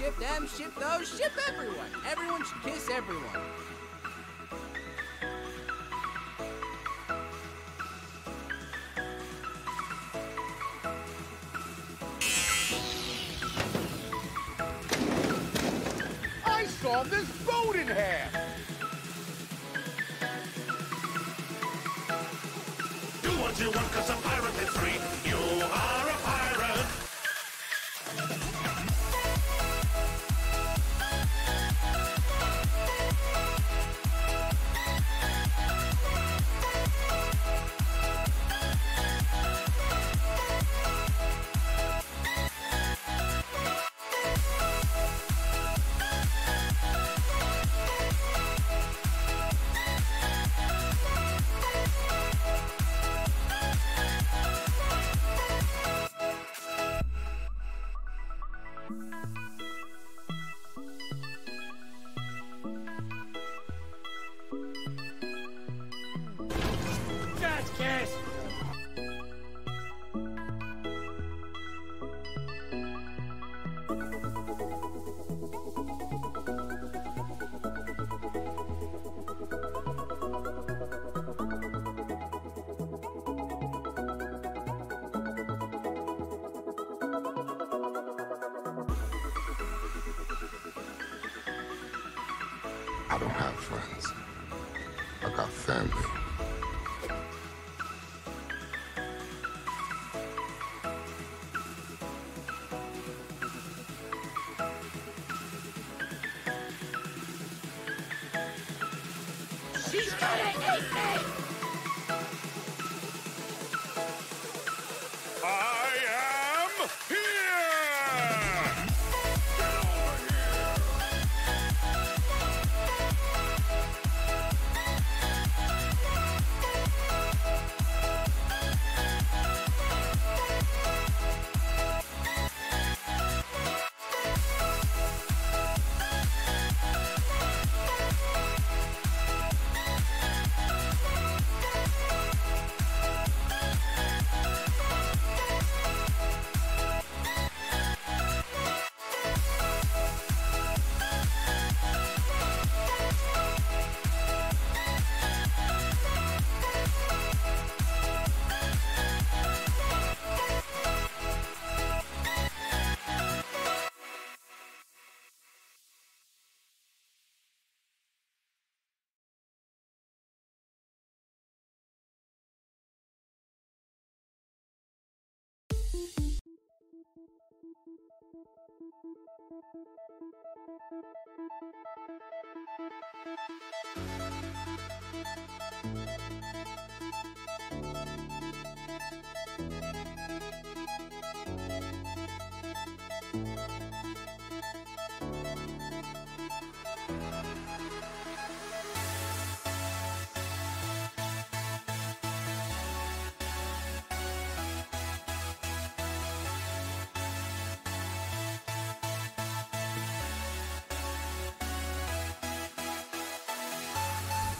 Ship them, ship those, ship everyone. Everyone should kiss everyone. I saw this boat in half!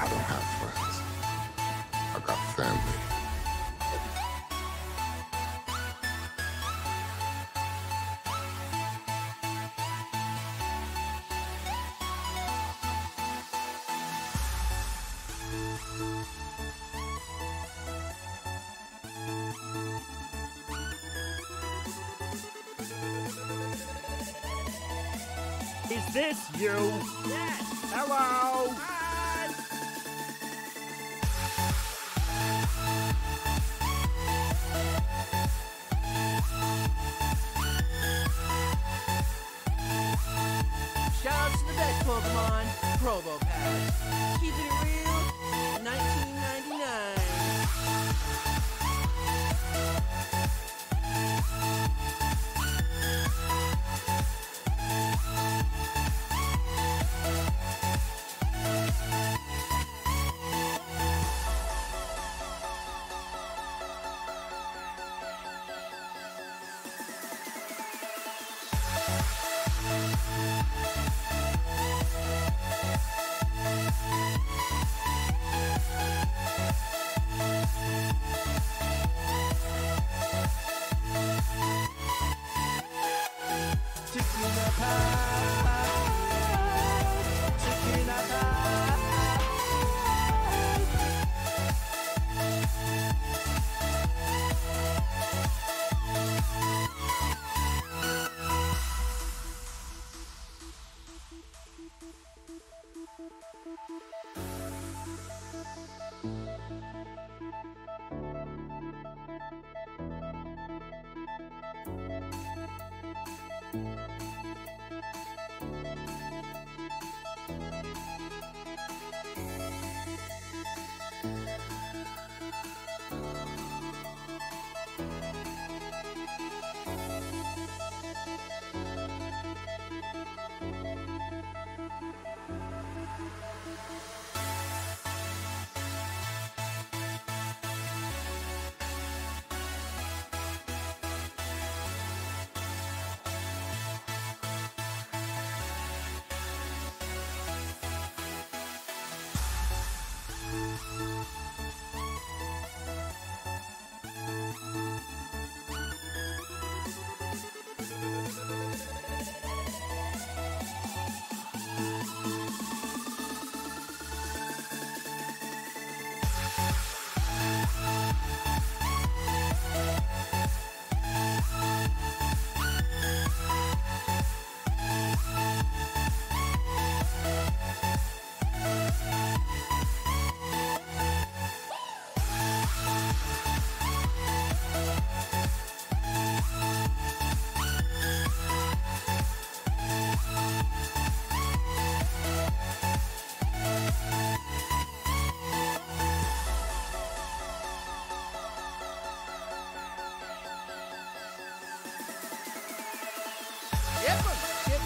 I don't have friends. I got family. Is this you? Keeping it real,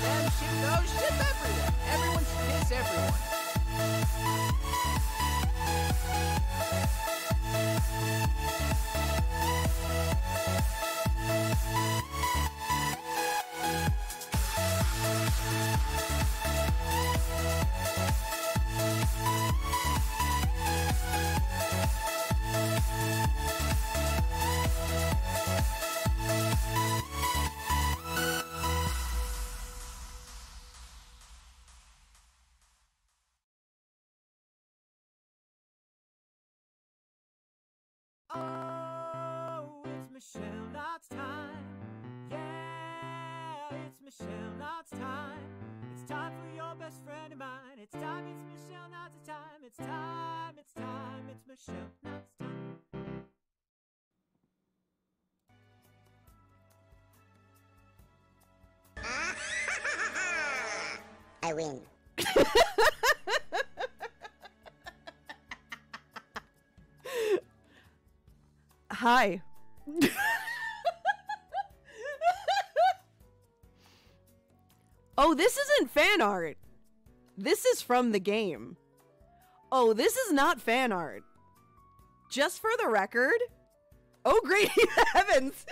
them, ship those, ship everyone. Everyone should everyone. Win. Hi. oh, this isn't fan art. This is from the game. Oh, this is not fan art. Just for the record. Oh, great heavens.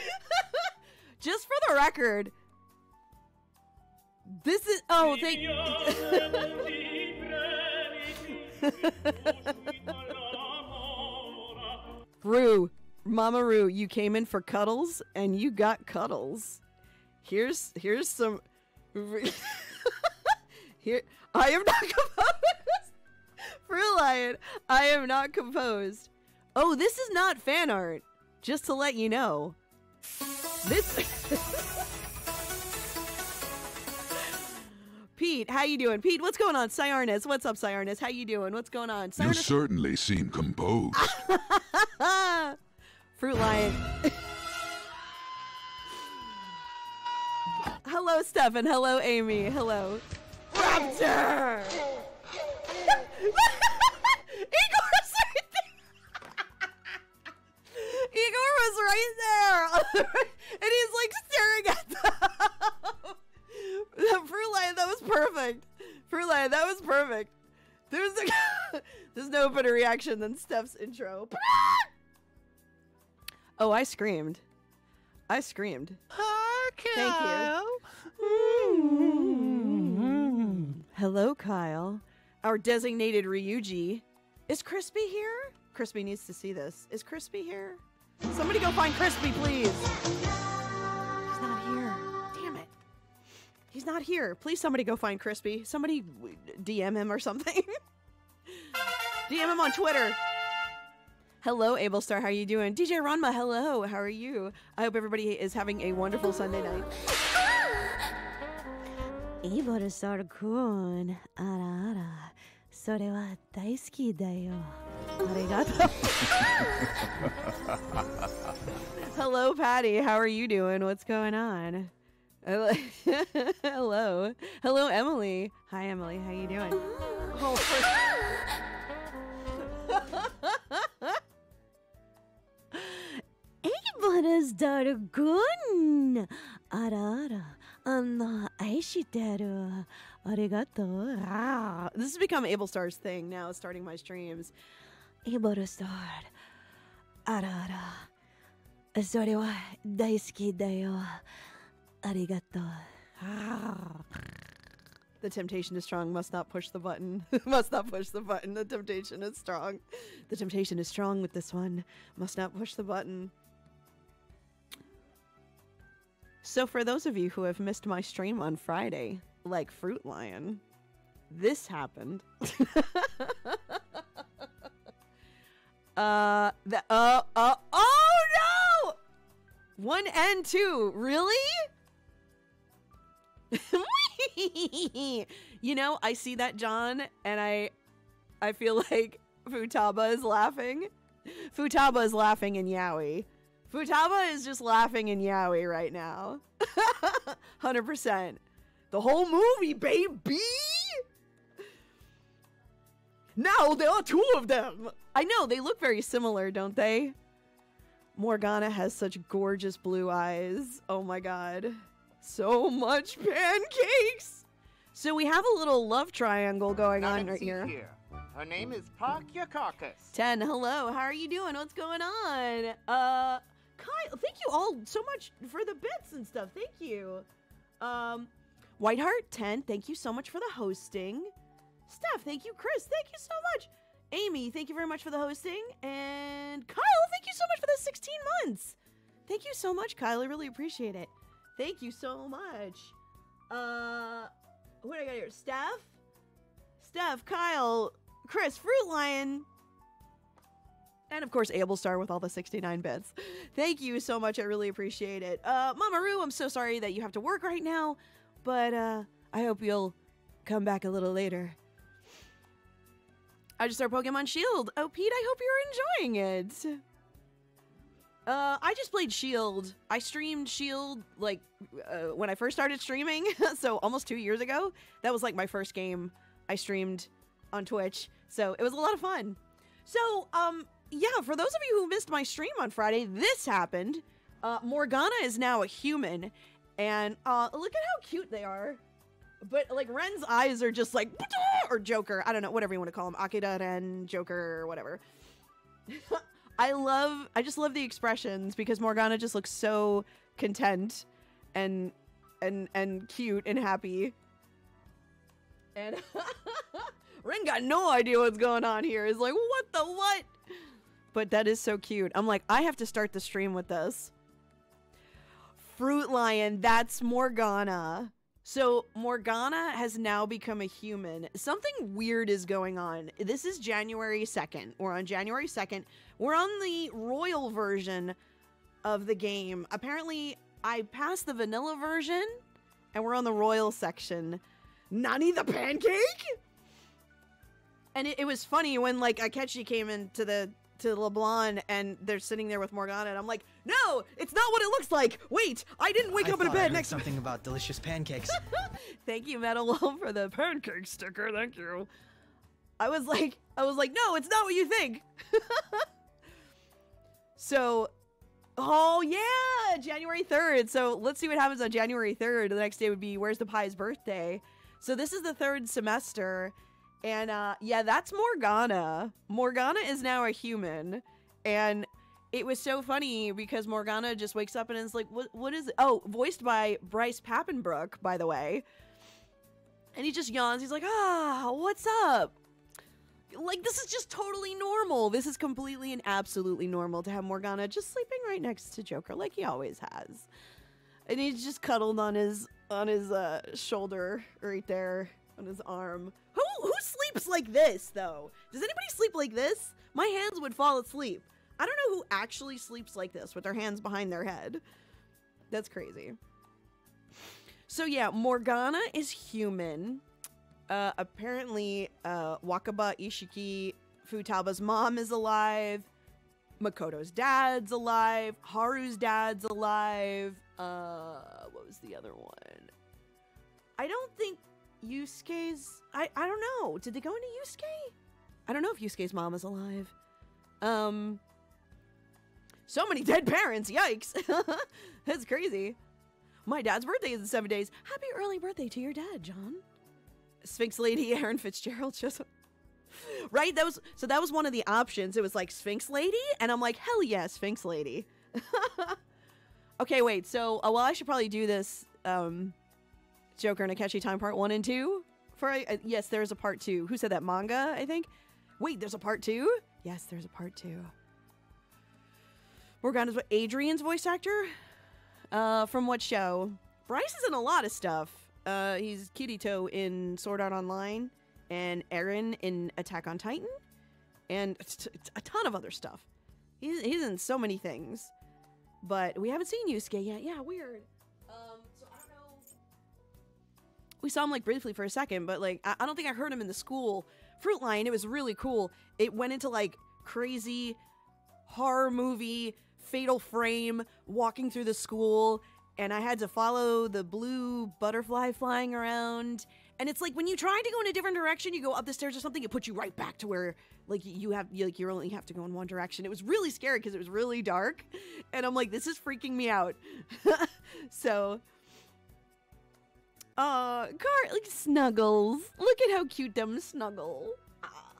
Just for the record. This is. Oh, thank. Rue, Mama Rue, you came in for cuddles and you got cuddles. Here's here's some Here I am not composed. Fruit Lion, I am not composed. Oh, this is not fan art. Just to let you know. This Pete, how you doing? Pete, what's going on? Cyarnus, what's up, Cyarnus? How you doing? What's going on? You certainly seem composed. Fruit Lion. Hello, Stefan. Hello, Amy. Hello. Raptor! Igor's right there! Igor was right there! and he's like staring at them! Fruit that was perfect. Fruit Lion, that was perfect. There's a, there's no better reaction than Steph's intro. Oh, I screamed. I screamed. Thank you. Hmm. Hello, Kyle. Our designated Ryuji. Is Crispy here? Crispy needs to see this. Is Crispy here? Somebody go find Crispy, please. He's not here. Please, somebody go find Crispy. Somebody DM him or something. DM him on Twitter. Hello, Abelstar. How are you doing? DJ Ronma, hello. How are you? I hope everybody is having a wonderful Sunday night. Ablestar kun, ara ara, sore wa daisuki da yo. Arigato. hello, Patty. How are you doing? What's going on? Hello. Hello. Hello, Emily. Hi, Emily. How you doing? Oh, for- イボルソルくんあらあらあんな愛してるありがとう Ah, this has become Abelstar's thing now, starting my streams. イボルソルあらあらそれは大好きだよ Arigato. Ah. the temptation is strong. Must not push the button. must not push the button. The temptation is strong. The temptation is strong with this one. Must not push the button. So, for those of you who have missed my stream on Friday, like Fruit Lion, this happened. uh, the, uh, uh, oh no! One and two, really? you know, I see that John and I I feel like Futaba is laughing. Futaba is laughing in Yaoi. Futaba is just laughing in Yaoi right now. 100%. The whole movie, baby! Now there are two of them! I know, they look very similar, don't they? Morgana has such gorgeous blue eyes. Oh my god. So much pancakes! So we have a little love triangle going on right here. Her name is Park Carcass. 10, hello. How are you doing? What's going on? Uh, Kyle, thank you all so much for the bits and stuff. Thank you. Um, Whiteheart 10, thank you so much for the hosting. Steph, thank you. Chris, thank you so much. Amy, thank you very much for the hosting. And Kyle, thank you so much for the 16 months. Thank you so much, Kyle. I really appreciate it. Thank you so much. Uh, who do I got here? Steph? Steph, Kyle, Chris, Fruit Lion, and of course Abelstar with all the 69 bits. Thank you so much. I really appreciate it. Uh, Mama Roo, I'm so sorry that you have to work right now, but uh, I hope you'll come back a little later. I just started Pokemon Shield. Oh, Pete, I hope you're enjoying it. Uh, I just played Shield. I streamed Shield like uh, when I first started streaming, so almost two years ago. That was like my first game I streamed on Twitch, so it was a lot of fun. So, um, yeah, for those of you who missed my stream on Friday, this happened. Uh, Morgana is now a human, and uh, look at how cute they are. But like Ren's eyes are just like or Joker. I don't know, whatever you want to call him, Akira Ren, Joker, whatever. I love, I just love the expressions because Morgana just looks so content and and and cute and happy. And Ren got no idea what's going on here. Is like, what the what? But that is so cute. I'm like, I have to start the stream with this. Fruit Lion, that's Morgana. So Morgana has now become a human. Something weird is going on. This is January 2nd. We're on January 2nd. We're on the royal version of the game. Apparently, I passed the vanilla version and we're on the royal section. Nani the pancake? And it, it was funny when like Akechi came into the to LeBlanc and they're sitting there with Morgana and I'm like, no, it's not what it looks like. Wait, I didn't wake I up in a bed next to something about delicious pancakes. Thank you, Metal Wolf, for the pancake sticker. Thank you. I was like, I was like, no, it's not what you think. so, oh yeah, January third. So let's see what happens on January third. The next day would be where's the pie's birthday. So this is the third semester, and uh, yeah, that's Morgana. Morgana is now a human, and it was so funny because Morgana just wakes up and is like, "What? What is it?" Oh, voiced by Bryce Papenbrook, by the way. And he just yawns. He's like, ah, what's up? Like, this is just totally normal. This is completely and absolutely normal to have Morgana just sleeping right next to Joker, like he always has. And he's just cuddled on his on his uh, shoulder right there, on his arm. Who who sleeps like this though? Does anybody sleep like this? My hands would fall asleep. I don't know who actually sleeps like this with their hands behind their head. That's crazy. So yeah, Morgana is human. Uh, apparently, uh, Wakaba Isshiki Futaba's mom is alive. Makoto's dad's alive. Haru's dad's alive. Uh, what was the other one? I don't think Yusuke's. I I don't know. Did they go into Yusuke? I don't know if Yusuke's mom is alive. Um. So many dead parents. Yikes. That's crazy. My dad's birthday is in seven days. Happy early birthday to your dad, John. Sphinx Lady Aaron Fitzgerald just right that was so that was one of the options it was like sphinx lady and i'm like hell yeah sphinx lady okay wait so uh, well i should probably do this um joker and akechi time part one and two for uh, yes there's a part two who said that manga i think wait there's a part two yes there's a part two morgana's what adrian's voice actor uh from what show bryce is in a lot of stuff uh, he's Kirito in Sword Art Online and Eren in Attack on Titan and t- t- a ton of other stuff. He's, he's in so many things. But we haven't seen Yusuke yet. Yeah, weird. We saw him like briefly for a second, but like I, I don't think I heard him in the school Fruit Lion. It was really cool. It went into like crazy horror movie, fatal frame, walking through the school, and I had to follow the blue butterfly flying around. And it's like when you try to go in a different direction, you go up the stairs or something, it puts you right back to where like you have you, like you only have to go in one direction. It was really scary because it was really dark, and I'm like, this is freaking me out. so, uh, car like snuggles. Look at how cute them snuggle. Ah.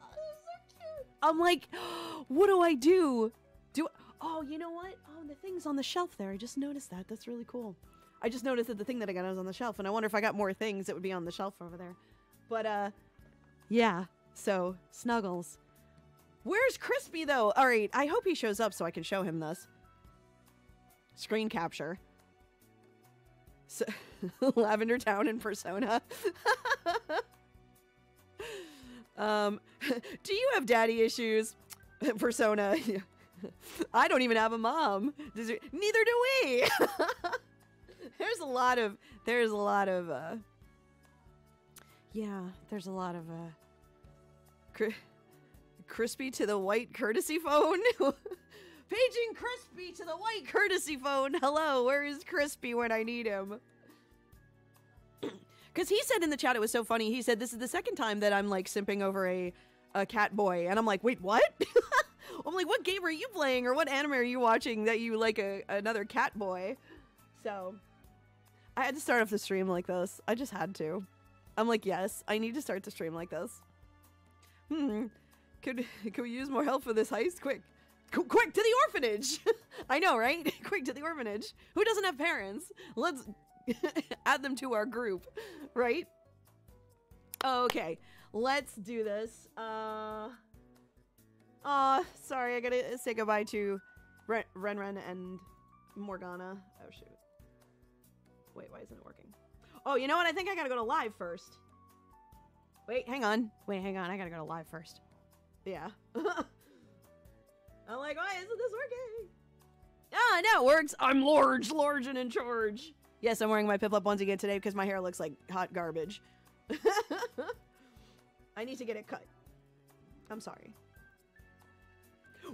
I'm like, what do I do? Do oh, you know what? Oh, the thing's on the shelf there. I just noticed that. That's really cool. I just noticed that the thing that I got was on the shelf, and I wonder if I got more things that would be on the shelf over there. But uh, yeah. So snuggles. Where's Crispy though? All right, I hope he shows up so I can show him this. Screen capture. So, Lavender Town in Persona. um, do you have daddy issues? Persona. I don't even have a mom. Neither do we. there's a lot of there's a lot of uh yeah, there's a lot of uh cri- crispy to the white courtesy phone. Paging Crispy to the white courtesy phone. Hello, where is Crispy when I need him? Because he said in the chat, it was so funny. He said, This is the second time that I'm like simping over a, a cat boy. And I'm like, Wait, what? I'm like, What game are you playing or what anime are you watching that you like a, another cat boy? So I had to start off the stream like this. I just had to. I'm like, Yes, I need to start the stream like this. Hmm. Could, could we use more help for this heist? Quick. Qu- quick to the orphanage. I know, right? quick to the orphanage. Who doesn't have parents? Let's add them to our group, right? Okay, let's do this. Uh, uh, sorry, I gotta say goodbye to Ren Ren, Ren and Morgana. Oh shoot. Wait, why isn't it working? Oh, you know what? I think I gotta go to live first. Wait, hang on. Wait, hang on. I gotta go to live first. Yeah. I'm like, why isn't this working? Ah, no, it works. I'm large, large, and in charge. Yes, I'm wearing my Piplup onesie again today because my hair looks like hot garbage. I need to get it cut. I'm sorry.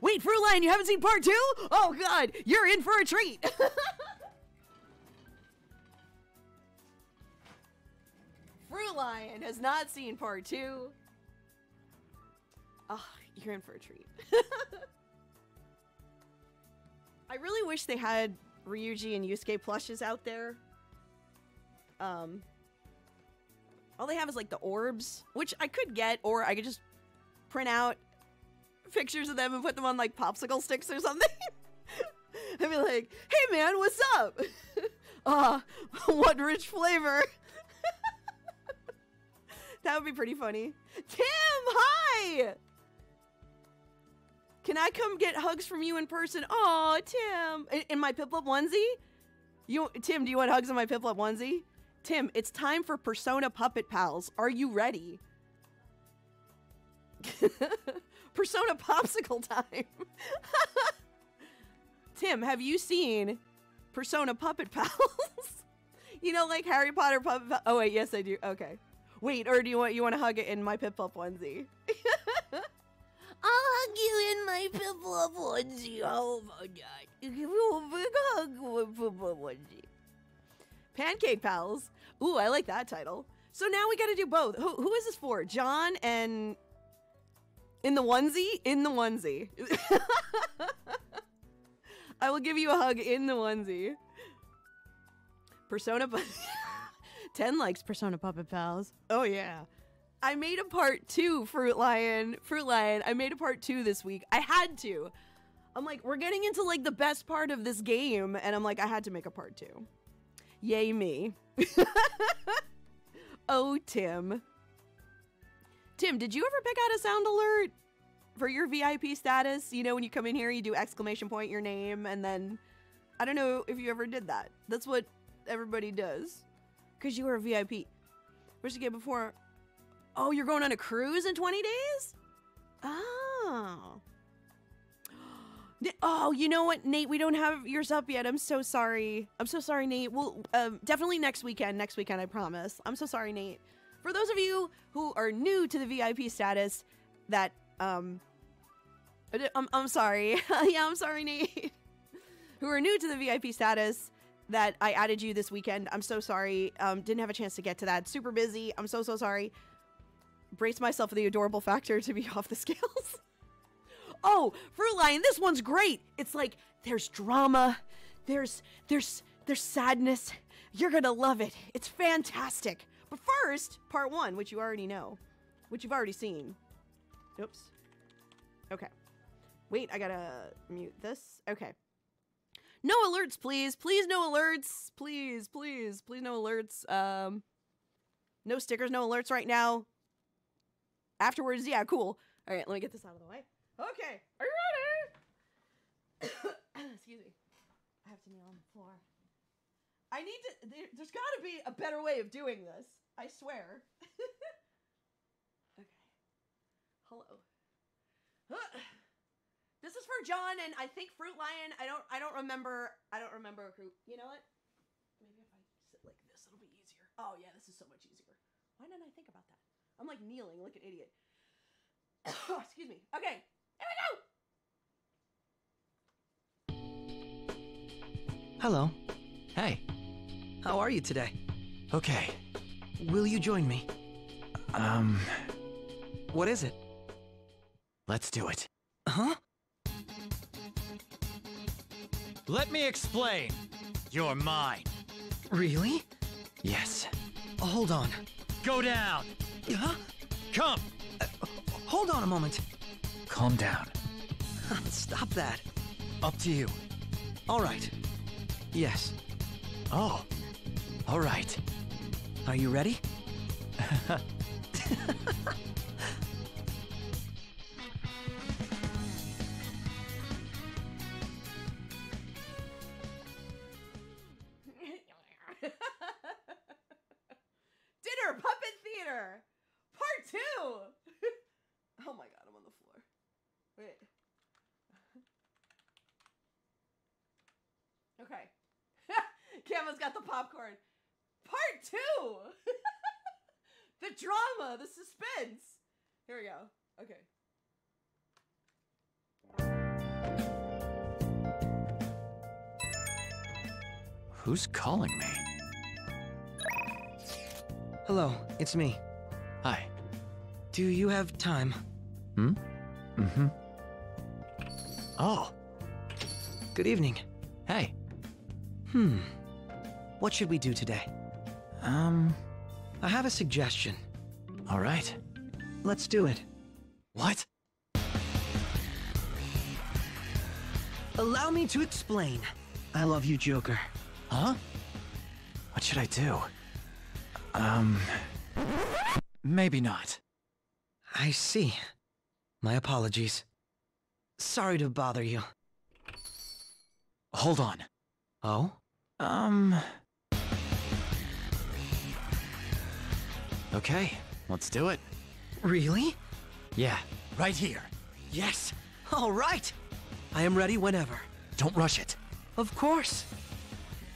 Wait, Fruit Lion, you haven't seen part two? Oh God, you're in for a treat. Fruit Lion has not seen part two. Oh, you're in for a treat. I really wish they had Ryuji and Yusuke plushes out there. Um, all they have is like the orbs, which I could get, or I could just print out pictures of them and put them on like popsicle sticks or something. I'd be like, "Hey man, what's up? uh, what rich flavor?" that would be pretty funny. Tim, hi. Can I come get hugs from you in person? Oh, Tim, in, in my Piplup onesie. You, Tim, do you want hugs in my Piplup onesie? Tim, it's time for Persona Puppet Pals. Are you ready? Persona Popsicle time. Tim, have you seen Persona Puppet Pals? you know, like Harry Potter Puppet. Oh wait, yes I do. Okay. Wait, or do you want you want to hug it in my Piplup onesie? I'll hug you in my Piplup onesie. Oh my god! You give you a big hug my Piplup onesie. Pancake Pals. Ooh, I like that title. So now we got to do both. Who, who is this for? John and in the onesie? In the onesie. I will give you a hug in the onesie. Persona 10 likes Persona Puppet Pals. Oh yeah. I made a part 2 Fruit Lion. Fruit Lion. I made a part 2 this week. I had to. I'm like we're getting into like the best part of this game and I'm like I had to make a part 2. Yay me. oh Tim. Tim, did you ever pick out a sound alert for your VIP status? You know, when you come in here, you do exclamation point your name, and then I don't know if you ever did that. That's what everybody does. Because you were a VIP. Where's the game before? Oh, you're going on a cruise in 20 days? Oh. Oh, you know what, Nate? We don't have yours up yet. I'm so sorry. I'm so sorry, Nate. Well, um, definitely next weekend. Next weekend, I promise. I'm so sorry, Nate. For those of you who are new to the VIP status, that um, I'm, I'm sorry. yeah, I'm sorry, Nate. who are new to the VIP status that I added you this weekend. I'm so sorry. Um, didn't have a chance to get to that. Super busy. I'm so so sorry. Brace myself for the adorable factor to be off the scales. oh, Fruit Lion, this one's great. It's like there's drama, there's there's there's sadness. You're gonna love it. It's fantastic. But first, part one, which you already know, which you've already seen. Oops. Okay. Wait, I gotta mute this. Okay. No alerts, please. Please, no alerts. Please, please, please, no alerts. Um, no stickers, no alerts right now. Afterwards, yeah, cool. All right, let me get this out of the way. Okay, are you ready? Excuse me. I have to kneel on the floor. I need to. There, there's got to be a better way of doing this. I swear. okay. Hello. This is for John and I think Fruit Lion. I don't. I don't remember. I don't remember who. You know what? Maybe if I sit like this, it'll be easier. Oh yeah, this is so much easier. Why didn't I think about that? I'm like kneeling like an idiot. Excuse me. Okay, here we go. Hello. Hey, How are you today? okay. Will you join me? Um, What is it? let's do it. Huh? Let me explain. You're mine. Really? Yes. Hold on. Go down. Huh? Come. Uh, hold on a moment. Calm down. Stop that. Up to you. All right. Yes. Oh. All right. Are you ready? calling me? Hello, it's me. Hi. Do you have time? Hmm? Mm-hmm. Oh, Good evening. hey. Hmm. What should we do today? Um, I have a suggestion. all right. Let's do it. What? Allow me to explain. I love you, Joker. Huh? What should I do? Um, maybe not. I see. My apologies. Sorry to bother you. Hold on. Oh? Um. Okay, let's do it. Really? Yeah, right here. Yes. All right. I am ready whenever. Don't rush it. Of course.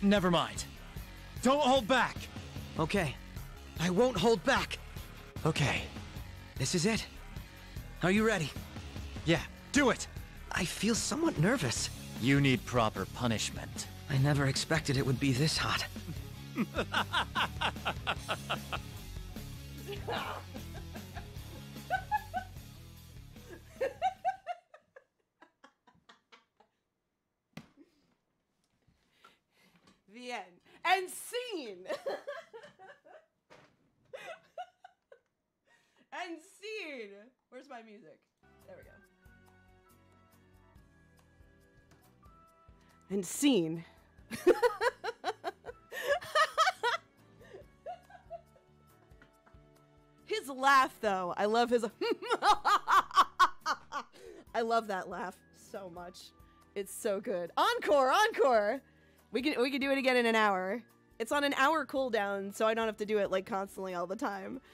Never mind. Don't hold back. Okay. I won't hold back. Okay. This is it. Are you ready? Yeah, do it. I feel somewhat nervous. You need proper punishment. I never expected it would be this hot. And scene. and scene. Where's my music? There we go. And scene. his laugh, though. I love his. I love that laugh so much. It's so good. Encore, encore. We can we can do it again in an hour. It's on an hour cooldown, so I don't have to do it like constantly all the time.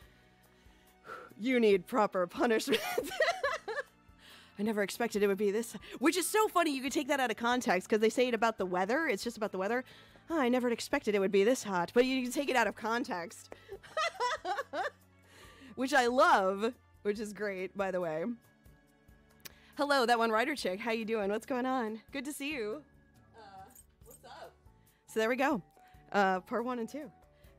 You need proper punishment. I never expected it would be this, which is so funny. You could take that out of context because they say it about the weather. It's just about the weather. Oh, I never expected it would be this hot, but you can take it out of context, which I love, which is great, by the way. Hello, that one writer chick. How you doing? What's going on? Good to see you. There we go. Uh, part one and two.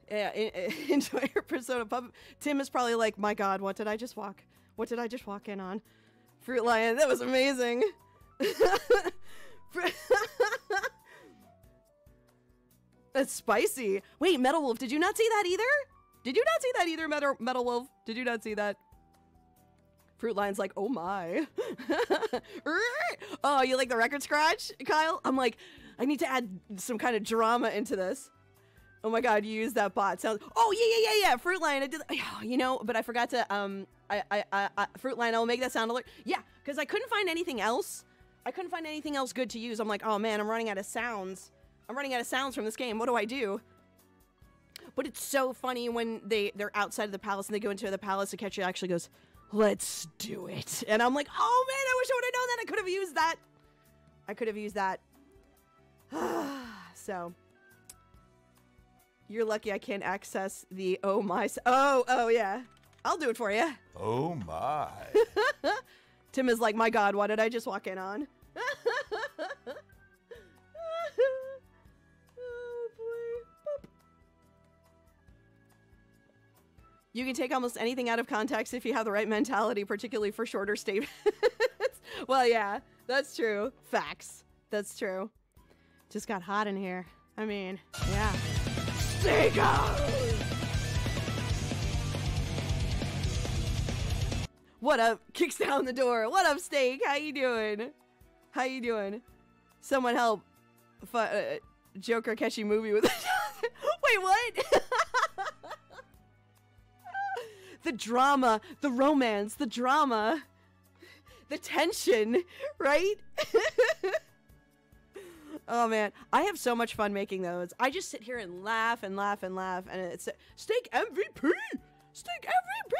Yeah, en- en- enjoy your Persona Pub. Tim is probably like, my God, what did I just walk? What did I just walk in on? Fruit Lion, that was amazing. That's spicy. Wait, Metal Wolf, did you not see that either? Did you not see that either, Metal, Metal Wolf? Did you not see that? Fruit Lion's like, oh my. oh, you like the record scratch, Kyle? I'm like, I need to add some kind of drama into this. Oh my god, you used that bot. Sounds. Oh yeah, yeah, yeah, yeah. Fruit Lion. I did. You know, but I forgot to. Um, I, I, I, I Fruit Lion. I'll make that sound alert. Yeah, because I couldn't find anything else. I couldn't find anything else good to use. I'm like, oh man, I'm running out of sounds. I'm running out of sounds from this game. What do I do? But it's so funny when they they're outside of the palace and they go into the palace. And Ketchy actually goes, "Let's do it," and I'm like, "Oh man, I wish I would have known that. I could have used that. I could have used that." so you're lucky I can't access the oh my. Oh oh yeah, I'll do it for you. Oh my. Tim is like, my God, what did I just walk in on? oh boy. Boop. You can take almost anything out of context if you have the right mentality, particularly for shorter statements. well, yeah, that's true. Facts. That's true. Just got hot in here. I mean, yeah. Steakhouse! What up? Kicks down the door. What up, Steak? How you doing? How you doing? Someone help. Fu- uh, Joker Keshi movie with. Wait, what? the drama, the romance, the drama, the tension, right? Oh man, I have so much fun making those. I just sit here and laugh and laugh and laugh, and it's uh, Steak MVP, Steak MVP.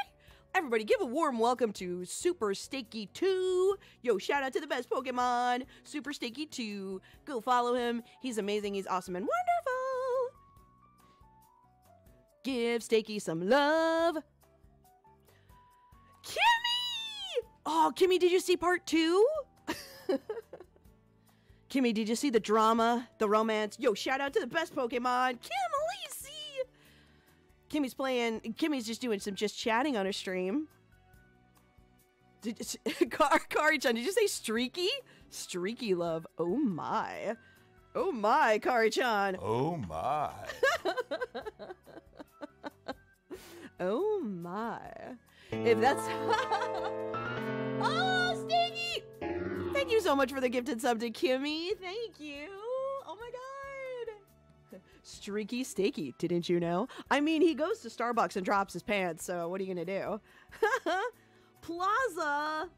Everybody, give a warm welcome to Super Stakey 2. Yo, shout out to the best Pokemon, Super Stakey 2. Go follow him. He's amazing, he's awesome and wonderful. Give Stakey some love. Kimmy! Oh, Kimmy, did you see part two? Kimmy, did you see the drama, the romance? Yo, shout out to the best Pokemon, Kim Elise! Kimmy's playing. Kimmy's just doing some just chatting on her stream. Did, Car Kari-chan, did you say streaky? Streaky love. Oh my. Oh my, Kari-chan. Oh my. Oh my. If that's. oh, Stingy! Thank you so much for the gifted sub to Kimmy. Thank you. Oh my god. Streaky Steaky, didn't you know? I mean, he goes to Starbucks and drops his pants, so what are you gonna do? Plaza!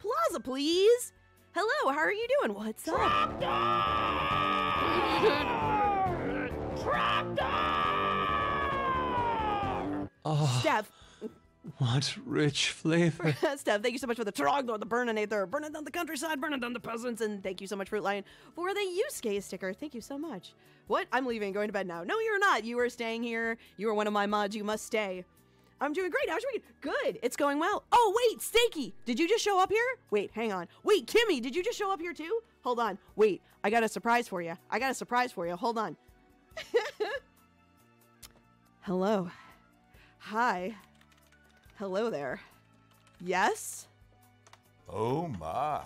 Plaza, please! Hello, how are you doing? What's up? Oh, Steph, what rich flavor. Steph, thank you so much for the Trogdor, the Burninator, burning down the countryside, burning down the peasants, and thank you so much, Fruit Lion, for the Yusuke sticker. Thank you so much. What? I'm leaving, going to bed now. No, you're not. You are staying here. You are one of my mods. You must stay. I'm doing great. How's your week? Good. It's going well. Oh, wait, Stakey, did you just show up here? Wait, hang on. Wait, Kimmy, did you just show up here too? Hold on. Wait, I got a surprise for you. I got a surprise for you. Hold on. Hello. Hi. Hello there. Yes? Oh my.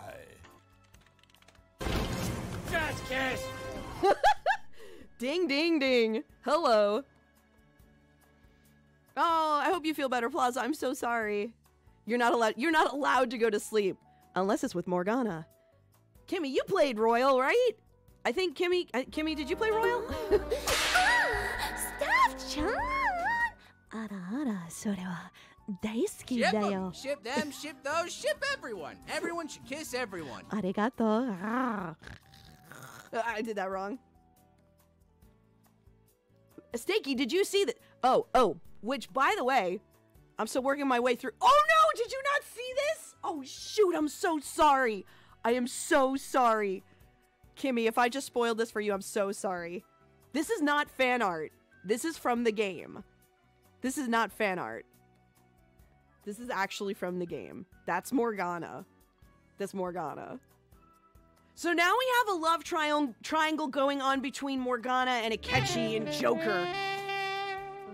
Just kiss! ding, ding, ding. Hello. Oh, I hope you feel better, Plaza. I'm so sorry. You're not allowed. You're not allowed to go to sleep unless it's with Morgana. Kimmy, you played Royal, right? I think Kimmy. Uh, Kimmy, did you play Royal? ah, stop, John. Ara ara, sore wa 大好き Ship だ them, よ。 ship them, ship those, ship everyone. Everyone should kiss everyone. ありがとう。あ Uh, I did that wrong. Stakey, did you see that? Oh, oh, which, by the way, I'm still working my way through. Oh no, did you not see this? Oh shoot, I'm so sorry. I am so sorry. Kimmy, if I just spoiled this for you, I'm so sorry. This is not fan art. This is from the game. This is not fan art. This is actually from the game. That's Morgana. That's Morgana. So now we have a love tri- triangle going on between Morgana and Akechi and Joker.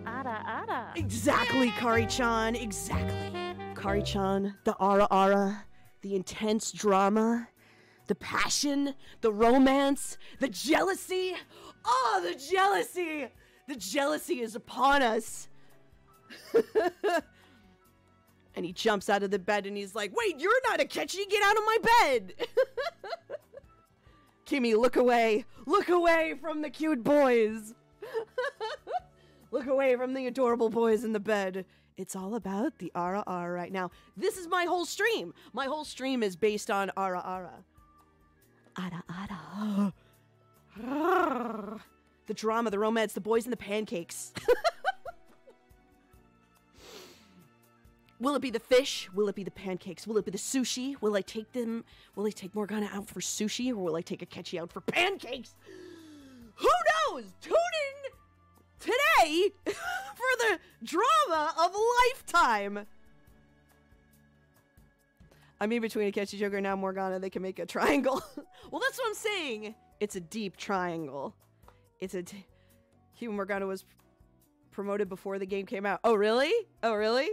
Ara ara. Exactly, Kari chan. Exactly. Kari chan, the ara ara, the intense drama, the passion, the romance, the jealousy. Oh, the jealousy! The jealousy is upon us. And he jumps out of the bed and he's like, Wait, you're not a catchy! get out of my bed! Kimmy, look away! Look away from the cute boys! look away from the adorable boys in the bed. It's all about the Ara Ara right now. This is my whole stream! My whole stream is based on Ara Ara. Ara Ara. the drama, the romance, the boys and the pancakes. Will it be the fish? Will it be the pancakes? Will it be the sushi? Will I take them? Will I take Morgana out for sushi or will I take a Akechi out for pancakes? Who knows? Tune in today for the drama of a lifetime. I mean, between a Akechi Joker and now Morgana, they can make a triangle. well, that's what I'm saying. It's a deep triangle. It's a. Human Morgana was promoted before the game came out. Oh, really? Oh, really?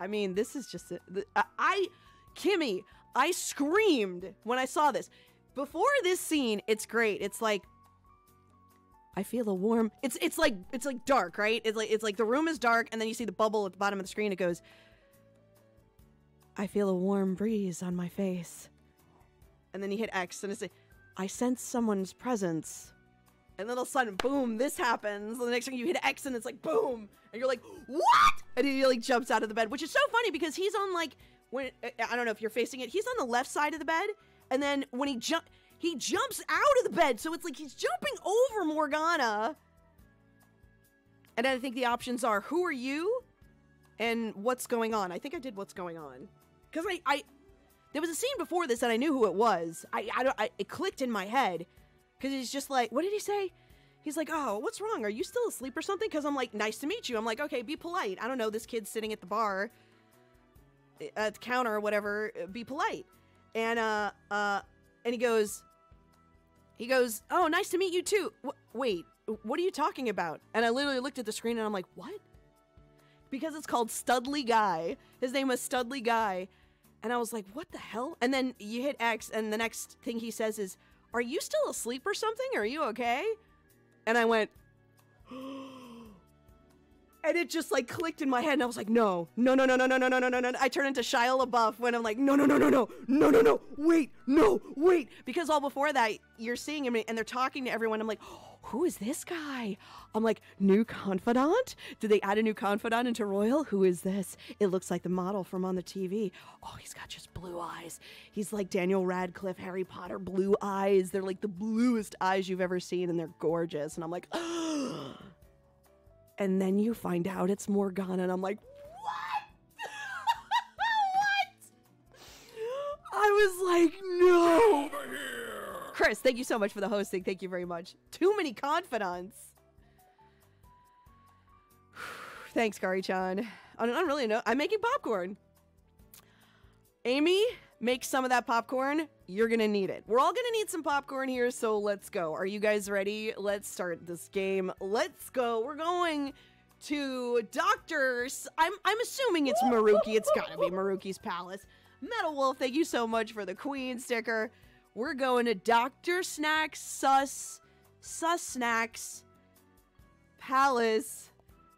I mean, this is just. A, the, I. Kimmy, I screamed when I saw this. Before this scene, it's great. It's like. I feel a warm. It's it's like it's like dark, right? It's like it's like the room is dark, and then you see the bubble at the bottom of the screen. It goes. I feel a warm breeze on my face. And then you hit X, and it's like, I sense someone's presence. And then all of a sudden, boom, this happens. And the next thing you hit X, and it's like, boom. And you're like, what? And he like jumps out of the bed, which is so funny because he's on like, when I don't know if you're facing it, he's on the left side of the bed. And then when he jump, he jumps out of the bed. So it's like he's jumping over Morgana. And I think the options are who are you and what's going on. I think I did what's going on. Because I, I, there was a scene before this and I knew who it was. I, I I, it clicked in my head. Because he's just like, what did he say? He's like, oh, what's wrong? Are you still asleep or something? Because I'm like, nice to meet you. I'm like, okay, be polite. I don't know, this kid's sitting at the bar, eh, at the counter or whatever. Be polite. And, uh, uh, and he goes, he goes, oh, nice to meet you too. Wait, what are you talking about? And I literally looked at the screen and I'm like, what? Because it's called Studley Guy. His name was Studley Guy. And I was like, what the hell? And then you hit X, and the next thing he says is, Are you still asleep or something? Are you okay? And I went, and it just like clicked in my head, and I was like, no, no, no, no, no, no, no, no, no, no, no. I turned into Shia LaBeouf when I'm like, no, no, no, no, no, no, no, no, wait, no, wait. Because all before that, you're seeing him and they're talking to everyone. I'm like, who is this guy? I'm like, new confidant? Did they add a new confidant into Royal? Who is this? It looks like the model from on the TV. Oh, he's got just blue eyes. He's like Daniel Radcliffe, Harry Potter, blue eyes. They're like the bluest eyes you've ever seen, and they're gorgeous. And I'm like, and then you find out it's Morgana, and I'm like, what? what? I was like, no. Chris, thank you so much for the hosting. Thank you very much. Too many confidants. Thanks, Kari-chan. On an unrelated note, I'm making popcorn. Amy, make some of that popcorn. You're gonna need it. We're all gonna need some popcorn here, so let's go. Are you guys ready? Let's start this game. Let's go. We're going to Doctor's. I'm I'm assuming it's Maruki. It's gotta be Maruki's palace. Metal Wolf, thank you so much for the Queen sticker. We're going to Dr. Snacks Sus Sus Snacks Palace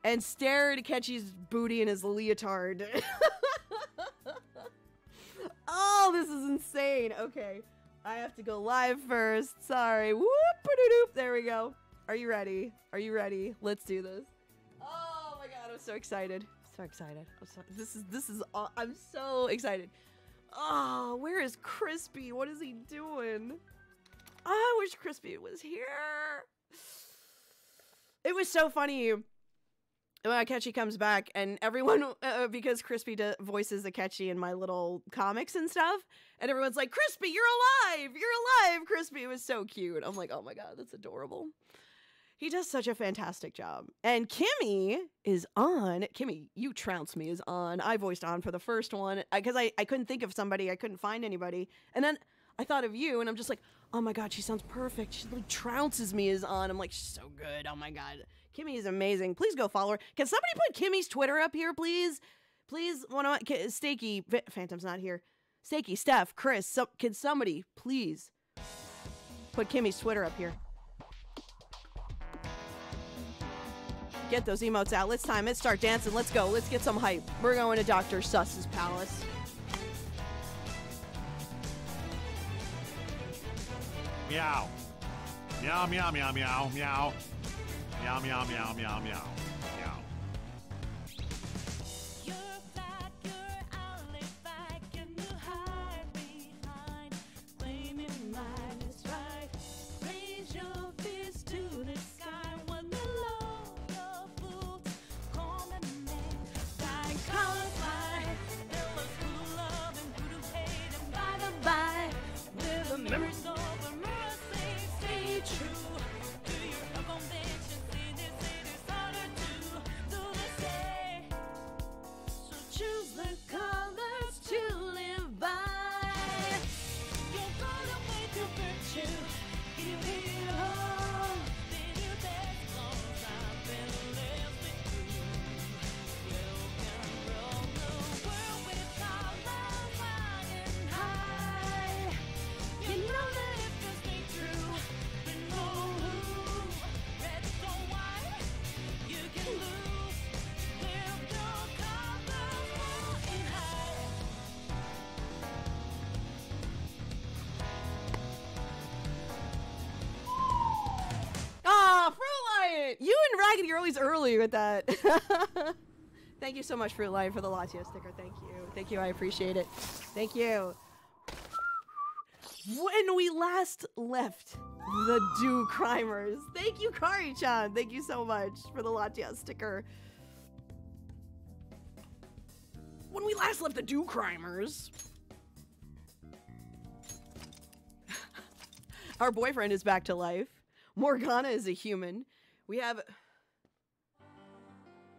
and stare at Akechi's booty in his leotard. oh, this is insane. Okay. I have to go live first. Sorry. Whoop doop. There we go. Are you ready? Are you ready? Let's do this. Oh my god, I'm so excited. So excited. I'm so, this is this is I'm so excited. Oh, where is Crispy? What is he doing? I wish Crispy was here. It was so funny when Akechi comes back, and everyone, uh, because Crispy voices Akechi in my little comics and stuff, and everyone's like, Crispy, you're alive! You're alive, Crispy! It was so cute. I'm like, oh my god, that's adorable. He does such a fantastic job. And Kimmy is on. Kimmy, you trounce me is on. I voiced on for the first one uh, because I, I couldn't think of somebody. I couldn't find anybody. And then I thought of you, and I'm just like, oh my god, she sounds perfect. She like trounces me is on. I'm like, she's so good. Oh my god. Kimmy is amazing. Please go follow her. Can somebody put Kimmy's Twitter up here, please? Please, one of my Stakey, Phantom's not here. Stakey, Steph, Chris, so, can somebody please put Kimmy's Twitter up here? Get those emotes out. Let's time it. Start dancing. Let's go. Let's get some hype. We're going to Dr. Suss's palace. Meow. Meow, meow, meow, meow, meow. Meow, meow, meow, meow, meow. Meow. Early with that. Thank you so much, Fruit Lion, for the Lazio sticker. Thank you. Thank you. I appreciate it. Thank you. When we last left the Do Crimers, thank you, Kari-chan. Thank you so much for the Latia sticker. When we last left the Do Crimers, our boyfriend is back to life. Morgana is a human. We have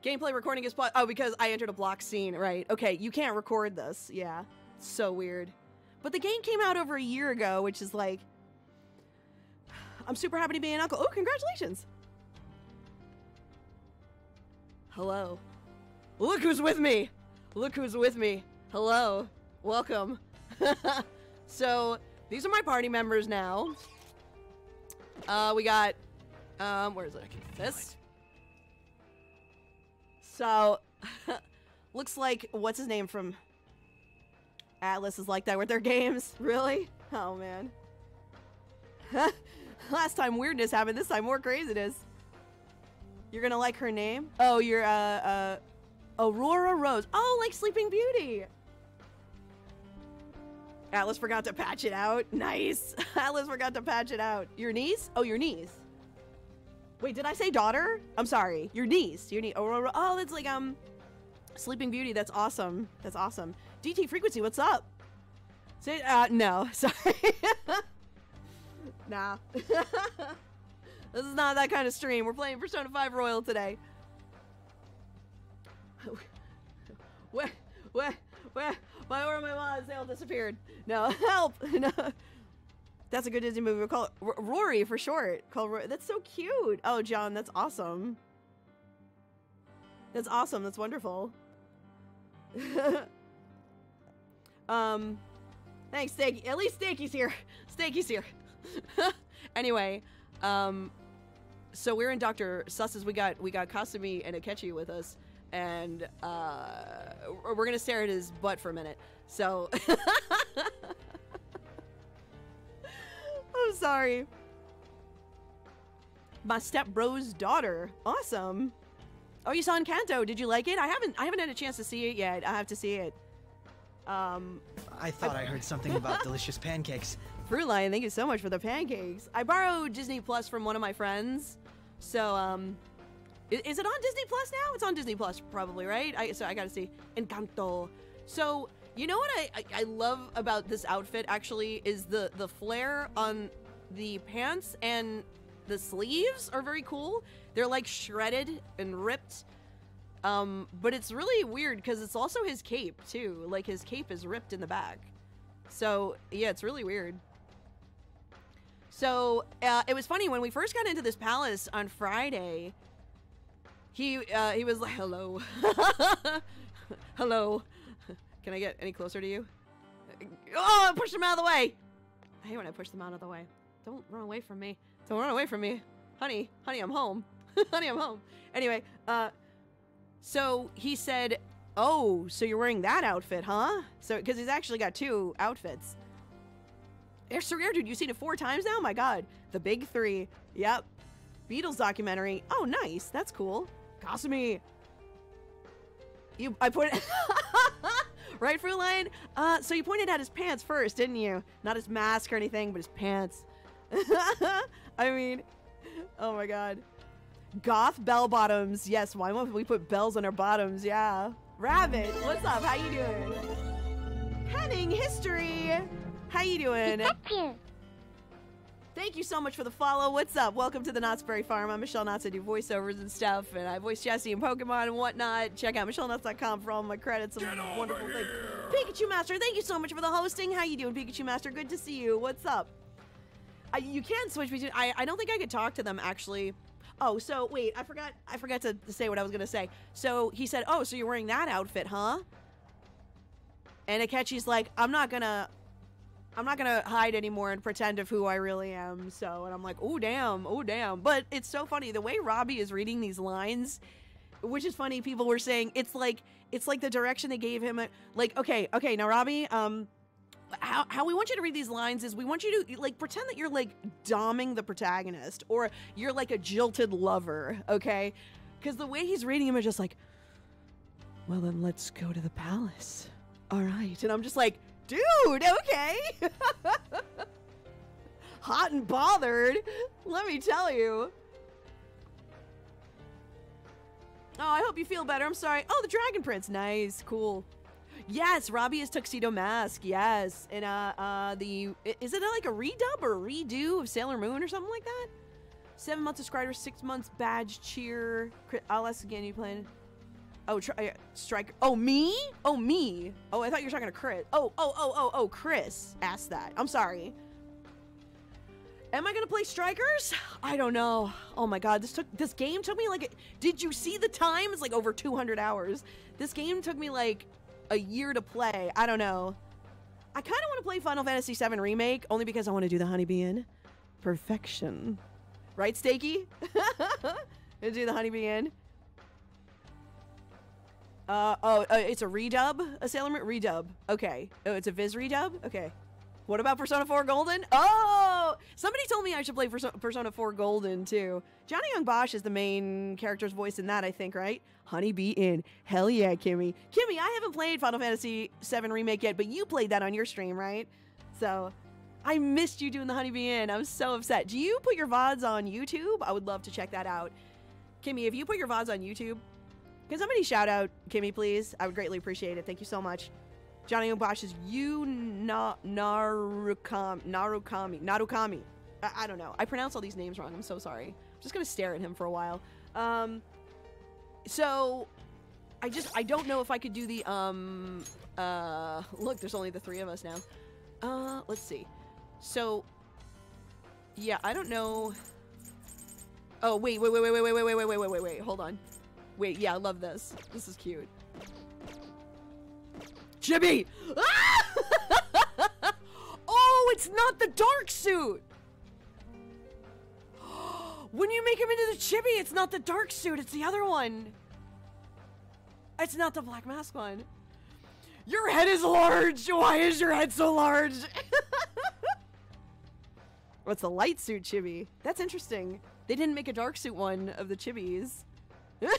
gameplay recording is pla- oh because I entered a block scene, right? Okay, you can't record this. Yeah, so weird. But the game came out over a year ago, which is like, I'm super happy to be an uncle. Oh, congratulations! Hello. Look who's with me. Look who's with me. Hello. Welcome. so these are my party members now. Uh, we got, um, where is it? This. So, looks like what's his name from Atlus is like that with their games. Really? Oh man. Last time weirdness happened, this time more craziness. You're gonna like her name? Oh, you're, uh, uh, Aurora Rose. Oh, like Sleeping Beauty. Atlus forgot to patch it out. Nice. Atlus forgot to patch it out. Your niece? Oh, your niece. Wait, did I say daughter? I'm sorry. Your niece. Your niece. Aurora. Oh, that's like, um, Sleeping Beauty. That's awesome. That's awesome. DT Frequency, what's up? Say, uh, no. Sorry. nah. this is not that kind of stream. We're playing Persona 5 Royal today. Where, where, where, where are my wands? They all disappeared. No, help! No. That's a good Disney movie. We'll call it R- Rory for short. Call Rory. That's so cute. Oh, John, that's awesome. That's awesome. That's wonderful. um, thanks, Stanky. At least Stanky's here. Stanky's here. anyway, um, so we're in Dr. Suss's. We got we got Kasumi and Akechi with us, and uh, we're gonna stare at his butt for a minute. So I'm sorry. My stepbro's daughter. Awesome. Oh, you saw Encanto. Did you like it? I haven't. I haven't had a chance to see it yet. I have to see it. Um, I thought I heard something about delicious pancakes. Fruit Lion, thank you so much for the pancakes. I borrowed Disney Plus from one of my friends. So, um, i- is, it on Disney Plus now? It's on Disney Plus, probably, right? I, so I gotta see. Encanto. So, you know what I, I, I love about this outfit actually is the, the flare on the pants and the sleeves are very cool. They're like shredded and ripped. Um, but it's really weird because it's also his cape too. Like his cape is ripped in the back. So yeah, it's really weird. So uh, it was funny when we first got into this palace on Friday. He uh, he was like, "Hello, hello, can I get any closer to you?" Oh, push them out of the way. I hate when I push them out of the way. Don't run away from me. Don't run away from me, honey. Honey, I'm home. honey, I'm home. Anyway, uh, so he said, "Oh, so you're wearing that outfit, huh?" So because he's actually got two outfits. It's so rare, dude. You've seen it four times now? My God. The big three. Yep. Beatles documentary. Oh, nice. That's cool. Kasumi. You, I put it. right, Fruit Lion? Uh, so you pointed at his pants first, didn't you? Not his mask or anything, but his pants. I mean, oh my God. Goth bell bottoms. Yes, why won't we put bells on our bottoms? Yeah. Rabbit, what's up? How you doing? Penning history. How you doing? Thank you so much for the follow. What's up? Welcome to the Knott's Berry Farm. I'm Michele Knotz. I do voiceovers and stuff, and I voice Jessie and Pokemon and whatnot. Check out MicheleKnotz.com for all my credits and wonderful things. Pikachu Master, thank you so much for the hosting. How you doing, Pikachu Master? Good to see you. What's up? I, you can switch between. I, I don't think I could talk to them actually. Oh, so wait, I forgot. I forgot to, to say what I was gonna say. So he said, "Oh, so you're wearing that outfit, huh?" And Akechi's like, "I'm not gonna, I'm not gonna hide anymore and pretend of who I really am." So, and I'm like, "Oh damn, oh damn." But it's so funny the way Robbie is reading these lines, which is funny. People were saying it's like it's like the direction they gave him. Like, okay, okay, now Robbie, um, how, how we want you to read these lines is we want you to like pretend that you're like doming the protagonist or you're like a jilted lover, okay? Because the way he's reading him is just like, well, then let's go to the palace. All right. And I'm just like, dude, okay. Hot and bothered. Let me tell you. Oh, I hope you feel better. I'm sorry. Oh, the Dragon Prince. Nice. Cool. Yes, Robbie is Tuxedo Mask. Yes, and uh, uh, the is it like a redub or a redo of Sailor Moon or something like that? Seven months of Strider, six months badge cheer. I'll ask again. You playing? Oh, try, uh, striker. Oh, me? Oh, me. Oh, I thought you were talking to Chris. Oh, oh, oh, oh, oh, Chris asked that. I'm sorry. Am I gonna play strikers? I don't know. Oh my god, this took this game took me like. Did you see the time? It's like over 200 hours. This game took me like a year to play. I don't know. I kind of want to play Final Fantasy VII Remake only because I want to do the Honeybee Inn perfection. Right, Stakey? Gonna do the Honeybee Inn. Uh oh, uh, it's a redub, a Sailor Moon redub. Okay. Oh, it's a Viz redub. Okay. What about Persona 4 Golden? Oh, somebody told me I should play Persona 4 Golden too. Johnny Yong Bosch is the main character's voice in that, I think, right? Honeybee Inn. Hell yeah, Kimmy. Kimmy, I haven't played Final Fantasy 7 Remake yet, but you played that on your stream, right? So I missed you doing the Honeybee Inn. I'm so upset. Do you put your VODs on YouTube? I would love to check that out. Kimmy, if you put your VODs on YouTube, can somebody shout out Kimmy, please? I would greatly appreciate it. Thank you so much. Johnny is you na Narukami Narukami Narukami. I, I don't know. I pronounce all these names wrong. I'm so sorry. I'm just gonna stare at him for a while. Um, so I just I don't know if I could do the um uh look. There's only the three of us now. Uh, let's see. So yeah, I don't know. Oh wait wait wait wait wait wait wait wait wait wait wait wait hold on. Wait yeah I love this. This is cute. Chibi! Ah! oh, it's not the dark suit! when you make him into the chibi, it's not the dark suit, it's the other one. It's not the black mask one. Your head is large! Why is your head so large? What's the light suit chibi? That's interesting. They didn't make a dark suit one of the chibis.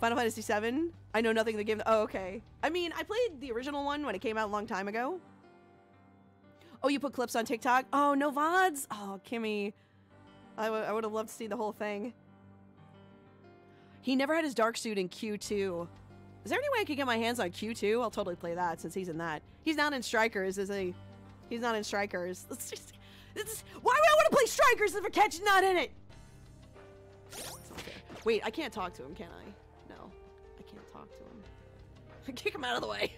Final Fantasy VII. I know nothing of the game. Oh, okay. I mean, I played the original one when it came out a long time ago. Oh, you put clips on TikTok? Oh, no VODs? Oh, Kimmy. I would have loved to see the whole thing. He never had his dark suit in Q2. Is there any way I could get my hands on Q2? I'll totally play that since he's in that. He's not in Strikers, is he? He's not in Strikers. Let's just. Why would I want to play Strikers if Ketch's not in it? Wait, I can't talk to him, can I? No, I can't talk to him. Kick him out of the way.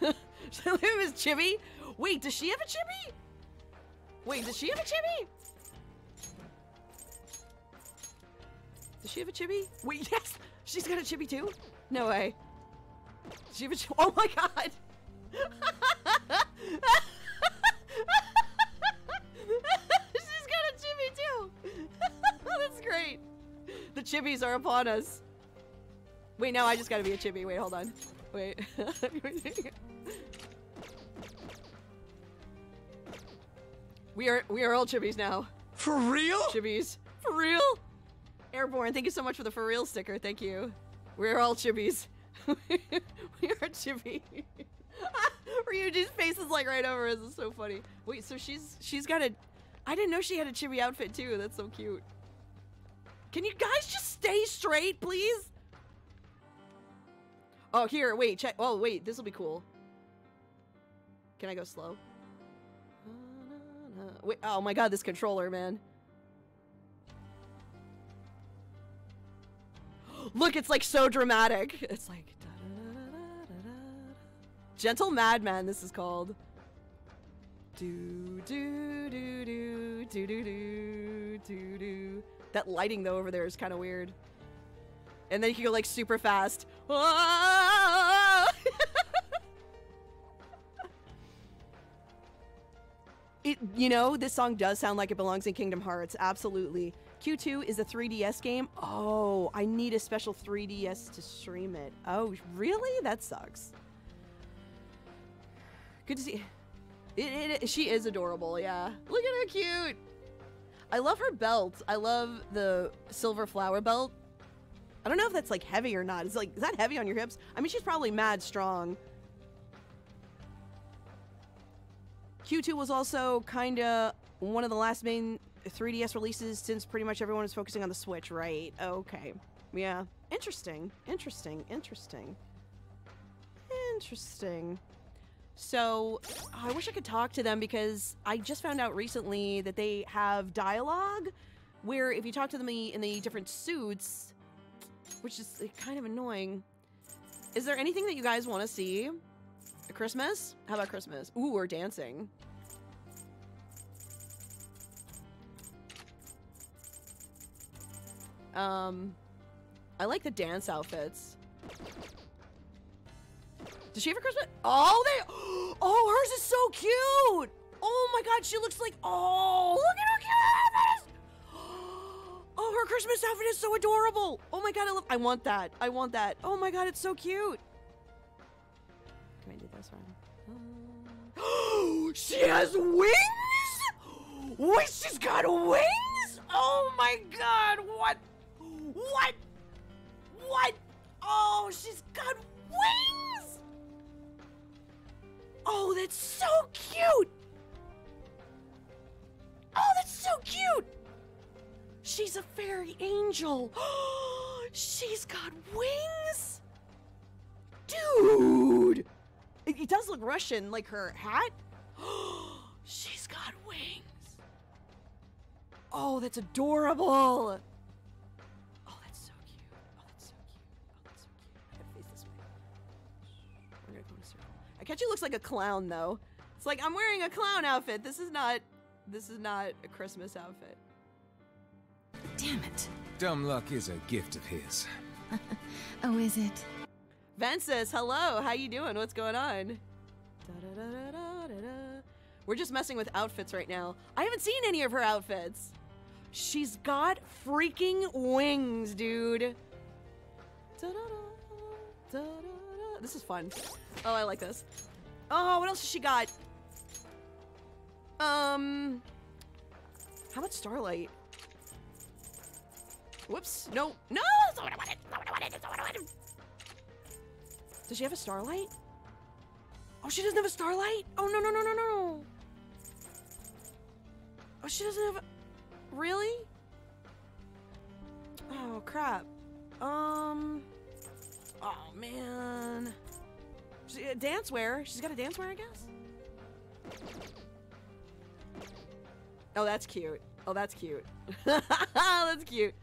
Should I leave him Chibi? Wait, does she have a Chibi? Wait, does she have a Chibi? Does she have a chibi? Wait, yes! She's got a chibi too? No way. Does she have a chibi? Oh my god! She's got a chibi too! That's great! The chibis are upon us. Wait, now I just gotta be a chibi. Wait, hold on. Wait. we are we are all chibis now. For real? Chibis. For real? Airborne, thank you so much for the for real sticker. Thank you. We're all chibis. we are chibi. Ryuji's face is like right over us. It's so funny. Wait, so she's she's got a. I didn't know she had a chibi outfit too. That's so cute. Can you guys just stay straight, please? Oh, here, wait, check. Oh, wait, this will be cool. Can I go slow? Wait, oh my god, this controller, man. Look, it's like so dramatic. It's like Gentle Madman. This is called. Do do do do do do do do. That lighting though over there is kind of weird. And then you can go like super fast. It, you know, this song does sound like it belongs in Kingdom Hearts. Absolutely. Q2 is a 3DS game. Oh, I need a special 3DS to stream it. Oh, really? That sucks. Good to see. It, it, it- she is adorable, yeah. Look at her cute. I love her belt. I love the silver flower belt. I don't know if that's like heavy or not. Is like is that heavy on your hips? I mean, she's probably mad strong. Q2 was also kind of one of the last main 3DS releases since pretty much everyone was focusing on the Switch, right? Okay. Yeah. Interesting. Interesting. Interesting. Interesting. So, I wish I could talk to them because I just found out recently that they have dialogue where if you talk to them in the different suits, which is kind of annoying. Is there anything that you guys want to see? Christmas? How about Christmas? Ooh, we're dancing. Um, I like the dance outfits. Does she have a Christmas? Oh, they. Oh, hers is so cute. Oh my God, she looks like. Oh, look at her cute outfit. Oh, her Christmas outfit is so adorable. Oh my God, I love. I want that. I want that. Oh my God, it's so cute. Can I do this one? she has wings. Wait, she's got wings? Oh my god, what? What? What? Oh, she's got wings? Oh, that's so cute. Oh, that's so cute. She's a fairy angel. she's got wings? Dude. It, it does look Russian, like her hat. she's got wings. Oh, that's adorable. Akechi looks like a clown, though. It's like I'm wearing a clown outfit. This is not. This is not a Christmas outfit. Damn it. Dumb luck is a gift of his. Oh, is it? Ventus, hello. How you doing? What's going on? Da-da-da-da-da-da. We're just messing with outfits right now. I haven't seen any of her outfits. She's got freaking wings, dude. This is fun. Oh, I like this. Oh, what else has she got? Um, how about Starlight? Whoops. No. No! That's not what I wanted. That's not what I wanted. That's not what I wanted. Does she have a starlight? Oh, she doesn't have a starlight? Oh, no, no, no, no, no. Oh, she doesn't have a... Really? Oh, crap. Um... Oh, man. She, uh, dance wear. She's got a dance wear, I guess? Oh, that's cute. Oh, that's cute. that's cute.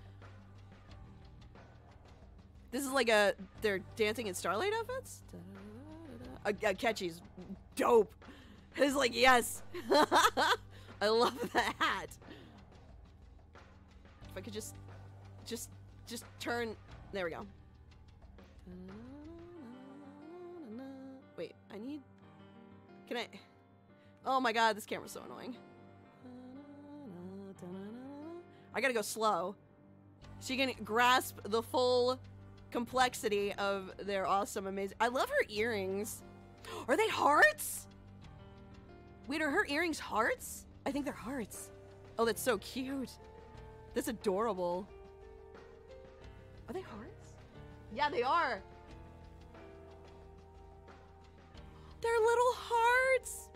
This is like a they're dancing in starlight outfits. A, Akechi's dope. It's like yes, I love that hat. If I could just, just, just turn. There we go. Wait, I need. Can I? Oh my god, this camera's so annoying. I gotta go slow. She can grasp the full complexity of their awesome, amazing. I love her earrings. Are they hearts? Wait, are her earrings hearts? I think they're hearts. Oh, that's so cute. That's adorable. Are they hearts? Yeah, they are. They're little hearts.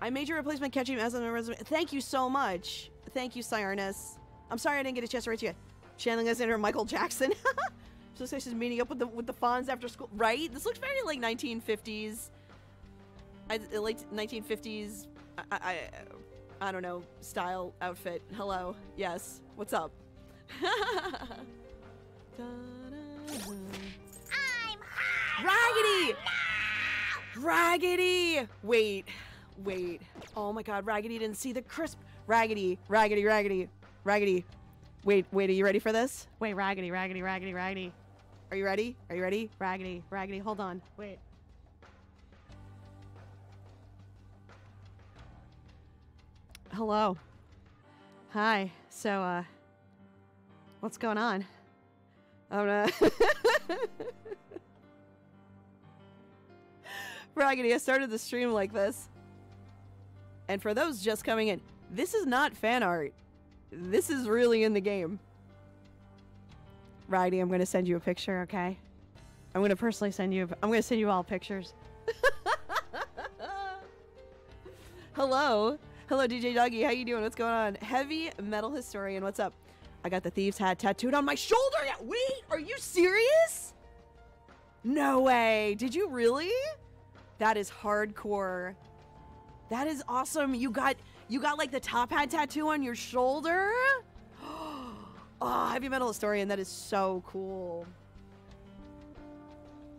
I made your replacement catching as on my resume. Thank you so much. Thank you, Cyrus. I'm sorry I didn't get a chance to write to you. Channeling us into Michael Jackson. so like she's meeting up with the with the Fonz after school. Right? This looks very like 1950s. I uh, like 1950s. I, I I don't know style outfit. Hello. Yes. What's up? I'm Raggedy. Raggedy. Wait. Wait. Oh my God. Raggedy didn't see the crisp. Raggedy. Raggedy. Raggedy. Raggedy. Wait, wait, are you ready for this? Wait, Raggedy, Raggedy, Raggedy, Raggedy. Are you ready? Are you ready? Raggedy, Raggedy, hold on. Wait. Hello. Hi. So, uh, what's going on? Oh, I'm gonna. Raggedy, I started the stream like this. And for those just coming in, this is not fan art this is really in the game. Raggedy, I'm gonna send you a picture, okay? I'm gonna personally send you. I'm gonna send you all pictures. Hello, hello, DJ Doggy. How you doing? What's going on? Heavy metal historian. What's up? I got the thieves' hat tattooed on my shoulder. Wait, are you serious? No way. Did you really? That is hardcore. That is awesome. You got you got like the top hat tattoo on your shoulder? oh, heavy metal historian. That is so cool.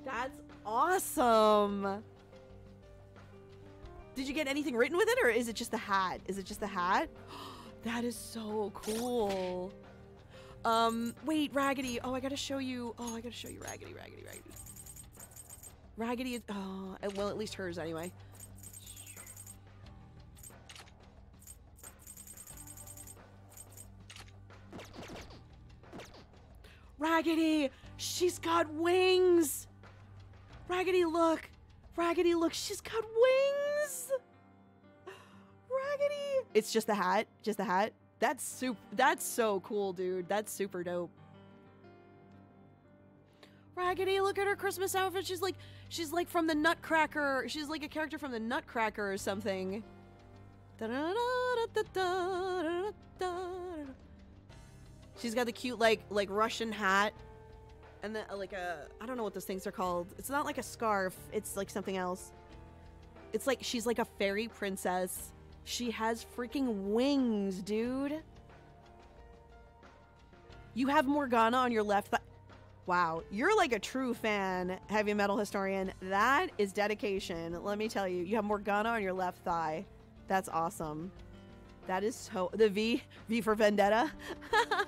That's awesome. Did you get anything written with it or is it just the hat? Is it just the hat? that is so cool. Um, wait, Raggedy. Oh, I gotta show you. Oh, I gotta show you Raggedy, Raggedy, Raggedy. Raggedy is, oh, well, at least hers anyway. Raggedy! She's got wings! Raggedy, look! Raggedy, look! She's got wings! Raggedy. It's just the hat, just the hat. That's super. That's so cool, dude. That's super dope. Raggedy, look at her Christmas outfit. She's like, she's like from the Nutcracker. She's like a character from the Nutcracker or something. She's got the cute like like Russian hat, and then like a I don't know what those things are called. It's not like a scarf. It's like something else. It's like she's like a fairy princess. She has freaking wings, dude. You have Morgana on your left thigh. Wow, you're like a true fan, heavy metal historian. That is dedication. Let me tell you. You have Morgana on your left thigh. That's awesome. That is so the V V for Vendetta.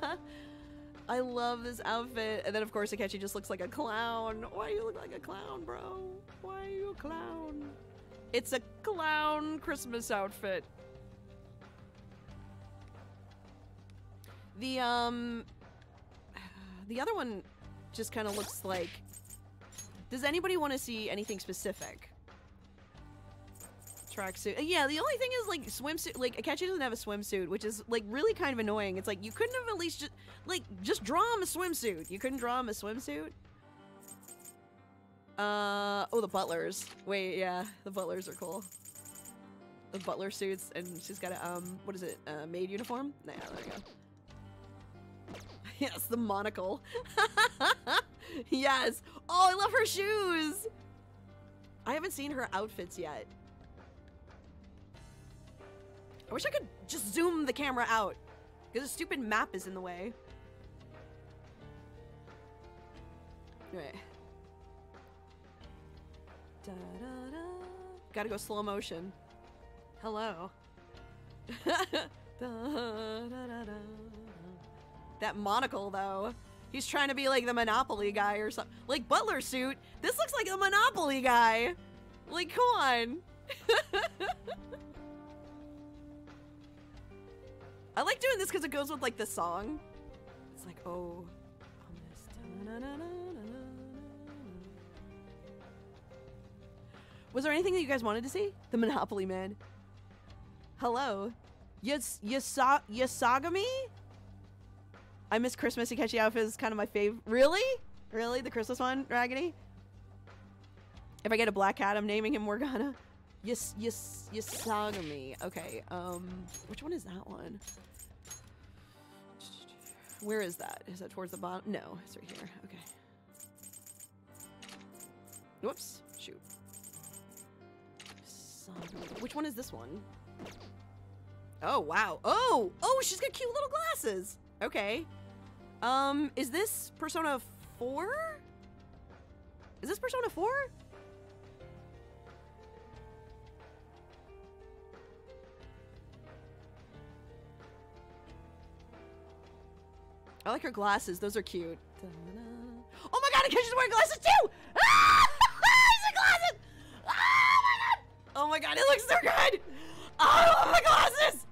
I love this outfit. And then of course Akechi just looks like a clown. Why do you look like a clown, bro? Why are you a clown? It's a clown Christmas outfit. The um the other one just kind of looks like Does anybody want to see anything specific? Tracksuit. Uh, Yeah, the only thing is like swimsuit like Akechi doesn't have a swimsuit, which is like really kind of annoying. It's like you couldn't have at least just like just draw him a swimsuit. You couldn't draw him a swimsuit? Uh oh, the butlers. Wait, yeah, the butlers are cool. The butler suits, and she's got a um, what is it? Uh, maid uniform? Nah, there we go. yes, the monocle. yes. Oh, I love her shoes. I haven't seen her outfits yet. I wish I could just zoom the camera out, because the stupid map is in the way. Right. Da, da, da. Gotta go slow motion. Hello. That monocle, though. He's trying to be like the Monopoly guy or something. Like Butler suit. This looks like a Monopoly guy. Like, come on. I like doing this because it goes with like the song. It's like, oh. Was there anything that you guys wanted to see? The Monopoly Man. Hello. Yes, Yasa Yasagami? I miss Christmas Akechi outfit is kind of my fave. Really? Really? The Christmas one, Raggedy? If I get a black cat, I'm naming him Morgana. Yes, yes, Yasagami. Okay, um, which one is that one? Where is that? Is that towards the bottom? No, it's right here. Okay. Whoops. Shoot. Which one is this one? Oh, wow. Oh! Oh, she's got cute little glasses! Okay. Um, is this Persona 4? Is this Persona 4? I like her glasses. Those are cute. Oh my god, Akechi's wearing glasses too! Ah! She's glasses! Oh my god! Oh my god, it looks so good! Oh, love my glasses!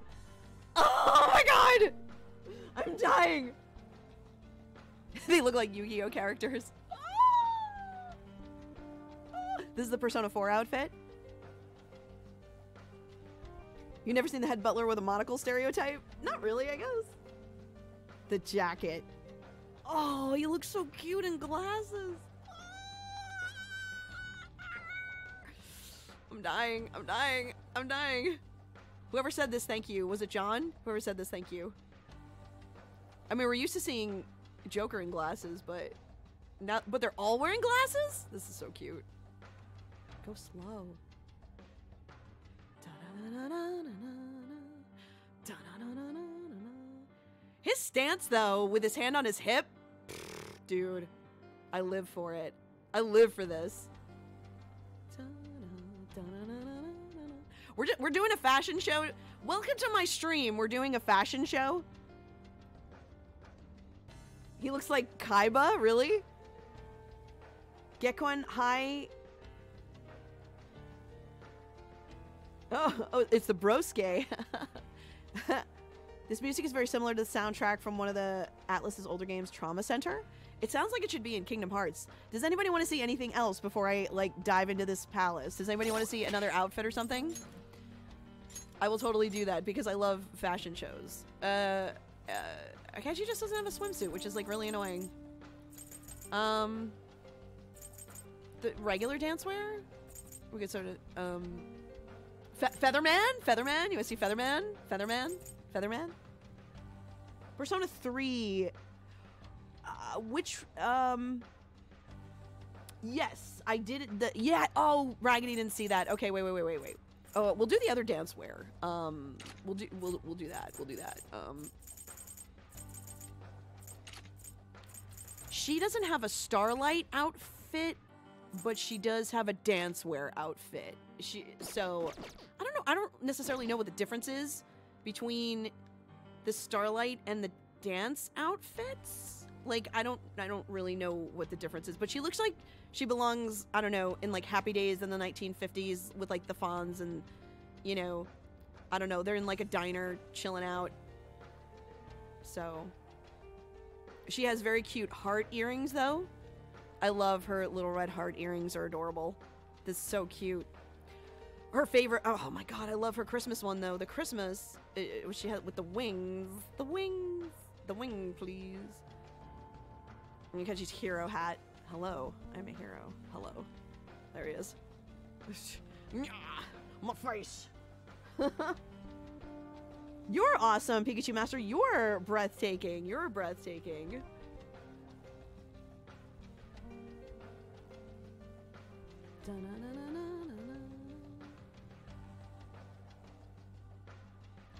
Oh my god! I'm dying! they look like Yu-Gi-Oh characters. This is the Persona 4 outfit. You never seen the head butler with a monocle stereotype? Not really, I guess. The jacket. Oh, he looks so cute in glasses. I'm dying. I'm dying. I'm dying. Whoever said this, thank you. Was it John? Whoever said this, thank you. I mean, we're used to seeing Joker in glasses, but not. But they're all wearing glasses. This is so cute. Go slow. His stance, though, with his hand on his hip, dude, I live for it. I live for this. We're, we're doing a fashion show. Welcome to my stream. We're doing a fashion show. He looks like Kaiba, really? Gekon hi. Oh, oh, it's the broske. this music is very similar to the soundtrack from one of the Atlus's older games, Trauma Center. It sounds like it should be in Kingdom Hearts. Does anybody want to see anything else before I like dive into this palace? Does anybody want to see another outfit or something? I will totally do that because I love fashion shows. Uh, uh, Akechi just doesn't have a swimsuit, which is like really annoying. Um, the regular dancewear. We could sort of um, Fe- Featherman, Featherman. You want to see Featherman, Featherman, Featherman. Persona three. Uh, which um. Yes, I did it. The yeah. Oh, Raggedy didn't see that. Okay, wait, wait, wait, wait, wait. Oh, we'll do the other dancewear. Um, we'll do we'll we'll do that. We'll do that. Um, she doesn't have a starlight outfit, but she does have a dancewear outfit. She so I don't know. I don't necessarily know what the difference is between the starlight and the dance outfits. Like I don't I don't really know what the difference is, but she looks like she belongs, I don't know, in like Happy Days in the 1950s with like the fawns and you know, I don't know, they're in like a diner chilling out. So she has very cute heart earrings though. I love her little red heart earrings are adorable. This is so cute. Her favorite oh my god, I love her Christmas one though. The Christmas uh, she had with the wings. The wings. The wing, please. Because she's hero hat. Hello, I'm a hero. Hello. There he is. My face. You're awesome, Pikachu Master. You're breathtaking. You're breathtaking.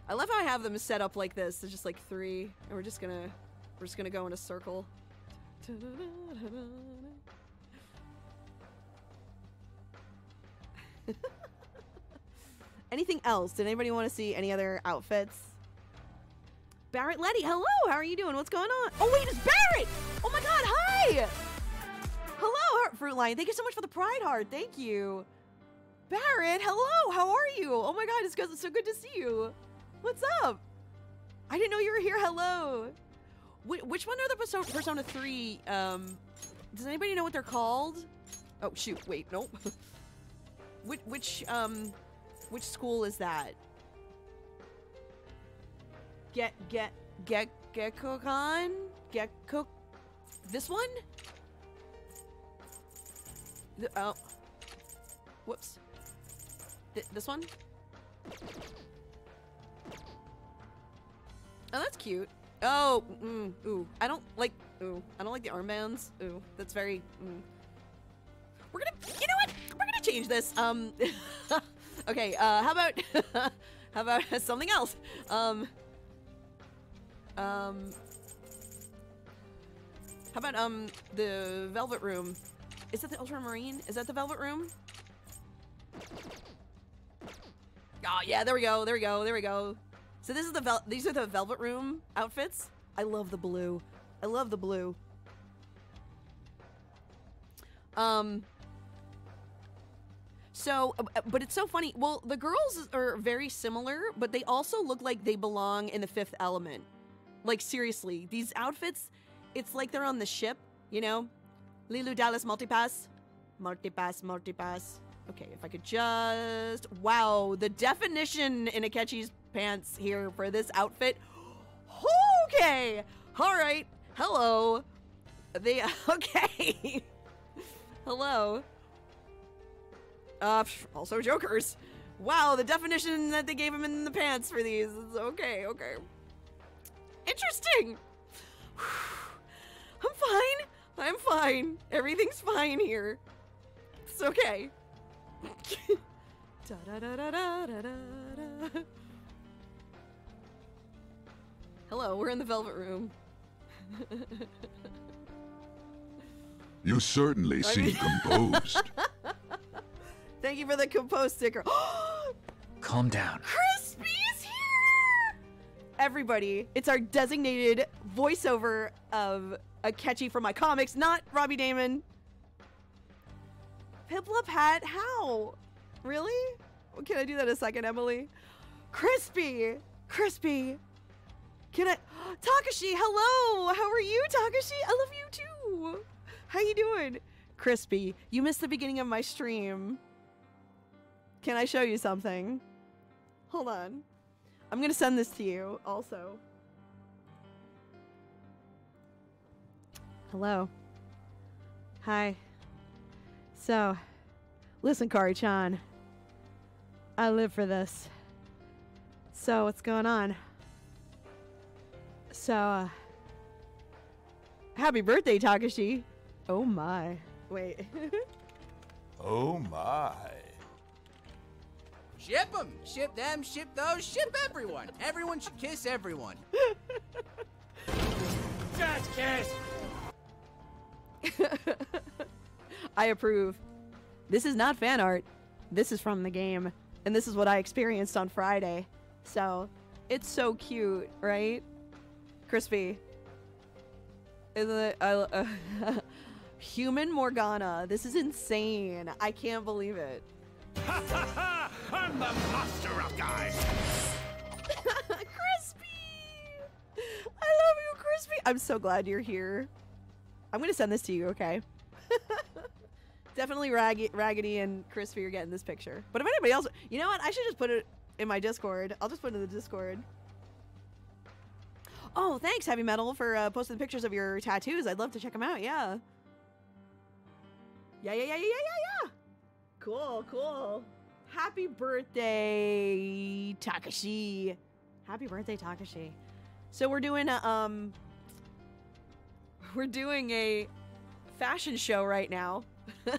I love how I have them set up like this. It's just like three, and we're just gonna, we're just gonna go in a circle. Anything else? Did anybody want to see any other outfits? Barrett Letty, hello. How are you doing? What's going on? Oh wait, it's Barrett. Oh my God, hi. Hello, Heart Fruit Lion. Thank you so much for the Pride Heart. Thank you. Barrett, hello. How are you? Oh my God, it's, it's so good to see you. What's up? I didn't know you were here. Hello. Wh- which one are the Persona, Persona 3? Um, does anybody know what they're called? Oh, shoot. Wait, nope. which, which, um, which school is that? Get, get, get, Gekkoukan? Gekko... This one? The, oh. Whoops. Th- this one? Oh, that's cute. Oh, mm, ooh. I don't like, ooh. I don't like the armbands. Ooh, that's very, mm. We're gonna, you know what? We're gonna change this. Um, okay, uh, how about, how about something else? Um, um, how about, um, the Velvet Room? Is that the Ultramarine? Is that the Velvet Room? Oh, yeah, there we go, there we go, there we go. So this is the vel- these are the Velvet Room outfits. I love the blue. I love the blue. Um. So, uh, but it's so funny. Well, the girls are very similar, but they also look like they belong in the Fifth Element. Like seriously, these outfits, it's like they're on the ship. You know, Leeloo Dallas multipass, multipass, multipass. Okay, if I could just wow, the definition in Akechi's pants here for this outfit. Okay, all right. Hello. They okay. Hello. Uh, also jokers. Wow, the definition that they gave him in the pants for these. is okay, okay. Interesting. I'm fine. I'm fine. Everything's fine here. It's okay. Da-da-da-da-da-da-da-da. Hello, we're in the Velvet Room. You certainly I seem composed. Thank you for the composed sticker. Calm down. Crispy's here! Everybody, it's our designated voiceover of a catchy from my comics, not Robbie Daymond. Piplup hat? How? Really? Can I do that a second, Emily? Crispy! Crispy! Can I? Takashi, hello! How are you, Takashi? I love you too! How you doing? Crispy, you missed the beginning of my stream. Can I show you something? Hold on. I'm gonna send this to you also. Hello. Hi. So, listen, Kari-chan. I live for this. So, what's going on? So, uh, happy birthday, Takashi. Oh my. Wait. Oh my. Ship them, ship them, ship those, ship everyone. Everyone should kiss everyone. Just kiss! I approve. This is not fan art. This is from the game. And this is what I experienced on Friday. So, it's so cute, right? Crispy. Isn't it? I, uh, Human Morgana. This is insane. I can't believe it. I'm the master of guys. Crispy! I love you, Crispy. I'm so glad you're here. I'm gonna send this to you, okay? Definitely Raggy, Raggedy and Crispy are getting this picture. But if anybody else, you know what? I should just put it in my Discord. I'll just put it in the Discord. Oh, thanks, Heavy Metal, for uh, posting pictures of your tattoos. I'd love to check them out. Yeah. Yeah, yeah, yeah, yeah, yeah, yeah. Cool, cool. Happy birthday, Takashi. Happy birthday, Takashi. So we're doing a um we're doing a fashion show right now.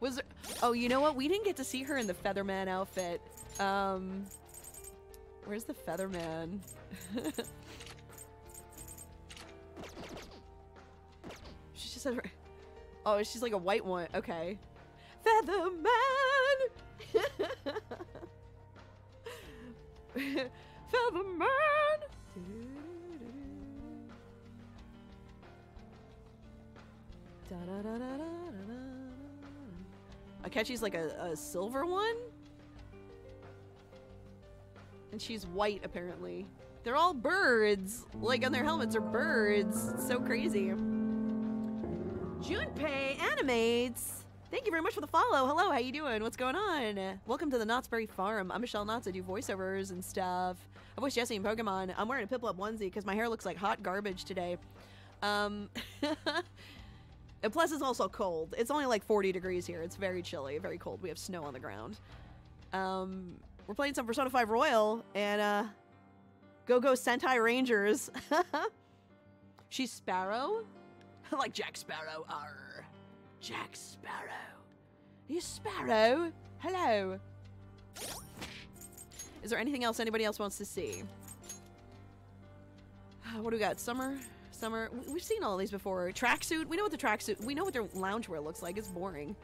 Was there, Oh, you know what? We didn't get to see her in the Featherman outfit. Um Where's the Featherman? she just said Oh, she's like a white one. Okay. Featherman! Featherman! Akechi's like a, a silver one? And she's white, apparently. They're all birds. Like, on their helmets are birds. So crazy. Junpei Animates. Thank you very much for the follow. Hello, how you doing? What's going on? Welcome to the Knott's Berry Farm. I'm Michele Knotz. I do voiceovers and stuff. I voice Jessie in Pokemon. I'm wearing a Piplup onesie because my hair looks like hot garbage today. Um, and plus it's also cold. It's only like 40 degrees here. It's very chilly, very cold. We have snow on the ground. Um, we're playing some Persona 5 Royal and uh, Go Go Sentai Rangers. She's Sparrow. like Jack Sparrow. Arr. Jack Sparrow. You Sparrow? Hello. Is there anything else anybody else wants to see? What do we got? Summer? Summer? we- We've seen all these before. Tracksuit? We know what the tracksuit... We know what their loungewear looks like. It's boring.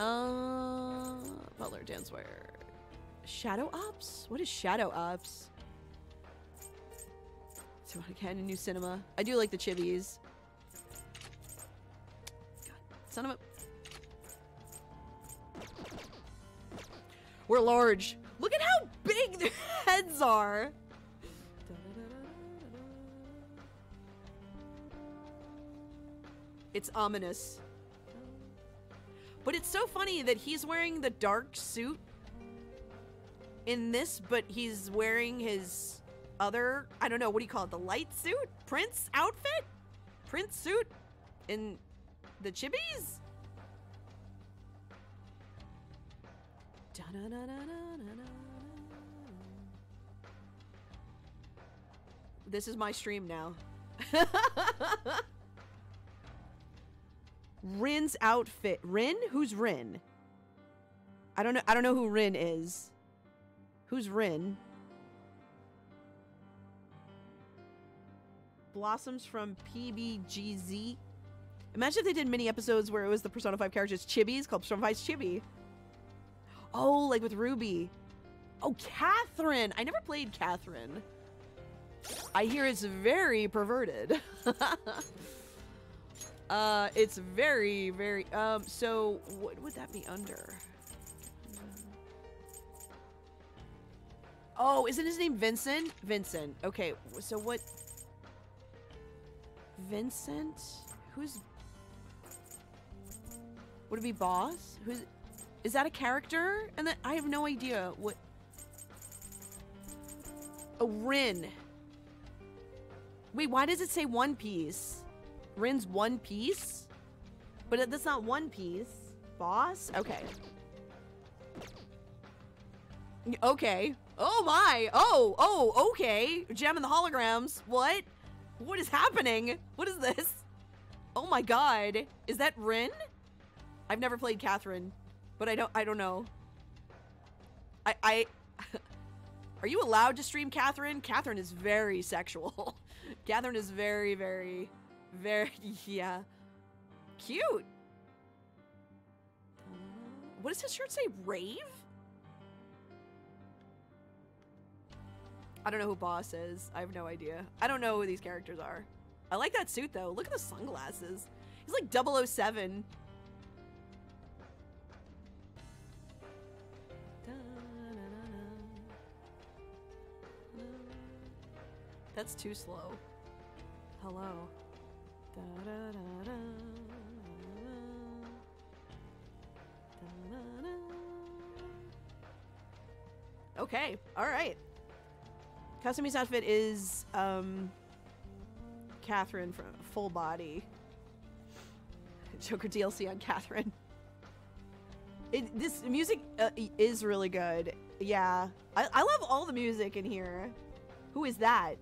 Uh... Butler dancewear. Shadow Ops? What is Shadow Ops? So again, a new cinema. I do like the chibis. God, son of a. We're large. Look at how big their heads are. It's ominous. But it's so funny that he's wearing the dark suit in this, but he's wearing his other, I don't know, what do you call it? The light suit? Prince outfit? Prince suit in the chibis? This is my stream now. Rin's outfit. Rin? Who's Rin? I don't know. I don't know who Rin is. Who's Rin? Blossoms from PBGZ. Imagine if they did mini episodes where it was the Persona 5 characters Chibis called Persona 5's Chibi. Oh, like with Ruby. Oh, Catherine. I never played Catherine. I hear it's very perverted. uh, it's very, very. Um, so what would that be under? Oh, isn't his name Vincent? Vincent. Okay, so what? Vincent? Who's? Would it be Boss? Who's? Is that a character? And then I have no idea what. Oh, Rin. Wait, why does it say One Piece? Rin's One Piece? But that's not One Piece. Boss? Okay. Okay. Oh my. Oh, oh, okay. Jem and the holograms. What? What is happening? What is this? Oh my god. Is that Rin? I've never played Catherine, but I don't I don't know. I I Are you allowed to stream Catherine? Catherine is very sexual. Catherine is very, very, very yeah. Cute. Uh, what does his shirt say? Rave? I don't know who Boss is. I have no idea. I don't know who these characters are. I like that suit though. Look at the sunglasses. He's like 007. That's too slow. Hello. Okay, all right. Kasumi's outfit is um Catherine from full body. Joker DLC on Catherine. It, this music uh, is really good. Yeah, I, I love all the music in here. Who is that?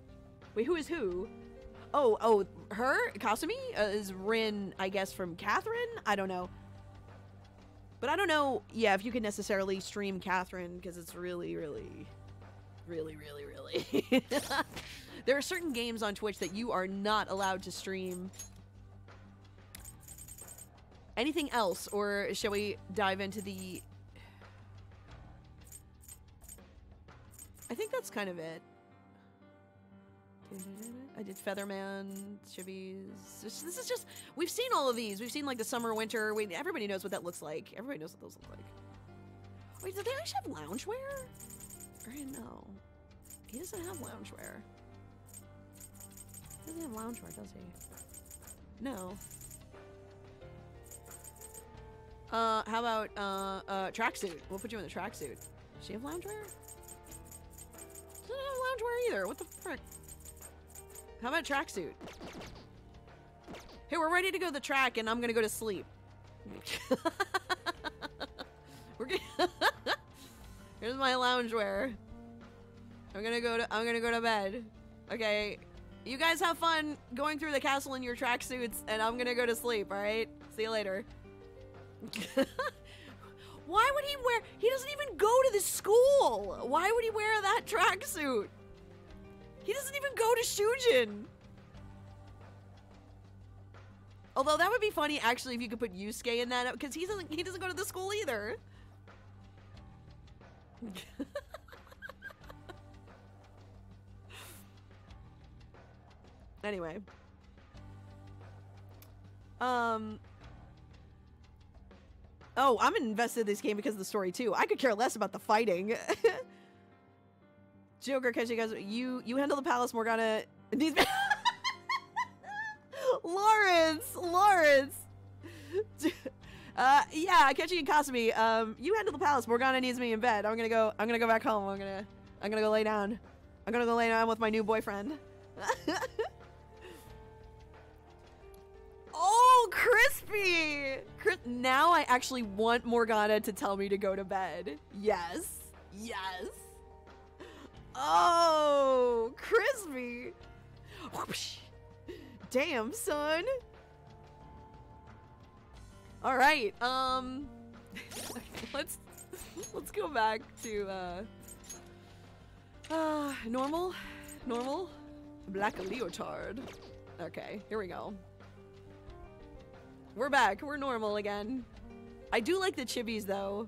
Wait, who is who? Oh, oh, her Kasumi uh, is Rin, I guess, from Catherine. I don't know, but I don't know. Yeah, if you can necessarily stream Catherine because it's really, really, really, really, really. there are certain games on Twitch that you are not allowed to stream. Anything else, or shall we dive into the? I think that's kind of it. I did Featherman, Chibis. This is just we've seen all of these. We've seen like the summer, winter. Wait, everybody knows what that looks like. Everybody knows what those look like. Wait, do they actually have loungewear? Or no, he doesn't have loungewear. He doesn't have loungewear, does he? No. Uh, how about uh, uh, tracksuit? We'll put you in the tracksuit. Does she have loungewear? Doesn't have loungewear either. What the frick? How about a tracksuit? Hey, we're ready to go to the track, and I'm gonna go to sleep. we're gonna Here's my loungewear. I'm gonna go to I'm gonna go to bed. Okay. You guys have fun going through the castle in your tracksuits, and I'm gonna go to sleep, alright? See you later. Why would he wear he doesn't even go to the school? Why would he wear that tracksuit? He doesn't even go to Shujin. Although that would be funny actually if you could put Yusuke in that because he doesn't he doesn't go to the school either. anyway. Um Oh, I'm invested in this game because of the story too. I could care less about the fighting. Joker, catch you guys. You you handle the palace, Morgana. These Lawrence, Lawrence. Uh, yeah, Kechi and Kasumi. Um, you handle the palace. Morgana needs me in bed. I'm gonna go. I'm gonna go back home. I'm gonna. I'm gonna go lay down. I'm gonna go lay down with my new boyfriend. oh, crispy! Cris- now I actually want Morgana to tell me to go to bed. Yes, yes. Oh, crispy! Damn, son. All right. Um let's let's go back to uh uh normal normal black leotard. Okay, here we go. We're back. We're normal again. I do like the chibis though.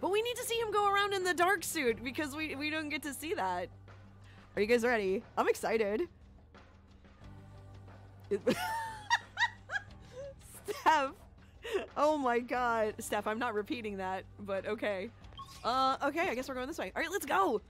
But we need to see him go around in the dark suit because we we don't get to see that. Are you guys ready? I'm excited. Steph. Oh my god. Steph, I'm not repeating that, but okay. Uh, okay, I guess we're going this way. All right, let's go.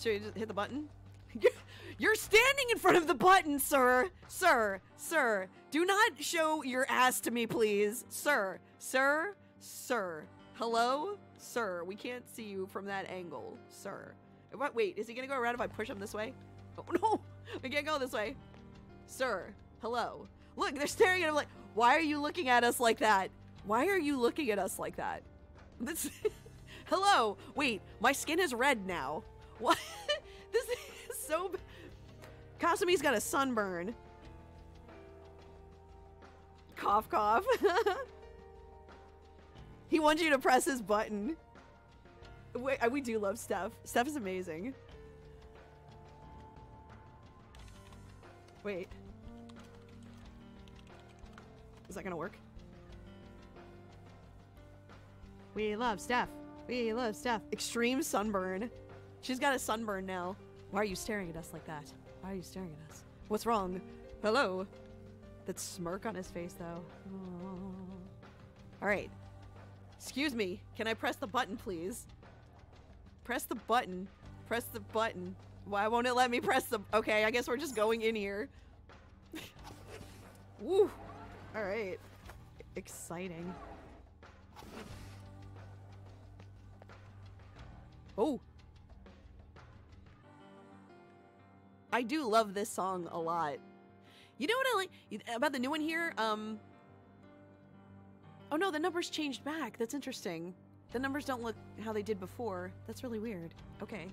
Should we just hit the button? You're standing in front of the button, sir. Sir, sir. Do not show your ass to me, please. Sir, sir, Sir. Hello? Sir. We can't see you from that angle. Sir. What, wait, is he gonna go around if I push him this way? Oh no! I can't go this way. Sir. Hello. Look, they're staring at him like, why are you looking at us like that? Why are you looking at us like that? This Hello. Wait, my skin is red now. What? this is so Kasumi's got a sunburn. Cough, cough. He wants you to press his button. Wait, we do love Steph. Steph is amazing. Wait. Is that gonna work? We love Steph. We love Steph. Extreme sunburn. She's got a sunburn now. Why are you staring at us like that? Why are you staring at us? What's wrong? Hello? That smirk on his face, though. All right. Excuse me. Can I press the button, please? Press the button. Press the button. Why won't it let me press the... Okay, I guess we're just going in here. Woo. All right. Exciting. Oh. I do love this song a lot. You know what I like about the new one here? Um. Oh no, the numbers changed back. That's interesting. The numbers don't look how they did before. That's really weird. Okay.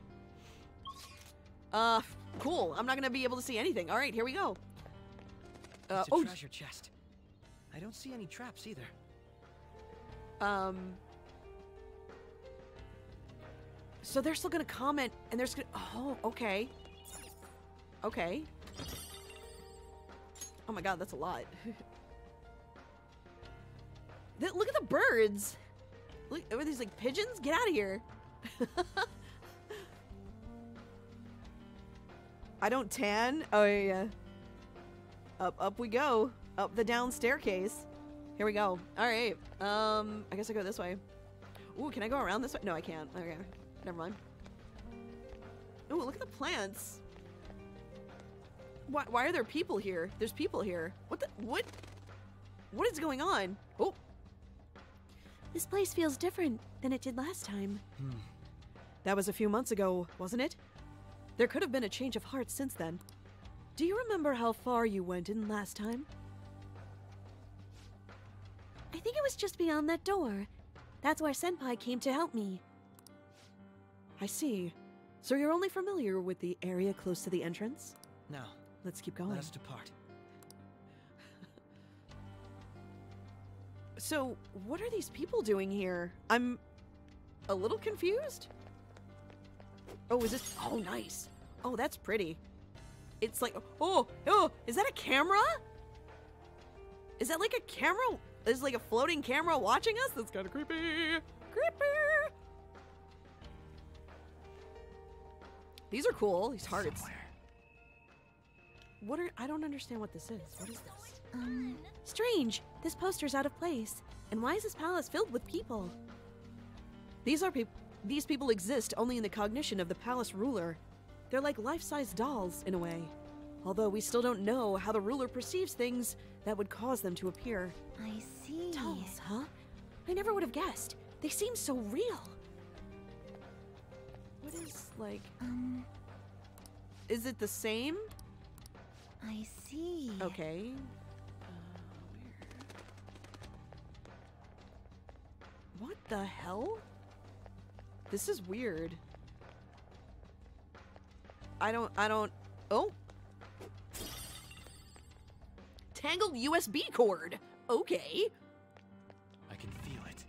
Uh, cool. I'm not gonna be able to see anything. All right, here we go. Uh, it's a oh, treasure chest. I don't see any traps either. Um. So they're still gonna comment, and there's gonna. Oh, okay. Okay. Oh my god, that's a lot. Look at the birds. Look, are these like pigeons? Get out of here. I don't tan. Oh yeah. Up, up we go. Up the down staircase. Here we go. All right. Um, I guess I go this way. Ooh, can I go around this way? No, I can't. Okay, never mind. Ooh, look at the plants. Why, why are there people here? There's people here. What the? What? What is going on? Oh, This place feels different than it did last time. Hmm. that was a few months ago, wasn't it? There could have been a change of heart since then. Do you remember how far you went in last time? I think it was just beyond that door. That's where Senpai came to help me. I see. So you're only familiar with the area close to the entrance? No. Let's keep going. let us depart. So, what are these people doing here? I'm a little confused. Oh, is this? Oh, nice. Oh, that's pretty. It's like, oh, oh, is that a camera? Is that like a camera? Is like a floating camera watching us? That's kind of creepy. Creepy. These are cool. These hearts. What are? I don't understand what this is. What is this? Um, strange. This poster's out of place. And why is this palace filled with people? These are people. These people exist only in the cognition of the palace ruler. They're like life-size dolls in a way. Although we still don't know how the ruler perceives things that would cause them to appear. I see. Dolls, huh? I never would have guessed. They seem so real. What is like? Um, Is it the same? I see. Okay. What the hell? This is weird. I don't, I don't, oh. Tangled USB cord. Okay. I can feel it.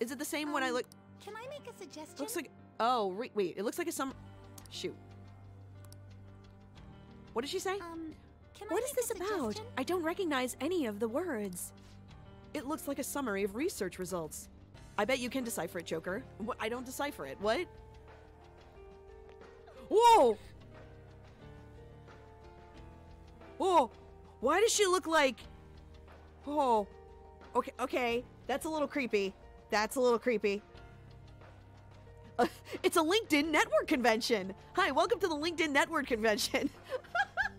Is it the same when I Um, look? Can I make a suggestion? Looks like, oh, re- wait, it looks like a summer, shoot. What did she say? Um, can I What is make a this about? I don't recognize any of the words. It looks like a summary of research results. I bet you can decipher it, Joker. I don't decipher it. What? Whoa! Whoa! Why does she look like? Oh, okay, okay. That's a little creepy. That's a little creepy. Uh, it's a LinkedIn network convention. Hi, welcome to the LinkedIn network convention.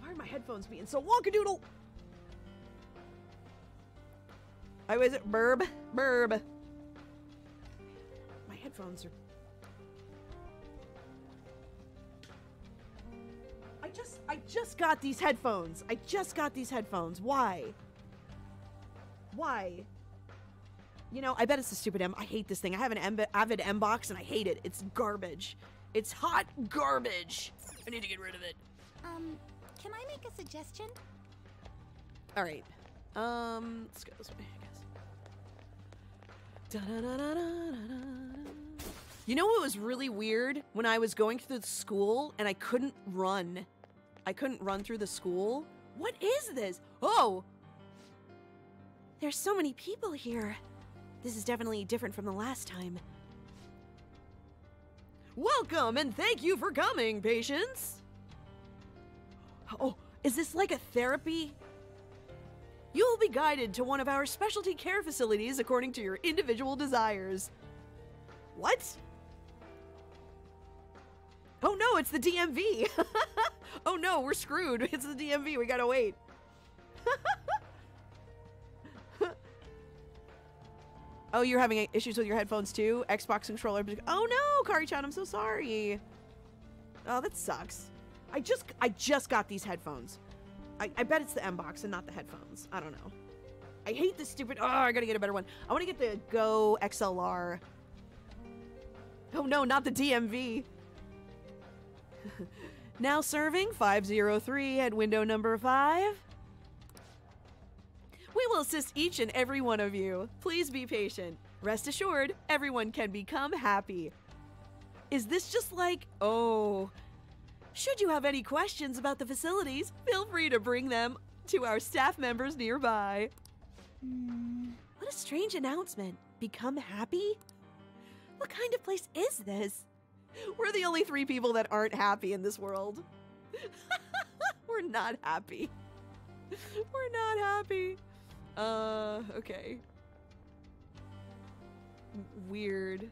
Why are my headphones being so wonkadoodle? I was it burb burb. My headphones are. I just I just got these headphones. I just got these headphones. Why? Why? You know, I bet it's the stupid M. I hate this thing. I have an M- Avid M box and I hate it. It's garbage. It's hot garbage. I need to get rid of it. Um, can I make a suggestion? All right. Um, let's go this way. You know what was really weird? When I was going through the school and I couldn't run. I couldn't run through the school. What is this? Oh! There's so many people here. This is definitely different from the last time. Welcome and thank you for coming, patients. Oh, is this like a therapy? You will be guided to one of our specialty care facilities according to your individual desires. What? Oh no, it's the DMV. oh no, we're screwed. It's the DMV. We gotta wait. oh, you're having issues with your headphones too? Xbox controller. Oh no, Kari-chan, I'm so sorry. Oh, that sucks. I just I just got these headphones. I, I bet it's the M box and not the headphones. I don't know. I hate this stupid. Oh, I gotta get a better one. I want to get the GoXLR. Oh no, not the DMV. now serving 503 at window number 5. We will assist each and every one of you. Please be patient. Rest assured, everyone can become happy. Is this just like, oh, should you have any questions about the facilities, feel free to bring them to our staff members nearby. Hmm, what a strange announcement. Become happy? What kind of place is this? We're the only three people that aren't happy in this world. We're not happy. We're not happy. Uh, okay. Weird.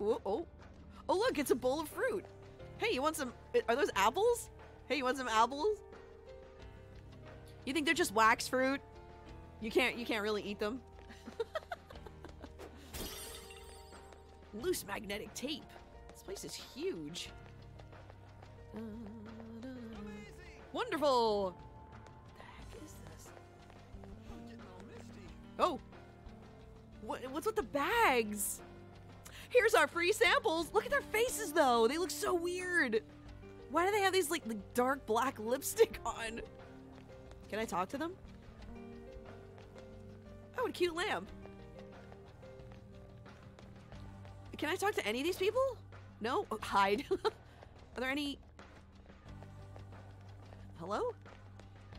Oh, oh. Oh, look, it's a bowl of fruit. Hey, you want some? Are those apples? Hey, you want some apples? You think they're just wax fruit? You can't. You can't really eat them. Loose magnetic tape. This place is huge. Wonderful. Oh. What, what's with the bags? Here's our free samples. Look at their faces, though. They look so weird. Why do they have these like, like dark black lipstick on? Can I talk to them? Oh, a cute lamp. Can I talk to any of these people? No? Oh, hide. Are there any... Hello?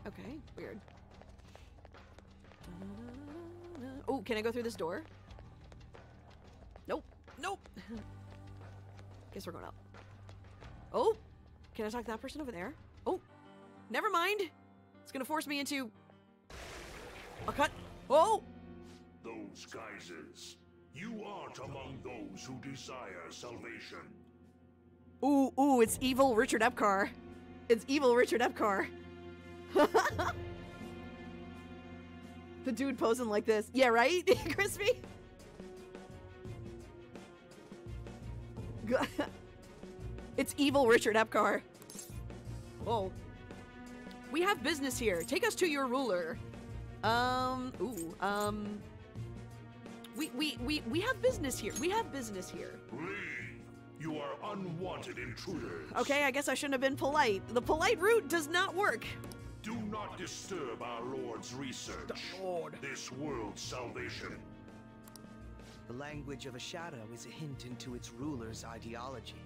Okay, weird. Oh, can I go through this door? Nope. Guess we're going up. Oh, can I talk to that person over there? Oh, never mind. It's gonna force me into a cut. Oh, Those geysers. You aren't among those who desire salvation. ooh, ooh! It's evil Richard Epcar. It's evil Richard Epcar. the dude posing like this. Yeah, right, Crispy. it's evil Richard Epcar. Whoa. We have business here. Take us to your ruler. Um, ooh, um... We, we, we, we have business here. We have business here. Leave. You are unwanted intruders. Okay, I guess I shouldn't have been polite. The polite route does not work. Do not disturb our Lord's research. Lord. This world's salvation. The language of a shadow is a hint into its ruler's ideology.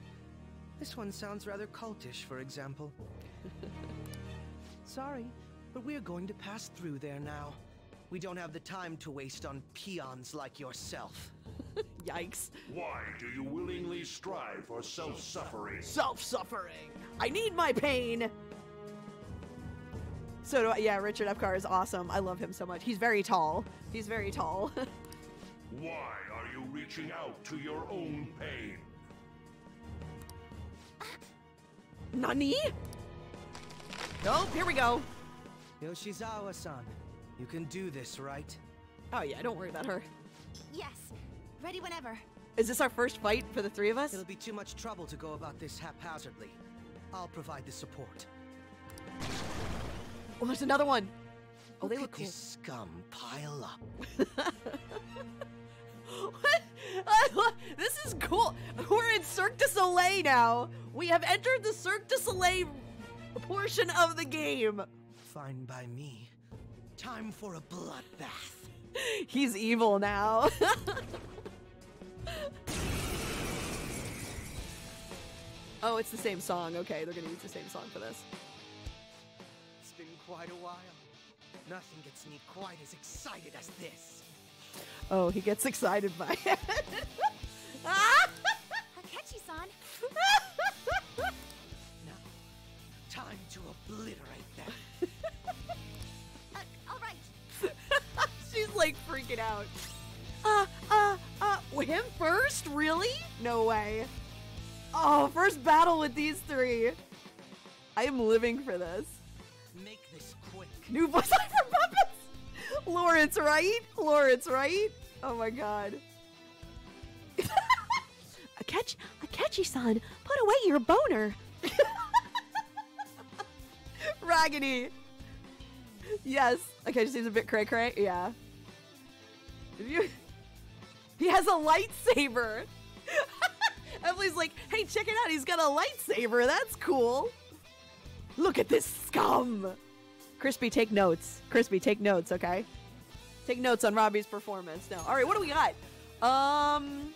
This one sounds rather cultish, for example. Sorry, but we're going to pass through there now. We don't have the time to waste on peons like yourself. Yikes. Why do you willingly strive for self-suffering? Self-suffering. I need my pain. So do I, yeah, Richard Epcar is awesome. I love him so much. He's very tall. He's very tall. Why are you reaching out to your own pain? Nani? Nope, here we go. Yoshizawa-san, You can do this, right? Oh yeah, don't worry about her. Yes. Ready whenever. Is this our first fight for the three of us? It'll be too much trouble to go about this haphazardly. I'll provide the support. Oh, there's another one. Oh, they Look look cool. this scum pile up. I lo- this is cool. We're in Cirque du Soleil now. We have entered the Cirque du Soleil portion of the game. Fine by me. Time for a bloodbath. He's evil now. oh, it's the same song. Okay, they're gonna use the same song for this. It's been quite a while. Nothing gets me quite as excited as this. Oh, he gets excited by it. Ah! Akechi-san. Now, time to obliterate them. Uh, all right. She's like freaking out. Uh, uh, uh, him first? Really? No way. Oh, first battle with these three. I am living for this. Make this quick. New voice line for puppets. Lawrence, right? Lawrence, right? Oh my god. Akechi, Akechi-san, put away your boner. Raggedy. Yes. Okay, just seems a bit cray cray. Yeah. You- He has a lightsaber. Emily's like, hey, check it out. He's got a lightsaber. That's cool. Look at this scum. Crispy, take notes. Crispy, take notes, okay? Take notes on Robbie's performance. No. All right, what do we got? Um.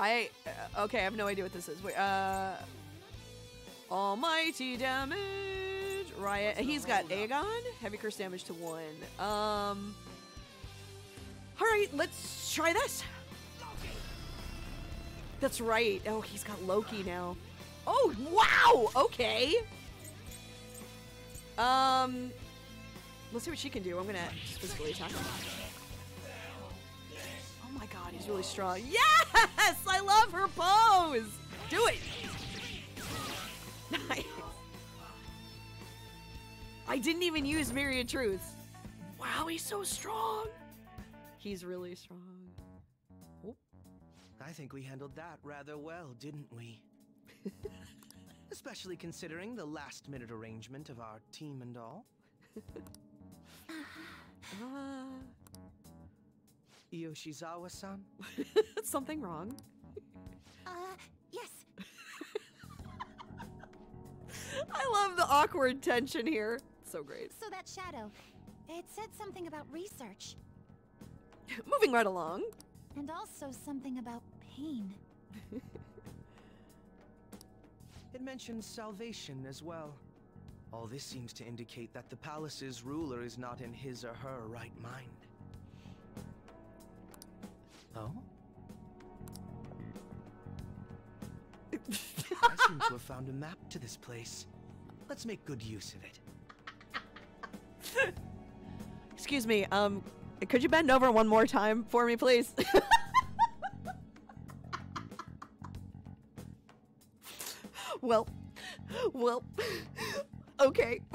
I. Uh, okay, I have no idea what this is. Wait, uh. Almighty damage. Riot. He's got Eigaon. Heavy curse damage to one. Um. All right, let's try this. That's right. Oh, he's got Loki now. Oh, wow. Okay. Um. Let's see what she can do. I'm gonna physically attack him. Oh my god, he's really strong. Yes! I love her pose! Do it! Nice. I didn't even use Myriad Truths. Wow, he's so strong. He's really strong. I think we handled that rather well, didn't we? Especially considering the last minute arrangement of our team and all. Uh, Yoshizawa-san? something wrong. Uh, yes. I love the awkward tension here. So great. So that shadow, it said something about research. Moving right along. And also something about pain. It mentions salvation as well. All this seems to indicate that the palace's ruler is not in his or her right mind. Oh? I seem to have found a map to this place. Let's make good use of it. Excuse me, um, could you bend over one more time for me, please? well, well, okay.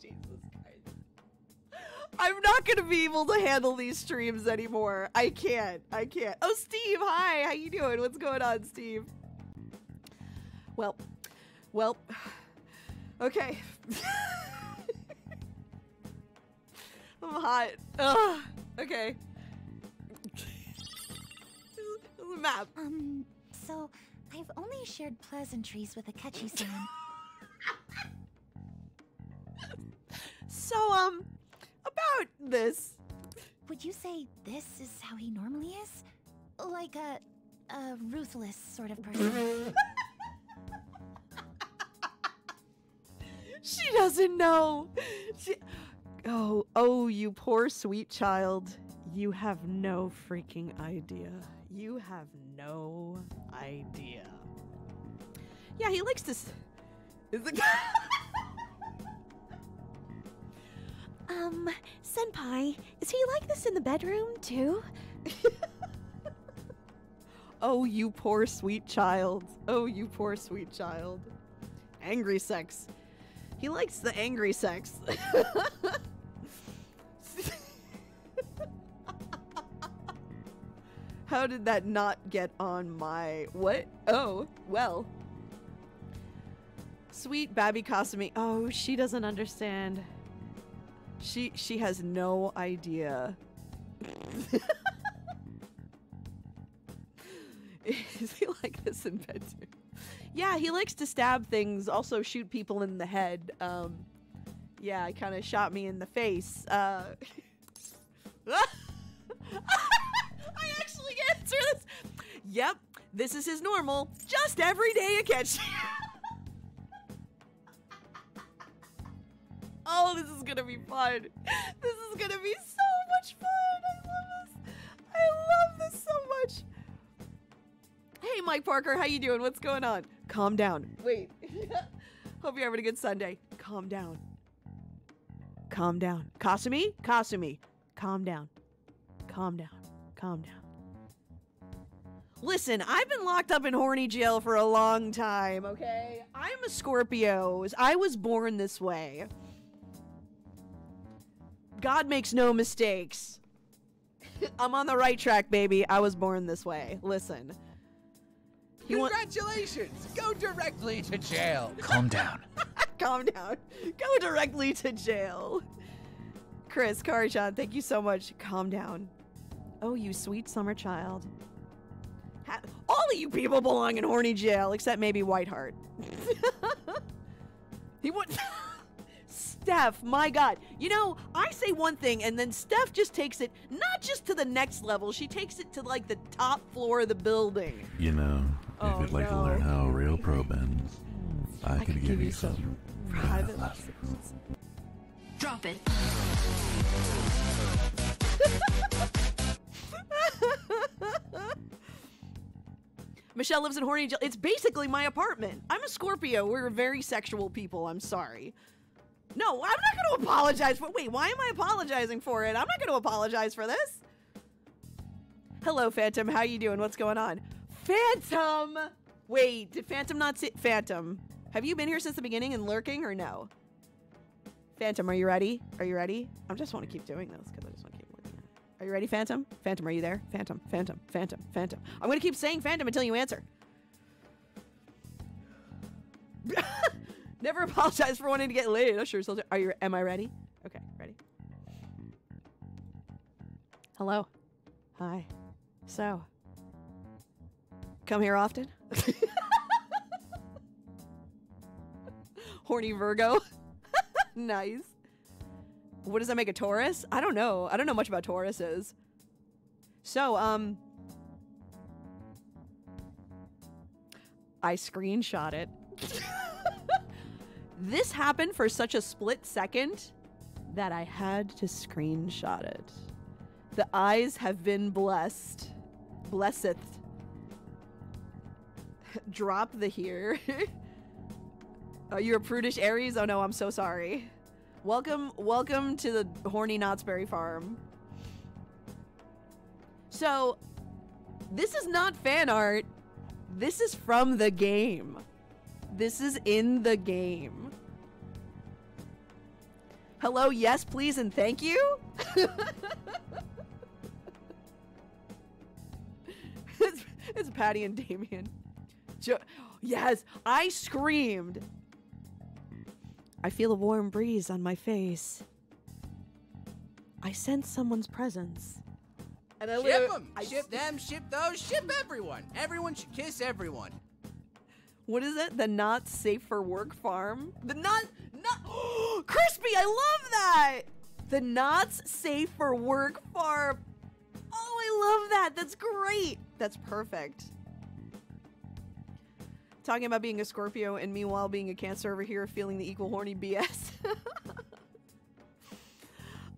Jesus Christ. I'm not gonna be able to handle these streams anymore. I can't. I can't. Oh, Steve, hi. How you doing? What's going on, Steve? Well, well, okay. I'm hot. Ugh. Okay. Map. Um, so I've only shared pleasantries with Akechi-san. So, um, about this. Would you say this is how he normally is? Like a, a ruthless sort of person. She doesn't know. She. Oh, oh, you poor sweet child. You have no freaking idea. You have no idea. Yeah, he likes to. s- Is it? Um, Senpai, is he like this in the bedroom too? oh, you poor sweet child. Oh, you poor sweet child. Angry sex. He likes the angry sex. How did that not get on my what? Oh, well. Sweet Babby Kasumi. Oh, she doesn't understand. She she has no idea. Is he like this in bed too? Yeah, he likes to stab things, also shoot people in the head. Um, yeah, he kind of shot me in the face. Uh, answer this. Yep, this is his normal. Just every day a catch. oh, this is gonna be fun. This is gonna be so much fun. I love this. I love this so much. Hey, Mike Parker, how you doing? What's going on? Calm down. Wait. Hope you're having a good Sunday. Calm down. Calm down. Kasumi? Kasumi. Calm down. Calm down. Calm down. Listen, I've been locked up in horny jail for a long time, okay? I'm a Scorpio. I was born this way. God makes no mistakes. I'm on the right track, baby. I was born this way. Listen. You want- Congratulations! Go directly to jail. Calm down. Calm down. Go directly to jail. Chris, Karchan, thank you so much. Calm down. Oh, you sweet summer child. Ha- All of you people belong in horny jail, except maybe Whiteheart. he would. Steph, my God. You know, I say one thing and then Steph just takes it not just to the next level, she takes it to like the top floor of the building. You know, Oh, if you'd like oh, no. to learn how a real pro bends, I, could, give, you some. Private lessons. Drop it. Michelle lives in horny jail. It's basically my apartment. I'm a Scorpio. We're very sexual people. I'm sorry. No, I'm not going to apologize for. Wait, why am I apologizing for it? I'm not going to apologize for this. Hello, Phantom. How you doing? What's going on? Phantom. Wait, did Phantom not see Phantom? Have you been here since the beginning and lurking or no? Phantom, are you ready? Are you ready? I just want to keep doing this because I just want to keep. Are you ready, Phantom? Phantom, are you there? Phantom, Phantom, Phantom, Phantom. I'm to keep saying Phantom until you answer. Never apologize for wanting to get laid. Oh, sure. So, are you? Am I ready? Okay, ready. Hello. Hi. So, come here often? Horny Virgo. nice. What does that make a Taurus? I don't know. I don't know much about Tauruses. So, um, I screenshot it. this happened for such a split second that I had to screenshot it. The eyes have been blessed. Blesseth. Drop the here. oh, you're a prudish Aries? Oh no, I'm so sorry. Welcome, welcome to the horny Knott's Berry Farm. So, this is not fan art. This is from the game. This is in the game. Hello, yes, please, and thank you? it's, it's Patty and Damien. Jo- yes, I screamed. I feel a warm breeze on my face. I sense someone's presence. And I Ship literally- them, ship them, ship those, ship everyone. Everyone should kiss everyone. What is it? The not safe for work farm? The not not crispy. I love that. The not safe for work farm. Oh, I love that. That's great. That's perfect. Talking about being a Scorpio and meanwhile being a Cancer over here, feeling the equal horny BS.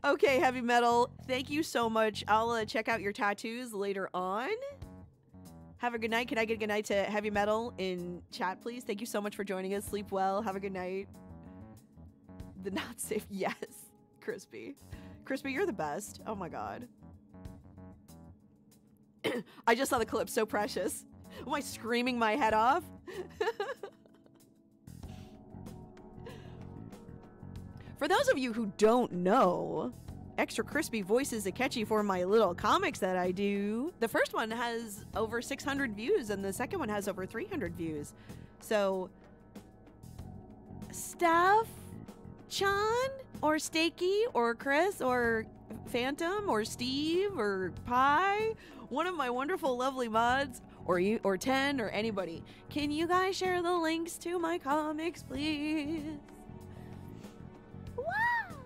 okay, heavy metal. Thank you so much. I'll uh, check out your tattoos later on. Have a good night. Can I get a good night to Heavy Metal in chat, please? Thank you so much for joining us. Sleep well. Have a good night. The not safe. Yes. Crispy. Crispy, you're the best. Oh my god. I just saw the clip. So precious. Am I screaming my head off? For those of you who don't know, Extra Crispy voices catchy for my little comics that I do. The first one has over 600 views, and the second one has over 300 views. So, Steph, Chan, or Stakey, or Chris, or Phantom, or Steve, or Pi, one of my wonderful, lovely mods, or you, or Ten, or anybody, can you guys share the links to my comics, please? Wow!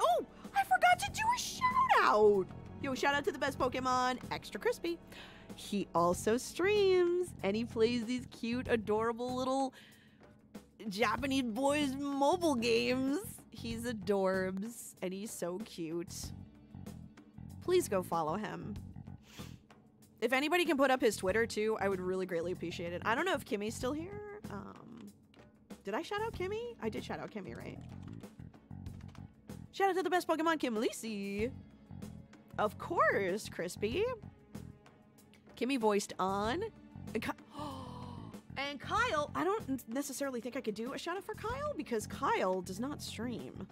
Oh, I forgot to do a shout out. Yo, shout out to the best Pokemon, Extra Crispy. He also streams and he plays these cute, adorable little Japanese boys mobile games. He's adorbs and he's so cute. Please go follow him. If anybody can put up his Twitter too, I would really greatly appreciate it. I don't know if Kimmy's still here. Um, did I shout out Kimmy? I did shout out Kimmy, right? Shout out to the best Pokemon, Kim Lisi. Of course, Crispy. Kimmy voiced on. And, Ky- and Kyle, I don't necessarily think I could do a shout out for Kyle because Kyle does not stream.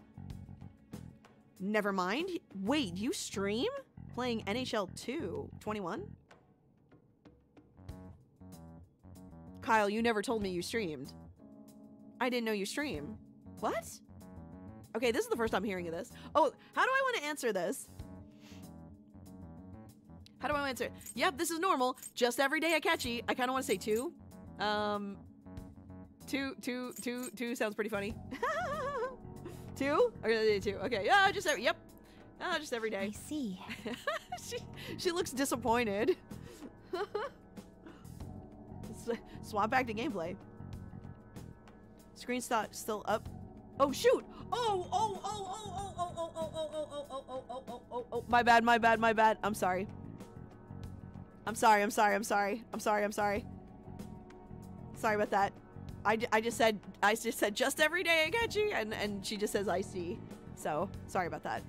Never mind. Wait, you stream? Playing NHL 2 21? Kyle, you never told me you streamed. I didn't know you stream. What? Okay, this is the first I'm hearing of this. Oh, how do I want to answer this? How do I answer it? Yep, this is normal. Just every day I catch you. I kind of want to say two. Um, two, two, two, two sounds pretty funny. two? Okay, two. Okay, yeah, just every. Yep. Ah, just every day. I see. she she looks disappointed. Swap back to gameplay. Screen stop still up. Oh shoot! Oh oh oh oh oh oh oh oh oh oh oh oh oh oh oh oh my bad my bad my bad. I'm sorry. I'm sorry I'm sorry I'm sorry I'm sorry I'm sorry. Sorry about that. I, I just said I just said just every day I get you and and she just says I see. So sorry about that.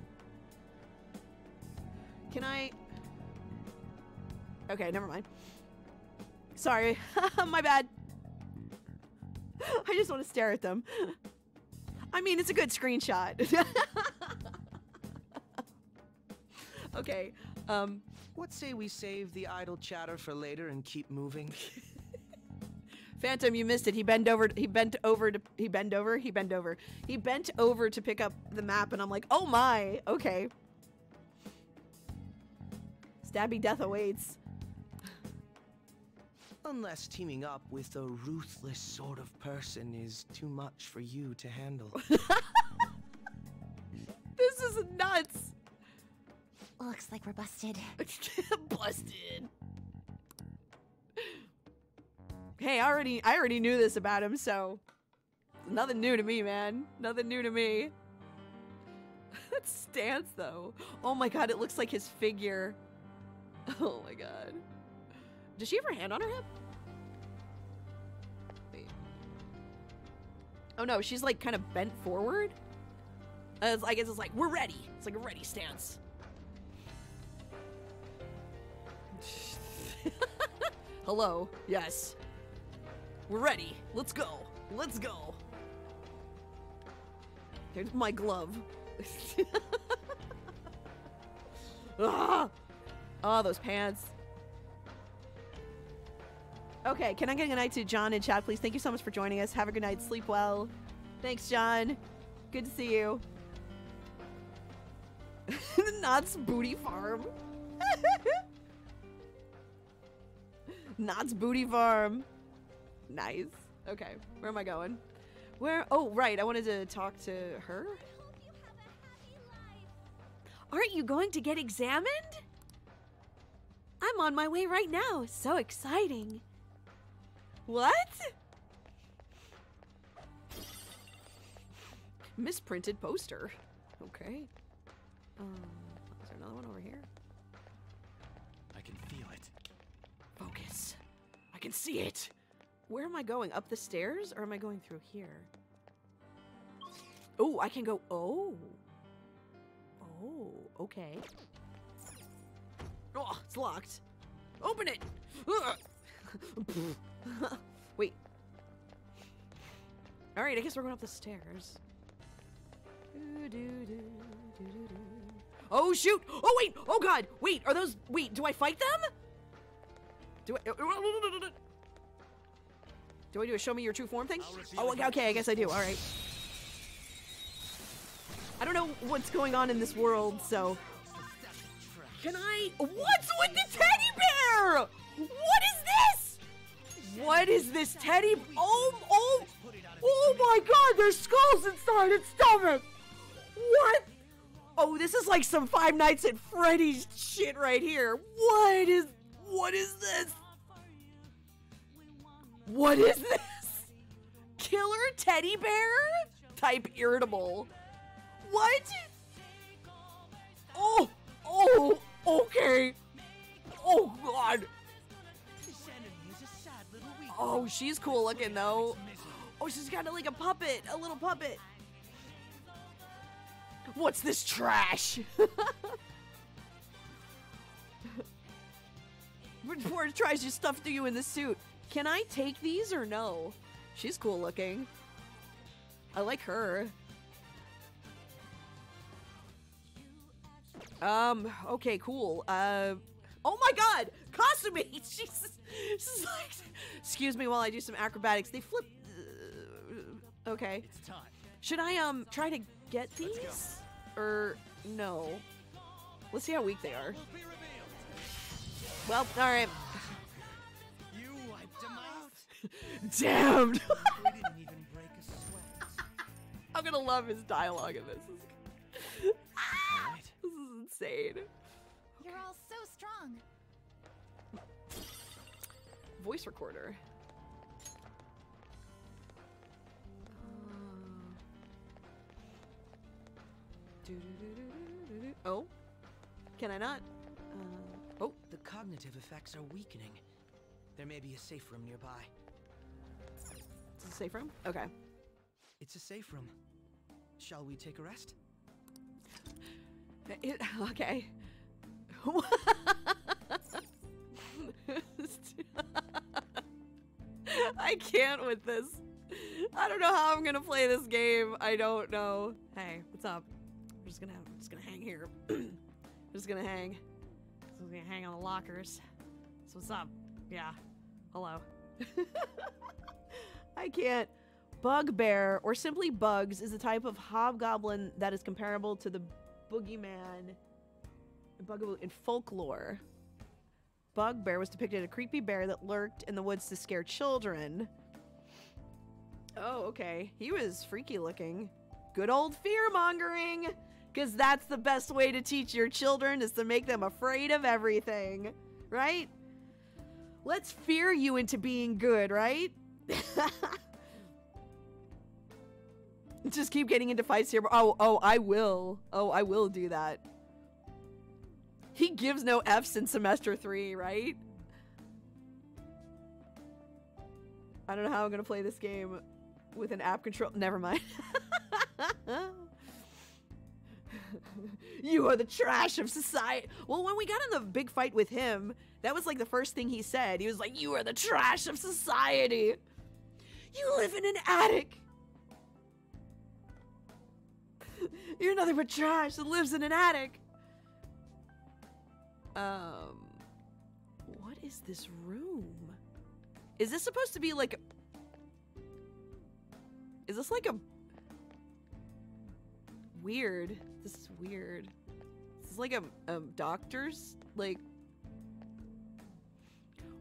Can I? Okay, never mind. Sorry, my bad. I just want to stare at them. I mean, it's a good screenshot. okay. Um. What say we save the idle chatter for later and keep moving? Phantom, you missed it. He bent over. He bent over to. He bent over. He bent over. He bent over to pick up the map, and I'm like, oh my. Okay. Stabby death awaits. Unless teaming up with a ruthless sort of person is too much for you to handle. This is nuts. Looks like we're busted. Busted. Hey, I already I already knew this about him, so nothing new to me, man. Nothing new to me. that stance though. Oh my god, it looks like his figure. Oh my god. Does she have her hand on her hip? Wait. Oh no, she's like kind of bent forward. Uh, I guess it's like we're ready. It's like a ready stance. Hello. Yes. We're ready. Let's go. Let's go. There's my glove. ah! Oh, those pants. Okay, can I get a good night to John and Chad, please? Thank you so much for joining us. Have a good night. Sleep well. Thanks, John. Good to see you. Knott's Booty Farm. Knott's Booty Farm. Nice. Okay, where am I going? Where? Oh, right. I wanted to talk to her. Aren't you going to get examined? I'm on my way right now. So exciting. What? Misprinted poster. Okay. Um, is there another one over here? I can feel it. Focus. I can see it. Where am I going? Up the stairs or am I going through here? Oh, I can go. Oh. Oh, okay. Oh, it's locked. Open it. Wait. All right, I guess we're going up the stairs. Oh shoot! Oh wait! Oh god! Wait, are those? Wait, do I fight them? Do I? Do I do a show me your true form thing? Oh, okay, I guess I do. All right. I don't know what's going on in this world, so. Can I? What's with the teddy bear? What is? What is this teddy? Oh, oh, oh my God! There's skulls inside its stomach. What? Oh, this is like some Five Nights at Freddy's shit right here. What is? What is this? What is this? Killer teddy bear? Type irritable. What? Oh, oh, okay. Oh god. Oh, she's cool looking though. Oh, she's kind of like a puppet, a little puppet. What's this trash? Before tries to stuff through you in the suit. Can I take these or no? She's cool looking. I like her. Um, okay, cool. Uh, oh my god! Kasumi! She's, she's like, excuse me while I do some acrobatics. They flip. Uh, okay. Should I, um, try to get these? Or, no? Let's see how weak they are. Well, alright. You wiped him out. Damned! we didn't even break a sweat. I'm gonna love his dialogue in this. This is insane. You're Voice recorder. Uh, Oh, can I not? Uh, oh, The cognitive effects are weakening. There may be a safe room nearby. it's a safe room. Okay. It's a safe room. Shall we take a rest? It, okay. I can't with this. I don't know how I'm gonna play this game. I don't know. Hey, what's up? I'm just gonna, I'm just gonna hang here. I'm just gonna hang. Just gonna hang on the lockers. So what's up? Yeah. Hello. I can't. Bugbear, or simply Bugs, is a type of hobgoblin that is comparable to the boogeyman in folklore. Bugbear was depicted a creepy bear that lurked in the woods to scare children. Oh, okay. He was freaky looking. Good old fear mongering! Because that's the best way to teach your children is to make them afraid of everything. Right? Let's fear you into being good, right? Just keep getting into fights here. Oh, oh, I will. Oh, I will do that. He gives no F's in semester three, right? I don't know how I'm gonna play this game with an app control. Never mind. you are the trash of society. Well, when we got in the big fight with him, that was like the first thing he said. He was like, You are the trash of society. You live in an attic. You're nothing but trash that lives in an attic. Um, what is this room? Is this supposed to be like? Is this like a weird? This is weird. This is like a, a doctor's like.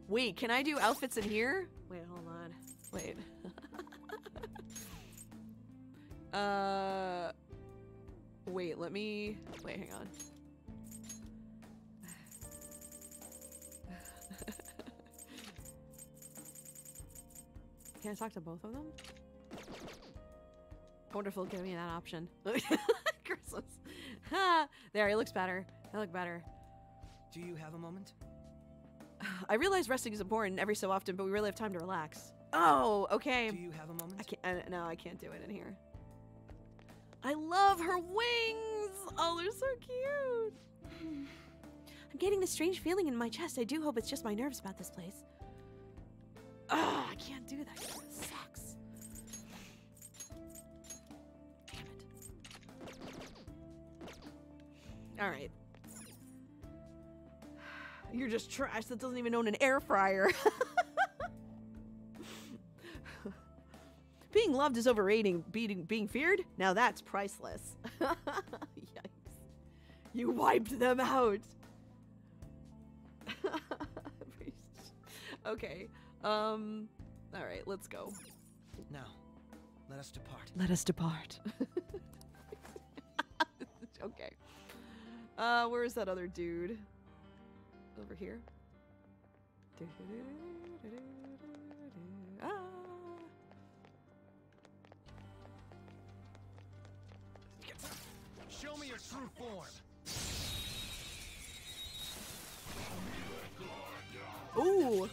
Wait, can I do outfits in here? Wait, hold on. Wait. uh. Wait, let me. Wait, hang on. Can I talk to both of them? I wonder if it'll give me that option. Christmas. Ha! there, it looks better. I look better. Do you have a moment? I realize resting is important every so often, but we really have time to relax. Oh, okay. Do you have a moment? I can't. I, no, I can't do it in here. I love her wings. Oh, they're so cute. I'm getting this strange feeling in my chest. I do hope it's just my nerves about this place. Ah, I can't do that. It sucks. Damn it. All right. You're just trash that doesn't even own an air fryer. being loved is overrating. Being being feared, now that's priceless. Yikes! You wiped them out. okay. Um. All right. Let's go. Now, let us depart. Let us depart. okay. Uh, where is that other dude? Over here. Ah. Show me your true form. Ooh.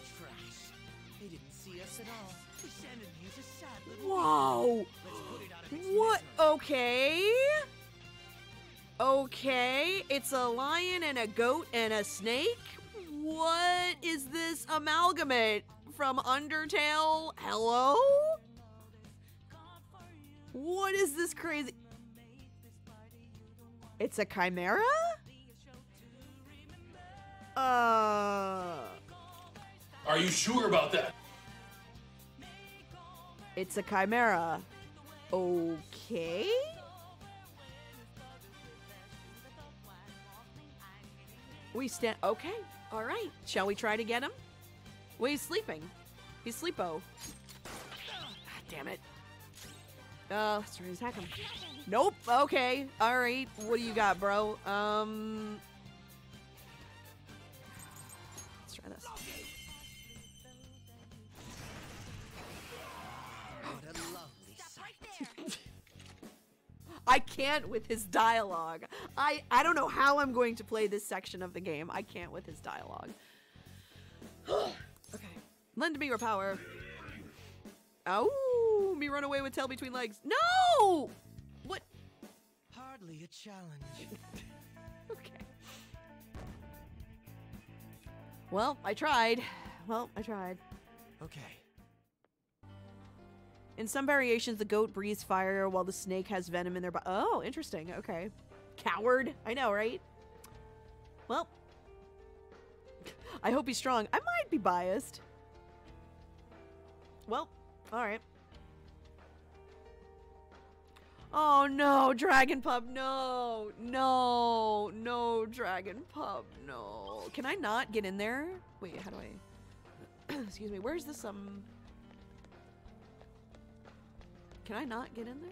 At all. Is a sad Whoa. Let's put it out of its What? Okay. Okay. It's a lion and a goat and a snake. What is this amalgamate from Undertale? Hello? What is this crazy? It's a chimera? Uh. Are you sure about that? It's a chimera. Okay. We stand. Okay. All right. Shall we try to get him? Well, he's sleeping. He's sleepo. Ah, damn it. Uh, let's try to attack him. Nope. Okay. All right. What do you got, bro? Um. Let's try this. I can't with his dialogue. I I don't know how I'm going to play this section of the game. I can't with his dialogue. okay. Lend me your power. Oh, me run away with tail between legs. No! What? Hardly a challenge. Okay. Well, I tried. Well, I tried. Okay. In some variations, the goat breathes fire while the snake has venom in their body. Oh, interesting. Okay. Coward. I know, right? Well, I hope he's strong. I might be biased. Well, all right. Oh no, Dragon Pub, no, no, no, Dragon Pub, no. Can I not get in there? Wait, how do I? Excuse me. Where's this um? Can I not get in there?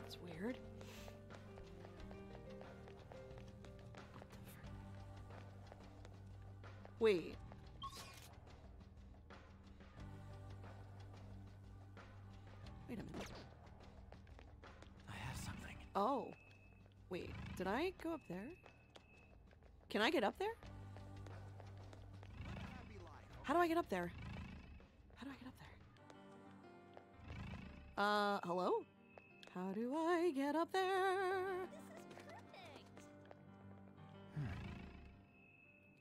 That's weird. Wait. Wait a minute. I have something. Oh. Wait, did I go up there? Can I get up there? How do I get up there? How do I get up there? Uh, hello? How do I get up there?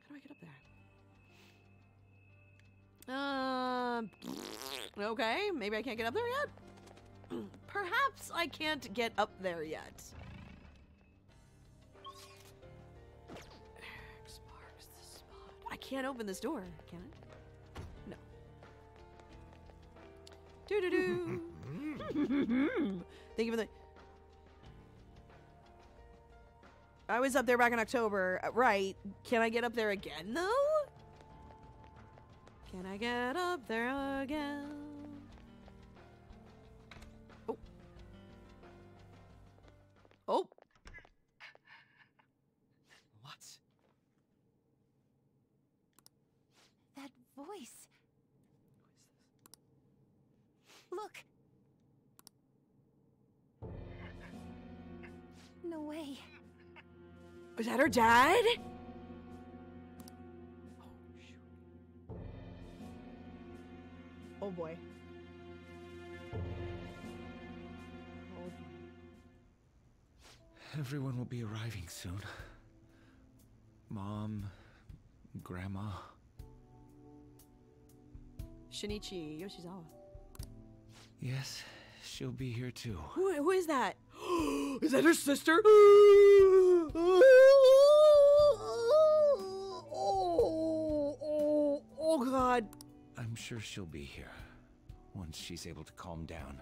How do I get up there? Um, okay, maybe I can't get up there yet. Perhaps I can't get up there yet. Can't open this door, can I? No. Doo doo doo. Thank you for the. I was up there back in October, uh, right? Can I get up there again though? Can I get up there again? Was that her dad? Oh boy. Oh. Everyone will be arriving soon. Mom, Grandma, Shinichi Yoshizawa. Yes, she'll be here too. Who, who is that? is that her sister? Sure she'll be here once she's able to calm down.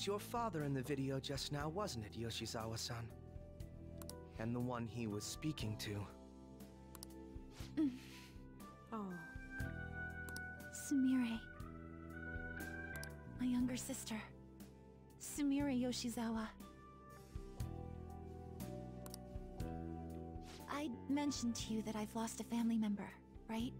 Was your father in the video just now, wasn't it, Yoshizawa-san? And the one he was speaking to. Mm. Oh. Sumire. My younger sister. Sumire Yoshizawa. I mentioned to you that I've lost a family member, right?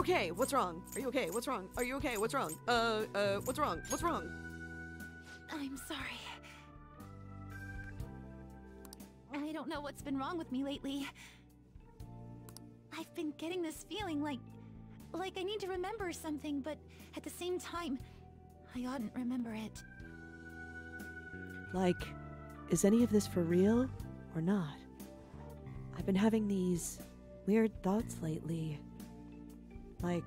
Okay? What's wrong? Are you okay? What's wrong? Are you okay? What's wrong? Uh, uh, what's wrong? What's wrong? I'm sorry. I don't know what's been wrong with me lately. I've been getting this feeling like like I need to remember something, but at the same time, I oughtn't remember it. Like, is any of this for real or not? I've been having these weird thoughts lately. Like,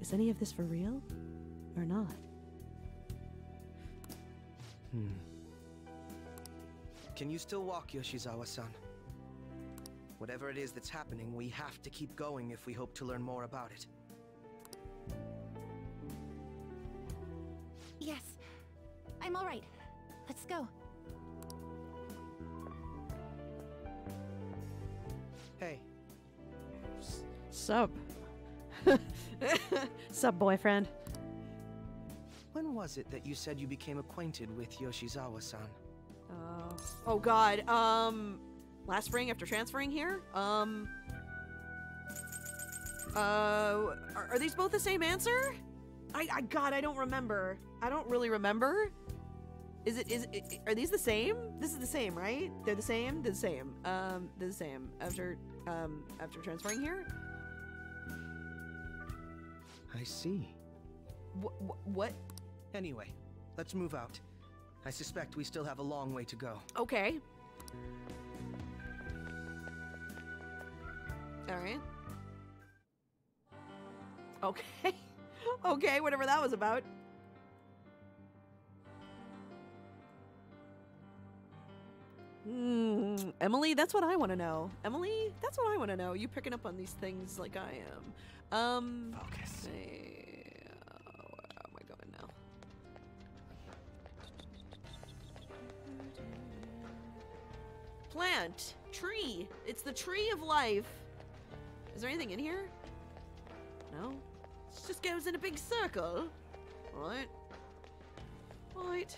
is any of this for real or not? Hmm. Can you still walk, Yoshizawa-san? Whatever it is that's happening, we have to keep going if we hope to learn more about it. Yes. I'm all right. Let's go. Hey. Sup? Sup, boyfriend? When was it that you said you became acquainted with Yoshizawa-san? Oh. Oh God. Um, last spring after transferring here. Um. Uh, are, are these both the same answer? I, I God, I don't remember. I don't really remember. Is it is it, are these the same? This is the same, right? They're the same. They're the same. Um, they're the same after um after transferring here. I see. What? What? Anyway, let's move out. I suspect we still have a long way to go. Okay. All right. Okay. okay, whatever that was about. Hmm, Emily, that's what I want to know. Emily, that's what I want to know. You picking up on these things like I am. Um. Focus. where am I going now? Plant. Tree. It's the tree of life. Is there anything in here? No. It just goes in a big circle. Right. Right.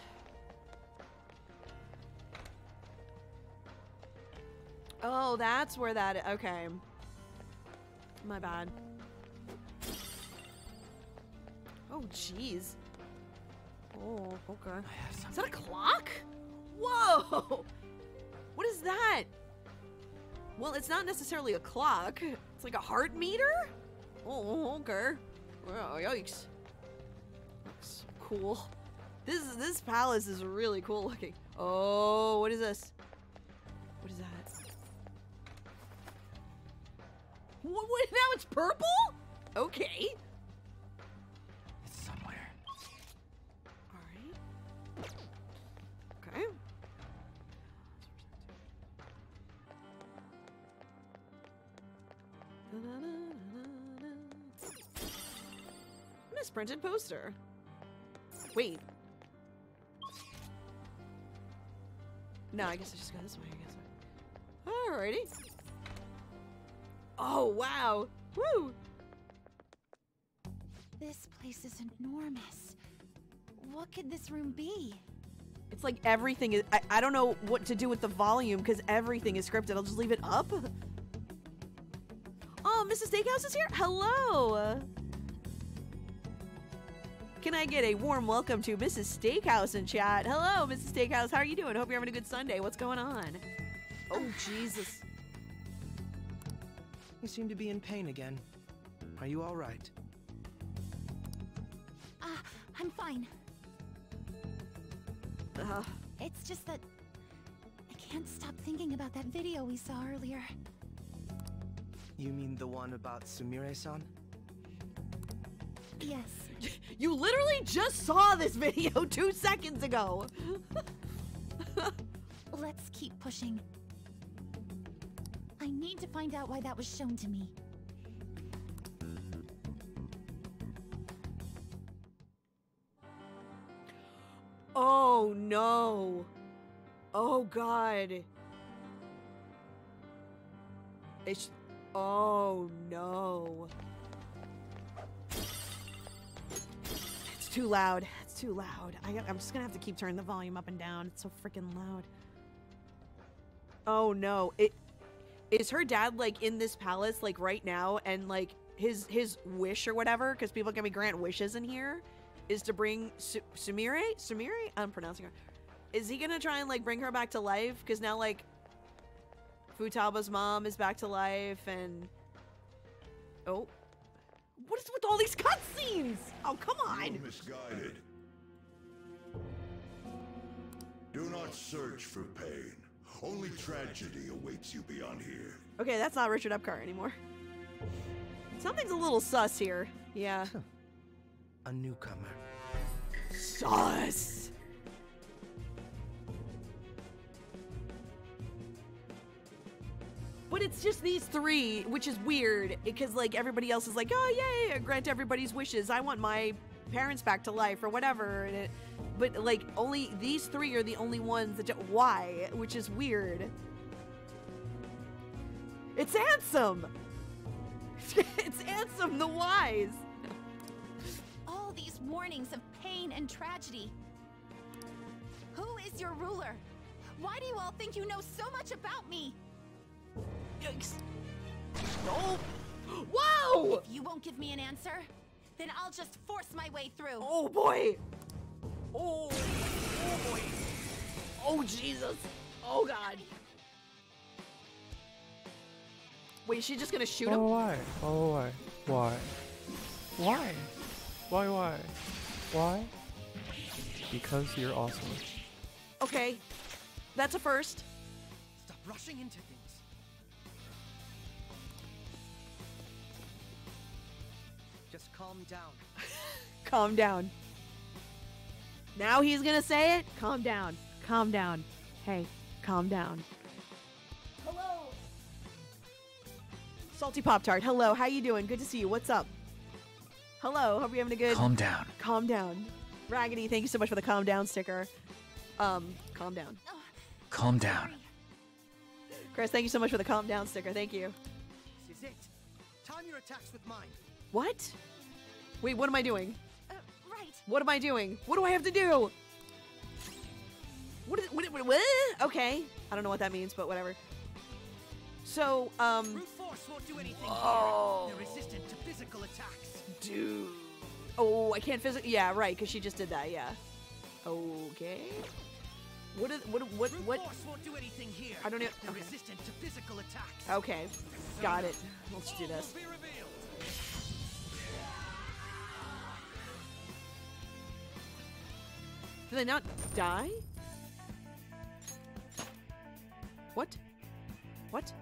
Oh, that's where that. Okay. My bad. Oh, jeez. Oh, okay. Is that a clock? Whoa! What is that? Well, it's not necessarily a clock. It's like a heart meter? Oh, okay. Oh, yikes. Looks cool. This this palace is really cool looking. Oh, what is this? What, what now it's purple? Okay. It's somewhere. Alright. Okay. Misprinted poster. Wait. No, I guess I just go this way, I guess. Alrighty. Oh, wow. Woo! This place is enormous. What could this room be? It's like everything is. I, I don't know what to do with the volume because everything is scripted. I'll just leave it up. Oh, Mrs. Steakhouse is here? Hello! Can I get a warm welcome to Mrs. Steakhouse in chat? Hello, Mrs. Steakhouse. How are you doing? Hope you're having a good Sunday. What's going on? Oh, oh. Jesus. You seem to be in pain again. Are you all right? Ah, I'm fine. Uh, It's just that I can't stop thinking about that video we saw earlier. You mean the one about Sumire-san? Yes. you literally just saw this video two seconds ago. Let's keep pushing. I need to find out why that was shown to me. Oh no. Oh god. It's Oh no. It's too loud. It's too loud. I, I'm just gonna have to keep turning the volume up and down. It's so freaking loud. Oh no. It is her dad like in this palace like right now? And like his his wish or whatever because people can be grant wishes in here is to bring Su- Sumire? Sumire? I'm pronouncing her is he gonna try and like bring her back to life? Because now like Futaba's mom is back to life and oh. What is with all these cutscenes? Oh come on. You're misguided. Do not search for pain. Only tragedy awaits you beyond here. okay that's not Richard Epcar anymore something's a little sus here yeah A newcomer. sus But it's just these three, which is weird because like everybody else is like, oh yay, grant everybody's wishes. I want my parents back to life or whatever. And it, but like only these three are the only ones that. Why? Which is weird. It's Ansem. it's Ansem the Wise. All these warnings of pain and tragedy. Who is your ruler? Why do you all think you know so much about me? Yikes. No. Whoa! If you won't give me an answer, then I'll just force my way through. Oh boy. Oh. Oh boy. Oh Jesus. Oh God. Wait, is she just gonna shoot him? Oh, why? Oh, why? Why? Why? Why, why? Why? Because you're awesome. Okay. That's a first. Stop rushing into things. Just calm down. Calm down. Now he's gonna say it? Calm down. Calm down. Hey, calm down. Hello. Salty Pop Tart. Hello, how you doing? Good to see you. What's up? Hello, hope you're having a good Calm down. Calm down. Raggedy, thank you so much for the calm down sticker. Um, calm down. Calm down. Chris, thank you so much for the calm down sticker. Thank you. This is it. Time your attacks with mine. What? Wait, what am I doing? What am I doing? What do I have to do? What is what, what, what? Okay. I don't know what that means, but whatever. So, um Brute force won't do anything oh. They're resistant to physical attacks. dude. Oh, I can't physically Yeah, right, cuz she just did that. Yeah. Okay. What is what what Brute what force won't do anything here. I don't know. They're Okay. resistant to physical attacks. Okay. Got it. Let's do this. Do they not die? What? What?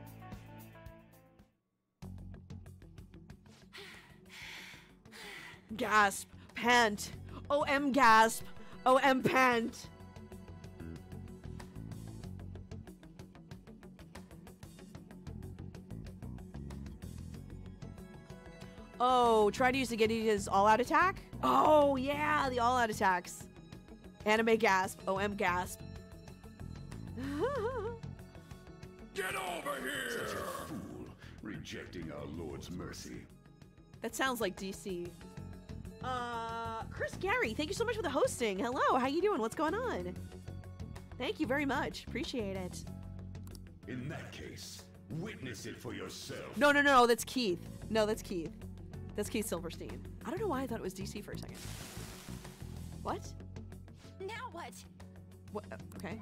Gasp. Pant. OM gasp. OM pant. Oh, try to use the Gedita's all-out attack? Oh, yeah, the all-out attacks. Anime gasp. OM gasp. Get over here! Such a fool, rejecting our Lord's mercy. That sounds like DC. Uh, Chris Gary, thank you so much for the hosting. Hello, how you doing? What's going on? Thank you very much. Appreciate it. In that case, witness it for yourself. No, no, no, that's Keith. No, that's Keith. That's Keith Silverstein. I don't know why I thought it was DC for a second. What? Now what? What? uh, Okay.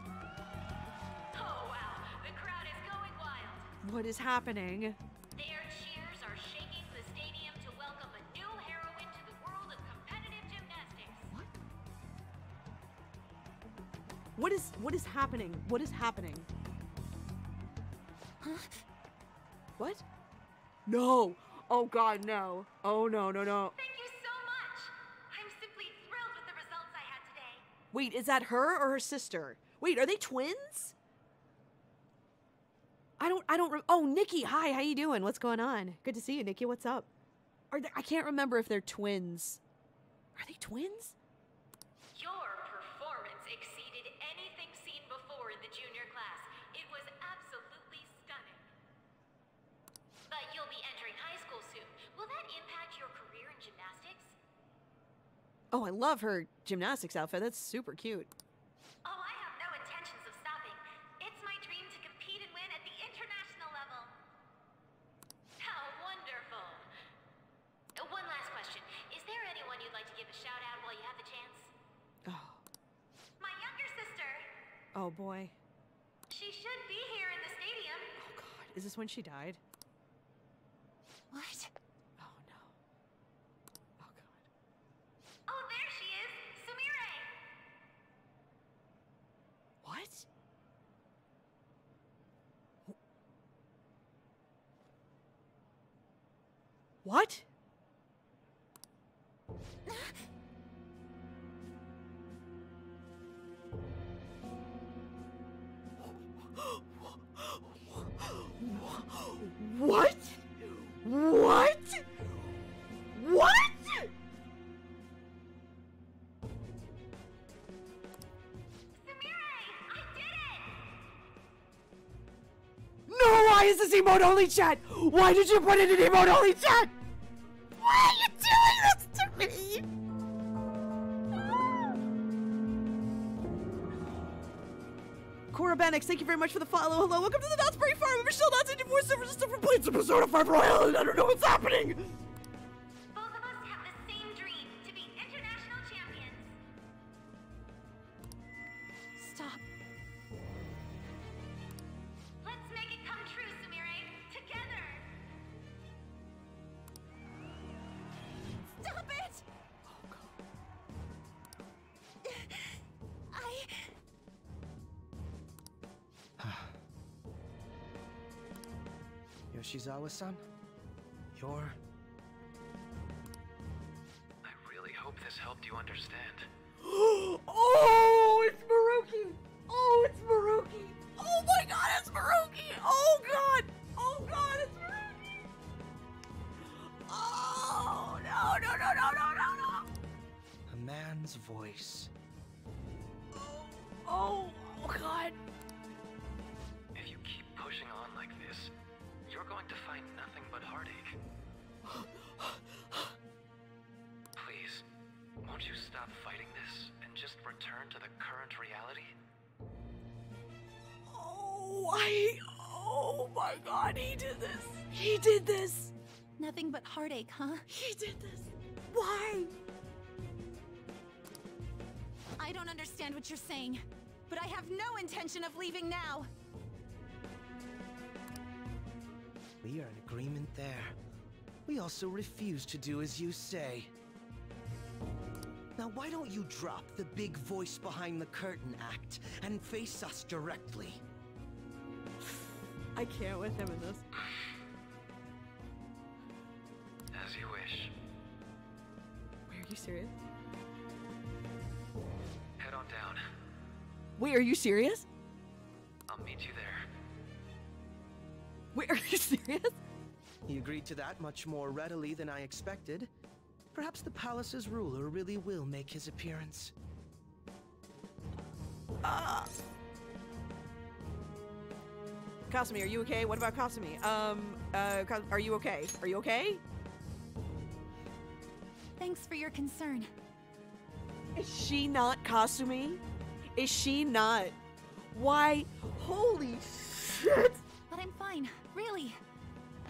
Oh wow, the crowd is going wild. What is happening? Their cheers are shaking the stadium to welcome a new heroine to the world of competitive gymnastics. What? What is what is happening? What is happening? Huh? What? No. Oh god, no. Oh no, no, no. Thank you so much. I'm simply thrilled with the results I had today. Wait, is that her or her sister? Wait, are they twins? I don't I don't re- Oh, Nikki, hi. How you doing? What's going on? Good to see you, Nikki. What's up? Are they, I can't remember if they're twins. Are they twins? Your performance exceeded anything seen before in the junior class. It was absolutely stunning. But you'll be entering high school soon. Will that impact your career in gymnastics? Oh, I love her gymnastics outfit. That's super cute. Oh, I have no intentions of stopping. It's my dream to compete and win at the international level. How wonderful. One last question. Is there anyone you'd like to give a shout out while you have the chance? Oh, My younger sister. oh boy. She should be here in the stadium. Oh god, is this when she died? Is emote only chat? Why did you put it in emote only chat? Why are you doing this to me? Cora Bannock, thank you very much for the follow. Hello, welcome to the Knott's Farm. I'm Michele Knotz, and voice over just different plates of Persona 5 Royal, and I don't know what's happening. Yoshizawa-san, huh? He did this! Why? I don't understand what you're saying, but I have no intention of leaving now. We are in agreement there. We also refuse to do as you say. Now, why don't you drop the big voice behind the curtain act and face us directly? I can't with him in this. Serious? Head on down. Wait, are you serious? I'll meet you there. Wait, are you serious? He agreed to that much more readily than I expected. Perhaps the palace's ruler really will make his appearance. Ah. Kasumi, are you okay? What about Kasumi? Um, uh, are you okay? Are you okay? Thanks Thanks for your concern. Is she not Kasumi? Is she not? Why? Holy shit! But I'm fine, really.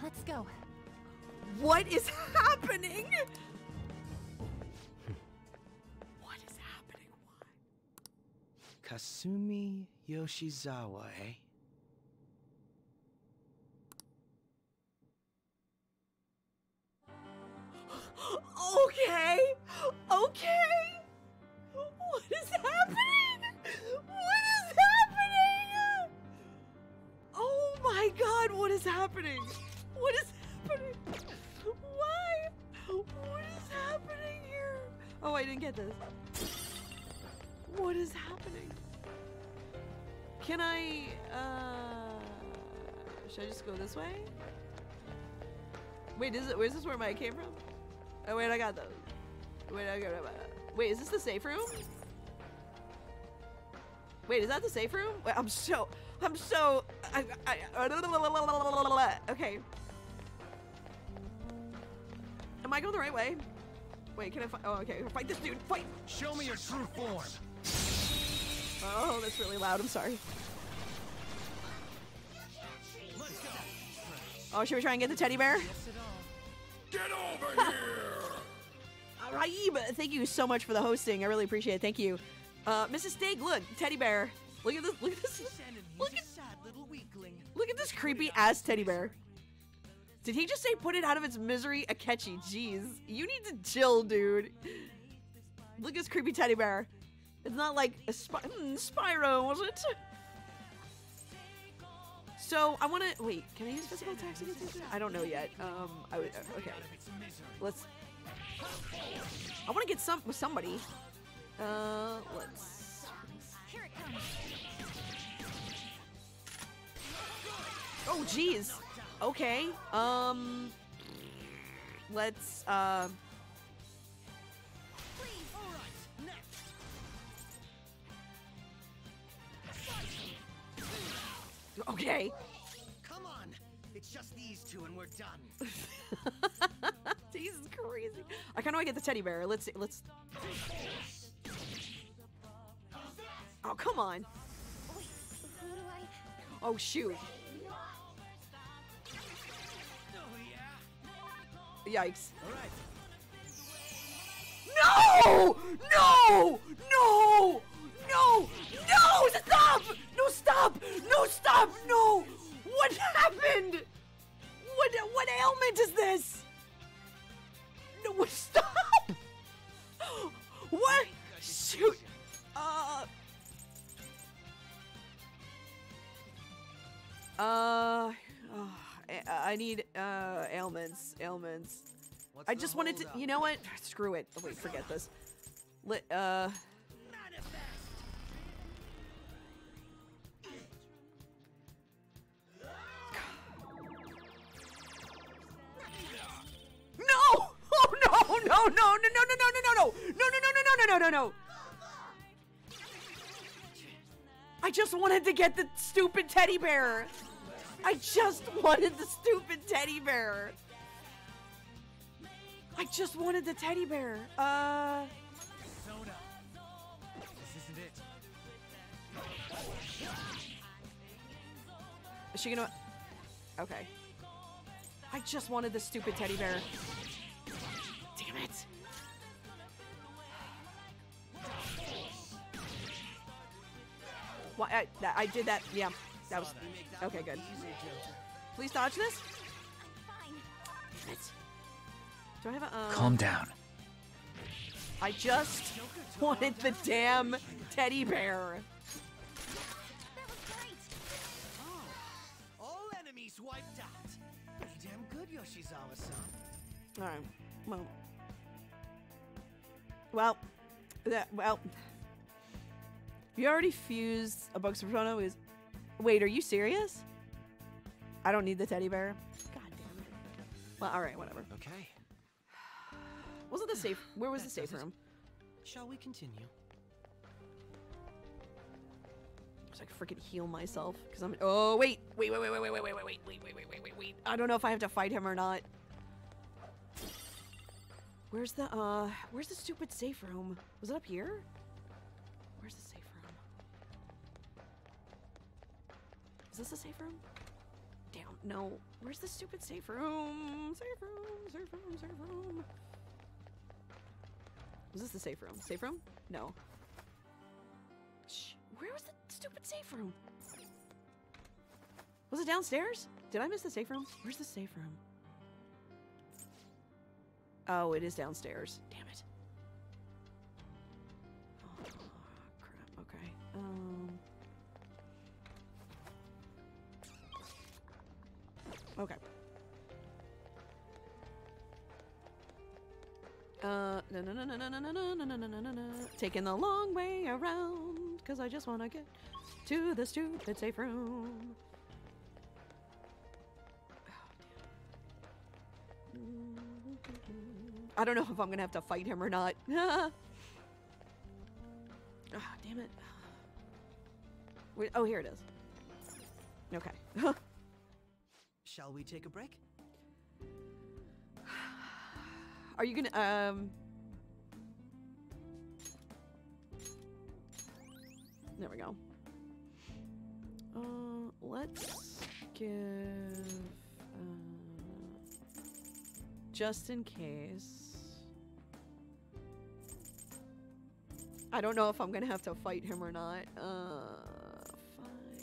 Let's go. What is happening? what is happening? Why? Kasumi Yoshizawa, eh? Okay. Okay. What is happening? What is happening? Oh my god, what is happening? What is happening? Why? What is happening here? Oh, I didn't get this. What is happening? Can I, uh, should I just go this way? Wait, is it, where's this where my came from? Oh wait, I got those. Wait, I got Wait, is this the safe room? Wait, is that the safe room? Wait, I'm so, I'm so, I, I, okay. Am I going the right way? Wait, can I fight? Oh, okay. Fight this dude. Fight. Show me your true form. Oh, that's really loud. I'm sorry. Oh, should we try and get the teddy bear? Get over here! Raib, thank you so much for the hosting. I really appreciate it. Thank you. Uh, Mrs. Steak, look, teddy bear. Look at this. Look at this. Look at, sad little weakling. look at this creepy ass teddy bear. Did he just say put it out of its misery? Akechi, jeez. You need to chill, dude. Look at this creepy teddy bear. It's not like a Spy- mm, Spyro, was it? So I want to wait. Can I use physical attacks against this? I don't know yet. Um, I would. Okay, let's. I want to get some with somebody. Uh, let's. Here it comes. Oh, jeez. Okay. Um. Let's. Uh. Okay. Come on. It's just these two and we're done. I kind of want to get the teddy bear. Let's see. Let's. Oh come on. Oh shoot. Yikes. No! No! No! No! No! Stop! No, stop! No, stop! No! What happened? What what ailment is this? No, what- stop! What? Shoot! Uh. Uh. oh, I- I need uh ailments. Ailments. I just wanted to. You know what? Screw it. Oh, wait, forget this. Lit. Uh. No! No! No! No! No! No! No! No! No! No! No! No! No! No! No! No! No! I just wanted to get the stupid teddy bear. I just wanted the stupid teddy bear. I just wanted the teddy bear. Uh. This isn't it. Is she gonna? Okay. I just wanted the stupid teddy bear. Damn it. Why? I, that- I did that. Yeah. That was. Okay, good. Please dodge this. Damn it. Do I have a? Um, Calm down. I just wanted the damn teddy bear. All enemies wiped out. Pretty damn good, Yoshizawa-san. All right. Well. Well. That. Well. You already fused a Bugs Persona is. Wait, are you serious? I don't need the teddy bear. God damn it. Well, all right, whatever. Okay. Wasn't the safe? Where was the safe room? Shall we continue? So I can freaking heal myself because I'm. Oh wait, wait, wait, wait, wait, wait, wait, wait, wait, wait, wait, wait, wait, wait, wait. I don't know if I have to fight him or not. Where's the uh where's the stupid safe room? Was it up here? Where's the safe room? Is this a safe room? Damn, no. Where's the stupid safe room? Safe room, safe room, safe room. Was this the safe room? Safe room? No. Shh. Where was the stupid safe room? Was it downstairs? Did I miss the safe room? Where's the safe room? Oh, it is downstairs. Damn it. Oh, crap. Okay. Um. Okay. Uh, no, no, no, no, no, no, no, no, no, no, no, no, no. Taking the long way around, cause I just want to get to the stupid safe room. I don't know if I'm gonna have to fight him or not. Ah, damn it. Wait, oh, here it is. Okay. Shall we take a break? Are you gonna, um... There we go. Uh, let's give... Uh, just in case... I don't know if I'm gonna have to fight him or not. Uh, five...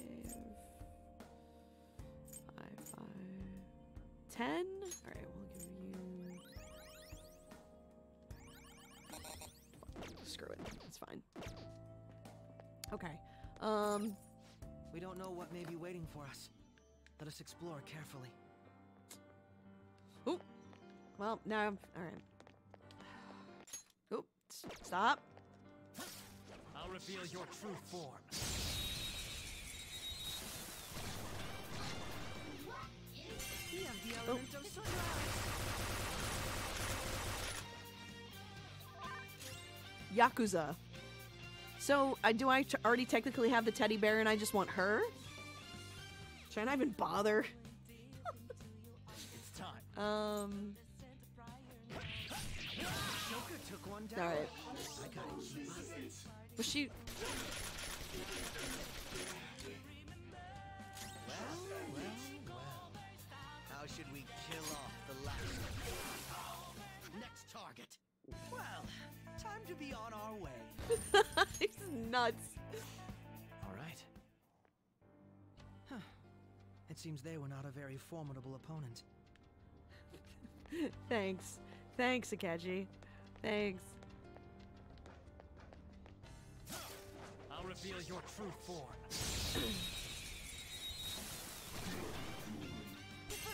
Five, five... Ten? Alright, we'll give you... Screw it. It's fine. Okay. Um. We don't know what may be waiting for us. Let us explore carefully. Oop. Well, now I'm. Alright. Oop. Stop. I'll reveal your true form. We have the Oh. of sunrise. Yakuza. So, uh, do I already technically have the teddy bear and I just want her? Should I even bother? It's time. Um. Joker took one down. Alright. I gotta keep up. Was she. Well, well, well. How should we kill off the last? Next target. Well, time to be on our way. He's nuts. All right. Huh. It seems they were not a very formidable opponent. Thanks. Thanks, Akechi. Thanks. Reveal your true form.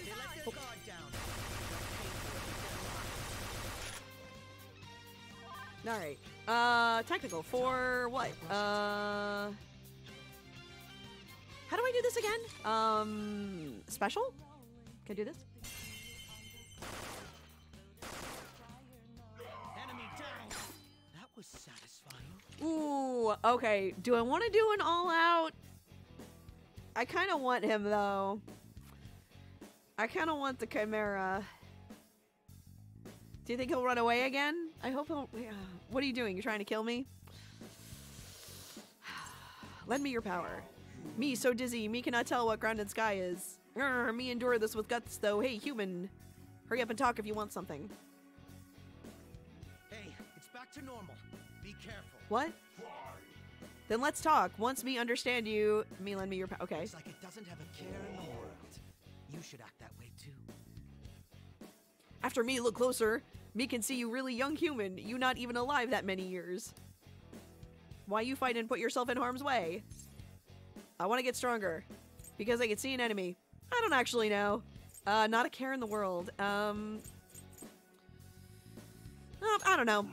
They let their guard down. Alright. Uh, technical for what? Uh. How do I do this again? Um, special? Can I do this? Enemy down. That was satisfying. Ooh, okay. Do I want to do an all out? I kind of want him though. I kind of want the Chimera. Do you think he'll run away again? I hope he'll. What are you doing? You're trying to kill me? Lend me your power. Me, so dizzy, me cannot tell what ground and sky is. Grr, me endure this with guts, though. Hey, human. Hurry up and talk if you want something. Hey, it's back to normal. What? Then let's talk. Once me understand you, me lend me your power. Okay. Looks like it doesn't have a care in the world. You should act that way too. After me look closer, me can see you really young human, you not even alive that many years. Why you fight and put yourself in harm's way? I want to get stronger. Because I can see an enemy. I don't actually know. Uh, not a care in the world. Um... uh, I don't know.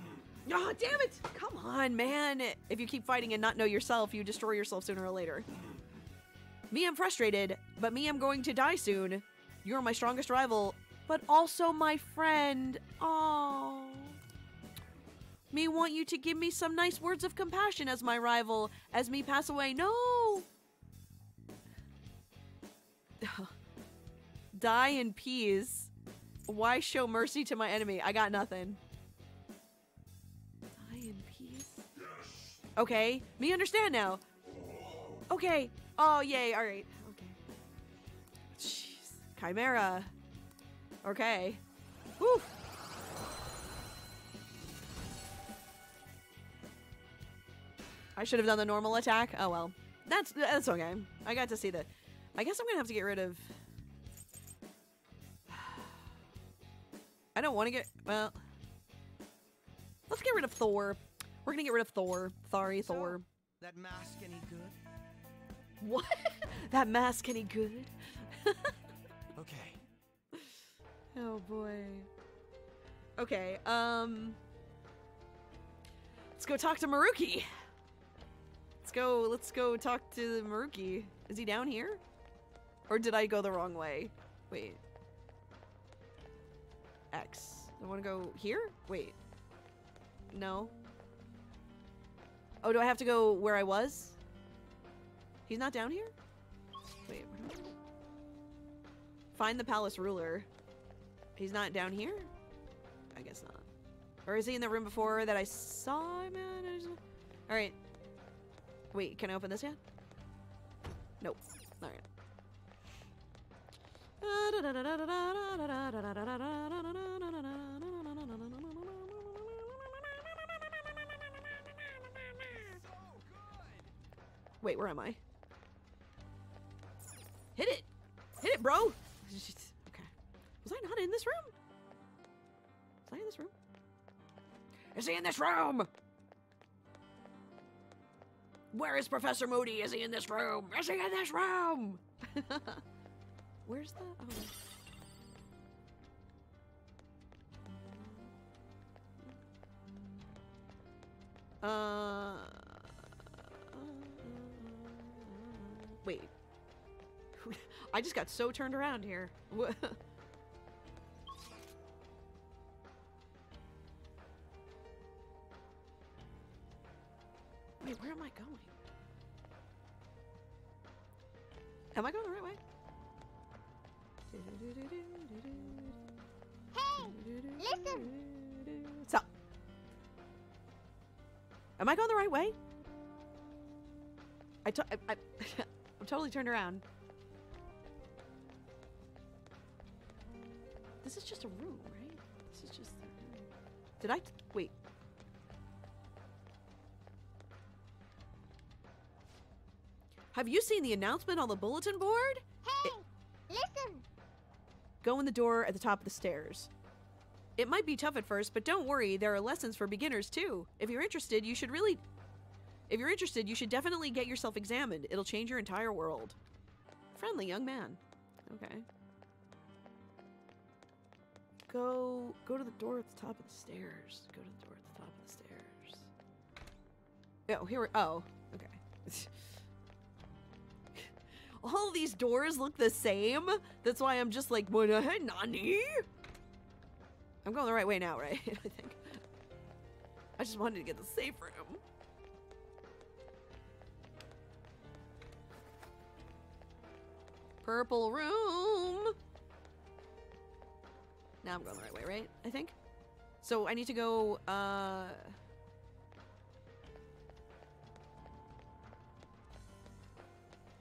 Oh, damn it! Come on, man! If you keep fighting and not know yourself, you destroy yourself sooner or later. Me, I'm frustrated, but me, I'm going to die soon. You're my strongest rival, but also my friend. Oh. Me want you to give me some nice words of compassion as my rival, as me pass away. No! Die in peace. Why show mercy to my enemy? I got nothing. Okay, me understand now. Okay. Oh, yay. All right. Okay. Jeez. Chimera. Okay. Whew. I should have done the normal attack. Oh well. That's that's okay. I got to see the. I guess I'm gonna have to get rid of. I don't want to get. Well, let's get rid of Thor. We're gonna get rid of Thor. Sorry, Thor. That mask any good? What? that mask any good? Okay. Oh boy. Okay, um Let's go talk to Maruki. Let's go let's go talk to Maruki. Is he down here? Or did I go the wrong way? Wait. X. I wanna go here? Wait. No. Oh, do I have to go where I was? He's not down here? Wait. Find the palace ruler. He's not down here? I guess not. Or is he in the room before that I saw him at? Alright. Wait, can I open this yet? Nope. Alright. Wait, where am I? Hit it! Hit it, bro! Okay. Was I not in this room? Was I in this room? Is he in this room? Where is Professor Moody? Is he in this room? Is he in this room? Where's the... Oh. Uh. Wait. I just got so turned around here. Wait, where am I going? Am I going the right way? Hey, listen. So, am I going the right way? I, I, I totally turned around. This is just a room, right? This is just. Did I? Wait. Have you seen the announcement on the bulletin board? Hey, listen. Go in the door at the top of the stairs. It might be tough at first, but don't worry, there are lessons for beginners too. If you're interested, you should really. If you're interested, you should definitely get yourself examined. It'll change your entire world. Friendly young man. Okay. Go go to the door at the top of the stairs. Go to the door at the top of the stairs. Oh, here we oh, okay. All these doors look the same. That's why I'm just like, Nani? I'm going the right way now, right? I think. I just wanted to get the safe room. Purple room. Now I'm going the right way, right? I think. So I need to go, uh...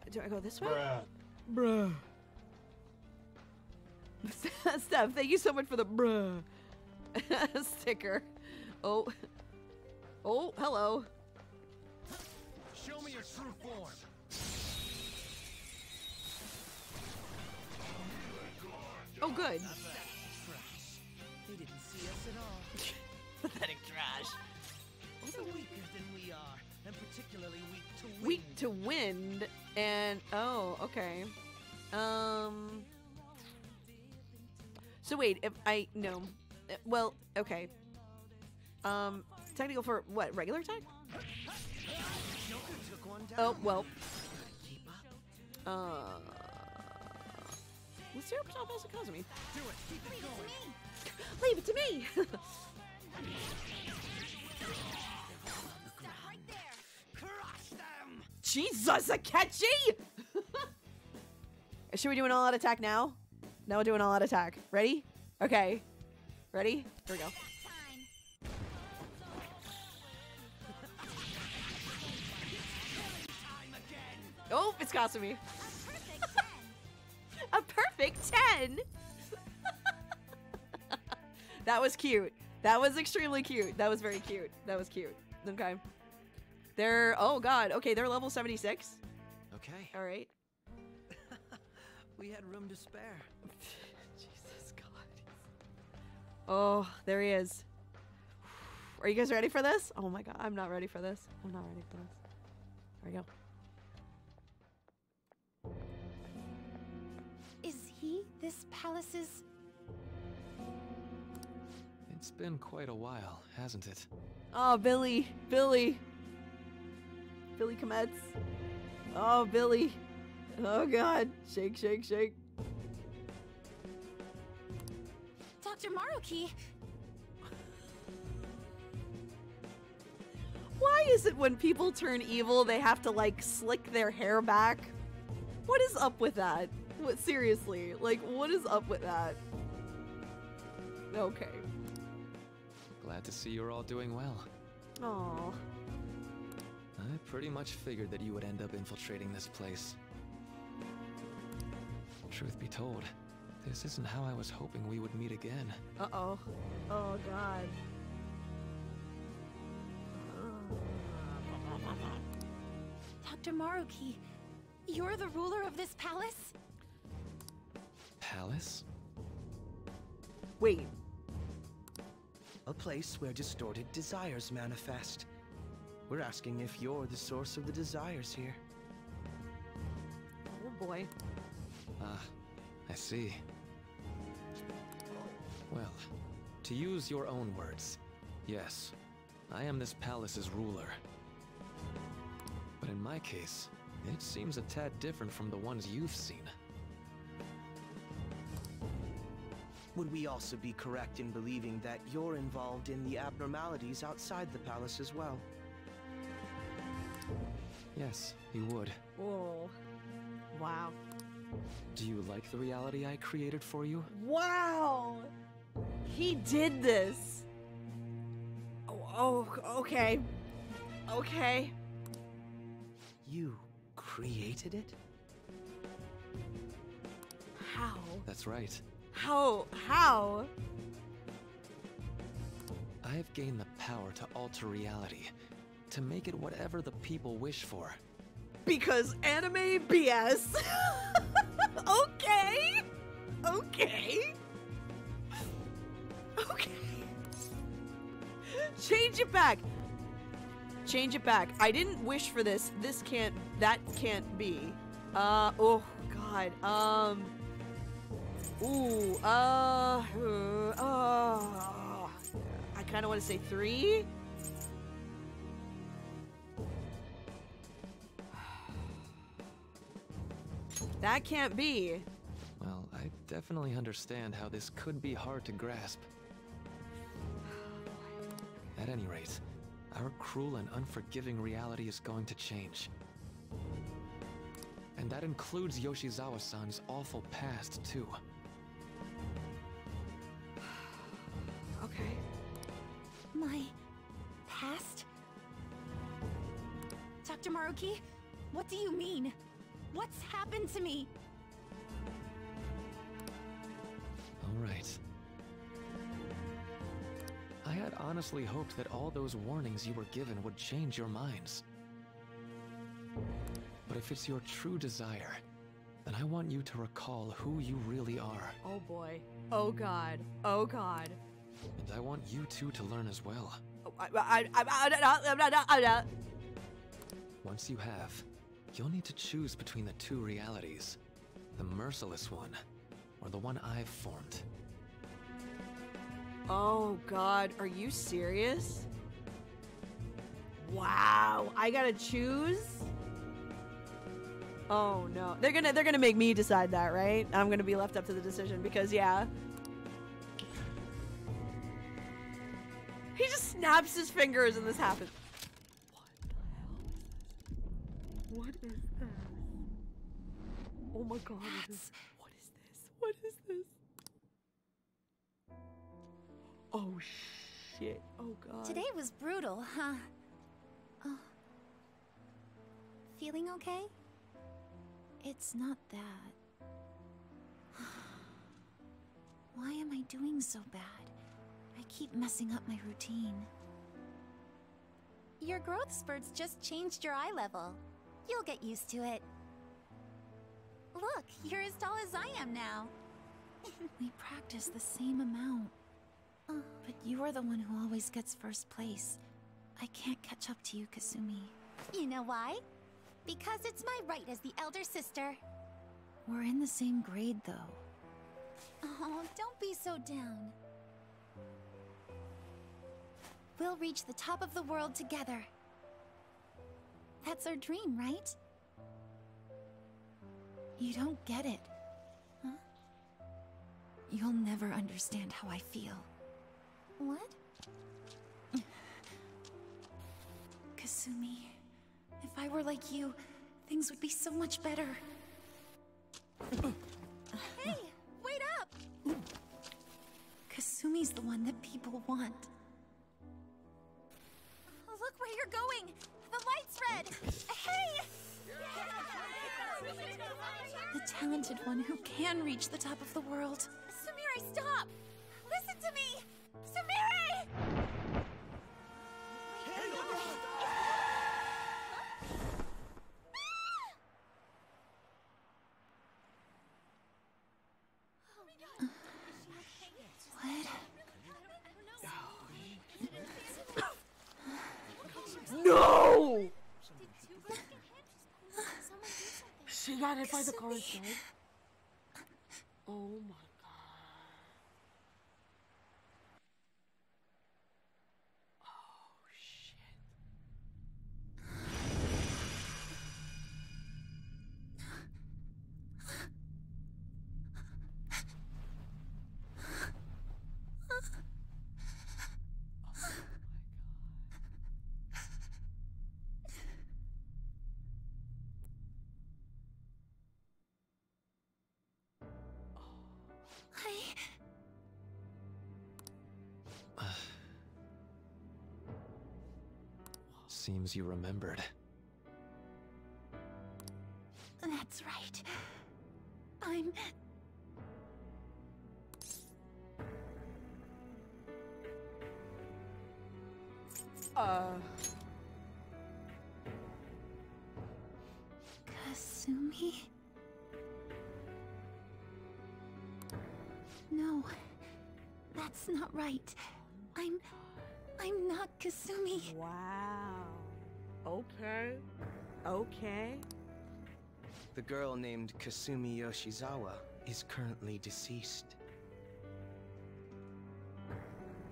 Do I go this way? Bruh. Bruh. Steph, thank you so much for the bruh sticker. Oh. Oh, hello. Show me your true form. Oh, good. Trash. They didn't see us at all. Pathetic trash. So weaker than we are, and particularly weak to wind. Weak to wind and oh, okay. Um. So wait, if I no, well, okay. Um, technical for what? Regular attack? Joker took one down. Oh well. Keep. Uh with Syrup Do it. Keep it going. Leave it to me. Jesus, Akechi! Should we do an all-out attack now? Now we'll do an all-out attack. Ready? Okay. Ready? Here we go. Oh, it's Kasumi. A perfect 10. that was cute. That was extremely cute. That was very cute. That was cute. Okay. They're oh god. Okay, they're level 76. Okay. All right. We had room to spare. Jesus God. Oh, there he is. Are you guys ready for this? Oh my god, I'm not ready for this. I'm not ready for this. There we go. He palace is... It's been quite a while, hasn't it? Oh, Billy. Billy. Billy Kametz. Oh, ah, Billy. Oh god. Shake, shake, shake. Dr. Maruki, Why is it when people turn evil, they have to like slick their hair back? What is up with that? What seriously? Like, what is up with that? Okay. Glad to see you're all doing well. Oh. I pretty much figured that you would end up infiltrating this place. Truth be told, this isn't how I was hoping we would meet again. Uh oh. Oh god. Dr. Maruki, you're the ruler of this palace? Palace? Wait. A place where distorted desires manifest. We're asking if you're the source of the desires here. Oh boy. Ah, I see. Well, to use your own words, yes, I am this palace's ruler. But in my case, it seems a tad different from the ones you've seen. Would we also be correct in believing that you're involved in the abnormalities outside the palace as well? Yes, you would. Oh. Wow. Do you like the reality I created for you? Wow. He did this. Oh, oh okay. Okay. You created it? How? That's right. How? How? I have gained the power to alter reality, to make it whatever the people wish for. Because anime BS. okay. Okay. Okay. Change it back. Change it back. I didn't wish for this. This can't. That can't be. Uh. Oh God. Um. Ooh. Uh. Uh. uh I kind of want to say three. That can't be. Well, I definitely understand how this could be hard to grasp. At any rate, our cruel and unforgiving reality is going to change. And that includes Yoshizawa-san's awful past, too. My past? Dr. Maruki, what do you mean? What's happened to me? All right. I had honestly hoped that all those warnings you were given would change your minds. But if it's your true desire, then I want you to recall who you really are. Oh boy. Oh God. Oh God. And I want you two to learn as well. Once you have, you'll need to choose between the two realities. The merciless one, or the one I've formed. Oh God, are you serious? Wow, I gotta choose? Oh no. They're gonna they're gonna make me decide that, right? I'm gonna be left up to the decision because yeah. Snaps his fingers and this happens. What the hell? What is this? Oh my god. What is, what is this? What is this? Oh shit. Oh god. Today was brutal, huh? Oh. Feeling okay? It's not that. Why am I doing so bad? I keep messing up my routine. Your growth spurts just changed your eye level. You'll get used to it. Look, you're as tall as I am now. we practice the same amount. Uh, but you are the one who always gets first place. I can't catch up to you, Kasumi. You know why? Because it's my right as the elder sister. We're in the same grade, though. Oh, don't be so down. We'll reach the top of the world together. That's our dream, right? You don't get it. Huh? You'll never understand how I feel. What? Kasumi, if I were like you, things would be so much better. hey, wait up! Kasumi's the one that people want. Look where you're going! The light's red! Hey! The talented one who can reach the top of the world. Sumire, stop! Listen to me! Sumire! No! She got hit by the car. Oh my Seems you remembered. That's right. I'm... Uh. Kasumi? No, that's not right. I'm... I'm not Kasumi. Wow. Okay. Okay. The girl named Kasumi Yoshizawa is currently deceased.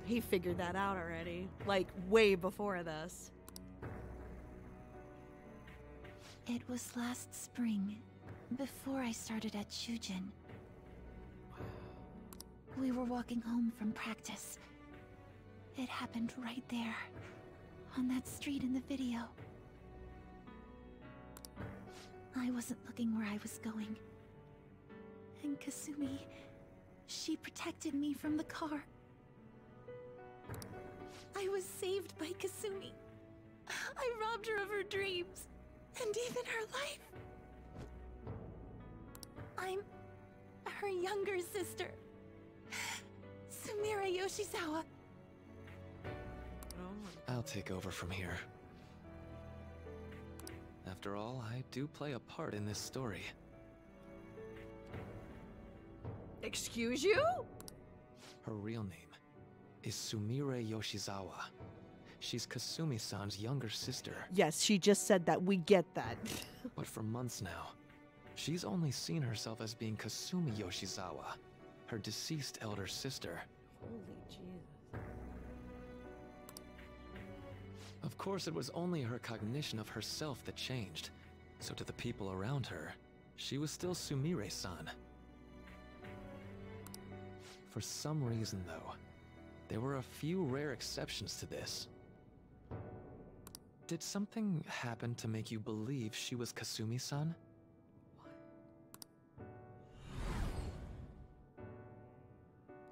He figured that out already. Like, way before this. It was last spring, before I started at Shujin. We were walking home from practice. It happened right there, on that street in the video. I wasn't looking where I was going. And Kasumi, she protected me from the car. I was saved by Kasumi. I robbed her of her dreams, and even her life. I'm her younger sister, Sumire Yoshizawa. I'll take over from here. After all, I do play a part in this story. Excuse you? Her real name is Sumire Yoshizawa. She's Kasumi-san's younger sister. Yes, she just said that. We get that. But for months now, she's only seen herself as being Kasumi Yoshizawa, her deceased elder sister. Holy Jesus. Of course, it was only her cognition of herself that changed. So to the people around her, she was still Sumire-san. For some reason, though, there were a few rare exceptions to this. Did something happen to make you believe she was Kasumi-san?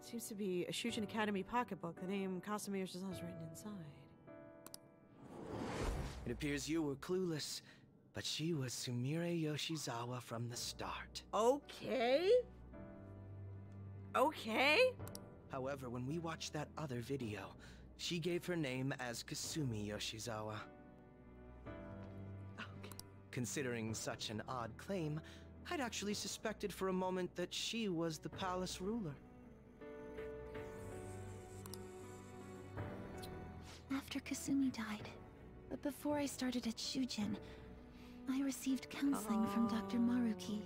Seems to be a Shujin Academy pocketbook. The name Kasumi Yoshizawa is written inside. It appears you were clueless. but she was Sumire Yoshizawa from the start. Okay. Okay. However, when we watched that other video, she gave her name as Kasumi Yoshizawa. Okay. Considering such an odd claim, I'd actually suspected for a moment that she was the palace ruler. After Kasumi died, but before I started at Shujin, I received counseling from Dr. Maruki.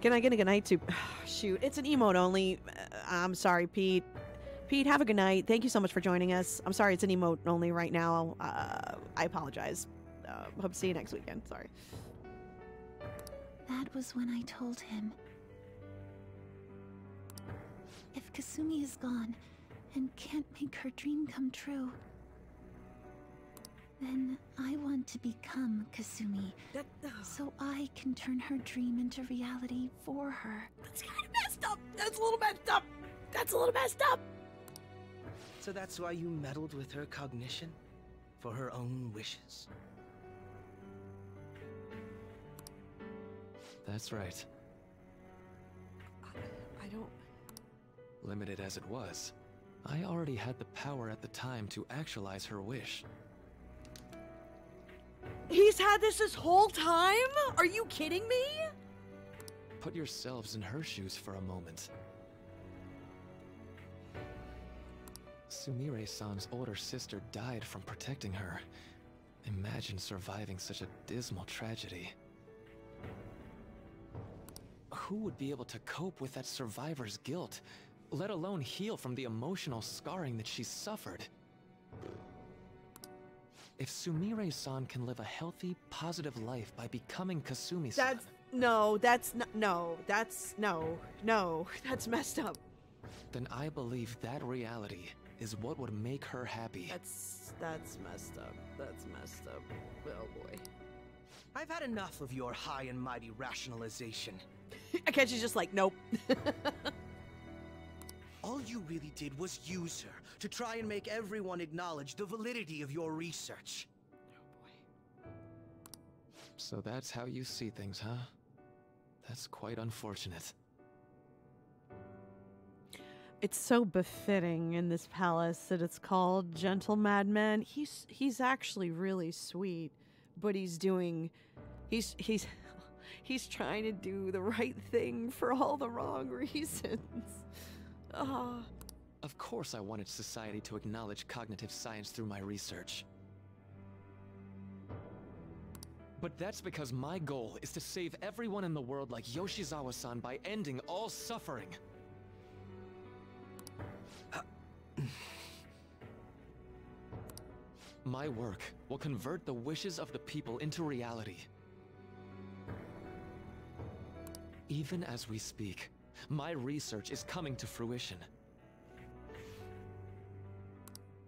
Can I get a good night to? Shoot, it's an emote only. Uh, I'm sorry, Pete. Pete, have a good night. Thank you so much for joining us. I'm sorry it's an emote only right now. Uh, I apologize. Uh, hope to see you next weekend. Sorry. That was when I told him. If Kasumi is gone and can't make her dream come true, then I want to become Kasumi uh, so I can turn her dream into reality for her. That's kind of messed up. That's a little messed up. That's a little messed up. So that's why you meddled with her cognition? For her own wishes? That's right. I don't. Limited as it was, I already had the power at the time to actualize her wish. He's had this this whole time? Are you kidding me? Put yourselves in her shoes for a moment. Sumire-san's older sister died from protecting her. Imagine surviving such a dismal tragedy. Who would be able to cope with that survivor's guilt, let alone heal from the emotional scarring that she suffered? If Sumire-san can live a healthy, positive life by becoming Kasumi-san, That's no. That's n- no. That's no. No. That's messed up. then I believe that reality is what would make her happy. That's that's messed up. That's messed up. Oh boy. I've had enough of your high and mighty rationalization. I guess she's just like, nope. All you really did was use her to try and make everyone acknowledge the validity of your research. So that's how you see things, huh? That's quite unfortunate. It's so befitting in this palace that it's called Gentle Madman. He's he's actually really sweet, but he's doing he's he's he's trying to do the right thing for all the wrong reasons. Ah. Of course I wanted society to acknowledge cognitive science through my research. But that's because my goal is to save everyone in the world like Yoshizawa-san by ending all suffering. My work will convert the wishes of the people into reality. Even as we speak, my research is coming to fruition.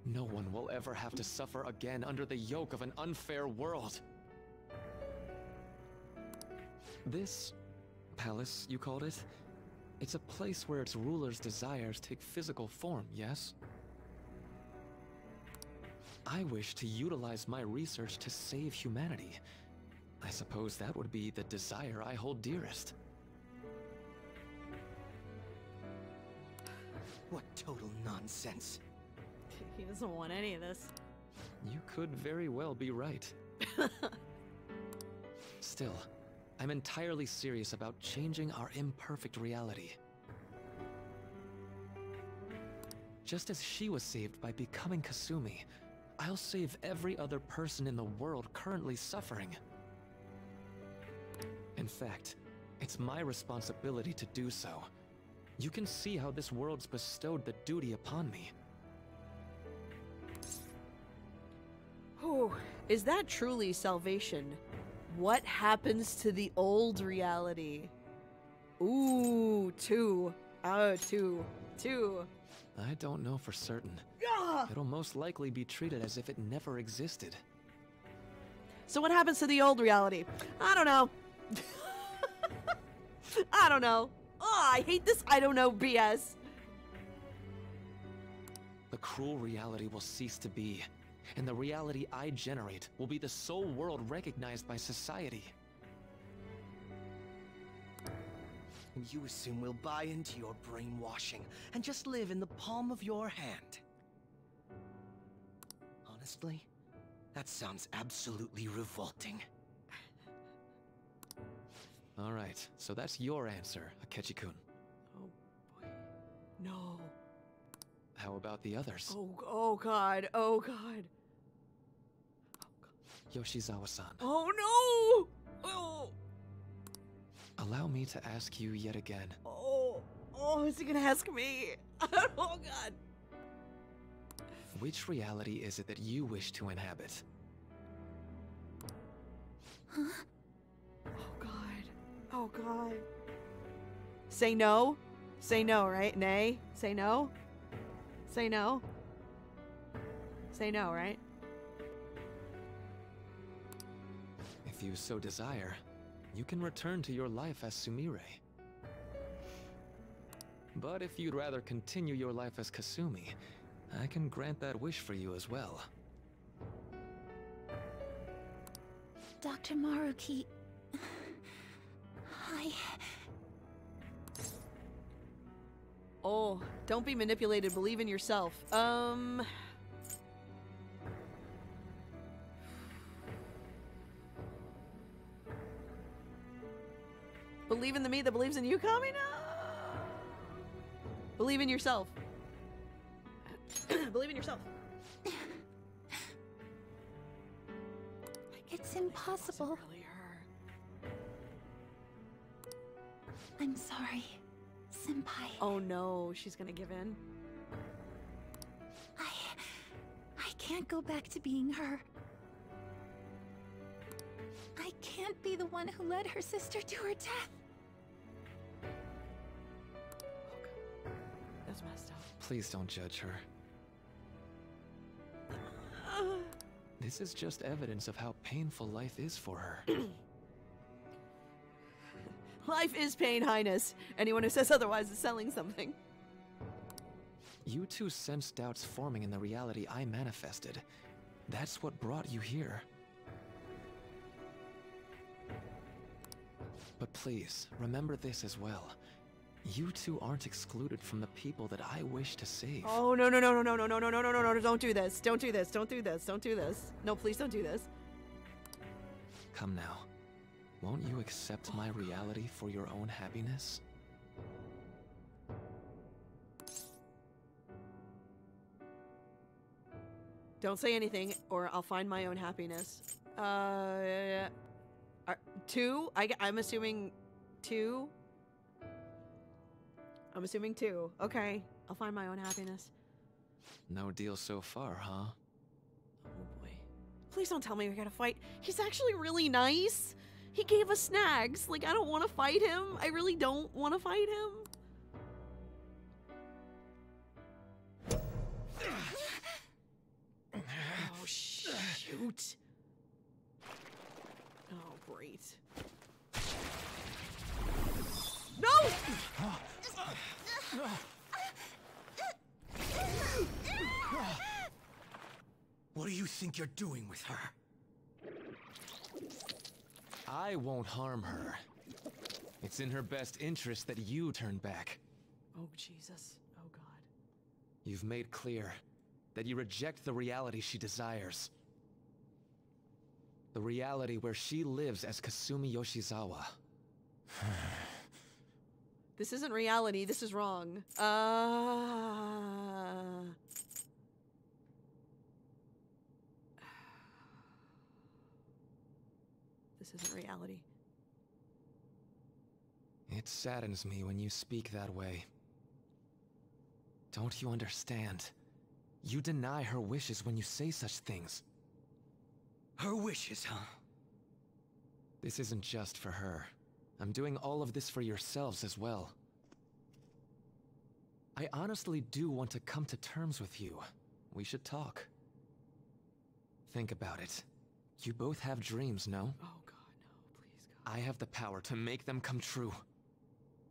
No one will ever have to suffer again under the yoke of an unfair world. This palace, you called it? It's a place where its ruler's desires take physical form, yes? I wish to utilize my research to save humanity. I suppose that would be the desire I hold dearest. What total nonsense. he doesn't want any of this. You could very well be right. Still, I'm entirely serious about changing our imperfect reality. Just as she was saved by becoming Kasumi, I'll save every other person in the world currently suffering. In fact, it's my responsibility to do so. You can see how this world's bestowed the duty upon me. Oh, Is that truly salvation? What happens to the old reality? Ooh, two. Oh, two. Two. I don't know for certain. Ah! It'll most likely be treated as if it never existed. So what happens to the old reality? I don't know. I don't know. Oh, I hate this I don't know BS. The cruel reality will cease to be, and the reality I generate will be the sole world recognized by society. You assume we'll buy into your brainwashing and just live in the palm of your hand. Honestly, that sounds absolutely revolting. All right, so that's your answer, Akechi-kun. Oh, boy. No. How about the others? Oh, oh god. Oh god. Yoshizawa-san, Oh no! Oh, allow me to ask you yet again. oh, oh, is he gonna ask me? oh god. Which reality is it that you wish to inhabit? Huh? Oh god. Oh god. Say no. Say no, right? Nay. Say no. Say no. Say no, right? If you so desire, you can return to your life as Sumire. But if you'd rather continue your life as Kasumi, I can grant that wish for you as well. Dr. Maruki. I. Oh, don't be manipulated. Believe in yourself. Um. Believe in the me that believes in you, Kamina. Believe in yourself. Believe in yourself. It's impossible. I'm sorry, Senpai. Oh no, she's gonna give in. I. I can't go back to being her. I can't be the one who led her sister to her death. That's messed up. Please don't judge her. This is just evidence of how painful life is for her. Life is pain, Highness. Anyone who says otherwise is selling something. You two sensed doubts forming in the reality I manifested. That's what brought you here. But please, remember this as well. You two aren't excluded from the people that I wish to save. Oh no no no no no no no no no no no no! Don't do this! Don't do this! Don't do this! Don't do this! No, please don't do this. Come now. Won't you accept my reality for your own happiness? Don't say anything, or I'll find my own happiness. Uh, are, two. I, I'm assuming two. I'm assuming two. Okay, I'll find my own happiness. No deal so far, huh? Oh boy. Please don't tell me we gotta fight. He's actually really nice. He gave us snacks. Like, I don't want to fight him. I really don't want to fight him. Oh, shoot. Oh, great. No! What do you think you're doing with her? I won't harm her. It's in her best interest that you turn back. Oh, Jesus. Oh, God. You've made clear that you reject the reality she desires. The reality where she lives as Kasumi Yoshizawa. This isn't reality. This is wrong. Uh... This isn't reality. It saddens me when you speak that way. Don't you understand? You deny her wishes when you say such things. Her wishes, huh? This isn't just for her. I'm doing all of this for yourselves as well. I honestly do want to come to terms with you. We should talk. Think about it. You both have dreams, no? Oh god, no, please god. I have the power to make them come true.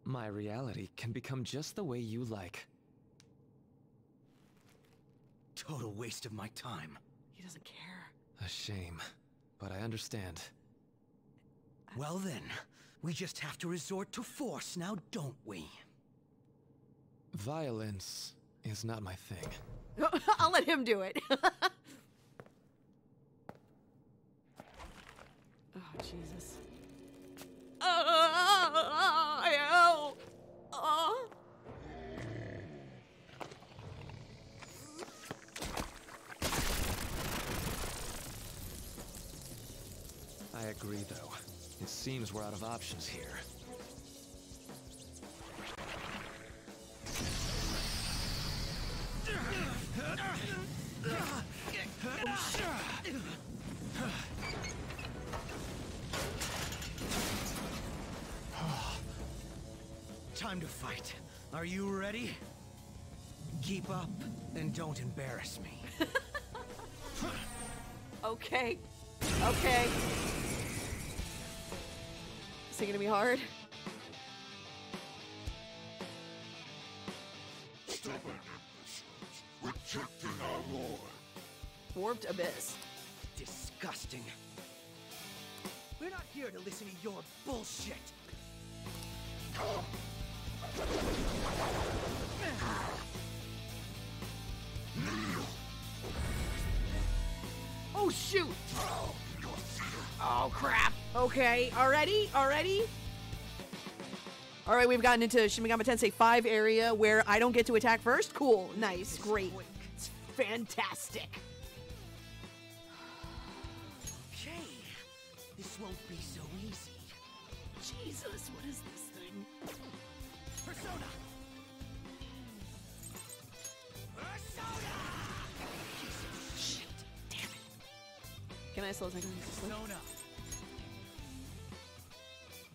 My reality can become just the way you like. Total waste of my time. He doesn't care. A shame, but I understand. Well then, we just have to resort to force now, don't we? Violence is not my thing. I'll let him do it. oh Jesus. I agree, though. It seems we're out of options here. Time to fight. Are you ready? Keep up and don't embarrass me. Okay. Okay. Is it gonna be hard? Stubborn imbeciles, rejecting our lord. Warped abyss. Disgusting. We're not here to listen to your bullshit. Oh shoot! Oh crap! Okay, already, already. All right, we've gotten into Shin Megami Tensei 5 area where I don't get to attack first. Cool, nice, great, it's fantastic. Okay, this won't be I slow second? Persona!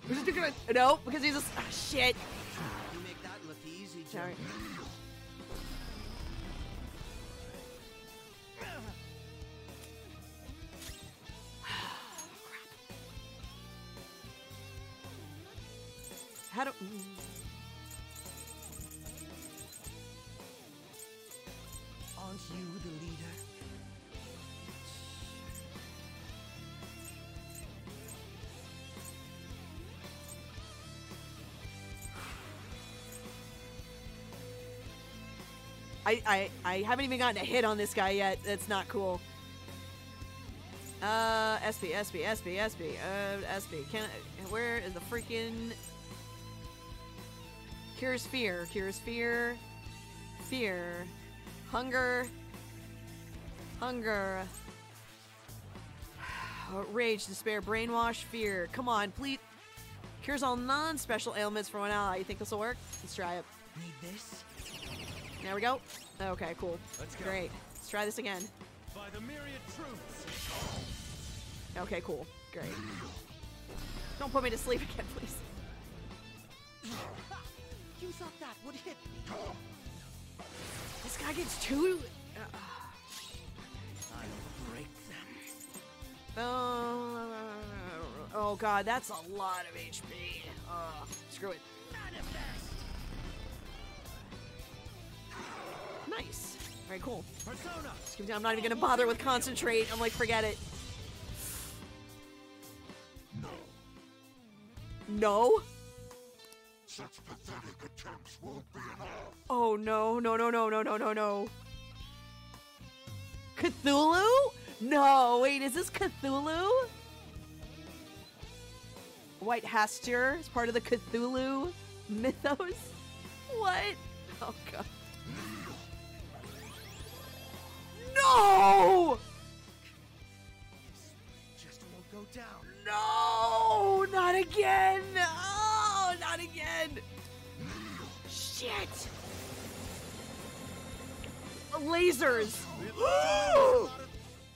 Who's it gonna? No, because he's a ah, shit. You make that look easy. How do? Aren't you the leader? I, I I haven't even gotten a hit on this guy yet. That's not cool. Uh, SP, SP, SP, SP, uh, SP. Can I, where is the freaking cures fear? Cures fear, fear, hunger, hunger, rage, despair, brainwash, fear. Come on, please. Cures all non-special ailments for one ally. You think this will work? Let's try it. Need this? There we go. Okay, cool. Let's go. Great. Let's try this again. By the myriad troops. Okay, cool. Great. Don't put me to sleep again, please. You thought that would hit me. This guy gets two. Uh, I'll break them. oh, oh god, that's a lot of HP. Uh, screw it. Nice. Right, cool. Persona! Me- I'm not even gonna bother with concentrate. I'm like, forget it. No, No. such pathetic attempts won't be enough. Oh no, no, no, no, no, no, no, no. Cthulhu? No, wait, is this Cthulhu? White Hastur is part of the Cthulhu mythos? What? Oh god. No! Just won't go down. No! Not again! Oh, not again! Shit! Lasers!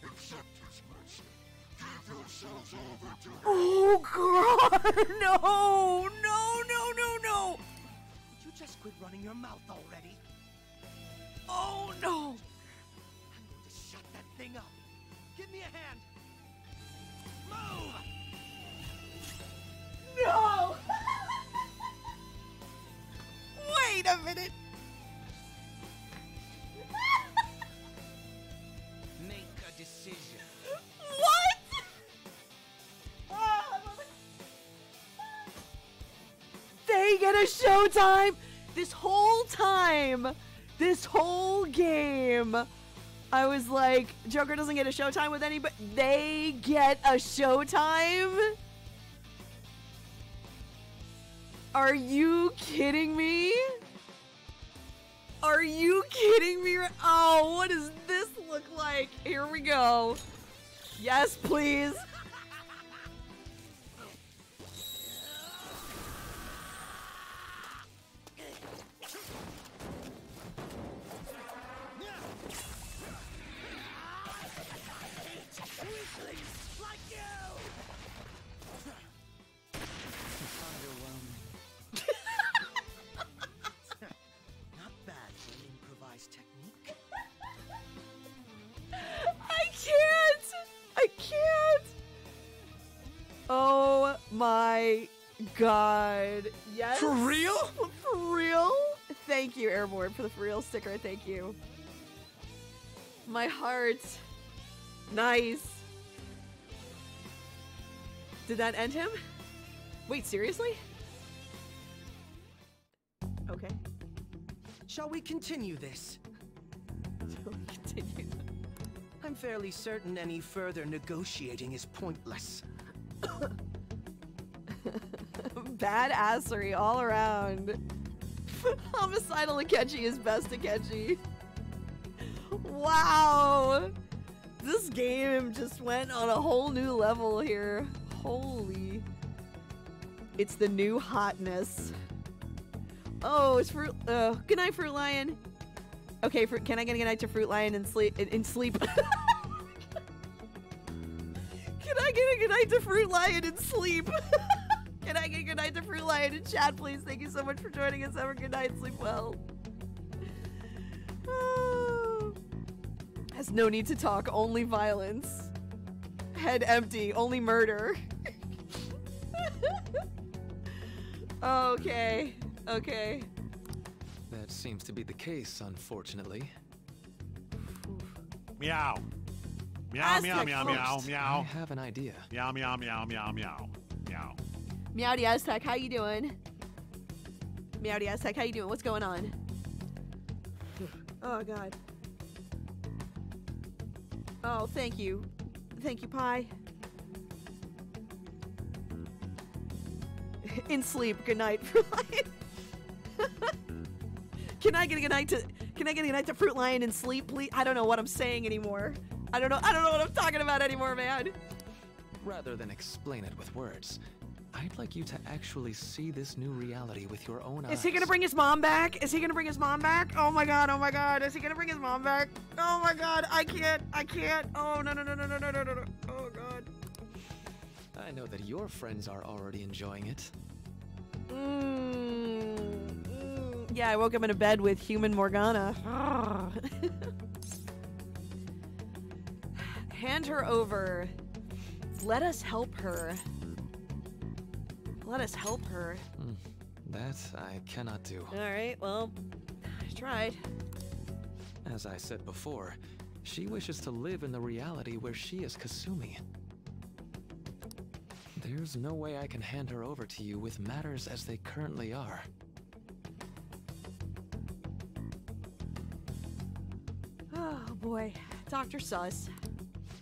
Accept his mercy. Give yourselves over to him. Oh god! No! No, no, no, no! Would you just quit running your mouth already? Oh no! thing up. Give me a hand. Move! No! Wait a minute. What? They get a showtime this whole time. This whole game. I was like, Joker doesn't get a showtime with anybody. They get a showtime? Are you kidding me? Are you kidding me? Oh, what does this look like? Here we go. Yes, please. My god. Yes. For real? For real? Thank you, Airborne, for the for real sticker. Thank you. My heart. Nice. Did that end him? Wait, seriously? Okay. Shall we continue this? Shall we continue? I'm fairly certain any further negotiating is pointless. Badassery all around. Homicidal Akechi is best Akechi. Wow! This game just went on a whole new level here. Holy. It's the new hotness. Oh, it's fruit. Uh, good night, Fruit Lion. Okay, can I get a good night to Fruit Lion and sleep? In, in sleep. can I get a good night to Fruit Lion and sleep? Can I get a good night to Fruit Lion in chat, please? Thank you so much for joining us. Have a good night. Sleep well. Has no need to talk. Only violence. Head empty. Only murder. okay. Okay. That seems to be the case, unfortunately. Meow. Meow, Ask meow, the meow, meow, host. meow. I have an idea. Meow, meow, meow, meow, meow. Meow. Meowdy Aztec, how you doing? Meowdy Aztec, how you doing? What's going on? Oh god. Oh, thank you. Thank you, Pie. In sleep, good night, Fruit Lion. can I get a good night to can I get a good night to Fruit Lion in sleep, please? I don't know what I'm saying anymore. I don't know I don't know what I'm talking about anymore, man. Rather than explain it with words, I'd like you to actually see this new reality with your own eyes. Is he gonna bring his mom back? Is he gonna bring his mom back? Oh my god, oh my god, is he gonna bring his mom back? Oh my god, I can't, I can't. Oh no, no, no, no, no, no, no, no. Oh god. I know that your friends are already enjoying it. Mm, mm. yeah, I woke up in a bed with human Morgana. Hand her over. Let us help her. Let us help her. Hmm, That I cannot do. Alright, well, I tried. As I said before, she wishes to live in the reality where she is Kasumi. There's no way I can hand her over to you with matters as they currently are. Oh boy. Dr. Sus.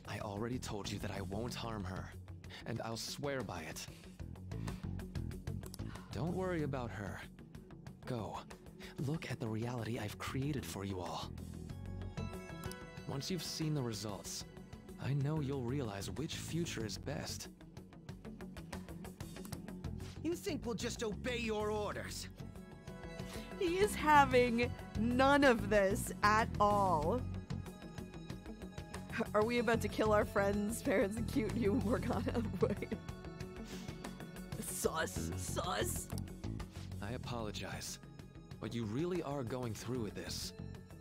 I already told you that I won't harm her, and I'll swear by it. Don't worry about her. Go. Look at the reality I've created for you all. Once you've seen the results, I know you'll realize which future is best. You think we'll just obey your orders? He is having none of this at all. Are we about to kill our friends, parents, and cute you, Morgana? Wait. Sus. Sus. I apologize, but you really are going through with this,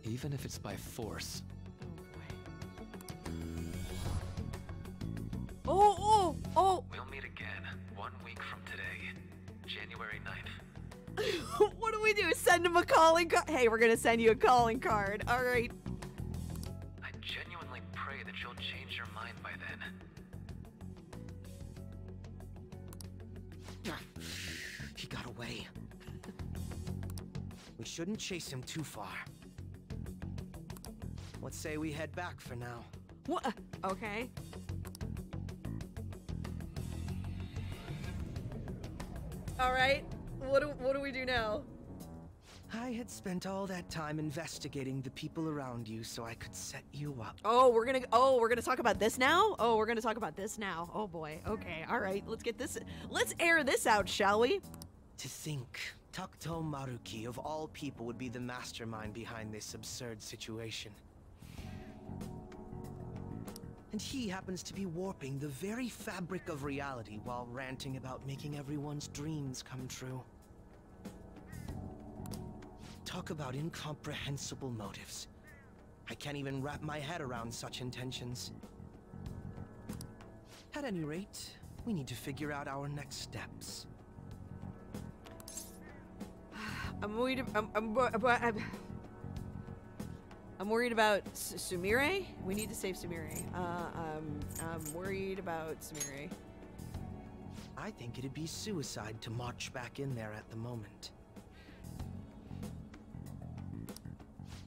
even if it's by force. Oh, oh, oh! We'll meet again one week from today, January 9th. what do we do? Send him a calling card? Hey, we're gonna send you a calling card. All right. Away. We shouldn't chase him too far. Let's say we head back for now. What? Okay. All right. What do what do we do now? I had spent all that time investigating the people around you so I could set you up. Oh, we're gonna oh we're gonna talk about this now. Oh, we're gonna talk about this now. Oh boy. Okay. All right. Let's get this. Let's air this out, shall we? To think, Takuto Maruki of all people would be the mastermind behind this absurd situation. And he happens to be warping the very fabric of reality while ranting about making everyone's dreams come true. Talk about incomprehensible motives. I can't even wrap my head around such intentions. At any rate, we need to figure out our next steps. I'm worried. I'm, I'm, I'm, I'm worried about Sumire. We need to save Sumire. Uh, um, I'm worried about Sumire. I think it'd be suicide to march back in there at the moment.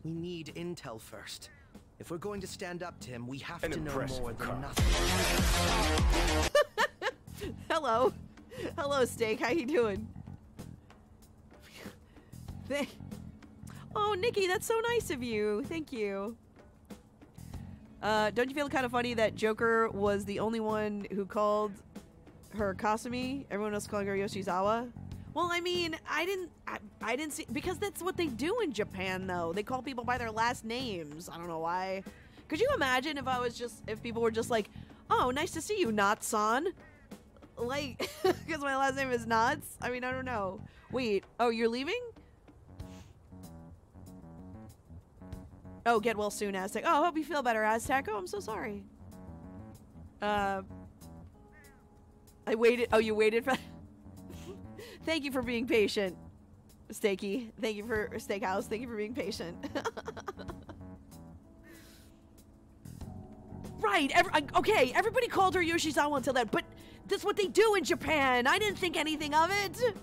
We need intel first. If we're going to stand up to him, we have An to know impressive more than nothing. Hello, hello, Steak. How you doing? Oh, Nikki, that's so nice of you. Thank you. Uh, don't you feel kind of funny that Joker was the only one who called her Kasumi? Everyone else calling her Yoshizawa. Well, I mean, I didn't, I, I didn't see because that's what they do in Japan, though. They call people by their last names. I don't know why. Could you imagine if I was just, if people were just like, "Oh, nice to see you, Knotz-san," like, because my last name is Knotz. I mean, I don't know. Wait, oh, you're leaving? Oh, get well soon, Aztec. Oh, I hope you feel better, Aztec. Oh, I'm so sorry. Uh, I waited. Oh, you waited for. Thank you for being patient, Steaky. Thank you for Steakhouse. Thank you for being patient. right. Every, I- okay. Everybody called her Yoshizawa until then, but that's what they do in Japan. I didn't think anything of it.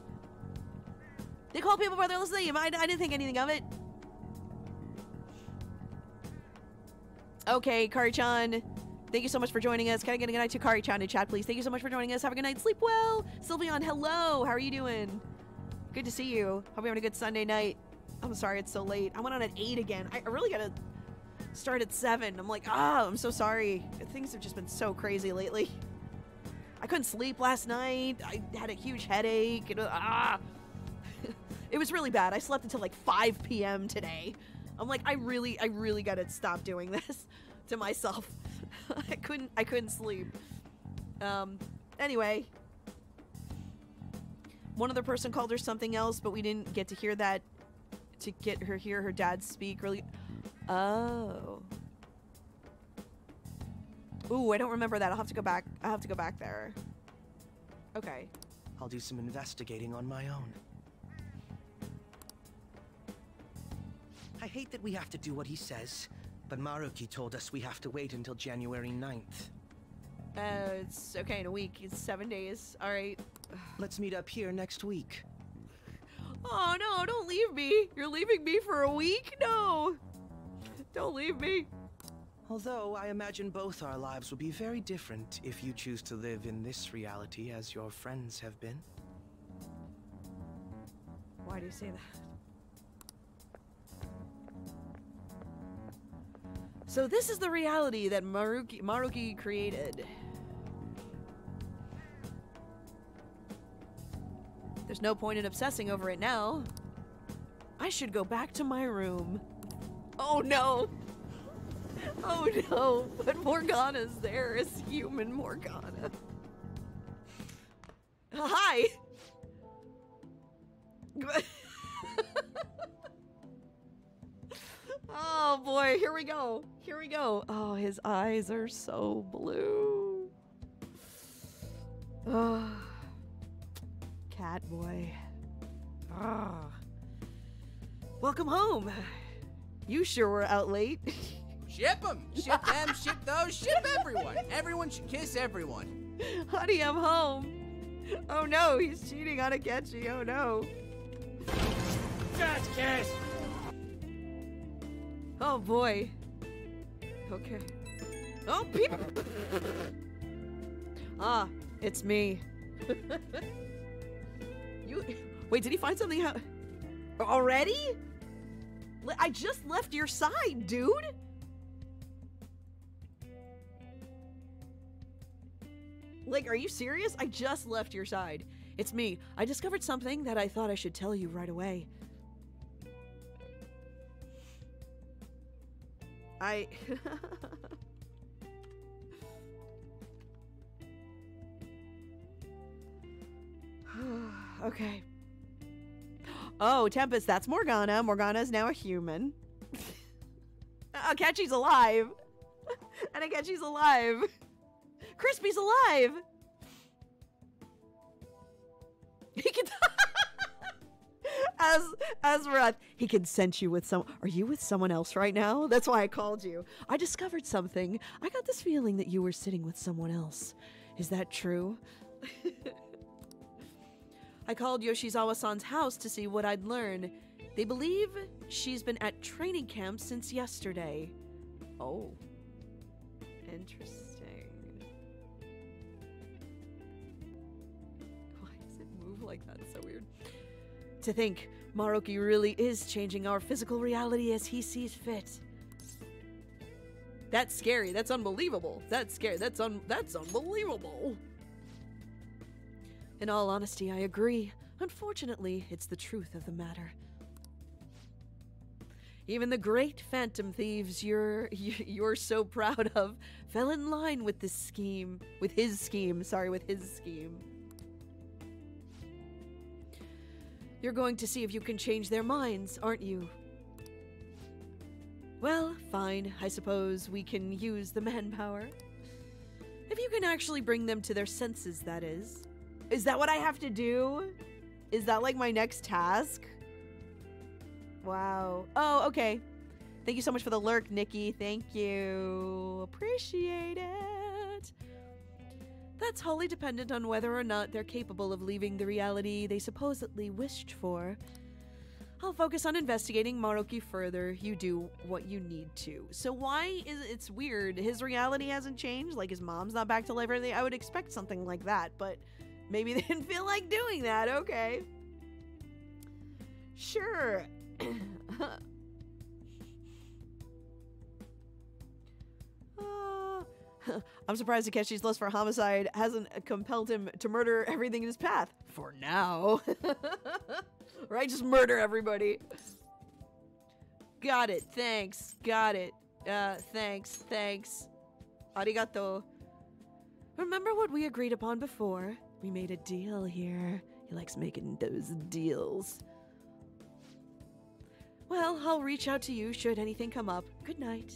They call people by their last name. I, I didn't think anything of it. Okay, Kari-chan. Thank you so much for joining us. Can I get a good night to Kari-chan in chat, please? Thank you so much for joining us. Have a good night. Sleep well. Sylveon, hello. How are you doing? Good to see you. Hope you're having a good Sunday night. I'm sorry it's so late. I went on at 8 again. I really gotta start at 7. I'm like, ah, I'm so sorry. Things have just been so crazy lately. I couldn't sleep last night. I had a huge headache. Ah. it was really bad. I slept until like 5 p.m. today. I'm like, I really, I really gotta stop doing this to myself. I couldn't, I couldn't sleep. Um, anyway, one other person called her something else, but we didn't get to hear that. To get her hear her dad speak really. Oh. Ooh, I don't remember that. I'll have to go back. I'll have to go back there. Okay. I'll do some investigating on my own. I hate that we have to do what he says, but Maruki told us we have to wait until January 9th. Uh, it's okay in a week. It's seven days. All right. Let's meet up here next week. Oh no! Don't leave me. You're leaving me for a week? No. Don't leave me. Although I imagine both our lives will be very different if you choose to live in this reality as your friends have been. Why do you say that? So this is the reality that Maruki Maruki created. There's no point in obsessing over it now. I should go back to my room. Oh no! Oh no! But Morgana's there as human Morgana. Hi! oh boy, here we go. Here we go. Oh, his eyes are so blue. Oh, cat boy. Ah. Welcome home. You sure were out late. Ship them. Ship them. Ship those. Ship everyone. Everyone should kiss everyone. Honey, I'm home. Oh no, he's cheating on Akechi. Oh no. Last kiss! Oh boy. Okay. Oh, people. ah, it's me. you. Wait, did he find something out? Already? I just left your side, dude. Like, are you serious? I just left your side. It's me. I discovered something that I thought I should tell you right away. I. okay. Oh, Tempest, that's Morgana. Morgana is now a human. Akechi's alive. and Akechi's alive. Crispy's alive. He can. As as Azrath, he can sense you with some. Are you with someone else right now? That's why I called you. I discovered something. I got this feeling that you were sitting with someone else. Is that true? I called Yoshizawa-san's house to see what I'd learn. They believe she's been at training camp since yesterday. Oh. Interesting. To think Maruki really is changing our physical reality as he sees fit. That's scary. That's unbelievable. That's scary. That's un that's unbelievable. In all honesty, I agree. Unfortunately, it's the truth of the matter. Even the great phantom thieves you're you're so proud of fell in line with this scheme, with his scheme, sorry, with his scheme. You're going to see if you can change their minds, aren't you? Well, fine. I suppose we can use the manpower. If you can actually bring them to their senses, that is. Is that what I have to do? Is that like my next task? Wow. Oh, okay. Thank you so much for the lurk, Nikki. Thank you. Appreciate it. That's wholly dependent on whether or not they're capable of leaving the reality they supposedly wished for. I'll focus on investigating Maruki further. You do what you need to. So why is it's weird? His reality hasn't changed. Like his mom's not back to life or anything. I would expect something like that, but maybe they didn't feel like doing that. Okay. Sure. Uh, I'm surprised Takeshi's lust for homicide hasn't compelled him to murder everything in his path. For now. right? Just murder everybody. Got it. Thanks. Got it. Uh, thanks. Thanks. Arigato. Remember what we agreed upon before? We made a deal here. He likes making those deals. Well, I'll reach out to you should anything come up. Good night.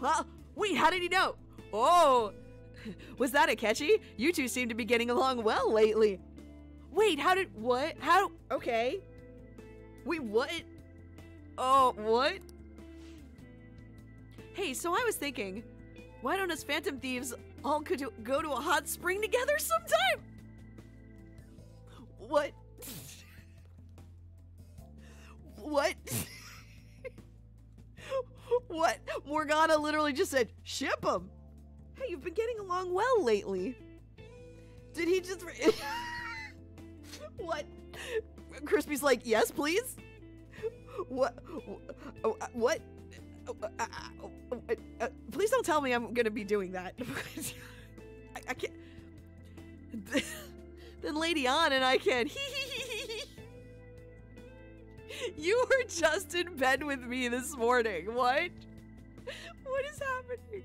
Well, wait, how did he know? Oh, was that a catchy? You two seem to be getting along well lately. Wait, how did what? How? Okay. Wait, what? Oh, what? Hey, so I was thinking, why don't us Phantom Thieves all could go to a hot spring together sometime? What? what? what? Morgana literally just said, ship him. Hey, you've been getting along well lately. Did he just. What? Crispy's like, yes, please? What? What? Please don't tell me I'm gonna be doing that. I, I can't. then Lady Ann and I can. you were just in bed with me this morning. What? What is happening?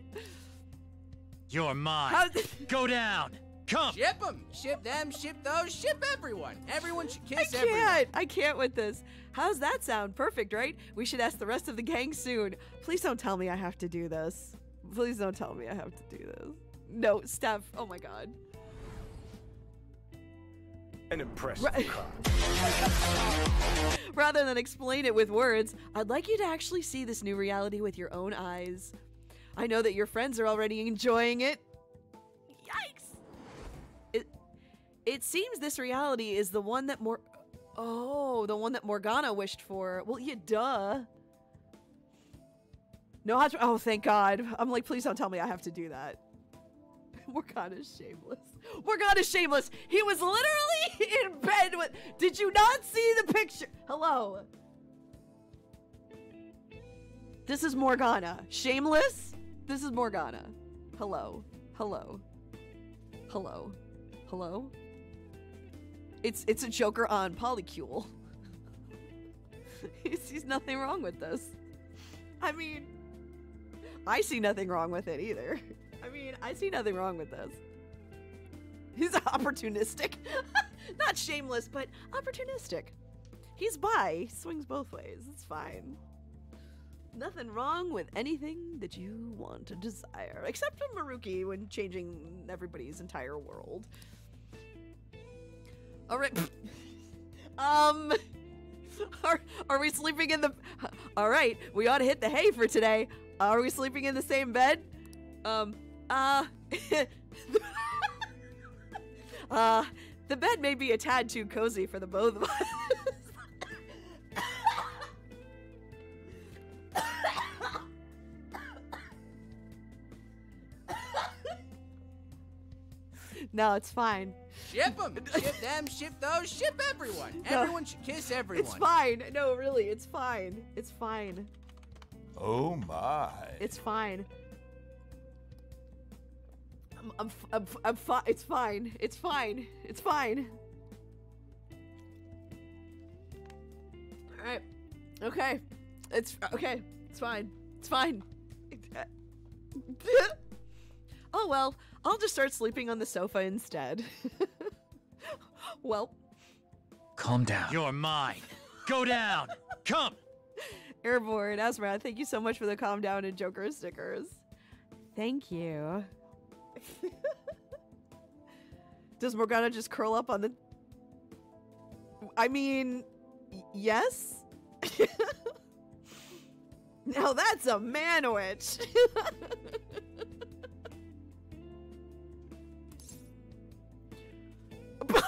You're mine. How- Go down. Come. Ship them. Ship them. Ship those. Ship everyone. Everyone should kiss I kiss can't. everyone. I can't with this. How's that sound? Perfect, right? We should ask the rest of the gang soon. Please don't tell me I have to do this. Please don't tell me I have to do this. No, Steph. Oh my god. An impressive Right. Rather than explain it with words, I'd like you to actually see this new reality with your own eyes. I know that your friends are already enjoying it. Yikes! It, it seems this reality is the one that more. Oh, the one that Morgana wished for. Well, yeah, duh. No. Oh, thank God. I'm like, please don't tell me I have to do that. Morgana's shameless. Morgana's shameless. He was literally in bed with. Did you not see the picture? Hello. This is Morgana. Shameless? This is Morgana. Hello. Hello. Hello. Hello? It's it's a Joker on Polycule. he sees nothing wrong with this. I mean, I see nothing wrong with it either. I mean, I see nothing wrong with this. He's opportunistic. Not shameless, but opportunistic. He's bi. He swings both ways. It's fine. Nothing wrong with anything that you want to desire, except for Maruki when changing everybody's entire world. All right. um, are are we sleeping in the? All right, we ought to hit the hay for today. Are we sleeping in the same bed? Um, uh, uh, the bed may be a tad too cozy for the both of us. no, it's fine. Ship them, ship them, ship those, ship everyone. No. Everyone should kiss everyone. It's fine. No, really, it's fine. It's fine. Oh my. It's fine. I'm, I'm, f- I'm, f- I'm fi- It's fine. It's fine. It's fine. All right. Okay. It's okay. It's fine. It's fine. oh well. I'll just start sleeping on the sofa instead. well, Calm down. You're mine. Go down. Come. Airborne, Asmara, thank you so much for the calm down and Joker stickers. Thank you. Does Morgana just curl up on the. I mean, yes? now that's a man witch!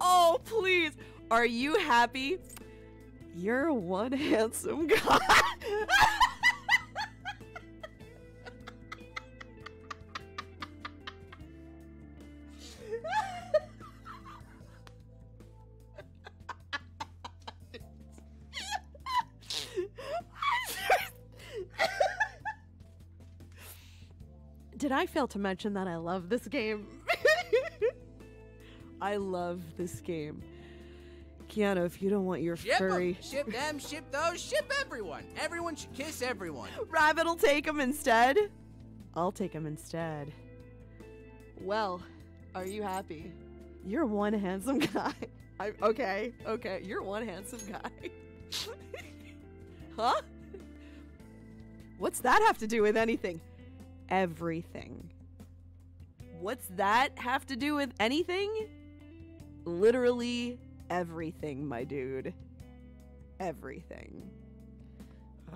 oh, please. Are you happy? You're one handsome guy. Did I fail to mention that I love this game? I love this game. Keanu, if you don't want your Ship furry ship them, ship those, ship everyone. Everyone should kiss everyone. rabbit will take him instead. I'll take him instead. Well, are you happy? You're one handsome guy. I, okay, okay, you're one handsome guy. huh? What's that have to do with anything? Everything. What's that have to do with anything? Literally everything, my dude. Everything.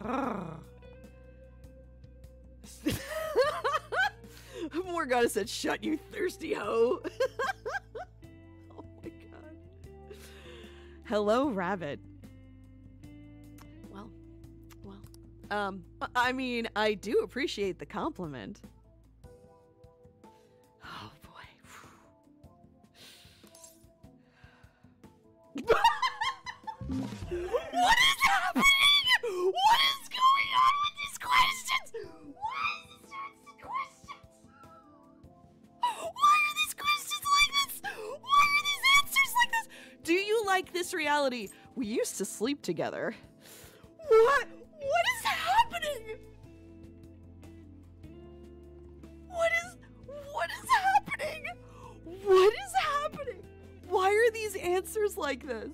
Morgana said, Shut you thirsty hoe. oh my god. Hello, rabbit. Um, I- mean, I do appreciate the compliment. Oh boy. what is happening? What is going on with these questions? Why is this questions? Why are these questions like this? Why are these answers like this? Do you like this reality? We used to sleep together. What? What is happening? What is what is happening? What is happening? Why are these answers like this?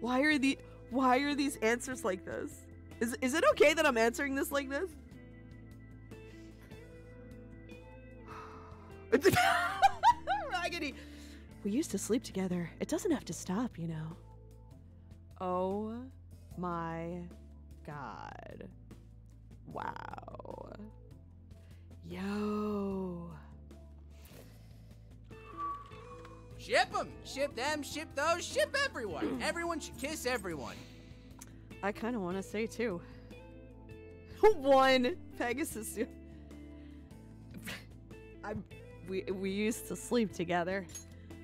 Why are the why are these answers like this? Is is it okay that I'm answering this like this? Raggedy. We used to sleep together. It doesn't have to stop, you know. Oh my god. Wow. Yo. Ship them, ship them, ship those, ship everyone. everyone should kiss everyone. I kind of want to say two. One Pegasus. I we we used to sleep together.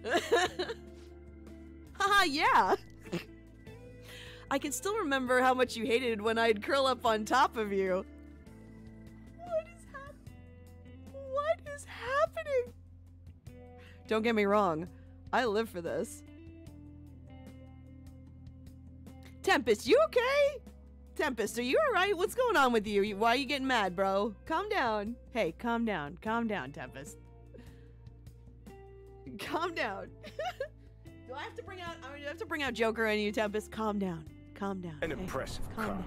Haha, yeah. I can still remember how much you hated when I'd curl up on top of you. What is happening? What is happening? Don't get me wrong. I live for this. Tempest, you okay? Tempest, are you alright? What's going on with you? Why are you getting mad, bro? Calm down. Hey, calm down. Calm down, Tempest. Calm down. Do I have to bring out? I have to bring out Joker on you, Tempest. Calm down. Calm down. An okay? impressive Calm car.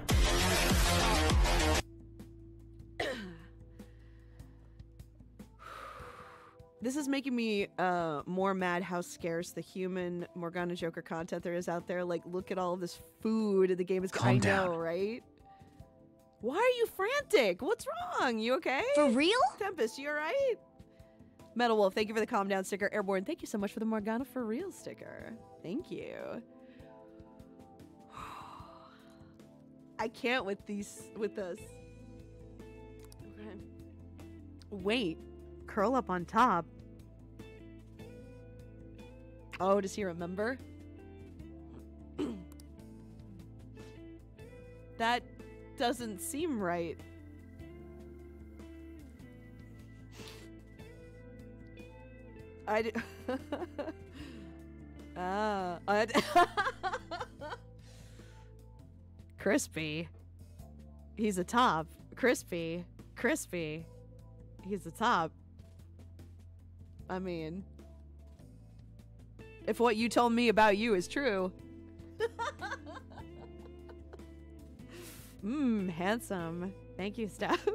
This is making me uh, more mad how scarce the human Morgana Joker content there is out there. Like, look at all of this food the game is. Calm I down. know, right? Why are you frantic? What's wrong? You okay? For real? Tempest, you alright? Metal Wolf, thank you for the calm down sticker. Airborne, thank you so much for the Morgana for real sticker. Thank you. I can't with these with this. Okay. Wait, curl up on top. Oh, does he remember? that doesn't seem right. I d- ah, I d- crispy. He's a top. Crispy, crispy. He's a top. I mean, if what you told me about you is true. Mmm, handsome. Thank you, Steph.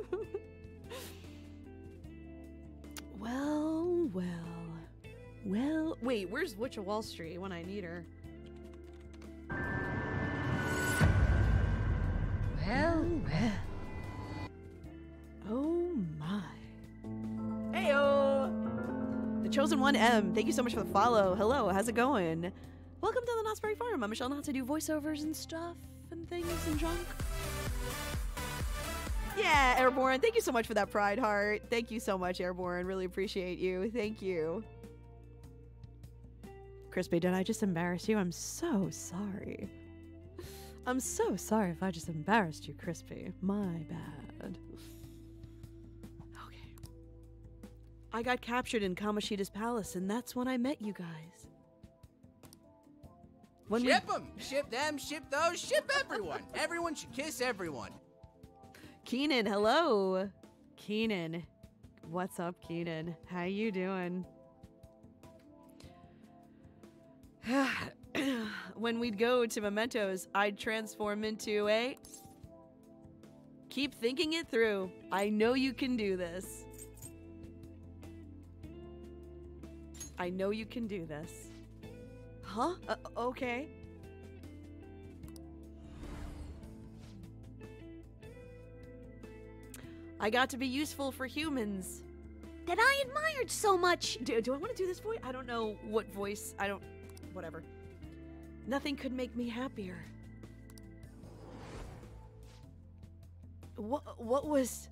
well, well. Well, wait, where's Witch of Wall Street when I need her? Well, well. Oh my. Heyo! The Chosen One M, thank you so much for the follow. Hello, how's it going? Welcome to the Knott's Farm. I'm Michele, how to do voiceovers and stuff and things and junk. Yeah, Airborne, thank you so much for that pride heart. Thank you so much, Airborne. Really appreciate you. Thank you. Crispy, did I just embarrass you? I'm so sorry. I'm so sorry if I just embarrassed you, Crispy. My bad. Okay. I got captured in Kamoshida's palace, and that's when I met you guys. When we- ship them, ship them, ship those, ship everyone. everyone should kiss everyone. Keenan, hello. Keenan. What's up, Keenan? How you doing? when we'd go to mementos, I'd transform into a Keep thinking it through. I know you can do this. I know you can do this. Huh? Uh, okay. I got to be useful for humans. That I admired so much. Do, do I want to do this voice? I don't know what voice. I don't. Whatever. Nothing could make me happier. What? What was?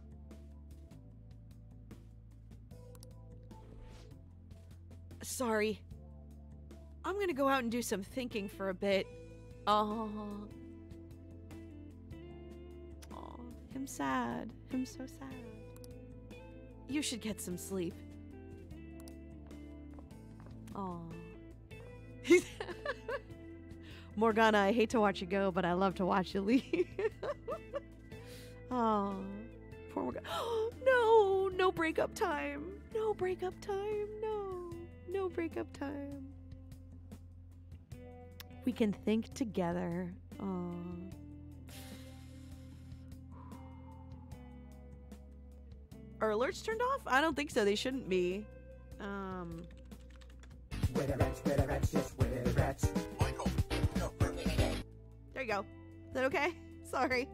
Sorry. I'm gonna go out and do some thinking for a bit. Oh. Oh, him sad. Him so sad. You should get some sleep. Oh. Morgana, I hate to watch you go, but I love to watch you leave. oh, poor Morgana. no, no breakup time. No breakup time. No, no breakup time. We can think together. Oh. Are alerts turned off? I don't think so. They shouldn't be. Um. There you go. Is that okay? Sorry.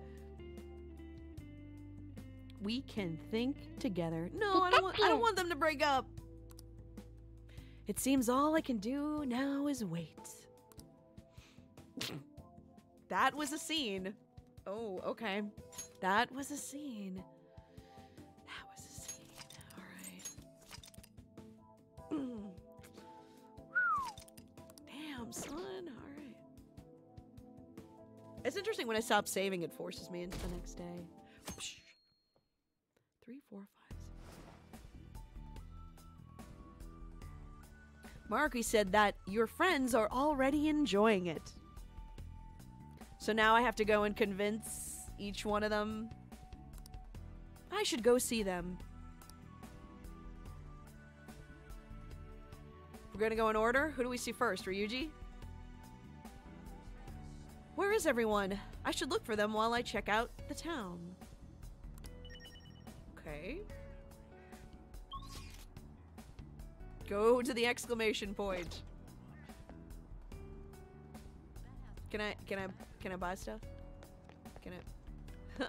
We can think together. No, I don't want I don't want them to break up. It seems all I can do now is wait. that was a scene. Oh, okay. That was a scene. That was a scene. All right. Damn, son. It's interesting when I stop saving, it forces me into the next day. Three, four, five. Maruki said that your friends are already enjoying it. So now I have to go and convince each one of them. I should go see them. We're gonna go in order. Who do we see first? Ryuji? Where is everyone? I should look for them while I check out the town. Okay. Go to the exclamation point. Can I can I can I buy stuff? Can I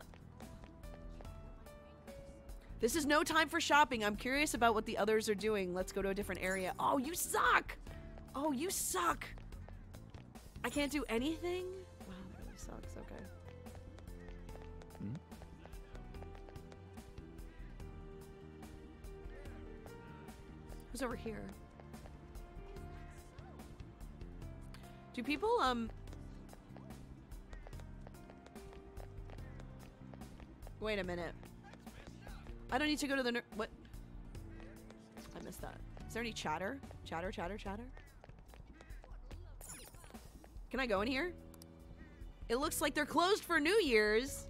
This is no time for shopping. I'm curious about what the others are doing. Let's go to a different area. Oh, you suck. Oh, you suck. I can't do anything? Sucks. Okay. Who's over here? Do people, um... Wait a minute. I don't need to go to the ner- What? I missed that. Is there any chatter? Chatter, chatter, chatter? Can I go in here? It looks like they're closed for New Year's.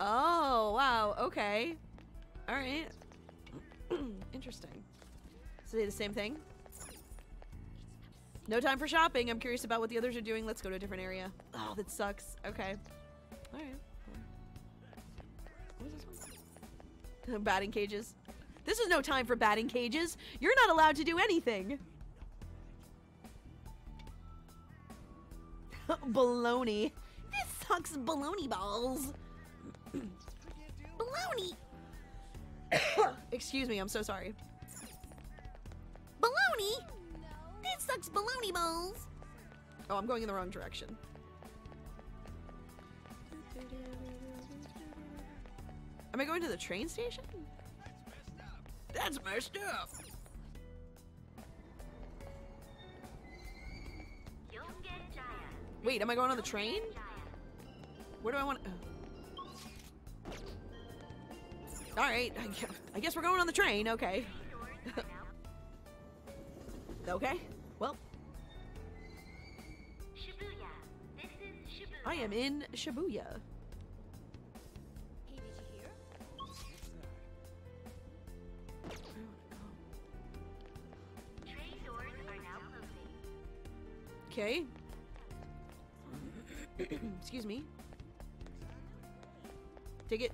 Oh, wow. Okay. All right. Interesting. Say the same thing. No time for shopping. I'm curious about what the others are doing. Let's go to a different area. Oh, that sucks. Okay. All right. What is this one? batting cages. This is no time for batting cages. You're not allowed to do anything. baloney. This sucks baloney balls. baloney. Excuse me, I'm so sorry. Baloney? This sucks baloney balls. Oh, I'm going in the wrong direction. Am I going to the train station? That's messed up. Wait, am I going on the train? Where do I want? Uh. All right, I gu- I guess we're going on the train. Okay. okay. Well, Shibuya. This is Shibuya. I am in Shibuya. Okay. Excuse me. It.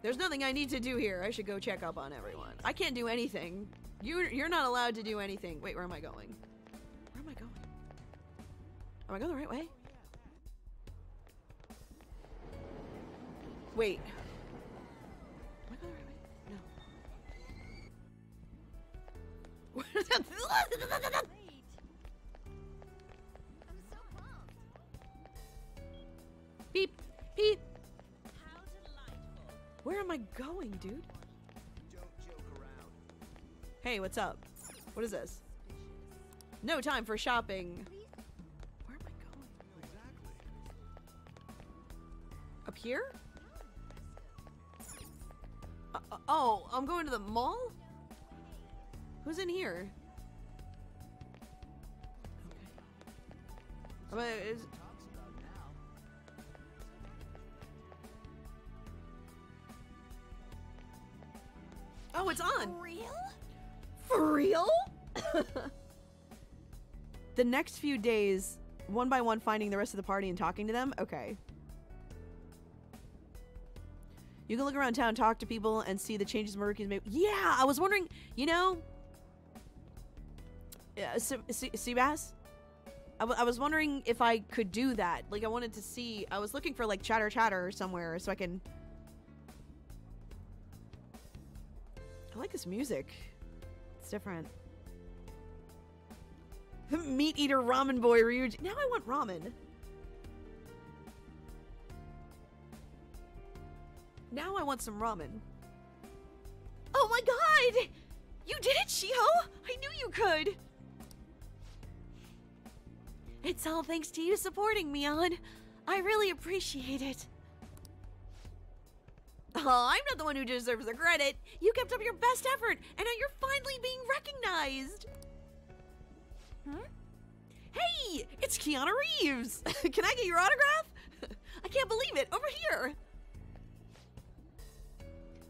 There's nothing I need to do here. I should go check up on everyone. I can't do anything. You you're not allowed to do anything. Wait, where am I going? Where am I going? Am I going the right way? Wait. Am I going the right way? No. Beep. Where am I going, dude? Hey, what's up? What is this? No time for shopping. Where am I going? Up here? Uh, oh, I'm going to the mall? Who's in here? Okay. Is- Oh, it's on. For real? For real? the next few days, one by one, finding the rest of the party and talking to them? Okay. You can look around town, talk to people, and see the changes Maruki's made. Yeah, I was wondering, you know. Uh, I, Seabass? I, I was wondering if I could do that. Like, I wanted to see. I was looking for, like, chatter chatter somewhere so I can. I like this music. It's different. Meat eater ramen boy Ryuji. Now I want ramen. Now I want some ramen. Oh my god! You did it, Shiho! I knew you could! It's all thanks to you supporting me, Ann. I really appreciate it. Oh, I'm not the one who deserves the credit. You kept up your best effort, and now you're finally being recognized. Huh? Hey, it's Keanu Reeves. Can I get your autograph? I can't believe it. Over here.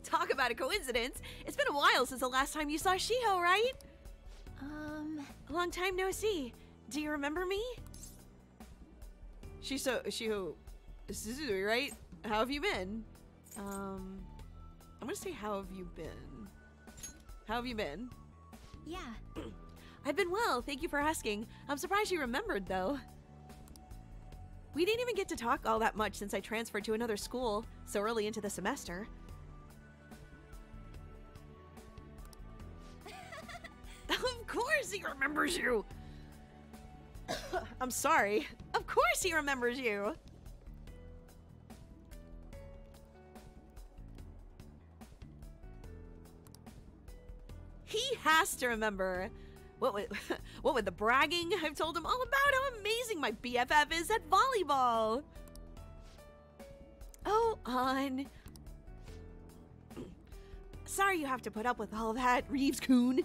Talk about a coincidence. It's been a while since the last time you saw Shiho, right? Um, A long time no see. Do you remember me? Shiso, Shiho, Suzui, right? How have you been? Um, I'm gonna say, how have you been? How have you been? yeah. I've been well, thank you for asking. I'm surprised you remembered, though. We didn't even get to talk all that much since I transferred to another school so early into the semester. of course he remembers you! I'm sorry. Of course he remembers you! He has to remember. What with, what with the bragging, I've told him all about how amazing my BFF is at volleyball. Oh, Ann. Sorry you have to put up with all that, Reeves-kun.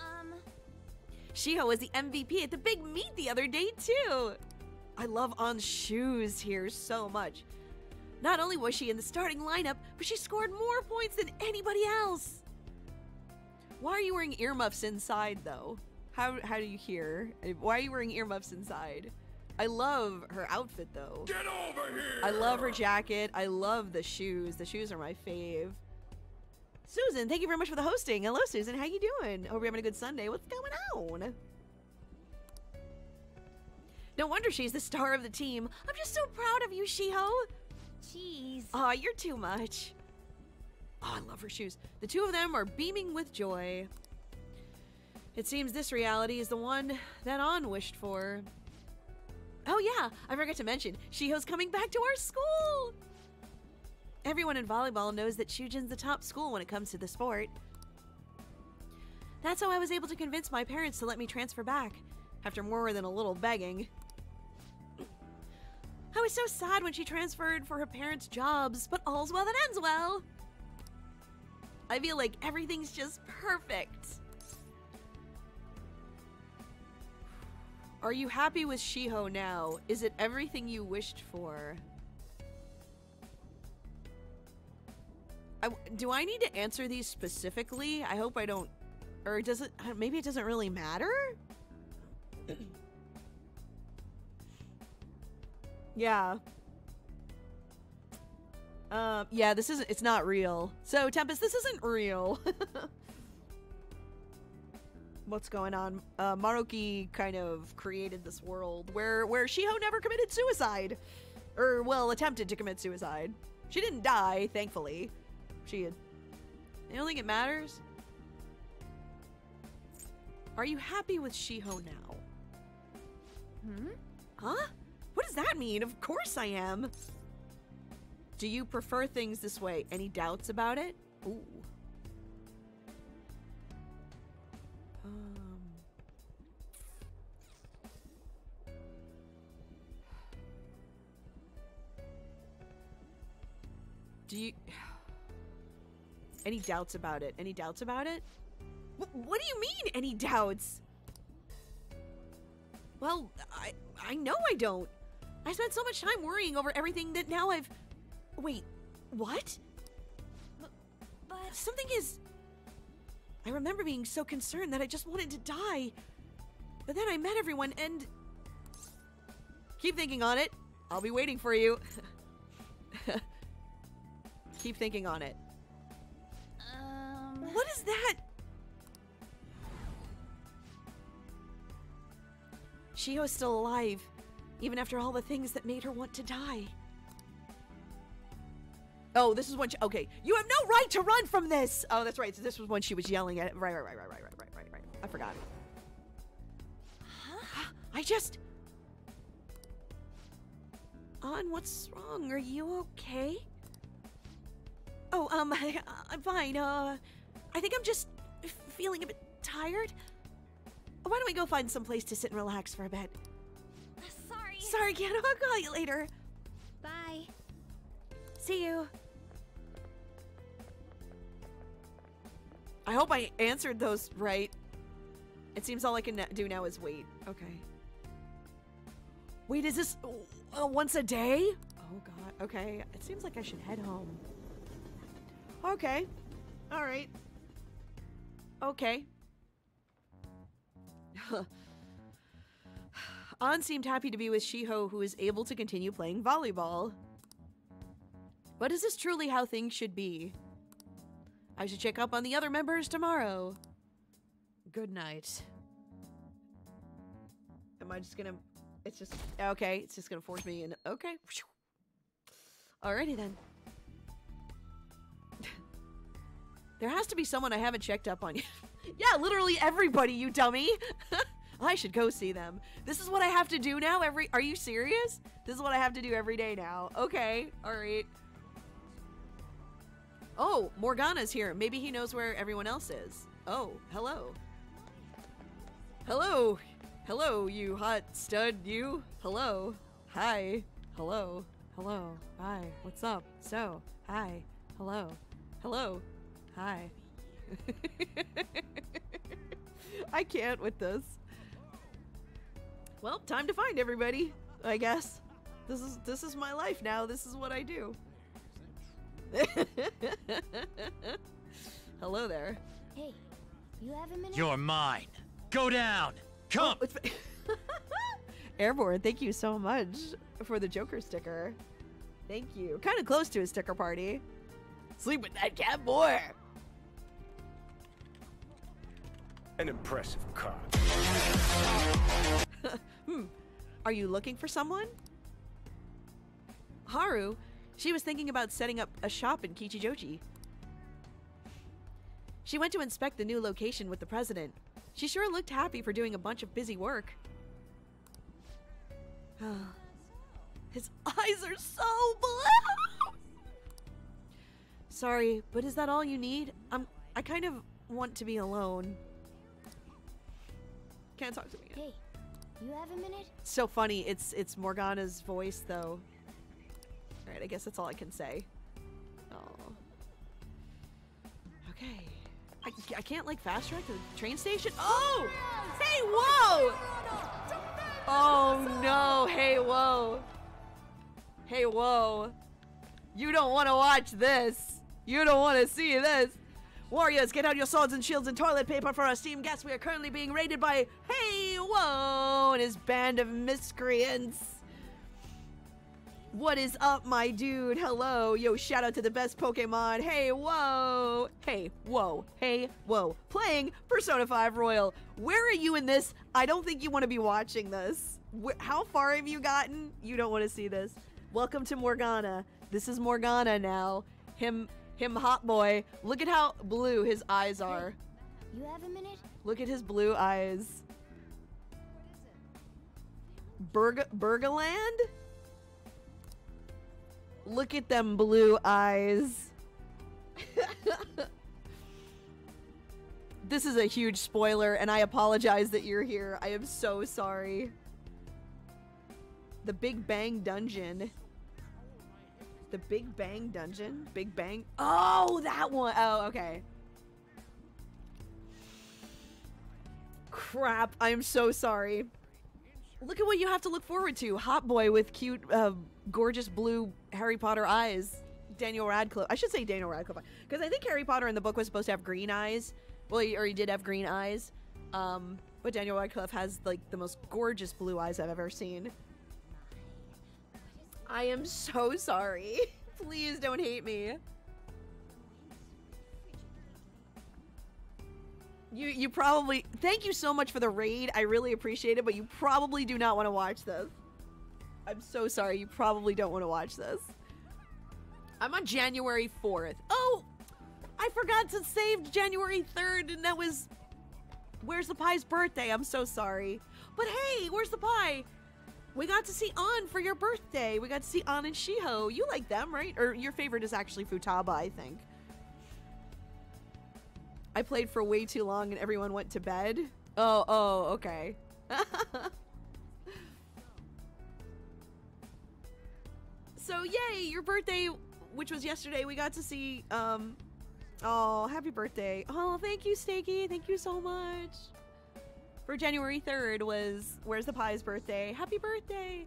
Um, Shiho was the MVP at the big meet the other day, too. I love Ann's shoes here so much. Not only was she in the starting lineup, but she scored more points than anybody else. Why are you wearing earmuffs inside, though? How, how do you hear? Why are you wearing earmuffs inside? I love her outfit, though. Get over here! I love her jacket. I love the shoes. The shoes are my fave. Susan, thank you very much for the hosting. Hello, Susan. How you doing? Hope you're having a good Sunday. What's going on? No wonder she's the star of the team. I'm just so proud of you, Shiho. Jeez. Aw, you're too much. Oh, I love her shoes. The two of them are beaming with joy. It seems this reality is the one that Ann wished for. Oh yeah, I forgot to mention, Shiho's coming back to our school! Everyone in volleyball knows that Shujin's the top school when it comes to the sport. That's how I was able to convince my parents to let me transfer back, after more than a little begging. I was so sad when she transferred for her parents' jobs, but all's well that ends well. I feel like everything's just perfect. Are you happy with Shiho now? Is it everything you wished for? I, do I need to answer these specifically? I hope I don't. Or does it. Maybe it doesn't really matter? yeah. Um, yeah, this isn't. It's not real. So, Tempest, this isn't real. What's going on? Uh, Maruki kind of created this world where where Shiho never committed suicide, or well, attempted to commit suicide. She didn't die, thankfully. She had. I don't think it matters. Are you happy with Shiho now? Hmm? Huh? What does that mean? Of course I am. Do you prefer things this way? Any doubts about it? Ooh. Um. Do you. Any doubts about it? Any doubts about it? Wh- what do you mean, any doubts? Well, I I know I don't. I spent so much time worrying over everything that now I've Wait, what? But Something is. I remember being so concerned that I just wanted to die. But then I met everyone and. Keep thinking on it. I'll be waiting for you. Keep thinking on it. um, What is that? Shiho's still alive, even after all the things that made her want to die. Oh, this is when she, okay. You have no right to run from this. Oh, that's right. So this was when she was yelling at Right, right, right, right, right, right, right, right, right. I forgot. I just. Ann, what's wrong? Are you okay? Oh, um, I, I'm fine. Uh, I think I'm just feeling a bit tired. Why don't we go find some place to sit and relax for a bit? Sorry. Sorry, Ken. I'll call you later. Bye. See you. I hope I answered those right. It seems all I can do now is wait. Okay. Wait, is this uh, once a day? Oh god. Okay. It seems like I should head home. Okay. All right. Okay. Ann seemed happy to be with Shiho, who is able to continue playing volleyball. But is this truly how things should be? I should check up on the other members tomorrow. Good night. Am I just gonna. It's just. Okay, it's just gonna force me in. Okay. Alrighty then. there has to be someone I haven't checked up on yet. yeah, literally everybody, you dummy! I should go see them. This is what I have to do now every- Are you serious? This is what I have to do every day now. Okay, alright. Oh, Morgana's here. Maybe he knows where everyone else is. Oh, hello. Hello. Hello, you hot stud, you. Hello. Hi. Hello. Hello. Hi. What's up? So, hi. Hello. Hello. Hi. I can't with this. Well, time to find everybody, I guess. This is this is my life now. This is what I do. Hello there. Hey, you have a minute? You're mine. Go down. Come. Oh, Airborne, thank you so much for the Joker sticker. Thank you. Kind of close to a sticker party. Sleep with that cat boy. An impressive car. hmm. Are you looking for someone? Haru, she was thinking about setting up a shop in Kichijoji. She went to inspect the new location with the president. She sure looked happy for doing a bunch of busy work. His eyes are so blue. Sorry, but is that all you need? I'm I kind of want to be alone. Can't talk to me. Hey, you have a minute? So funny. It's it's Morgana's voice though. All right, I guess that's all I can say. Oh. Okay. I, I can't like fast track to the train station. Oh! Hey, whoa! Oh no! Hey, whoa! Hey, whoa! You don't want to watch this. You don't want to see this. Warriors, get out your swords and shields and toilet paper for our steam guests. We are currently being raided by Hey Whoa and his band of miscreants. What is up, my dude? Hello. Yo, shout out to the best Pokemon. Hey, whoa. Hey, whoa. Hey, whoa. Playing Persona 5 Royal. Where are you in this? I don't think you want to be watching this. Wh- how far have you gotten? You don't want to see this. Welcome to Morgana. This is Morgana now. Him, him hot boy. Look at how blue his eyes are. You have a minute? Look at his blue eyes. Berg Bergaland? Look at them blue eyes. this is a huge spoiler, and I apologize that you're here. I am so sorry. The Big Bang Dungeon. The Big Bang Dungeon? Big Bang? Oh, that one. Oh, okay. Crap. I'm so sorry. Look at what you have to look forward to. Hot boy with cute, uh, gorgeous blue Harry Potter eyes. Daniel Radcliffe. I should say Daniel Radcliffe. Because I think Harry Potter in the book was supposed to have green eyes. Well, he, or he did have green eyes. Um, but Daniel Radcliffe has, like, the most gorgeous blue eyes I've ever seen. I am so sorry. Please don't hate me. You you probably thank you so much for the raid. I really appreciate it, but you probably do not want to watch this. I'm so sorry. You probably don't want to watch this. I'm on January 4th. Oh, I forgot to save January 3rd, and that was. Where's the Pie's birthday? I'm so sorry. But hey, where's the Pie? We got to see Ann for your birthday. We got to see Ann and Shiho. You like them, right? Or your favorite is actually Futaba, I think. I played for way too long and everyone went to bed. Oh, oh, okay. so yay, your birthday, which was yesterday, we got to see um Oh, happy birthday. Oh, thank you, Stakey. Thank you so much. For January 3rd was Where's the Pie's birthday. Happy birthday.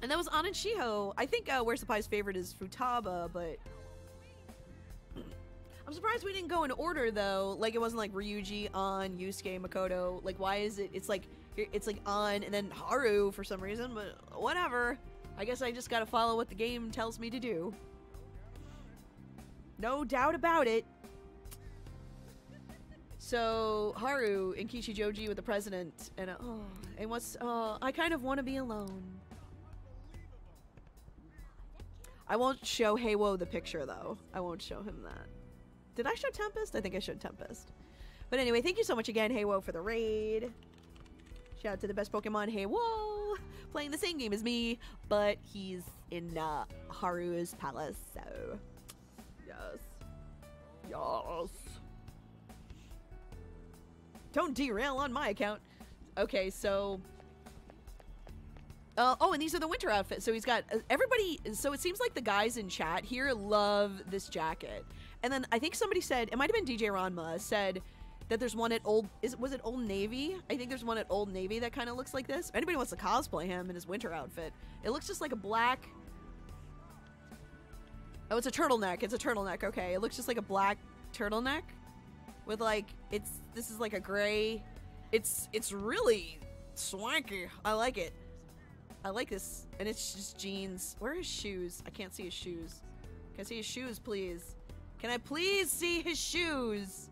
And that was Ann and Shiho. I think uh, Where's the Pie's favorite is Futaba, but I'm surprised we didn't go in order though. Like it wasn't like Ryuji Ann Yusuke Makoto. Like why is it? It's like it's like Ann and then Haru for some reason. But whatever. I guess I just gotta follow what the game tells me to do. No doubt about it. So Haru and Kichijoji with the president, and uh, oh, and what's uh, I kind of want to be alone. I won't show Heiwo the picture though. I won't show him that. Did I show Tempest? I think I showed Tempest. But anyway, thank you so much again, Heiwo, for the raid. Shout out to the best Pokemon, Heiwo, playing the same game as me, but he's in uh, Haru's palace, so yes, yes. Don't derail on my account. Okay, so. Uh, oh, and these are the winter outfits. So he's got uh, everybody. So it seems like the guys in chat here love this jacket. And then I think somebody said it might have been DJ Ranma said that there's one at Old. Is was it Old Navy? I think there's one at Old Navy that kind of looks like this. If anybody wants to cosplay him in his winter outfit, it looks just like a black. Oh, it's a turtleneck. It's a turtleneck. Okay, it looks just like a black turtleneck with like it's this is like a gray it's it's really swanky i like it i like this and it's just jeans where are his shoes i can't see his shoes can i see his shoes please can i please see his shoes?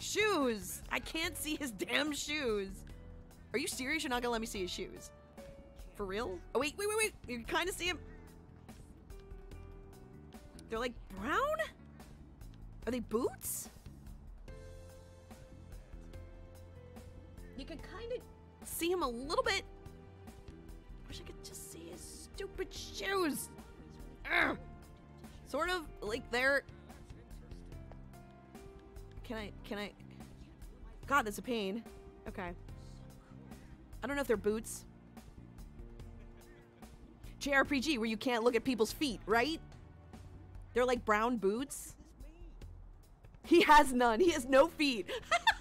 Shoes? I can't see his damn shoes. Are you serious? You're not gonna let me see his shoes. For real? Oh wait wait wait wait. You can kind of see him. They're like brown? Are they boots? You can kind of see him a little bit. Wish I could just see his stupid shoes. Ugh. Sort of like they're. Can I? Can I? God, that's a pain. Okay. I don't know if they're boots. JRPG, where you can't look at people's feet, right? They're like brown boots. He has none. He has no feet.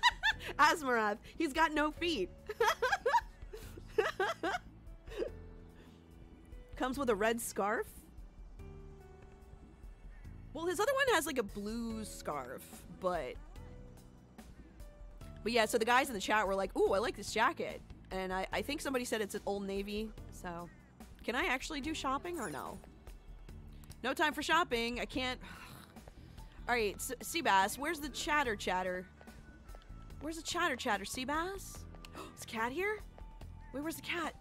Asmarath, he's got no feet. Comes with a red scarf. Well, his other one has like a blue scarf, but but yeah. So the guys in the chat were like, "Ooh, I like this jacket," and I I think somebody said it's an Old Navy. So, can I actually do shopping or no? No time for shopping. I can't. All right, Seabass, where's the chatter chatter? Where's the chatter chatter, Seabass? Is cat here? Wait, where's the cat?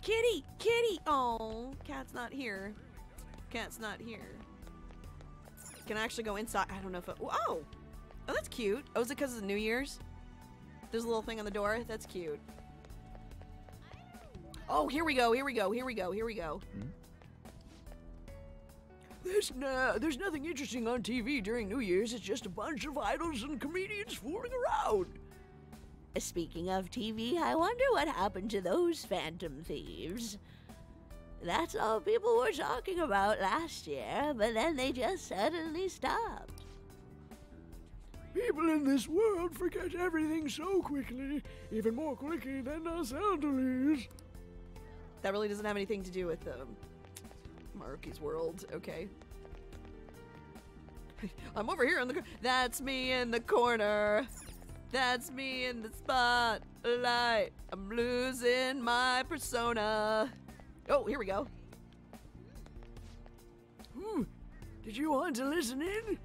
Kitty! Kitty! Oh, cat's not here. Cat's not here. Can I actually go inside? I don't know if it... Oh! Oh, oh that's cute. Oh, is it because of the New Year's? There's a little thing on the door? That's cute. Oh, here we go, here we go, here we go, here we go. Hmm? There's, no, there's nothing interesting on TV during New Year's. It's just a bunch of idols and comedians fooling around. Speaking of TV, I wonder what happened to those Phantom Thieves. That's all people were talking about last year, but then they just suddenly stopped. People in this world forget everything so quickly, even more quickly than us elderlies. That really doesn't have anything to do with um, Maruki's world. Okay. I'm over here in the. That's me in the corner. That's me in the spotlight. I'm losing my persona. Oh, here we go. Hmm. Did you want to listen in?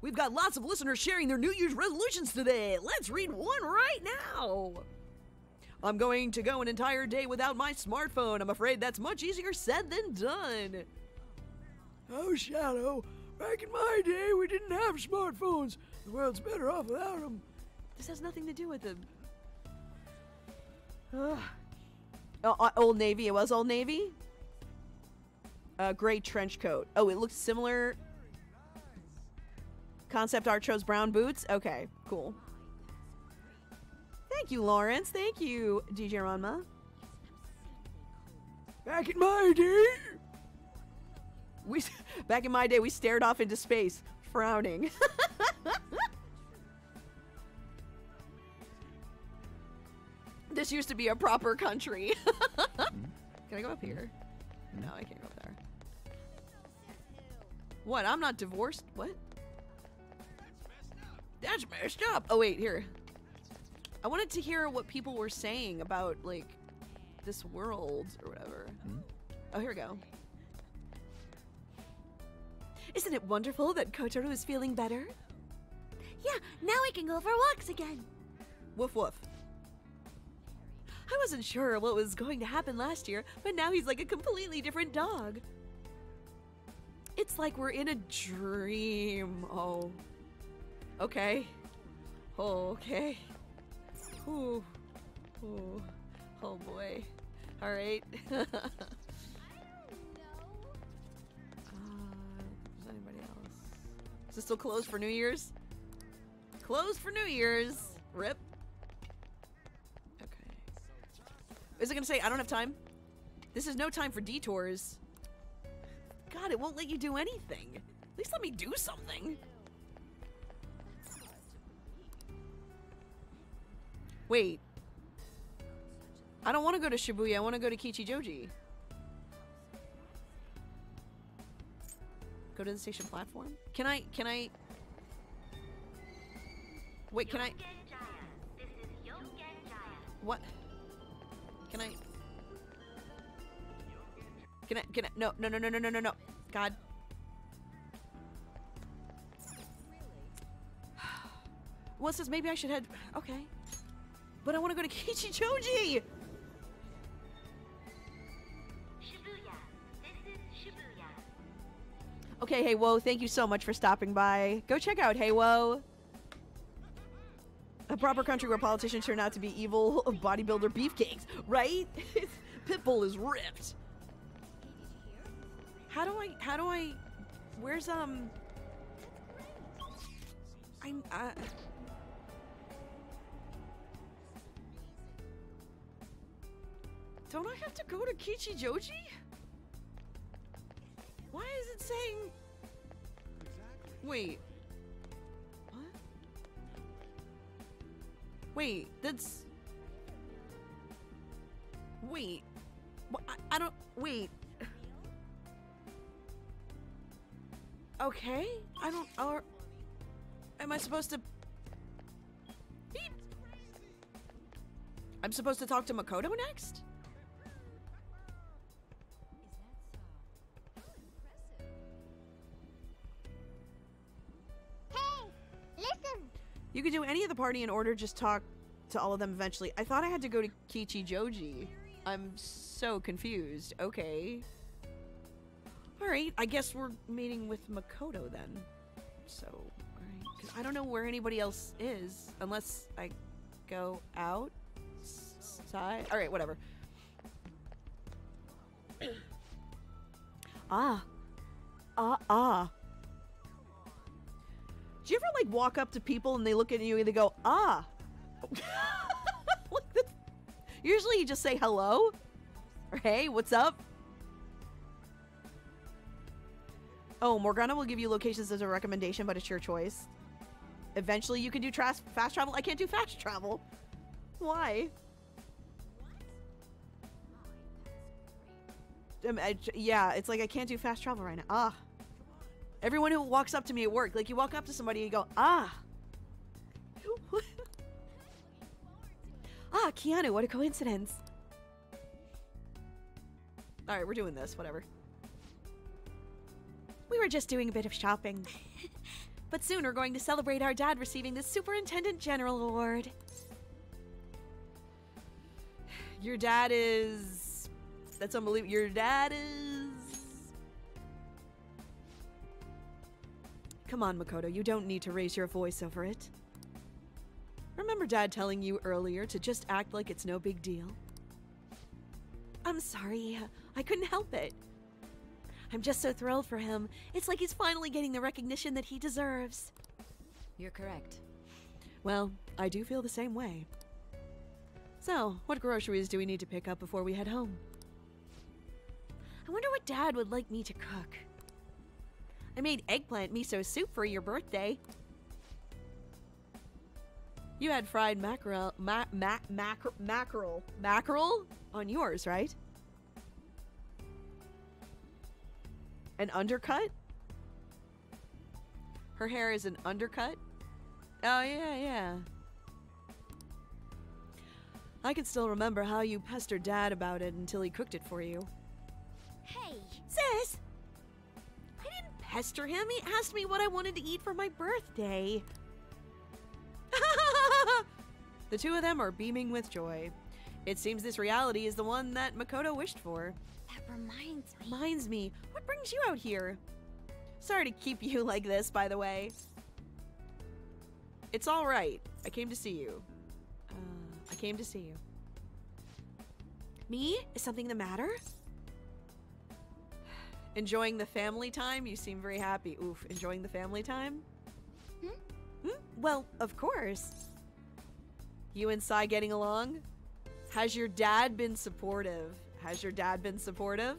We've got lots of listeners sharing their New Year's resolutions today. Let's read one right now. I'm going to go an entire day without my smartphone. I'm afraid that's much easier said than done. Oh, Shadow, back in my day, we didn't have smartphones. The world's better off without them. This has nothing to do with them. Ugh. Oh, uh, Old Navy. It was Old Navy. Uh, gray trench coat. Oh, it looks similar. Concept art shows brown boots. Okay, cool. Thank you, Lawrence. Thank you, DJ Ranma. Back in my day, We back in my day, we stared off into space, frowning. this used to be a proper country. Mm-hmm. Can I go up here? Mm-hmm. No, I can't go up there. What? I'm not divorced. What? That's messed up. Oh wait, here. I wanted to hear what people were saying about like this world or whatever. Mm-hmm. Oh, here we go. Isn't it wonderful that Kotaro is feeling better? Yeah, now we can go for walks again. Woof woof. Wasn't sure what was going to happen last year, but now he's like a completely different dog. It's like we're in a dream. Oh. Okay. Oh, okay. Ooh. Ooh. Oh boy. Alright. uh, is else? Is it still closed for New Year's? Closed for New Year's. Rip. Is it gonna say I don't have time? This is no time for detours. God, it won't let you do anything. At least let me do something. Wait. I don't want to go to Shibuya. I want to go to Kichijoji. Go to the station platform? Can I, can I... Wait, can I... What? Can I? Can I? Can I? No, no, no, no, no, no, no, God. Well, says maybe I should head. Okay. But I want to go to Kichijoji! Okay, Hey whoa! thank you so much for stopping by. Go check out Hey whoa. A proper country where politicians turn out to be evil bodybuilder beefcakes, right? Pitbull is ripped. How do I, how do I, where's, um, I'm, uh, don't I have to go to Kichijoji? Why is it saying? Wait. Wait, that's. Wait. I, don't. Wait. Okay. I don't. Or. Am I supposed to. Beep. I'm supposed to talk to Makoto next? You could do any of the party in order, just talk to all of them eventually. I thought I had to go to Kichijoji. I'm so confused. Okay. Alright, I guess we're meeting with Makoto then. So, I don't know where anybody else is, unless I go out. Side. Alright, whatever. ah. Ah, ah. Do you ever like walk up to people and they look at you and they go, ah? Like, Usually you just say hello or hey, what's up? Oh, Morgana will give you locations as a recommendation, but it's your choice. Eventually you can do fast travel. I can't do fast travel. Why? Um, I yeah, it's like I can't do fast travel right now. Ah. Everyone who walks up to me at work, like you walk up to somebody and you go, ah. ah, Keanu, what a coincidence. All right, we're doing this, whatever. We were just doing a bit of shopping. but soon we're going to celebrate our dad receiving the Superintendent General Award. Your dad is. That's unbelievable. Your dad is. Come on, Makoto. You don't need to raise your voice over it. Remember Dad telling you earlier to just act like it's no big deal? I'm sorry. I couldn't help it. I'm just so thrilled for him. It's like he's finally getting the recognition that he deserves. You're correct. Well, I do feel the same way. So, what groceries do we need to pick up before we head home? I wonder what Dad would like me to cook. I made eggplant miso soup for your birthday. You had fried mackerel, ma- ma- mackerel, mackerel, mackerel on yours, right? An undercut? Her hair is an undercut? Oh, yeah, yeah. I can still remember how you pestered Dad about it until he cooked it for you. Hey! Sis! Pester him. He asked me what I wanted to eat for my birthday. the two of them are beaming with joy. It seems this reality is the one that Makoto wished for. That reminds me. Reminds me, what brings you out here? Sorry to keep you like this, by the way. It's all right. I came to see you. Uh, I came to see you. Me? Is something the matter? Enjoying the family time? You seem very happy. Oof, enjoying the family time? Hmm? Hmm? Well, of course. You and Sae getting along? Has your dad been supportive? Has your dad been supportive?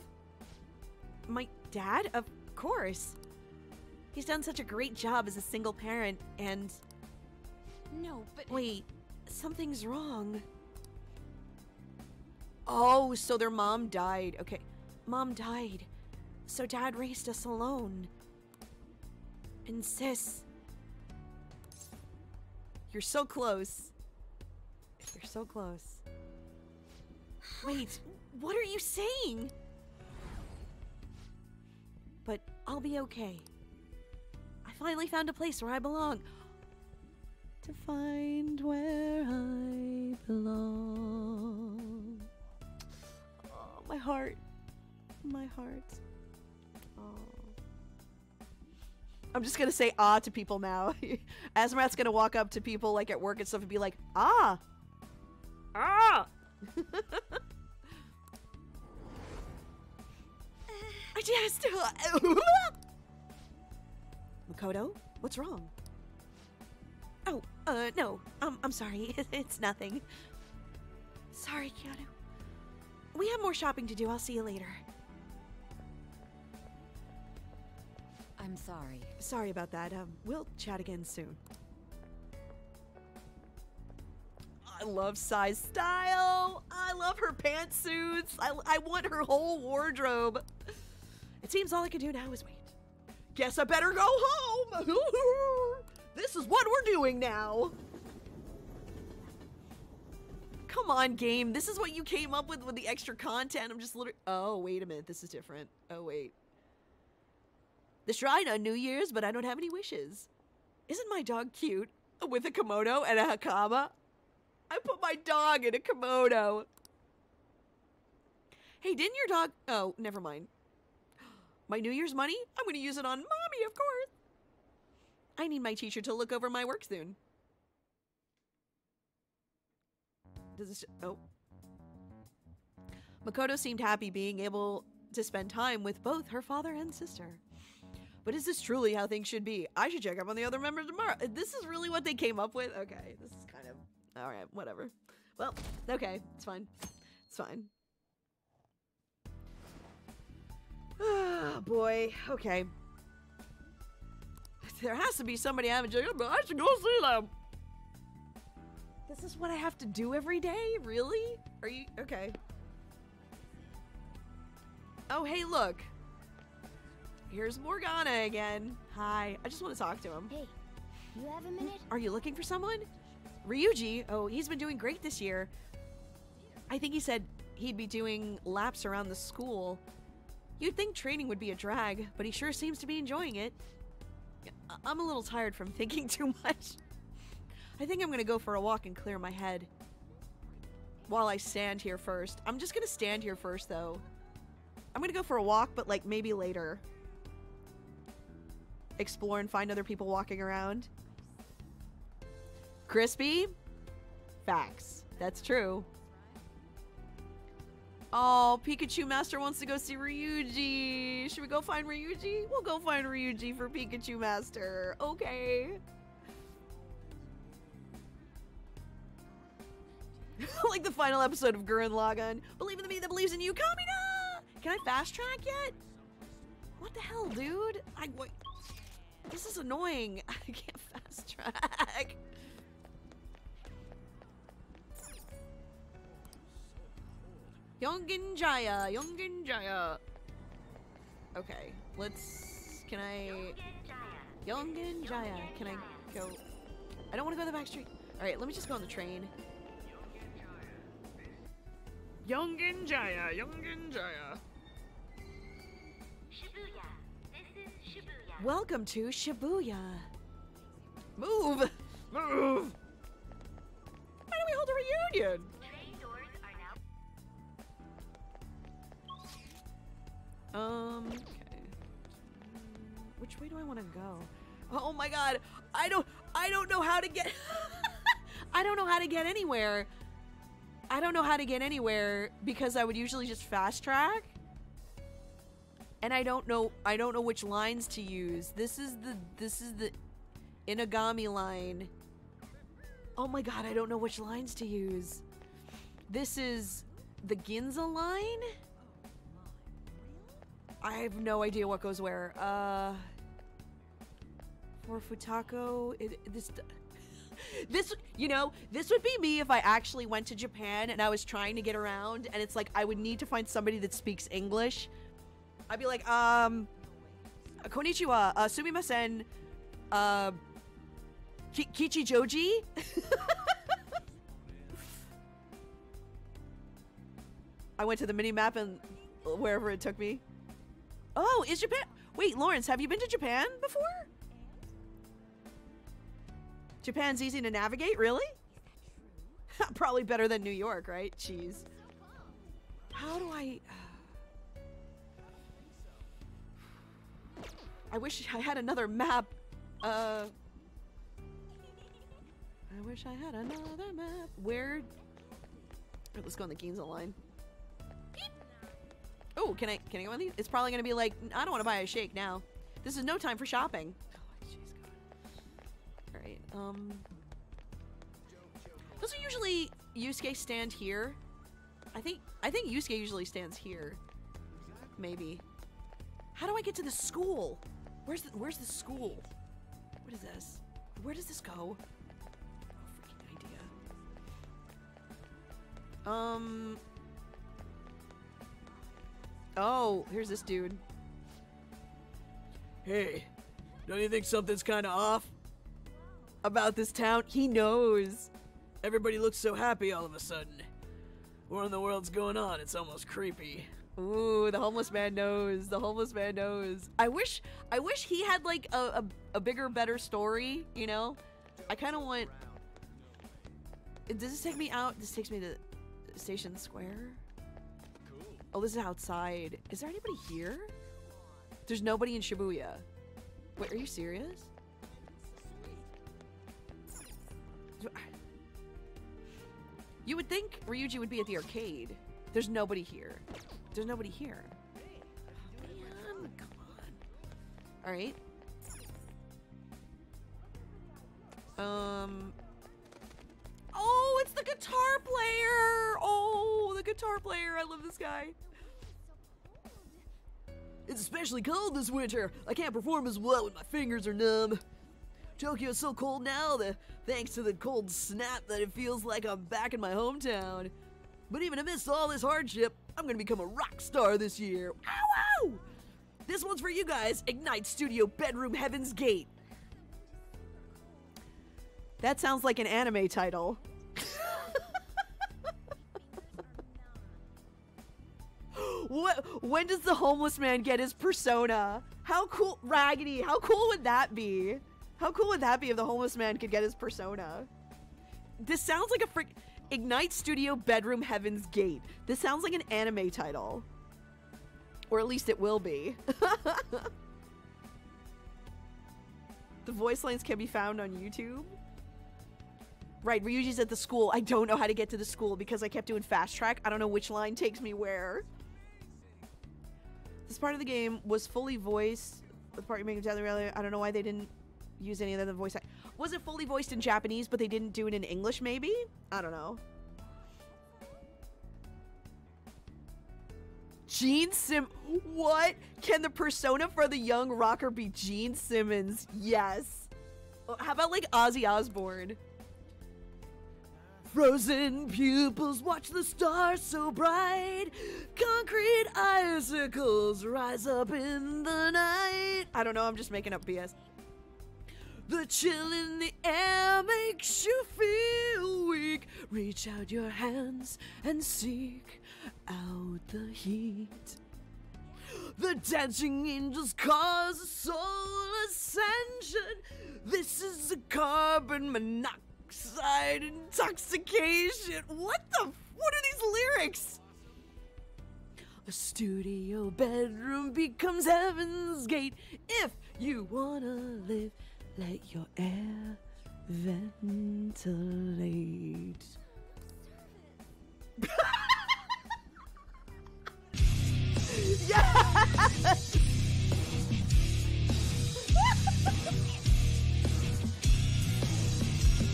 My dad? Of course. He's done such a great job as a single parent, and. No, but. Wait, something's wrong. Oh, so their mom died. Okay, mom died. So dad raised us alone. And sis. You're so close. You're so close. Wait, what are you saying? But I'll be okay. I finally found a place where I belong. To find where I belong. Oh, my heart. My heart. I'm just gonna say ah to people now. Azmath's gonna walk up to people like at work and stuff and be like, ah. Ah! I just. Makoto, what's wrong? Oh, uh, no. Um, I'm sorry. It's nothing. Sorry, Keanu. We have more shopping to do. I'll see you later. I'm sorry. Sorry about that. Um, we'll chat again soon. I love Sae's style. I love her pantsuits. I, I want her whole wardrobe. It seems all I can do now is wait. Guess I better go home. this is what we're doing now. Come on, game. This is what you came up with with the extra content. I'm just literally. Oh, wait a minute. This is different. Oh, wait. The shrine on New Year's, but I don't have any wishes. Isn't my dog cute? With a kimono and a Hakama? I put my dog in a kimono. Hey, didn't your dog. Oh, never mind. My New Year's money? I'm going to use it on mommy, of course. I need my teacher to look over my work soon. Does this. Oh. Makoto seemed happy being able to spend time with both her father and sister. But is this truly how things should be? I should check up on the other members tomorrow. This is really what they came up with? Okay, this is kind of. Alright, whatever. Well, okay, it's fine. It's fine. Ah, boy. Okay. There has to be somebody I haven't but I should go see them. This is what I have to do every day? Really? Are you. Okay. Oh, hey, look. Here's Morgana again. Hi. I just want to talk to him. Hey, you have a minute? Are you looking for someone? Ryuji? Oh, he's been doing great this year. I think he said he'd be doing laps around the school. You'd think training would be a drag, but he sure seems to be enjoying it. I'm a little tired from thinking too much. I think I'm gonna go for a walk and clear my head. while I stand here first. I'm just gonna stand here first, though. I'm gonna go for a walk, but like maybe later. Explore and find other people walking around. Crispy? Facts. That's true. Oh, Pikachu Master wants to go see Ryuji. Should we go find Ryuji? We'll go find Ryuji for Pikachu Master. Okay. like the final episode of Gurren Lagann. Believe in the me that believes in you. Kamina! Can I fast track yet? What the hell, dude? I. This is annoying. I can't fast track. Yongen-Jaya, Yongin Jaya. Okay, let's. Can I? Yongen-Jaya. Can I go? I don't want to go the back street. All right, let me just go on the train. Yongen-Jaya! Yongin Jaya, Welcome to Shibuya. Move! Move! Why don't we hold a reunion? Um, okay. Which way do I want to go? Oh my god, I don't I don't know how to get I don't know how to get anywhere. I don't know how to get anywhere because I would usually just fast track. And I don't know I don't know which lines to use. This is the this is the Inagami line. Oh my god, I don't know which lines to use. This is the Ginza line? I have no idea what goes where. Uh for Futako, it, this this you know this would be me if i actually went to japan and i was trying to get around and it's like i would need to find somebody that speaks english i'd be like um konnichiwa uh, sumimasen uh Ki- kichi joji i went to the mini map and wherever it took me oh is japan wait lawrence have you been to japan before Japan's easy to navigate, really? Probably better than New York, right? Jeez. How do I... I wish I had another map. Uh... I wish I had another map. Where... Oh, let's go on the Ginza line. Oh, can I can I go on these? It's probably gonna be like, I don't want to buy a shake now. This is no time for shopping. Alright, um... Doesn't usually Yusuke stand here? I think I think Yusuke usually stands here. Maybe. How do I get to the school? Where's the where's the school? What is this? Where does this go? No freaking idea. Um Oh, here's this dude. Hey, don't you think something's kind of off? About this town, he knows. Everybody looks so happy all of a sudden. What in the world's going on? It's almost creepy. Ooh, the homeless man knows. The homeless man knows. I wish I wish he had like a, a, a bigger, better story, you know? I kinda want Does this take me out? This takes me to Station Square? Oh, this is outside. Is there anybody here? There's nobody in Shibuya. Wait, are you serious? You would think Ryuji would be at the arcade. There's nobody here. There's nobody here. Oh, man, come on. All right. Um. Oh, it's the guitar player. Oh, the guitar player. I love this guy. It's especially cold this winter. I can't perform as well when my fingers are numb. Tokyo is so cold now that thanks to the cold snap that it feels like I'm back in my hometown. But even amidst all this hardship, I'm gonna become a rock star this year. Ow, ow! This one's for you guys, Ignite Studio Bedroom Heaven's Gate. That sounds like an anime title. what? When does the homeless man get his persona? How cool, Raggedy? How cool would that be? How cool would that be if the homeless man could get his persona? This sounds like a frick. Ignite Studio Bedroom Heaven's Gate. This sounds like an anime title. Or at least it will be. the voice lines can be found on YouTube. Right, Ryuji's at the school. I don't know how to get to the school because I kept doing fast track. I don't know which line takes me where. This part of the game was fully voiced. The part you make of earlier. I don't know why they didn't use any of the voice. Was it fully voiced in Japanese, but they didn't do it in English? Maybe. I don't know. Gene Sim. What? Can the persona for the young rocker be Gene Simmons? Yes. Oh, How about like Ozzy Osbourne? Frozen pupils watch the stars so bright. Concrete icicles rise up in the night. I don't know, I'm just making up BS. The chill in the air makes you feel weak. Reach out your hands and seek out the heat. The dancing angels cause a soul ascension. This is a carbon monoxide intoxication. What the? What are these lyrics? A studio bedroom becomes heaven's gate. If you wanna live, let your air ventilate. yes!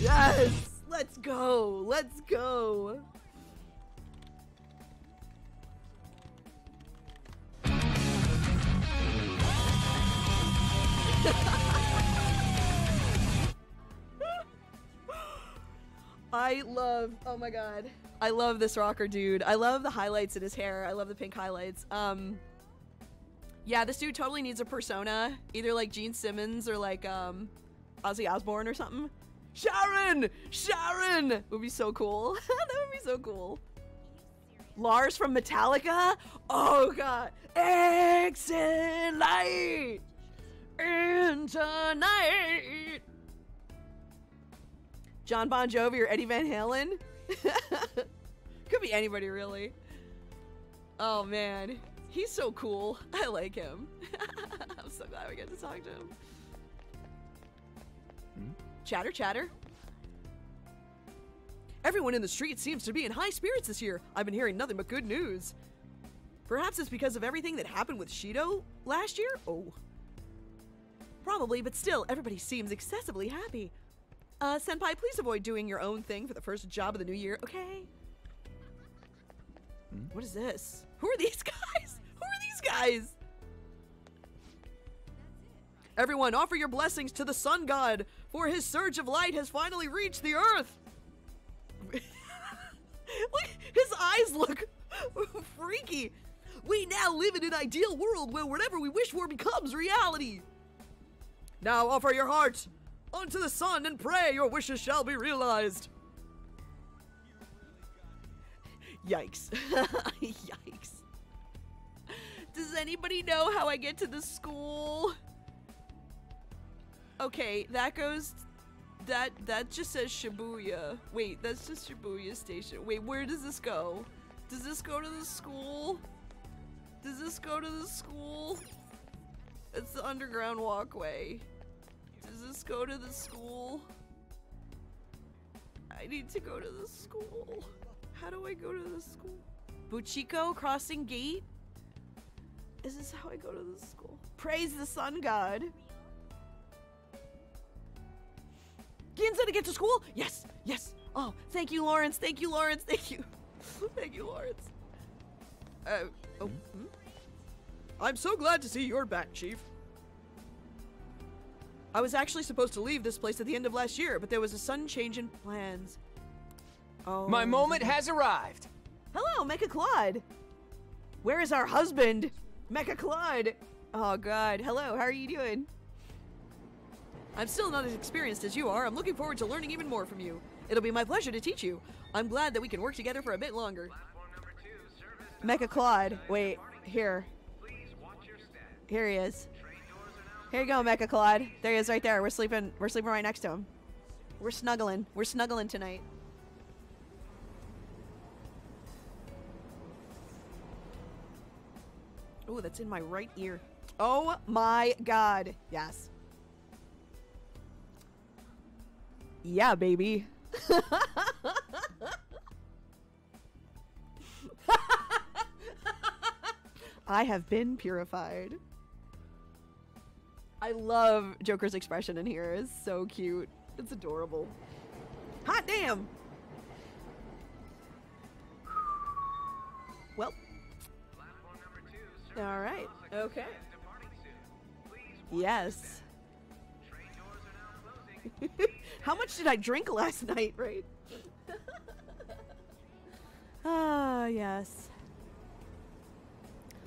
yes! Let's go! Let's go! I love, oh my god. I love this rocker dude. I love the highlights in his hair. I love the pink highlights. Um Yeah, this dude totally needs a persona. Either like Gene Simmons or like um Ozzy Osbourne or something. Sharon! Sharon! Would be so cool. that would be so cool. Lars from Metallica? Oh god. Exit light into night. John Bon Jovi or Eddie Van Halen? Could be anybody, really. Oh man, he's so cool. I like him. I'm so glad we get to talk to him. Hmm? Chatter, chatter. Everyone in the street seems to be in high spirits this year. I've been hearing nothing but good news. Perhaps it's because of everything that happened with Shido last year? Oh. Probably, but still, everybody seems excessively happy. Uh, Senpai, please avoid doing your own thing for the first job of the new year, okay? What is this? Who are these guys? Who are these guys? Everyone, offer your blessings to the sun god, for his surge of light has finally reached the earth. look, his eyes look freaky. We now live in an ideal world where whatever we wish for becomes reality. Now offer your heart unto the sun and pray your wishes shall be realized. Yikes. Yikes. Does anybody know how I get to the school? Okay, that goes that that just says Shibuya. Wait, that's just Shibuya station. Wait, where does this go? Does this go to the school? Does this go to the school? It's the underground walkway. Does this go to the school? I need to go to the school. How do I go to the school? Buchiko Crossing Gate? Is this how I go to the school? Praise the sun god. Ginza to get to school? Yes, yes. Oh, thank you, Lawrence. Thank you, Lawrence. Thank you. thank you, Lawrence. Uh, oh. hmm? I'm so glad to see you're back, Chief. I was actually supposed to leave this place at the end of last year, but there was a sudden change in plans. Oh. My moment has arrived. Hello, Mecha Claude. Where is our husband? Mecha Claude. Oh god. Hello, how are you doing? I'm still not as experienced as you are. I'm looking forward to learning even more from you. It'll be my pleasure to teach you. I'm glad that we can work together for a bit longer. Mecha Claude. Wait, here. Here he is. Here you go, Mecha Collide. There he is right there. We're sleeping we're sleeping right next to him. We're snuggling. We're snuggling tonight. Oh, that's in my right ear. Oh my god. Yes. Yeah, baby. I have been purified. I love Joker's expression in here. It's so cute. It's adorable. Hot damn! Well. Alright. Okay. Yes. How much did I drink last night, right? Ah, yes.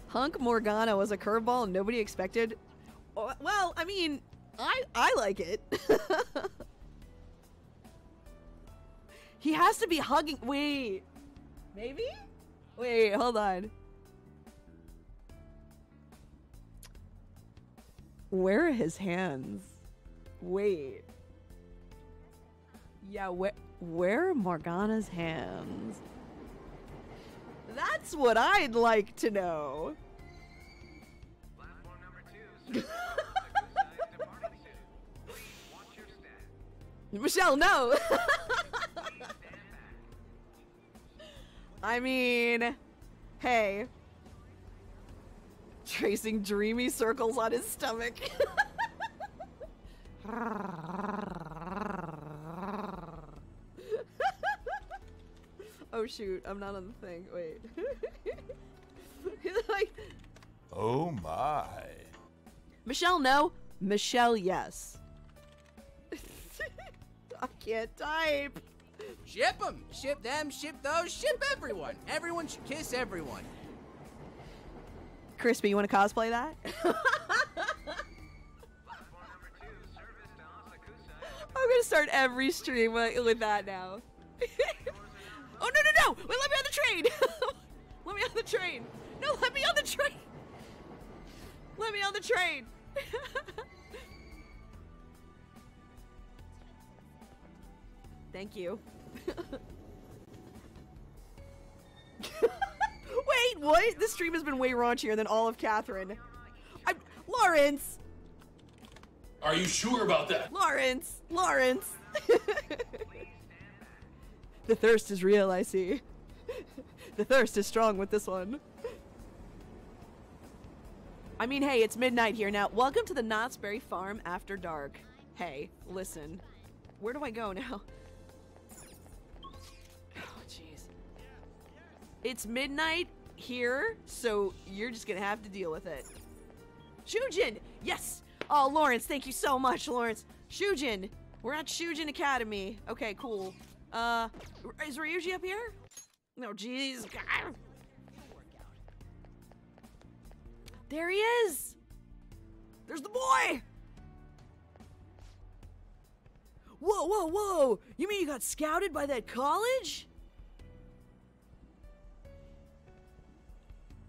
Hunk Morgana was a curveball nobody expected. Oh, Well, I mean, I I like it. he has to be hugging. Wait, maybe? Wait, hold on. Where are his hands? Wait. Yeah, where where are Morgana's hands? That's what I'd like to know. Michele, no. I mean, hey. Tracing dreamy circles on his stomach. oh shoot, I'm not on the thing. Wait. He's like, Oh my. Michele, no. Michele, yes. I can't type. Ship them. Ship them. Ship those. Ship everyone. Everyone should kiss everyone. Crispy, you want to cosplay that? I'm gonna start every stream with, with that now. oh no no no! Wait, let me on the train. let me on the train. No, let me on the train. Let me on the train. Thank you. Wait, what? This stream has been way raunchier than all of Catherine. I'm Lawrence. Are you sure about that? Lawrence! Lawrence! the thirst is real, I see. the thirst is strong with this one. I mean, hey, it's midnight here now. Welcome to the Knott's Berry Farm after dark. Hey, listen. Where do I go now? Oh, jeez. It's midnight here, so you're just gonna have to deal with it. Shujin! Yes! Oh, Lawrence, thank you so much, Lawrence. Shujin! We're at Shujin Academy. Okay, cool. Uh, is Ryuji up here? No, jeez. There he is! There's the boy! Whoa, whoa, whoa! You mean you got scouted by that college?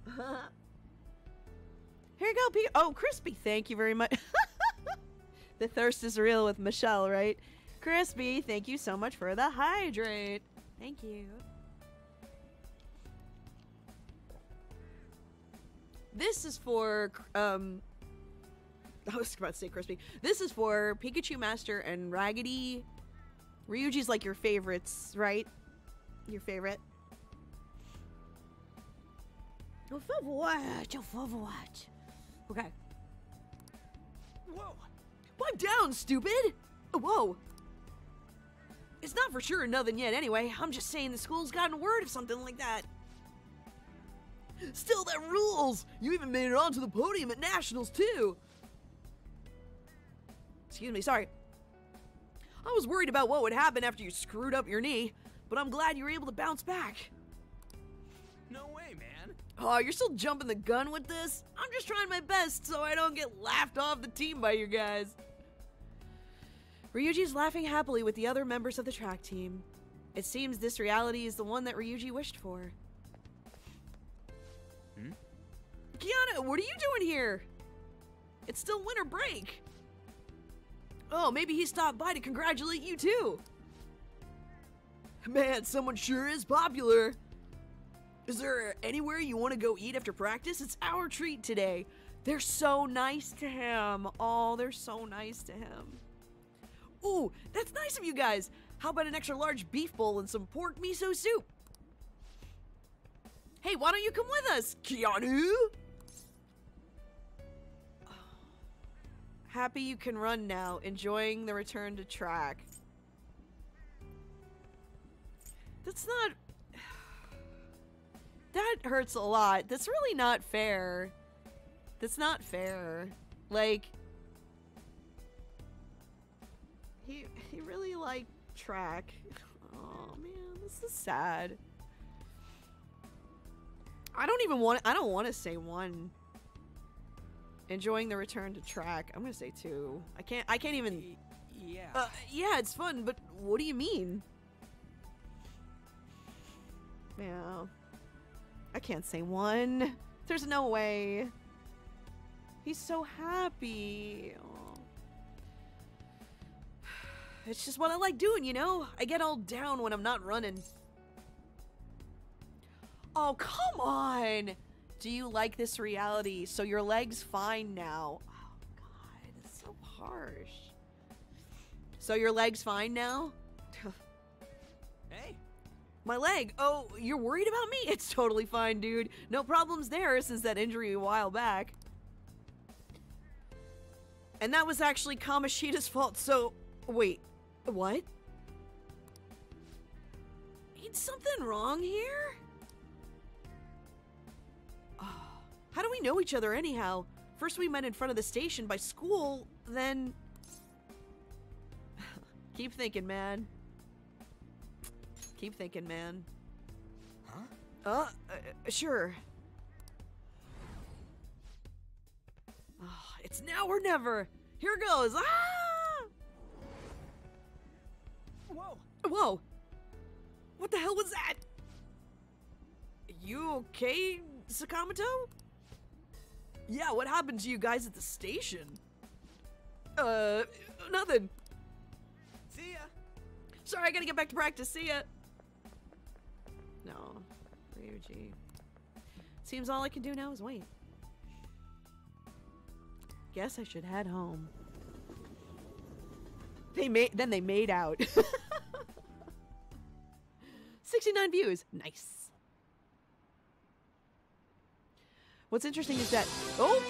Here you go, Pete. Oh, Crispy, thank you very much. the thirst is real with Michele, right? Crispy, thank you so much for the hydrate. Thank you. This is for, um, I was about to say Crispy. This is for Pikachu Master and Raggedy. Ryuji's like your favorites, right? Your favorite. Your favorite, your favorite. Okay. Whoa. Pipe down, stupid! Whoa. It's not for sure nothing yet anyway. I'm just saying the school's gotten word of something like that. Still, that rules! You even made it onto the podium at Nationals, too! Excuse me, sorry. I was worried about what would happen after you screwed up your knee, but I'm glad you were able to bounce back. No way, man. Oh, you're still jumping the gun with this? I'm just trying my best so I don't get laughed off the team by you guys. Ryuji's laughing happily with the other members of the track team. It seems this reality is the one that Ryuji wished for. Keanu, what are you doing here? It's still winter break. Oh, maybe he stopped by to congratulate you too. Man, someone sure is popular. Is there anywhere you want to go eat after practice? It's our treat today. They're so nice to him. Oh, they're so nice to him. Ooh, that's nice of you guys. How about an extra large beef bowl and some pork miso soup? Hey, why don't you come with us, Keanu? Happy you can run now, enjoying the return to track. That's not. That hurts a lot. That's really not fair. That's not fair. Like. He, he really liked track. Oh man, this is sad. I don't even want I don't want to say one. Enjoying the return to track. I'm gonna say two. I can't. I can't even. Yeah. Uh, yeah, it's fun, but what do you mean? Yeah. I can't say one. There's no way. He's so happy. Aw. It's just what I like doing, you know? I get all down when I'm not running. Oh, come on! Do you like this reality? So your leg's fine now. Oh, God, it's so harsh. So your leg's fine now? Hey. My leg. Oh, you're worried about me? It's totally fine, dude. No problems there since that injury a while back. And that was actually Kamoshida's fault, so. Wait, what? Ain't something wrong here? How do we know each other anyhow? First we met in front of the station by school, then. Keep thinking, man. Keep thinking, man. Huh? Uh, uh sure. Ah, it's now or never. Here goes. Ah! Whoa. Whoa. What the hell was that? You okay, Sakamoto? Yeah, what happened to you guys at the station? Uh, nothing. See ya. Sorry, I gotta get back to practice. See ya. No, Ryuji. Seems all I can do now is wait. Guess I should head home. They made then they made out. 69 views. Nice. What's interesting is that oh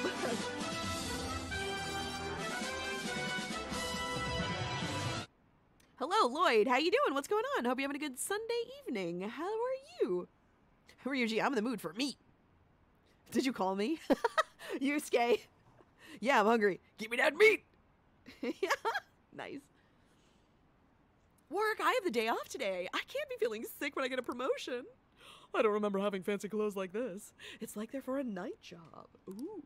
Hello, Lloyd. How you doing? What's going on? Hope you're having a good Sunday evening. How are you? Ryuji, I'm in the mood for meat. Did you call me? Yusuke. Yeah, I'm hungry. Give me that meat. yeah. Nice. Work, I have the day off today. I can't be feeling sick when I get a promotion. I don't remember having fancy clothes like this. It's like they're for a night job. Ooh.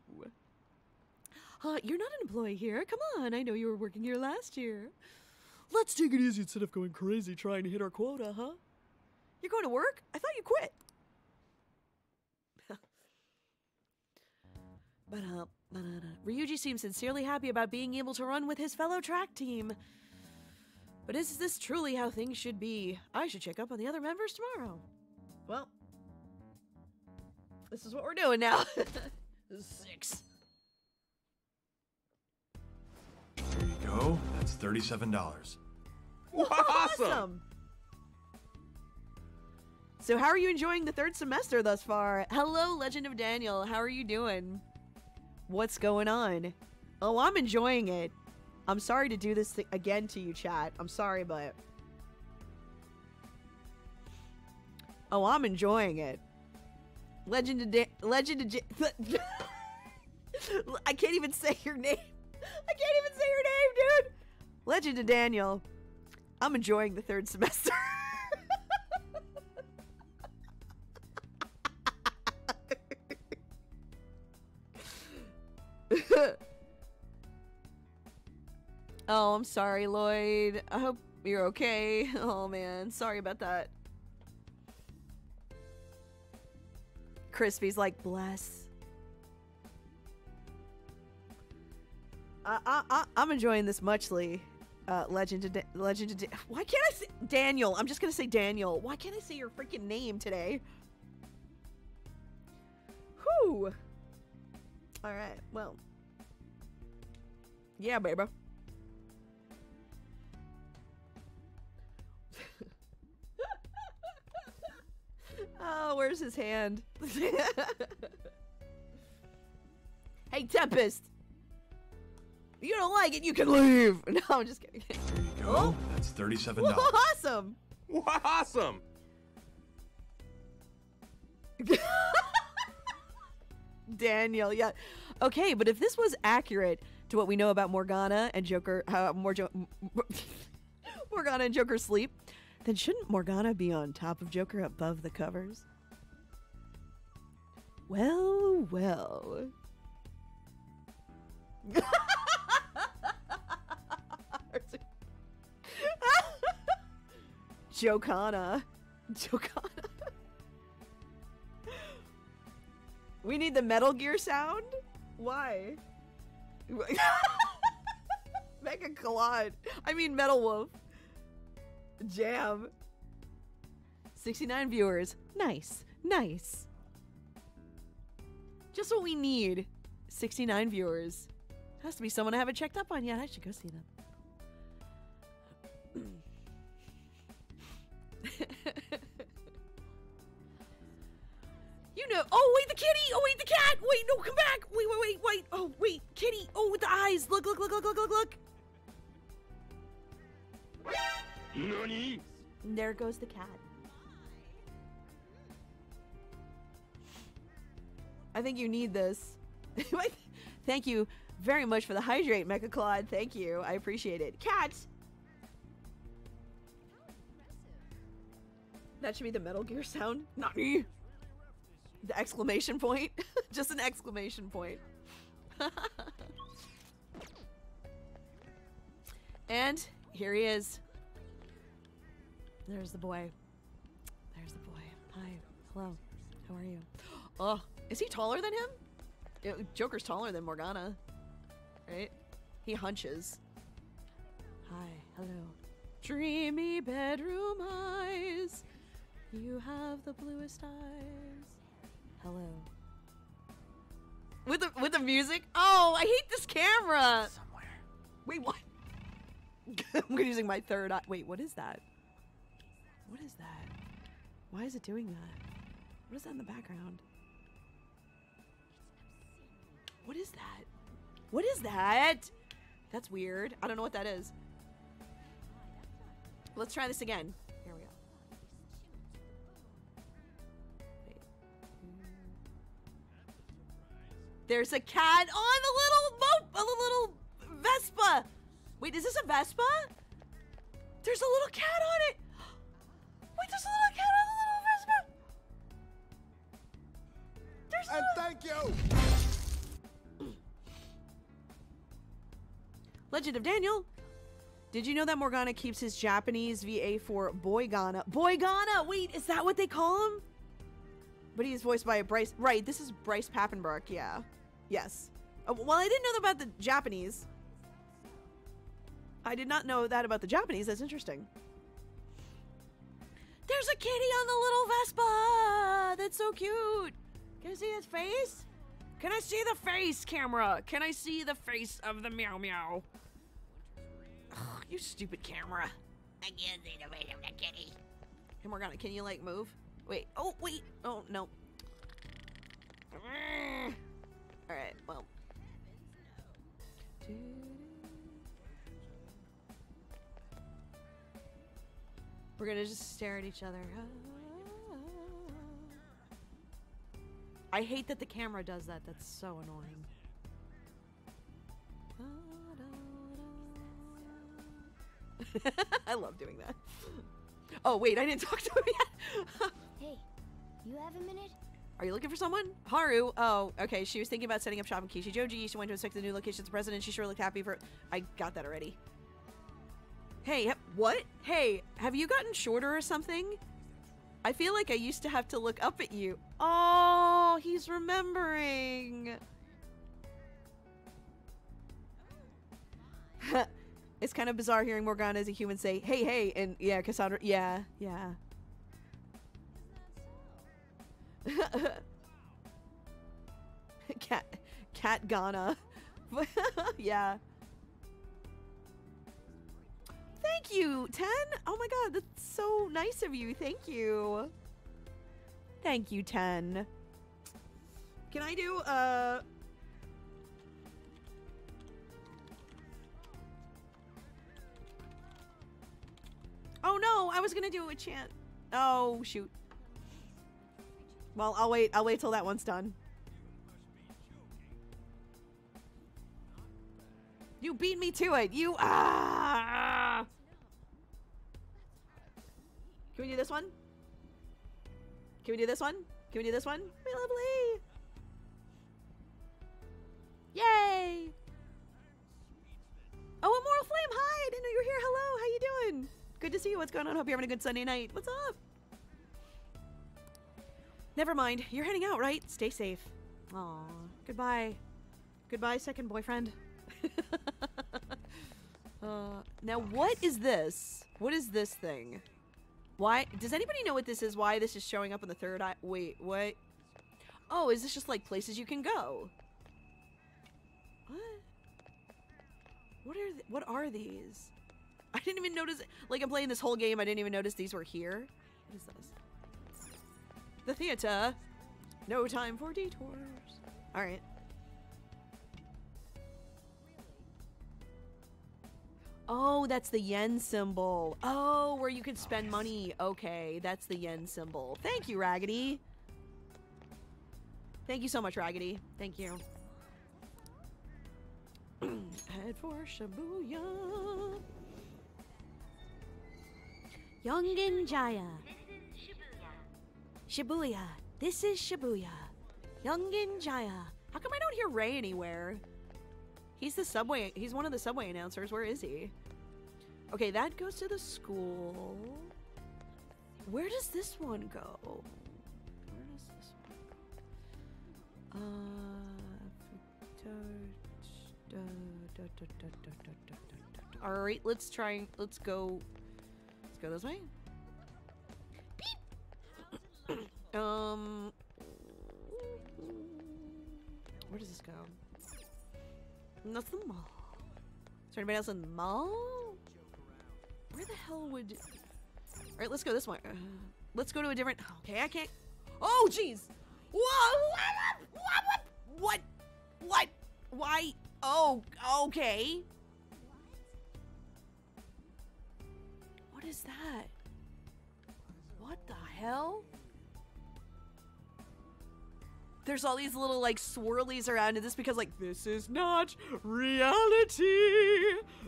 Uh, you're not an employee here. Come on, I know you were working here last year. Let's take it easy instead of going crazy trying to hit our quota, huh? You're going to work? I thought you quit. but, uh, but, uh, Ryuji seems sincerely happy about being able to run with his fellow track team. But is this truly how things should be? I should check up on the other members tomorrow. Well, this is what we're doing now. Six. There you go. That's $37. Awesome. So, how are you enjoying the third semester thus far? Hello, Legend of Daniel. How are you doing? What's going on? Oh, I'm enjoying it. I'm sorry to do this th- again to you, chat. I'm sorry, but. Oh, I'm enjoying it. Legend of da- Legend of ja- I can't even say your name. I can't even say your name, dude. Legend of Daniel. I'm enjoying the third semester. oh, I'm sorry, Lloyd. I hope you're okay. Oh man, sorry about that. Crispy's like, bless. I, I'm enjoying this muchly. Uh, Legend of Da- Legend of Da- Why can't I say Daniel? I'm just gonna say Daniel. Why can't I say your freaking name today? Woo! All right. Well. Yeah, baby. Oh, where's his hand? hey, Tempest. You don't like it, you can leave. No, I'm just kidding. There you Go. Oh. That's thirty-seven Whoa, dollars. awesome. Awesome. Daniel, yeah. Okay, but if this was accurate to what we know about Morgana and Joker, uh, how more jo- Morgana and Joker sleep, then shouldn't Morgana be on top of Joker above the covers? Well, well. Jokana. Jokana. We need the Metal Gear sound? Why? Mega Collide. I mean Metal Wolf. Jam. 69 viewers. Nice. Nice. Just what we need. 69 viewers. Has to be someone I haven't checked up on yet. I should go see them. You know. Oh, wait, the kitty. Oh, wait, the cat. Wait, no, come back. Wait, wait, wait, wait. Oh, wait, kitty. Oh, with the eyes. Look, look, look, look, look, look, look. Nani? There goes the cat. I think you need this. Thank you very much for the hydrate, Mecha Claude. Thank you. I appreciate it. Cat! That should be the Metal Gear sound. Not. The exclamation point. Just an exclamation point. and here he is. There's the boy. There's the boy. Hi. Hello. How are you? Oh, is he taller than him? Joker's taller than Morgana. Right? He hunches. Hi. Hello. Dreamy bedroom eyes. You have the bluest eyes. Hello. With the with the music? Oh, I hate this camera. Somewhere. Wait, what? I'm using my third eye. Wait, what is that? What is that? Why is it doing that? What is that in the background? What is that? What is that? That's weird. I don't know what that is. Let's try this again. Here we go. There's a cat on the little boat, a little Vespa. Wait, is this a Vespa? There's a little cat on it. Wait, there's a little cat on the little Vespa. There's a And thank you. Legend of Daniel. Did you know that Morgana keeps his Japanese VA for Boygana? Boygana! Wait, is that what they call him? But he's voiced by a Bryce. Right, this is Bryce Papenbrook, yeah. Yes. Uh, well, I didn't know about the Japanese. I did not know that about the Japanese. That's interesting. There's a kitty on the little Vespa! That's so cute! Can I see his face? Can I see the face, camera? Can I see the face of the meow meow? Ugh, you stupid camera. I can't see the face of the kitty. Hey, Morgana, can you, like, move? Wait. Oh, wait. Oh, no. Alright, well. We're gonna just stare at each other. I hate that the camera does that. That's so annoying. I love doing that. Oh, wait, I didn't talk to him yet. Hey, you have a minute? Are you looking for someone? Haru. Oh, okay. She was thinking about setting up shop in Kichijoji. She went to inspect the new location as the president. She sure looked happy for. I got that already. Hey, what? Hey, have you gotten shorter or something? I feel like I used to have to look up at you. Oh, he's remembering. it's kind of bizarre hearing Morgana as a human say, hey, hey, and yeah, Cassandra, yeah, yeah. cat, cat Ghana. yeah. Thank you, Ten. Oh my God, that's so nice of you. Thank you. Thank you, Ten. Can I do uh? Oh no, I was gonna do a chant. Oh shoot. Well, I'll wait. I'll wait till that one's done. You beat me to it. You ah. Can we do this one? Can we do this one? Can we do this one? Lovely. Yay! Oh, Immortal Flame, hi! I didn't know you were here. Hello, how you doing? Good to see you. What's going on? Hope you're having a good Sunday night. What's up? Never mind. You're heading out, right? Stay safe. Aw, goodbye. Goodbye, second boyfriend. uh, now, what is this? What is this thing? Why? Does anybody know what this is? Why this is showing up in the third eye? Wait, what? Oh, is this just like places you can go? What? What are what are these? I didn't even notice. Like I'm playing this whole game, I didn't even notice these were here. What is this? The theater. No time for detours. All right. Oh, that's the yen symbol. Oh, where you can spend money. Okay, that's the yen symbol. Thank you, Raggedy. Thank you so much, Raggedy. Thank you. Head for Shibuya. Yongen-Jaya. Shibuya. This is Shibuya. Yongen-Jaya. How come I don't hear Ray anywhere? He's the subway. He's one of the subway announcers. Where is he? Okay, that goes to the school. Where does this one go? Where does this one go? Uh, all right, let's try. And let's go. Let's go this way. Beep. um. Where does this go? That's the mall. Is there anybody else in the mall? Where the hell would... Alright, let's go this way. Uh, let's go to a different... Okay, I can't... Oh, jeez! Whoa! What? What? What? Why? Oh, okay. What is that? What the hell? There's all these little like swirlies around and this because like this is not reality.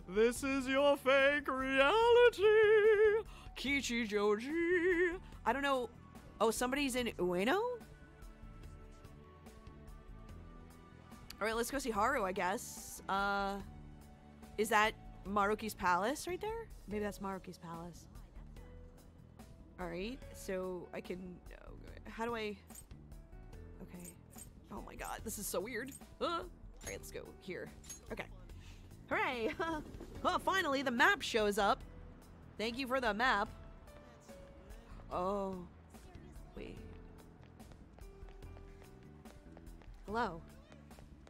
This is your fake reality. Kichijoji. I don't know. Oh, somebody's in Ueno? Alright, let's go see Haru, I guess. Uh is that Maruki's palace right there? Maybe that's Maruki's palace. Alright, so I can oh, how do I. Oh my god, this is so weird. Uh, Alright, let's go here. Okay. Hooray! oh, finally, the map shows up. Thank you for the map. Oh. Wait. Hello.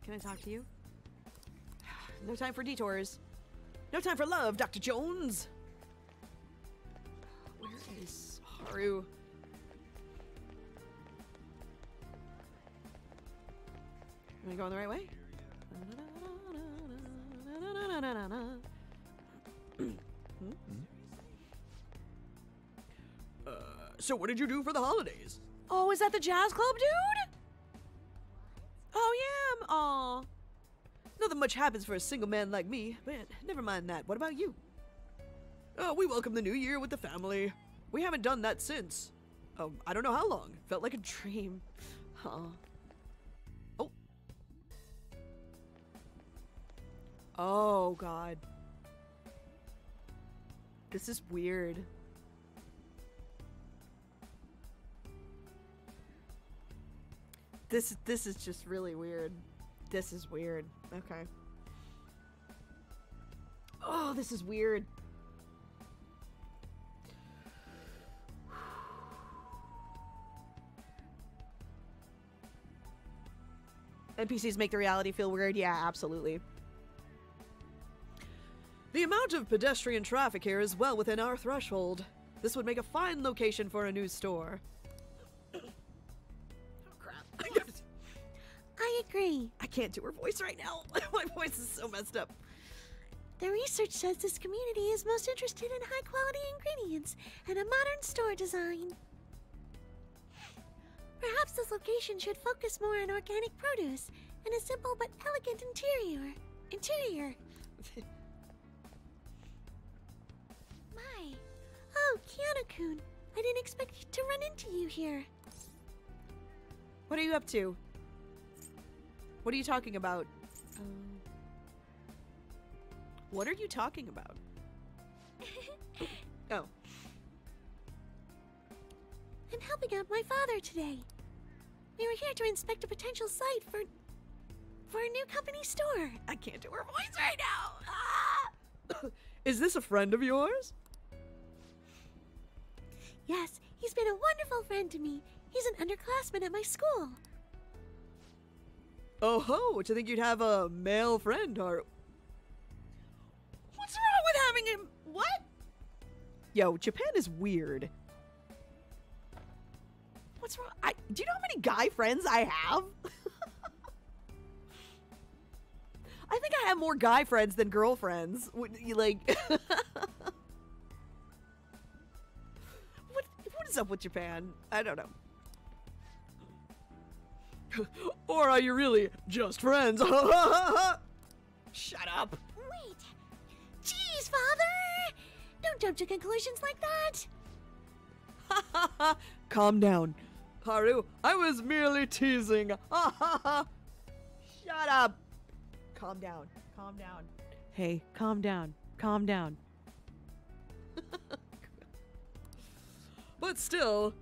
Can I talk to you? No time for detours. No time for love, Dr. Jones. Where is Haru? Am I going the right way? Uh, so what did you do for the holidays? Oh, is that the jazz club, dude? Oh yeah. Aw. Nothing much happens for a single man like me, but never mind that. What about you? Uh, we welcome the new year with the family. We haven't done that since. Oh, I don't know how long. Felt like a dream. Huh. Oh god. This is weird. This this is just really weird. This is weird. Okay. Oh, this is weird. NPCs make the reality feel weird. Yeah, absolutely. The amount of pedestrian traffic here is well within our threshold. This would make a fine location for a new store. Oh crap. I agree. I can't do her voice right now. My voice is so messed up. The research says this community is most interested in high quality ingredients and a modern store design. Perhaps this location should focus more on organic produce and a simple but elegant interior. Interior. Oh, Keanu-kun. I didn't expect to run into you here. What are you up to? What are you talking about? Um, what are you talking about? oh. I'm helping out my father today. We were here to inspect a potential site for for a new company store. I can't do her voice right now. Is this a friend of yours? Yes, he's been a wonderful friend to me. He's an underclassman at my school. Oh ho, you think you'd have a male friend or What's wrong with having him what? Yo, Japan is weird. What's wrong? I, do you know how many guy friends I have? I think I have more guy friends than girlfriends. Like what, what is up with Japan? I don't know. or are you really just friends? Shut up. Wait. Jeez, father! Don't jump to conclusions like that. Calm down. Haru, I was merely teasing. Shut up. Calm down. Calm down. Hey, calm down. Calm down. But still,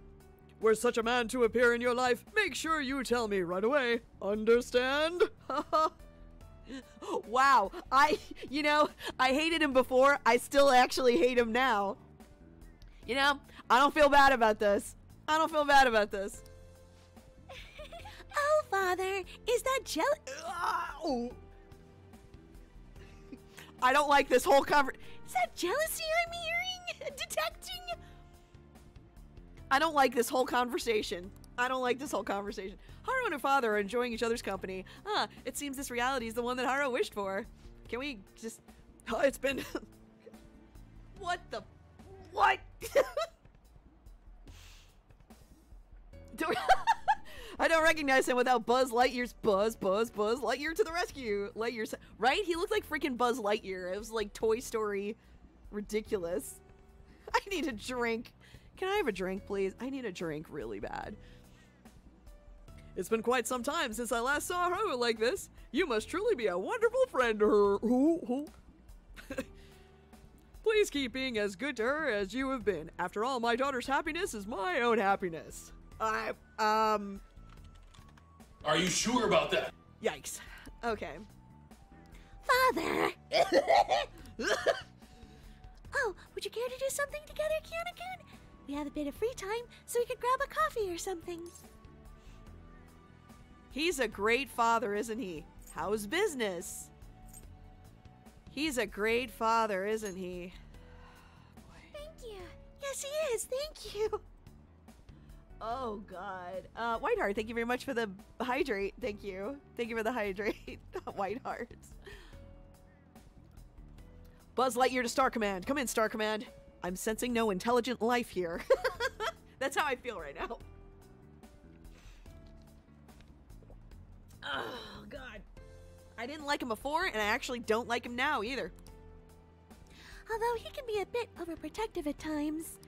were such a man to appear in your life, make sure you tell me right away. Understand? wow. I, you know, I hated him before. I still actually hate him now. You know, I don't feel bad about this. I don't feel bad about this. oh, father, is that jealous? Oh. I don't like this whole conver- Is that jealousy I'm hearing? Detecting? I don't like this whole conversation. I don't like this whole conversation. Haru and her father are enjoying each other's company. Ah, it seems this reality is the one that Haru wished for. Can we just... Oh, it's been... what the... What? Don't- I don't recognize him without Buzz Lightyear's Buzz, Buzz, Buzz Lightyear to the rescue. Lightyear, right? He looked like freaking Buzz Lightyear. It was like Toy Story, ridiculous. I need a drink. Can I have a drink, please? I need a drink really bad. It's been quite some time since I last saw her like this. You must truly be a wonderful friend to her. Ooh, ooh. Please keep being as good to her as you have been. After all, my daughter's happiness is my own happiness. I, um, Are you sure about that? yikes. Okay. Father! oh, would you care to do something together, Keanu-kun? We have a bit of free time, so we could grab a coffee or something. He's a great father, isn't he? How's business? He's a great father, isn't he? Thank you. Yes, he is. Thank you. Oh God. Uh, Whiteheart, thank you very much for the hydrate. Thank you. Thank you for the hydrate, Whiteheart. Buzz Lightyear to Star Command. Come in, Star Command. I'm sensing no intelligent life here. That's how I feel right now. Oh God. I didn't like him before, and I actually don't like him now either. Although he can be a bit overprotective at times.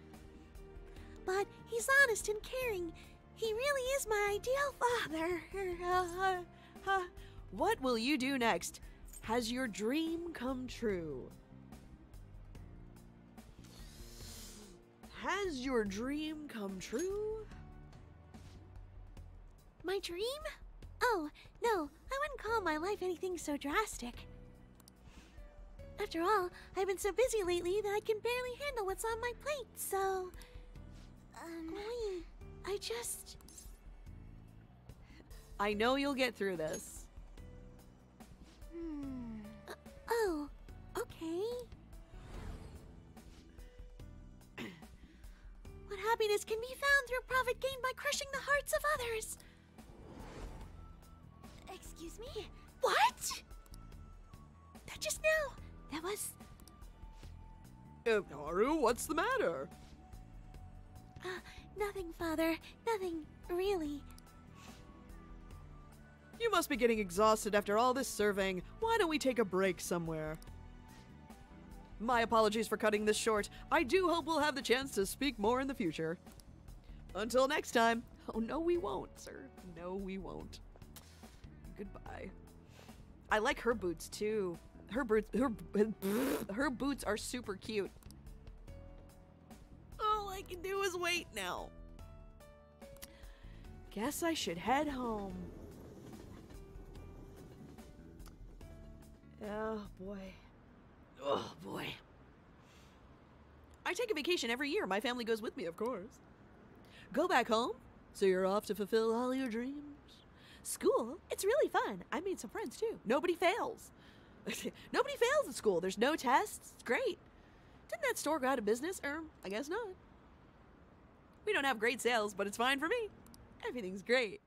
But he's honest and caring. He really is my ideal father. what will you do next? Has your dream come true? Has your dream come true? My dream? Oh, no, I wouldn't call my life anything so drastic. After all, I've been so busy lately that I can barely handle what's on my plate, so. Um. I just. I know you'll get through this. Uh, oh, okay. Happiness can be found through profit gained by crushing the hearts of others? Excuse me? What? That just now. That was. Uh, Haru, what's the matter? Uh, nothing, Father. Nothing, really. You must be getting exhausted after all this serving. Why don't we take a break somewhere? My apologies for cutting this short. I do hope we'll have the chance to speak more in the future. Until next time. Oh, no, we won't, sir. No, we won't. Goodbye. I like her boots too. Her boots, her, her boots are super cute. All I can do is wait now. Guess I should head home. Oh boy. Oh boy. I take a vacation every year. My family goes with me, of course. Go back home? So you're off to fulfill all your dreams? School? It's really fun. I made some friends too. Nobody fails. Nobody fails at school. There's no tests. It's great. Didn't that store go out of business? Er, I guess not. We don't have great sales, but it's fine for me. Everything's great.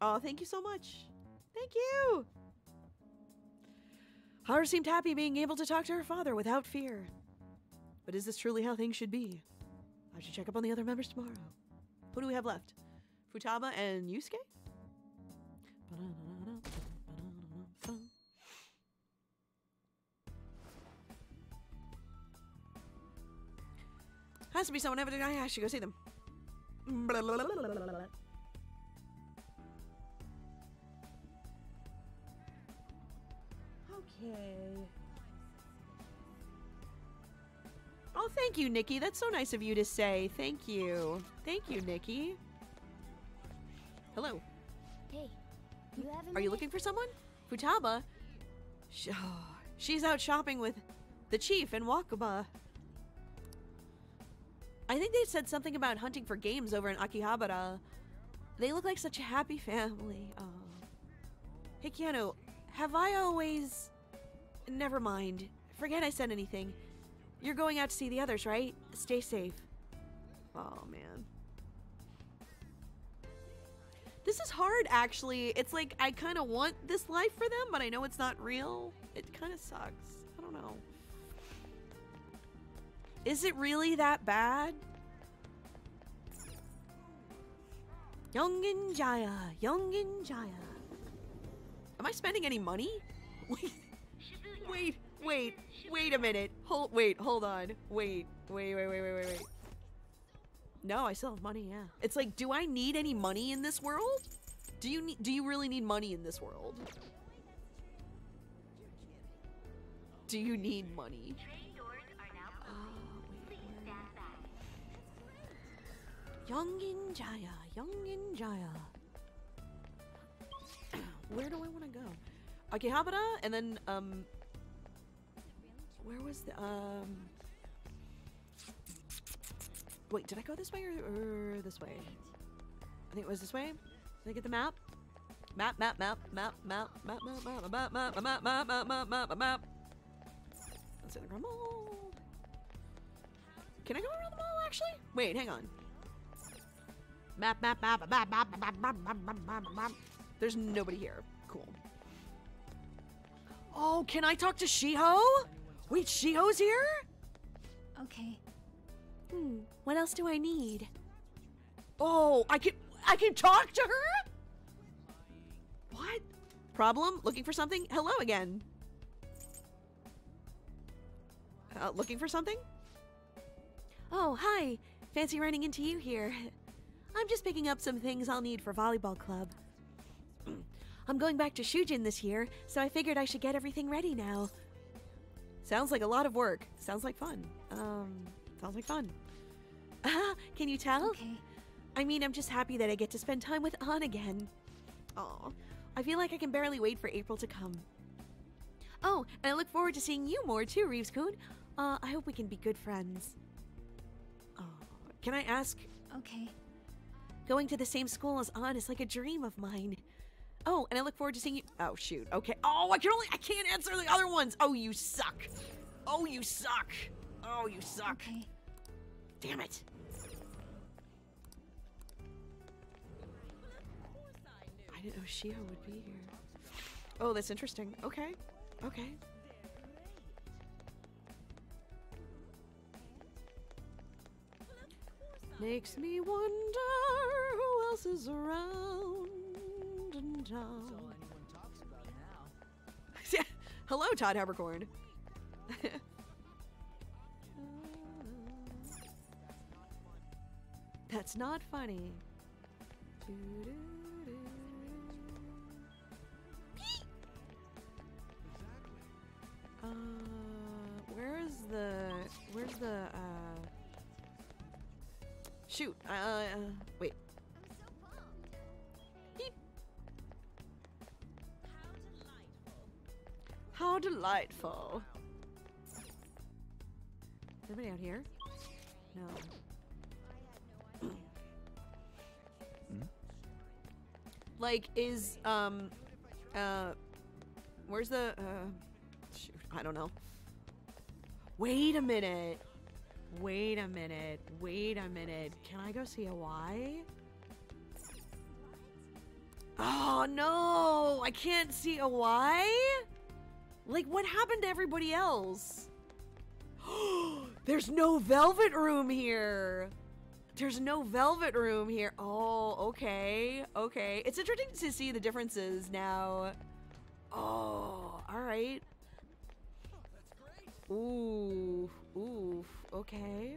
Oh, thank you so much. Thank you. Haru seemed happy being able to talk to her father without fear. But is this truly how things should be? I should check up on the other members tomorrow. Who do we have left? Futaba and Yusuke? Has to be someone evident. I should go see them. Okay. Oh, thank you, Nikki. That's so nice of you to say. Thank you. Thank you, Nikki. Hello. Hey, you have Are you looking for someone? Futaba? Sh- she's out shopping with the chief in Wakaba. I think they said something about hunting for games over in Akihabara. They look like such a happy family. Oh. Hey, Keanu, have I always. Never mind. Forget I said anything. You're going out to see the others, right? Stay safe. Oh, man. This is hard, actually. It's like I kind of want this life for them, but I know it's not real. It kind of sucks. I don't know. Is it really that bad? Yongen-Jaya, Youngin Jaya. Am I spending any money? Wait, wait, wait, a minute. Hold, wait, hold on. Wait, wait, wait, wait, wait, wait, wait. No, I still have money. Yeah. It's like, do I need any money in this world? Do you need? Do you really need money in this world? Do you need money? Yongen-Jaya, Youngin Jaya. Where do I want to go? Akihabara, and then um, where was the um? Wait, did I go this way or, or this way? I think it was this way. Did I get the map? Map, map, map, map, map, map, map, map, map, map, map, map, map, map, map, map, map. Let's hit the mall. Can I go around the mall actually? Wait, hang on. Map, map, map, map, map, map, map, map, map, map. There's nobody here. Cool. Oh, can I talk to Shiho? Wait, Shiho's here? Okay. Hmm, what else do I need? Oh, I can I can talk to her? What? Problem? Looking for something? Hello again. Uh, looking for something? Oh, hi. Fancy running into you here. I'm just picking up some things I'll need for volleyball club. I'm going back to Shujin this year, so I figured I should get everything ready now. Sounds like a lot of work. Sounds like fun. Um, sounds like fun. Ah, can you tell? Okay. I mean, I'm just happy that I get to spend time with Ann again. Oh, I feel like I can barely wait for April to come. Oh, and I look forward to seeing you more too, Reeves-kun. Uh, I hope we can be good friends. Oh, can I ask? Okay. Going to the same school as Ann is like a dream of mine. Oh, and I look forward to seeing you. Oh shoot. Okay. Oh, I can only. I can't answer the other ones. Oh, you suck. Oh, you suck. Oh, you suck. Damn it. I didn't know Shiho would be here. Oh, that's interesting. Okay. Okay. Makes me wonder who else is around in town. Yeah. Hello, Todd Haberkorn. That's not funny. Uh, where's the where's the uh shoot uh, uh wait how delightful. Is anybody out here? No. Like is um uh where's the uh shoot i don't know. Wait a minute. Wait a minute. Wait a minute. Can i go see a y? Oh no. I can't see a y like what happened to everybody else there's no velvet room here there's no velvet room here. Oh, okay. Okay. It's interesting to see the differences now. Oh, all right. Ooh, ooh, okay.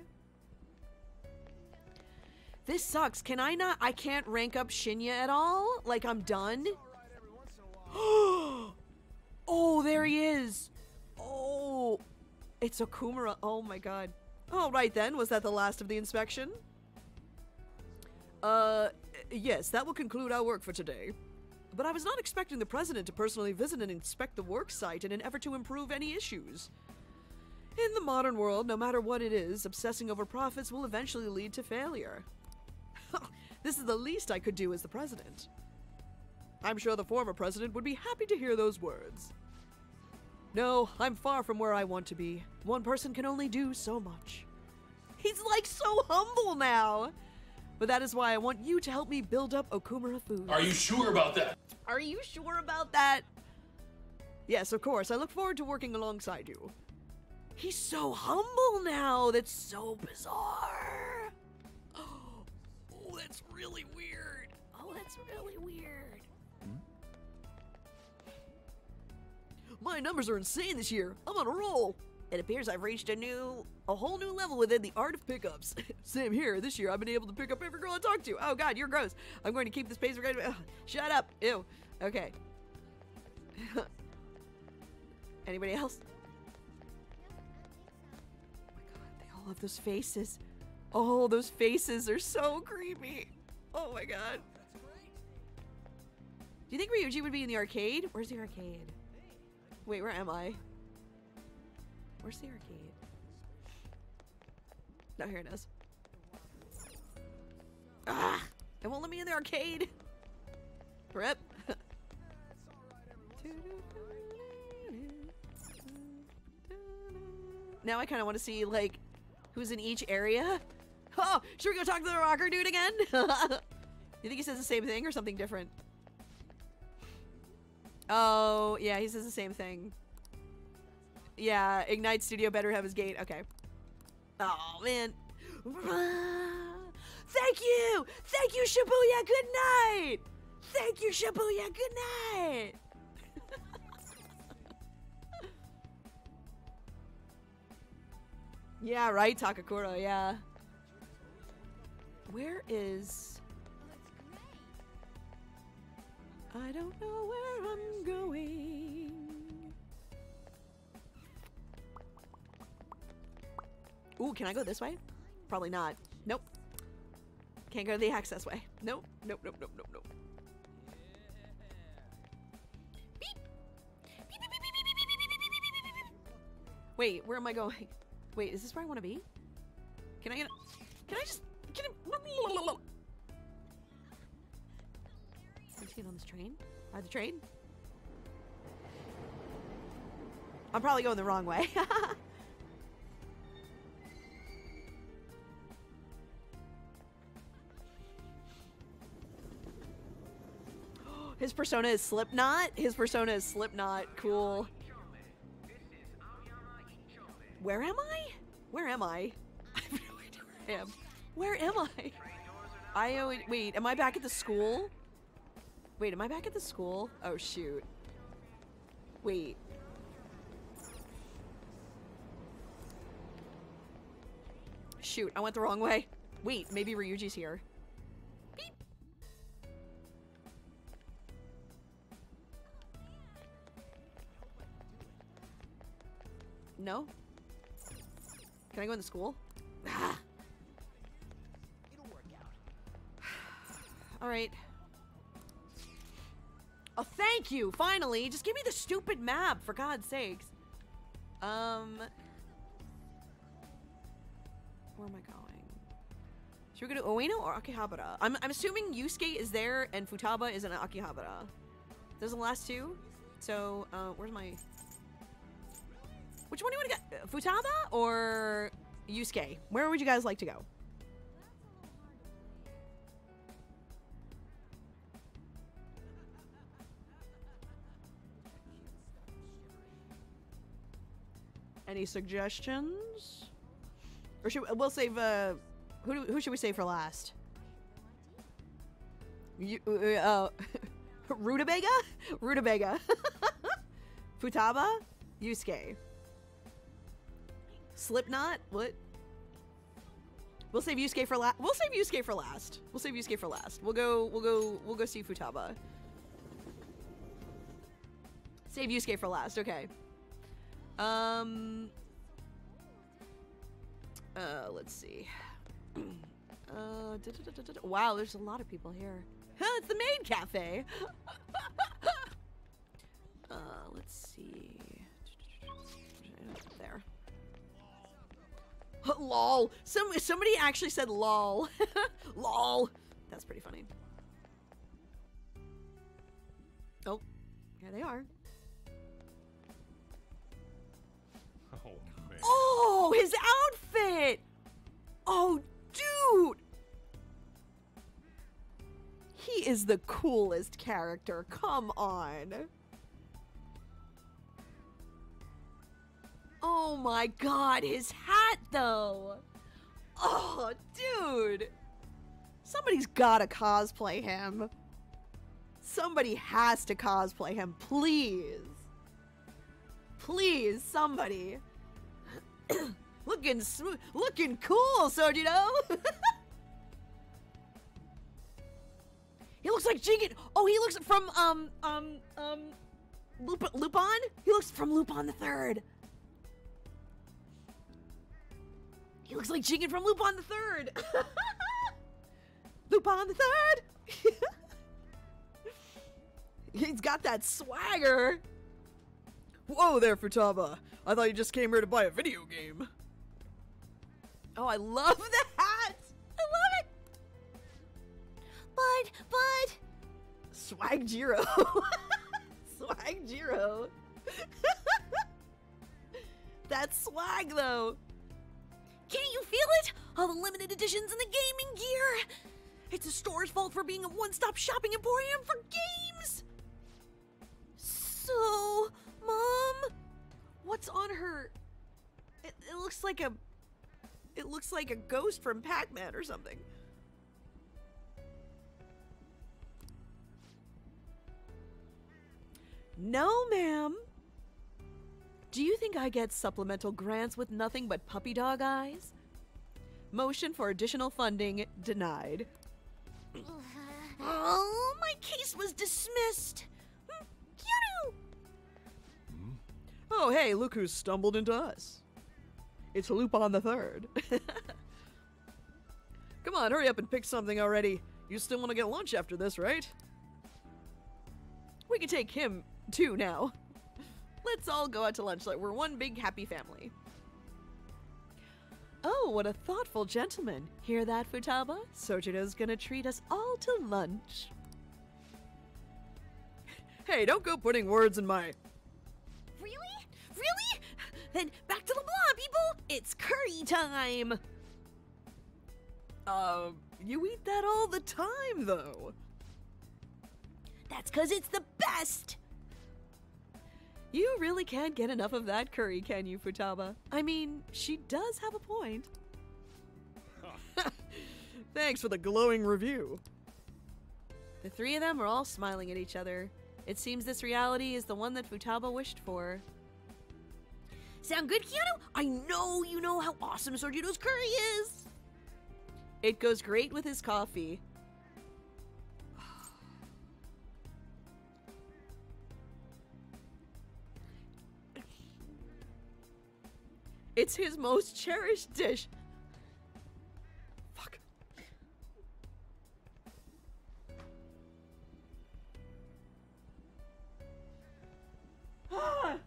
This sucks. Can I not? I can't rank up Shinya at all? Like, I'm done? It's Okumura. Oh my god. All right then. Was that the last of the inspection? Uh, yes, that will conclude our work for today. But I was not expecting the president to personally visit and inspect the work site in an effort to improve any issues. In the modern world, no matter what it is, obsessing over profits will eventually lead to failure. this is the least I could do as the president. I'm sure the former president would be happy to hear those words. No, I'm far from where I want to be. One person can only do so much. He's like so humble now. But that is why I want you to help me build up Okumura Foods. Are you sure about that? Are you sure about that? Yes, of course. I look forward to working alongside you. He's so humble now. That's so bizarre. Oh, that's really weird. Oh, that's really weird. My numbers are insane this year. I'm on a roll. It appears I've reached a new, a whole new level within the art of pickups. Same here. This year I've been able to pick up every girl I talk to. Oh God, you're gross. I'm going to keep this pace. We're going to. Shut up. Ew. Okay. Anybody else? Oh my God, they all have those faces. Oh, those faces are so creepy. Oh my God. Do you think Ryuji would be in the arcade? Where's the arcade? Wait, where am I? Where's the arcade? No, here it is. Ah! It won't let me in the arcade! Rip. now I kind of want to see, like, who's in each area. Oh, should we go talk to the rocker dude again? you think he says the same thing or something different? Oh, yeah, he says the same thing. Yeah, Ignite Studio better have his gate. Okay. Oh, man. Thank you! Thank you, Shibuya! Good night! Thank you, Shibuya! Good night! yeah, right, Takakura, yeah. Where is... I don't know where I'm going. Ooh, can I go this way? Probably not. Nope. Can't go the access way. Nope, nope, nope, nope, nope, nope. Wait, where am I going? Wait, is this where I want to be? Can I get? Can I just? Can I? Get on this train. Ride the train. I'm probably going the wrong way. His persona is Slipknot. His persona is Slipknot. Cool. Where am I? Where am I? I am. Where am I? I wait, am I back at the school? Wait, am I back at the school? Oh shoot. Wait. Shoot, I went the wrong way. Wait, maybe Ryuji's here. Beep. No? Can I go in the school? All right. Oh, thank you! Finally! Just give me the stupid map, for God's sakes. Um... Where am I going? Should we go to Ueno or Akihabara? I'm, I'm assuming Yusuke is there and Futaba is in Akihabara. Those are the last two? So, uh, where's my... Which one do you want to get? Futaba or Yusuke? Where would you guys like to go? Any suggestions? Or should we'll save uh who do, who should we save for last? You uh, uh Rutabaga? Rutabaga. Futaba? Yusuke. Slipknot? What? We'll save Yusuke for last. We'll save Yusuke for last. We'll save Yusuke for last. We'll go. We'll go. We'll go see Futaba. Save Yusuke for last. Okay. Um. Uh, let's see. Uh, da- da- da- wow, there's a lot of people here. It's the maid cafe. uh, let's see. There. lol. Some somebody actually said lol. lol. That's pretty funny. Oh, here they are. Oh, his outfit! Oh, dude! He is the coolest character. Come on. Oh my god, his hat though. Oh, dude. Somebody's gotta cosplay him. Somebody has to cosplay him, please. Please, somebody. looking smooth, looking cool, Sojiro. he looks like Jigen. Oh, he looks from um um um Lup- Lupin. He looks from Lupin the Third. He looks like Jigen from Lupin the Third. Lupin the Third. He's got that swagger. Whoa there, Futaba. I thought you just came here to buy a video game. Oh, I love the hat. I love it. But, but. Swag Jiro. swag Jiro. That's swag, though. Can't you feel it? All the limited editions and the gaming gear. It's a store's fault for being a one-stop shopping emporium for games. So, mom, what's on her? It, it looks like a. It looks like a ghost from Pac-Man or something. No, ma'am. Do you think I get supplemental grants with nothing but puppy dog eyes? Motion for additional funding denied. Oh, my case was dismissed. Hmm, Kyoto! Oh, hey, look who's stumbled into us. It's Lupin the Third. Come on, hurry up and pick something already. You still want to get lunch after this, right? We can take him, too, now. Let's all go out to lunch like we're one big happy family. Oh, what a thoughtful gentleman. Hear that, Futaba? Sojiro's gonna treat us all to lunch. Hey, don't go putting words in my. Then back to the blah, people! It's curry time! Uh, you eat that all the time, though. That's because it's the best! You really can't get enough of that curry, can you, Futaba? I mean, she does have a point. Thanks for the glowing review. The three of them are all smiling at each other. It seems this reality is the one that Futaba wished for. Sound good, Keanu? I know you know how awesome Sojiro's curry is! It goes great with his coffee. It's his most cherished dish. Fuck. Ah!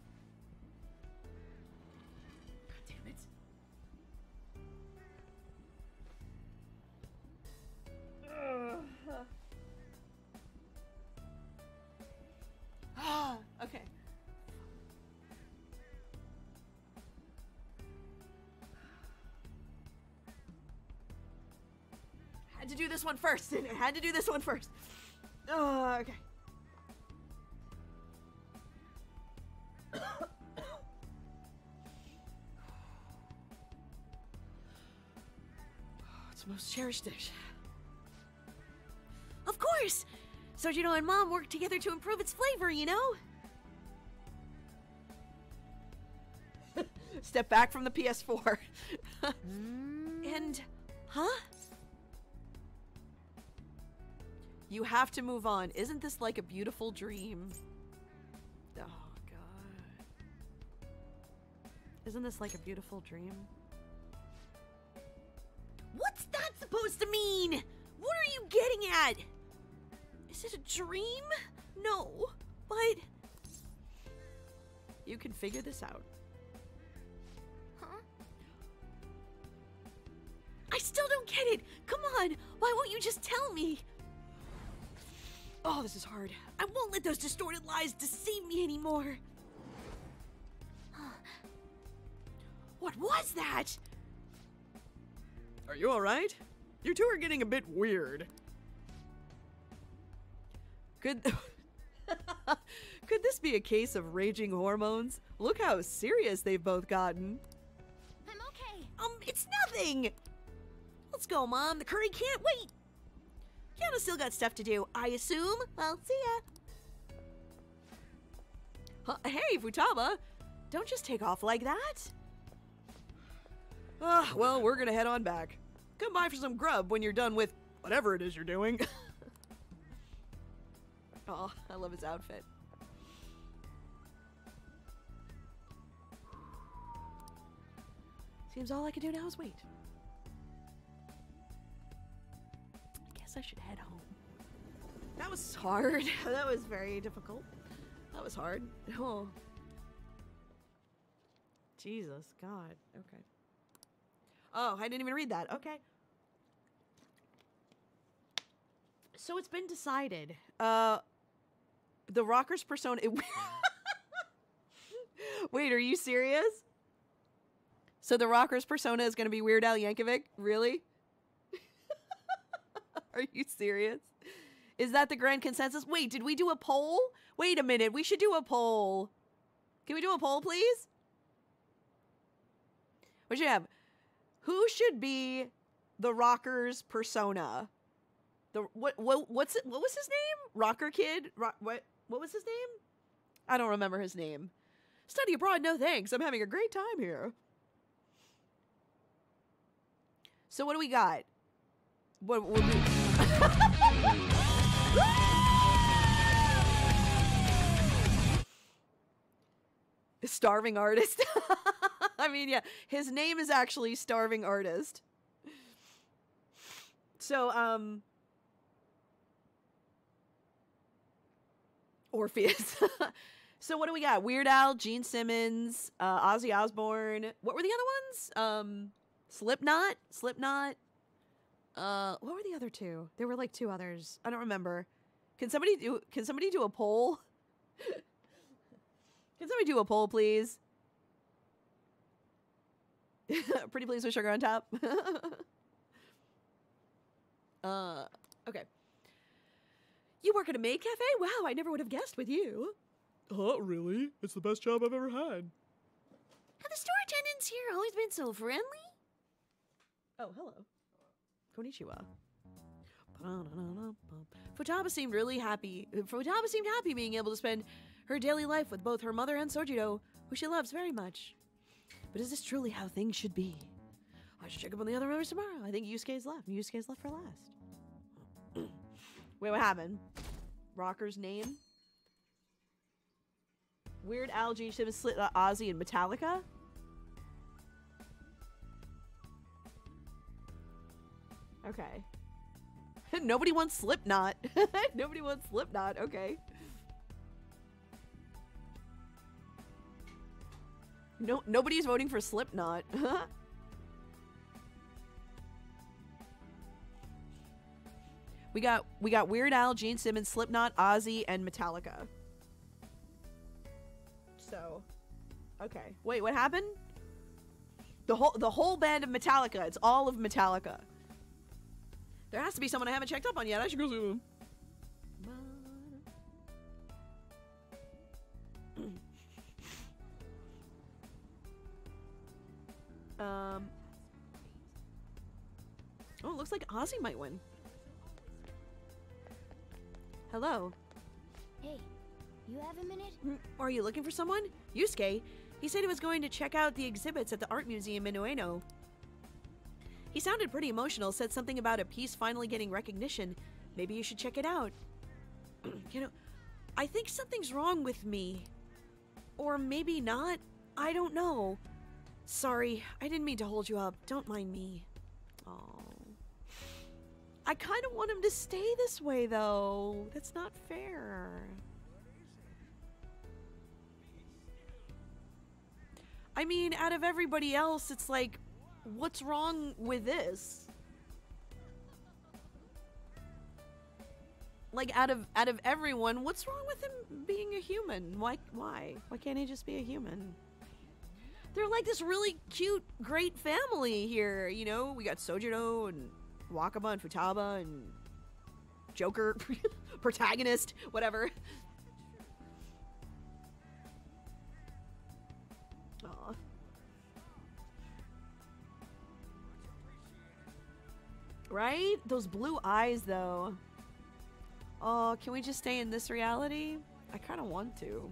Ah, okay. Had to do this one first. I had to do this one first. Oh, okay. it's most cherished dish. Course! Sojiro and Mom worked together to improve its flavor, you know? Step back from the PS4. and. Huh? You have to move on. Isn't this like a beautiful dream? Oh, God. Isn't this like a beautiful dream? What's that supposed to mean? What are you getting at? Is it a dream? No, but. You can figure this out. Huh? I still don't get it. Come on. Why won't you just tell me? Oh, this is hard. I won't let those distorted lies deceive me anymore. What was that? Are you alright? You two are getting a bit weird. Could. Could this be a case of raging hormones? Look how serious they've both gotten. I'm okay. Um, it's nothing. Let's go, Mom. The curry can't wait. Keanu still got stuff to do, I assume. Well, see ya. Hey, Futaba! Don't just take off like that. Ah, well, we're gonna head on back. Come by for some grub when you're done with whatever it is you're doing. oh, I love his outfit. Seems all I can do now is wait. I guess I should head home. That was hard. that was very difficult. That was hard. Oh. Jesus, God. Okay. Oh, I didn't even read that. Okay. So it's been decided. Uh the Rockers persona it- Wait, are you serious? So the Rockers persona is going to be Weird Al Yankovic? Really? are you serious? Is that the grand consensus? Wait, did we do a poll? Wait a minute, we should do a poll. Can we do a poll, please? What should have? Who should be the Rockers persona? The what what what's it, what was his name? Rocker Kid? Ro- what what was his name? I don't remember his name. Study abroad, no thanks. I'm having a great time here. So what do we got? What, what we... Starving artist. I mean, yeah, his name is actually Starving Artist. So, um, Orpheus. so what do we got? Weird Al, Gene Simmons, uh, Ozzy Osbourne. What were the other ones? Um, Slipknot, Slipknot. Uh, what were the other two? There were like two others. I don't remember. Can somebody do? Can somebody do a poll? Can somebody do a poll, please? Pretty please with sugar on top. uh, okay. You work at a maid cafe? Wow, I never would have guessed with you. Huh, really? It's the best job I've ever had. Have the store attendants here always been so friendly? Oh, hello. Konnichiwa. Futaba seemed really happy. Futaba seemed happy being able to spend her daily life with both her mother and Sojiro, who she loves very much. But is this truly how things should be? I should check up on the other members tomorrow. I think Yusuke's left. Yusuke's left for last. Wait, what happened? Rocker's name? Weird algae should Simmons, Slit Ozzy, and Metallica? Okay. Nobody wants Slipknot. Nobody wants Slipknot. Okay. No, nobody's voting for Slipknot. we got we got Weird Al, Gene Simmons, Slipknot, Ozzy, and Metallica. So, okay. Wait, what happened? The whole the whole band of Metallica. It's all of Metallica. There has to be someone I haven't checked up on yet. I should go see them. um. Oh, looks like Ozzy might win. Hello. Hey, you have a minute? Mm, Are you looking for someone? Yusuke. He said he was going to check out the exhibits at the art museum in Ueno. He sounded pretty emotional, said something about a piece finally getting recognition. Maybe you should check it out. you know, I think something's wrong with me. Or maybe not. I don't know. Sorry, I didn't mean to hold you up. Don't mind me. Oh. I kind of want him to stay this way, though. That's not fair. I mean, out of everybody else, it's like, what's wrong with this? Like out of out of everyone, what's wrong with him being a human? Why why? Why can't he just be a human? They're like this really cute, great family here, you know? We got Sojiro and Wakaba and Futaba and Joker, protagonist, whatever. Aw. Right? Those blue eyes, though. Oh, can we just stay in this reality? I kind of want to.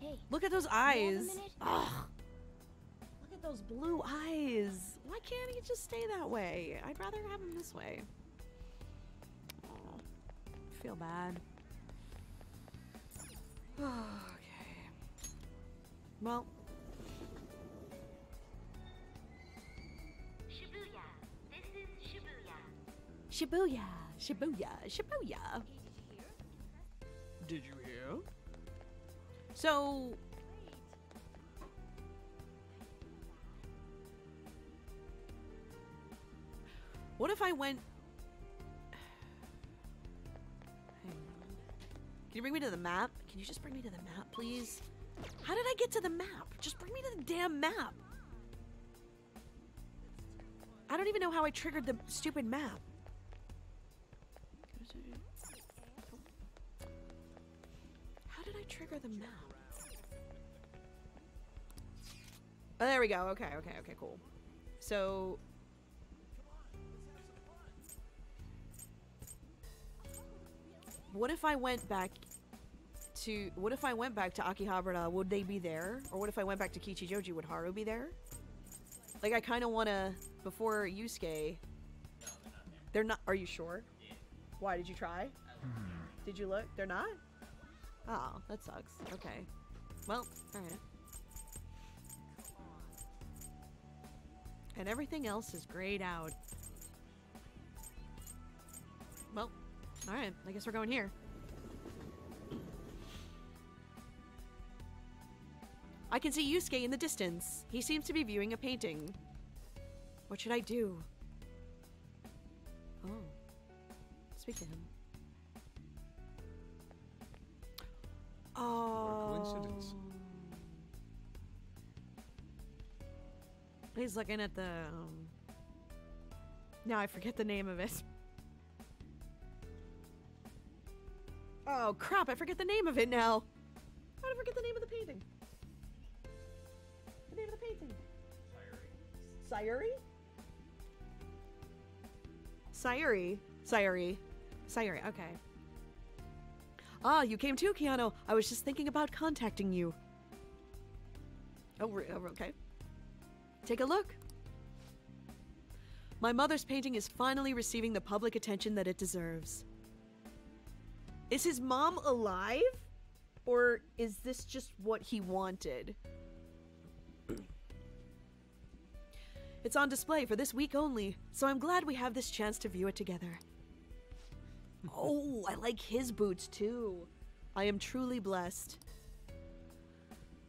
Hey. Look at those you have a eyes. Ugh. Look at those blue eyes. Why can't he just stay that way? I'd rather have him this way. Aw. feel bad. okay. Well, Shibuya. This is Shibuya. Shibuya, Shibuya, Shibuya. Did you hear? So. What if I went. Can you bring me to the map? Can you just bring me to the map, please? How did I get to the map? Just bring me to the damn map. I don't even know how I triggered the stupid map. How did I trigger the map? Oh, there we go. Okay, okay, okay, cool. So. What if I went back to. What if I went back to Akihabara? Would they be there? Or what if I went back to Kichijoji? Would Haru be there? Like, I kind of want to. Before Yusuke. They're not. Are you sure? Why? Did you try? Hmm. Did you look? They're not? Oh, that sucks. Okay. Well, alright. And everything else is grayed out. Alright. I guess we're going here. I can see Yusuke in the distance. He seems to be viewing a painting. What should I do? Oh. Speak to him. Oh. coincidence. He's looking at the. Um... Now I forget the name of it. Oh crap! I forget the name of it now. How did I forget the name of the painting? The name of the painting. Sayuri. Sayuri. Sayuri. Sayuri. Okay. Ah, you came too, Keanu. I was just thinking about contacting you. Oh, oh, okay. Take a look. My mother's painting is finally receiving the public attention that it deserves. Is his mom alive? Or is this just what he wanted? It's on display for this week only, so I'm glad we have this chance to view it together. oh, I like his boots too. I am truly blessed.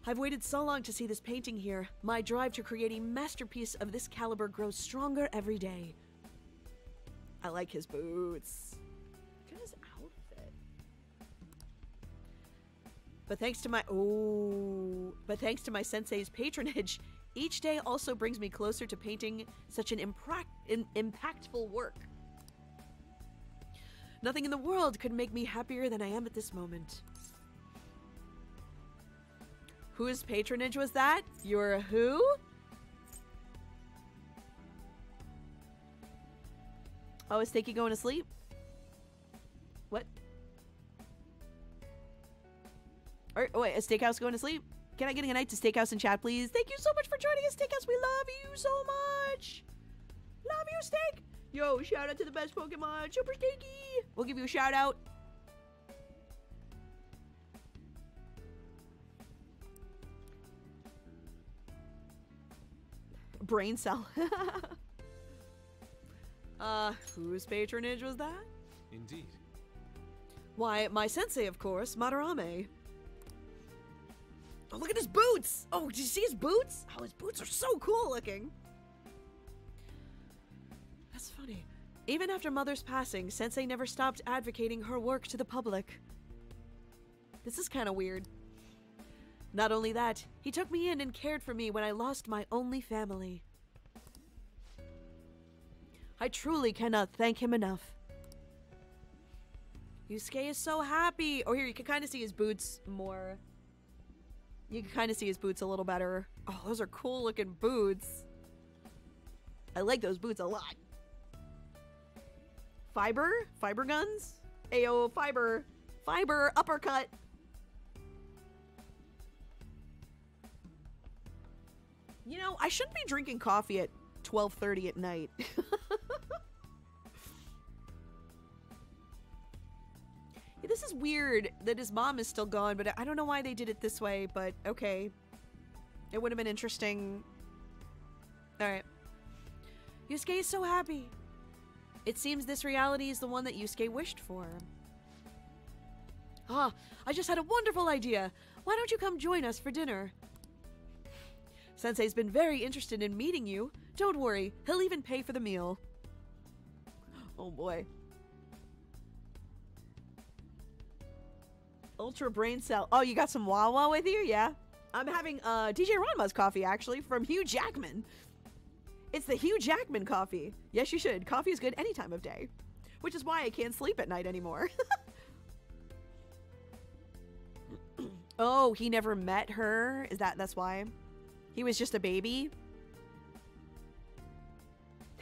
I've waited so long to see this painting here. My drive to create a masterpiece of this caliber grows stronger every day. I like his boots. But thanks to my oh, but thanks to my sensei's patronage, each day also brings me closer to painting such an imprac- in- impactful work. Nothing in the world could make me happier than I am at this moment. Whose patronage was that? Your who? Oh, is Steaky going to sleep? Or, oh, wait, a Steakhouse going to sleep? Can I get a night to Steakhouse in chat, please? Thank you so much for joining us, Steakhouse. We love you so much. Love you, Steak. Yo, shout out to the best Pokemon, Super Steaky. We'll give you a shout out. Brain cell. uh, whose patronage was that? Indeed. Why, my sensei, of course, Madarame. Oh, look at his boots! Oh, did you see his boots? Oh, his boots are so cool looking. That's funny. Even after Mother's passing, Sensei never stopped advocating her work to the public. This is kind of weird. Not only that, he took me in and cared for me when I lost my only family. I truly cannot thank him enough. Yusuke is so happy. Oh, here, you can kind of see his boots more. You can kind of see his boots a little better. Oh, those are cool looking boots. I like those boots a lot. Fiber? Fiber guns? Ayo, fiber. Fiber, uppercut. You know, I shouldn't be drinking coffee at 12:30 at night. this is weird that his mom is still gone, but I don't know why they did it this way, but okay. It would have been interesting. Alright. Yusuke is so happy. It seems this reality is the one that Yusuke wished for. Ah, I just had a wonderful idea. Why don't you come join us for dinner? Sensei's been very interested in meeting you. Don't worry, he'll even pay for the meal. Oh boy. Ultra brain cell. Oh, you got some Wawa with you? Yeah. I'm having uh DJ Ranma's coffee actually from Hugh Jackman. It's the Hugh Jackman coffee. Yes, you should. Coffee is good any time of day. Which is why I can't sleep at night anymore. oh, he never met her? Is that that's why? He was just a baby?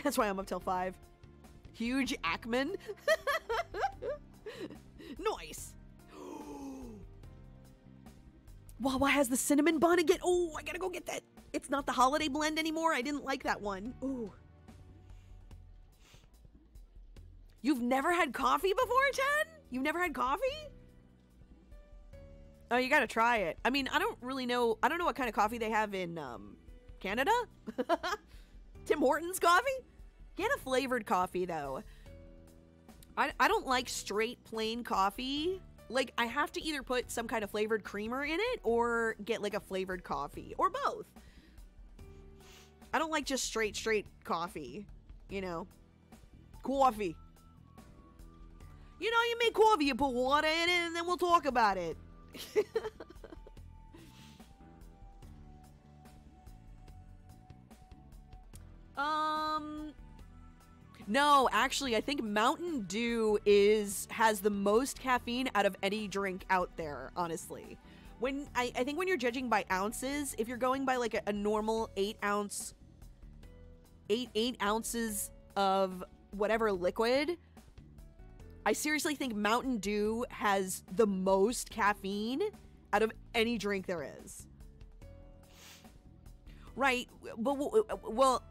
That's why I'm up till 5. Huge Ackman? nice. Wawa has the cinnamon bun again. Oh, I gotta go get that. It's not the holiday blend anymore. I didn't like that one. Ooh. You've never had coffee before, Chen? You've never had coffee? Oh, you gotta try it. I mean, I don't really know. I don't know what kind of coffee they have in um, Canada. Tim Hortons coffee? Get a flavored coffee though. I, I don't like straight plain coffee. Like I have to either put some kind of flavored creamer in it or get like a flavored coffee or both. I don't like just straight straight coffee, you know. Coffee. You know, you make coffee, you put water in it, and then we'll talk about it. um No, actually I think Mountain Dew is has the most caffeine out of any drink out there, honestly. When I, I think when you're judging by ounces, if you're going by like a, a normal eight ounce eight eight ounces of whatever liquid, I seriously think Mountain Dew has the most caffeine out of any drink there is. Right, but well,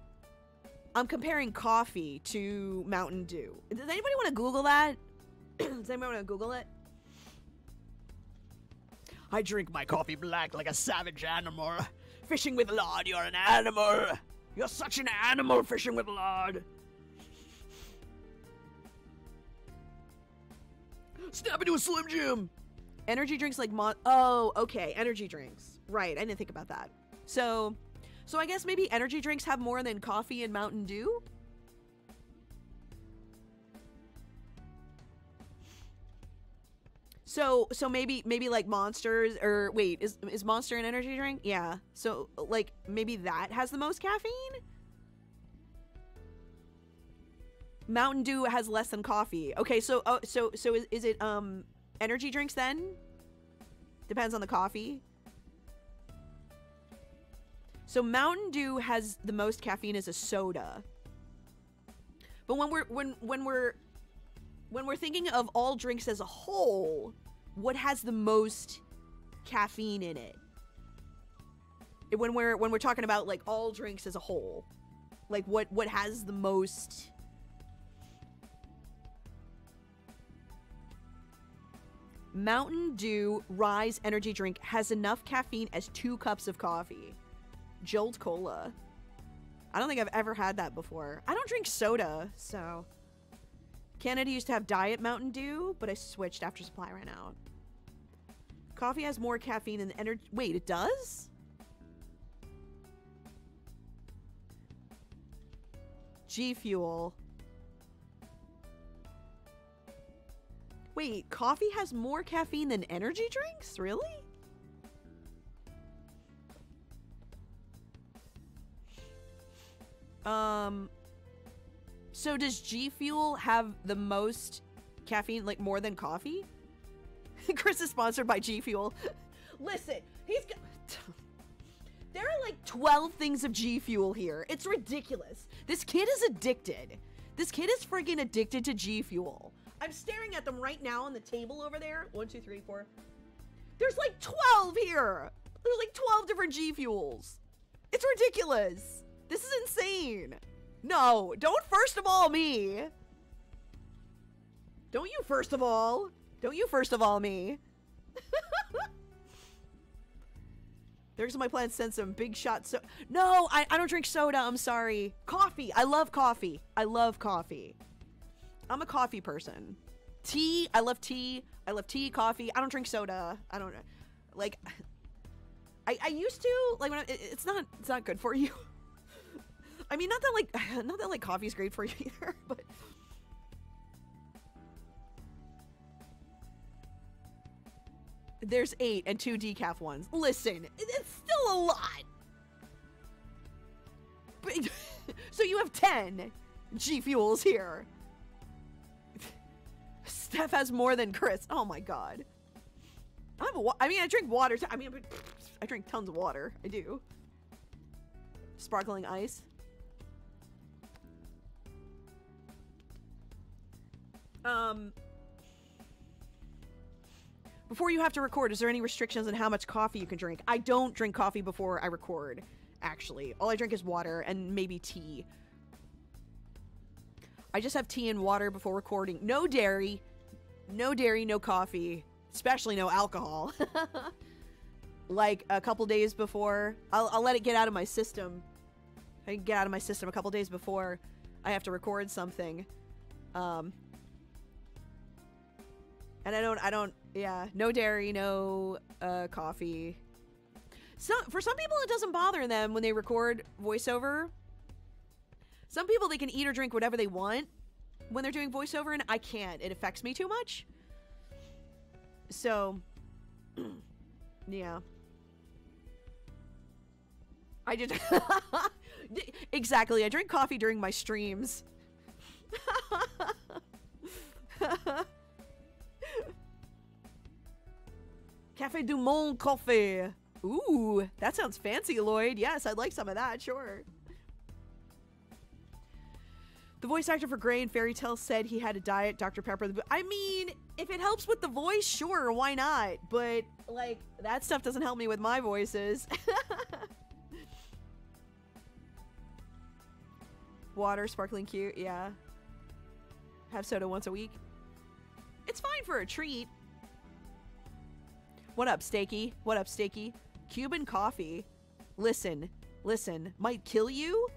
I'm comparing coffee to Mountain Dew. Does anybody want to Google that? Does anybody want to Google it? I drink my coffee black like a savage animal. Fishing with lard, you're an animal. You're such an animal fishing with lard. Snap into a Slim Jim. Energy drinks like Mon. Oh, okay, energy drinks. Right, I didn't think about that. So, so I guess maybe energy drinks have more than coffee and Mountain Dew. So, so maybe maybe like monsters or wait, is is Monster an energy drink? Yeah. So like maybe that has the most caffeine. Mountain Dew has less than coffee. Okay, so oh, so so is, is it um energy drinks then? Depends on the coffee. So Mountain Dew has the most caffeine as a soda. But when we're when when we're when we're thinking of all drinks as a whole, what has the most caffeine in it? When we're when we're talking about like all drinks as a whole, like what what has the most Mountain Dew Rise energy drink has enough caffeine as two cups of coffee. Jolt Cola. I don't think I've ever had that before. I don't drink soda, so. Canada used to have Diet Mountain Dew, but I switched after supply ran out. Coffee has more caffeine than energy. Wait, it does? G Fuel. Wait, coffee has more caffeine than energy drinks? Really? Um so does G Fuel have the most caffeine like more than coffee? Chris is sponsored by G Fuel. Listen, he's got There are like 12 things of G Fuel here. It's ridiculous. This kid is addicted. This kid is freaking addicted to G Fuel. I'm staring at them right now on the table over there. One, two, three, four. There's like 12 here. There's like 12 different G Fuels. It's ridiculous. This is insane. No, don't first of all me. Don't you first of all. Don't you first of all me. There's my plan send some big shot so No, I, I don't drink soda, I'm sorry. Coffee. I love coffee. I love coffee. I'm a coffee person. Tea, I love tea. I love tea, coffee. I don't drink soda. I don't like I, I used to like when I, it's not it's not good for you. I mean, not that like not that like coffee's great for you either, but there's eight and two decaf ones. Listen, it's still a lot. But, so you have ten G fuels here. Steph has more than Chris. Oh my god. I'm a I mean, I drink water. I mean, I drink tons of water. I do. Sparkling ice. Um. Before you have to record, is there any restrictions on how much coffee you can drink? I don't drink coffee before I record, actually. All I drink is water and maybe tea. I just have tea and water before recording. No dairy. No dairy, no coffee. Especially no alcohol. like a couple days before. I'll, I'll let it get out of my system. I get out of my system a couple days before I have to record something. Um, and I don't, I don't, yeah, no dairy, no uh, coffee. So for some people, it doesn't bother them when they record voiceover. Some people they can eat or drink whatever they want when they're doing voiceover, and I can't. It affects me too much. So, yeah. I did exactly. I drink coffee during my streams. Cafe du Monde coffee. Ooh, that sounds fancy, Lloyd. Yes, I'd like some of that, sure. The voice actor for Gray in Fairy Tail said he had a diet Dr. Pepper. I mean, if it helps with the voice, sure, why not? But, like, that stuff doesn't help me with my voices. Water, sparkling cute, yeah. Have soda once a week. It's fine for a treat. What up, Stakey? What up, Stakey? Cuban coffee. Listen, listen, might kill you?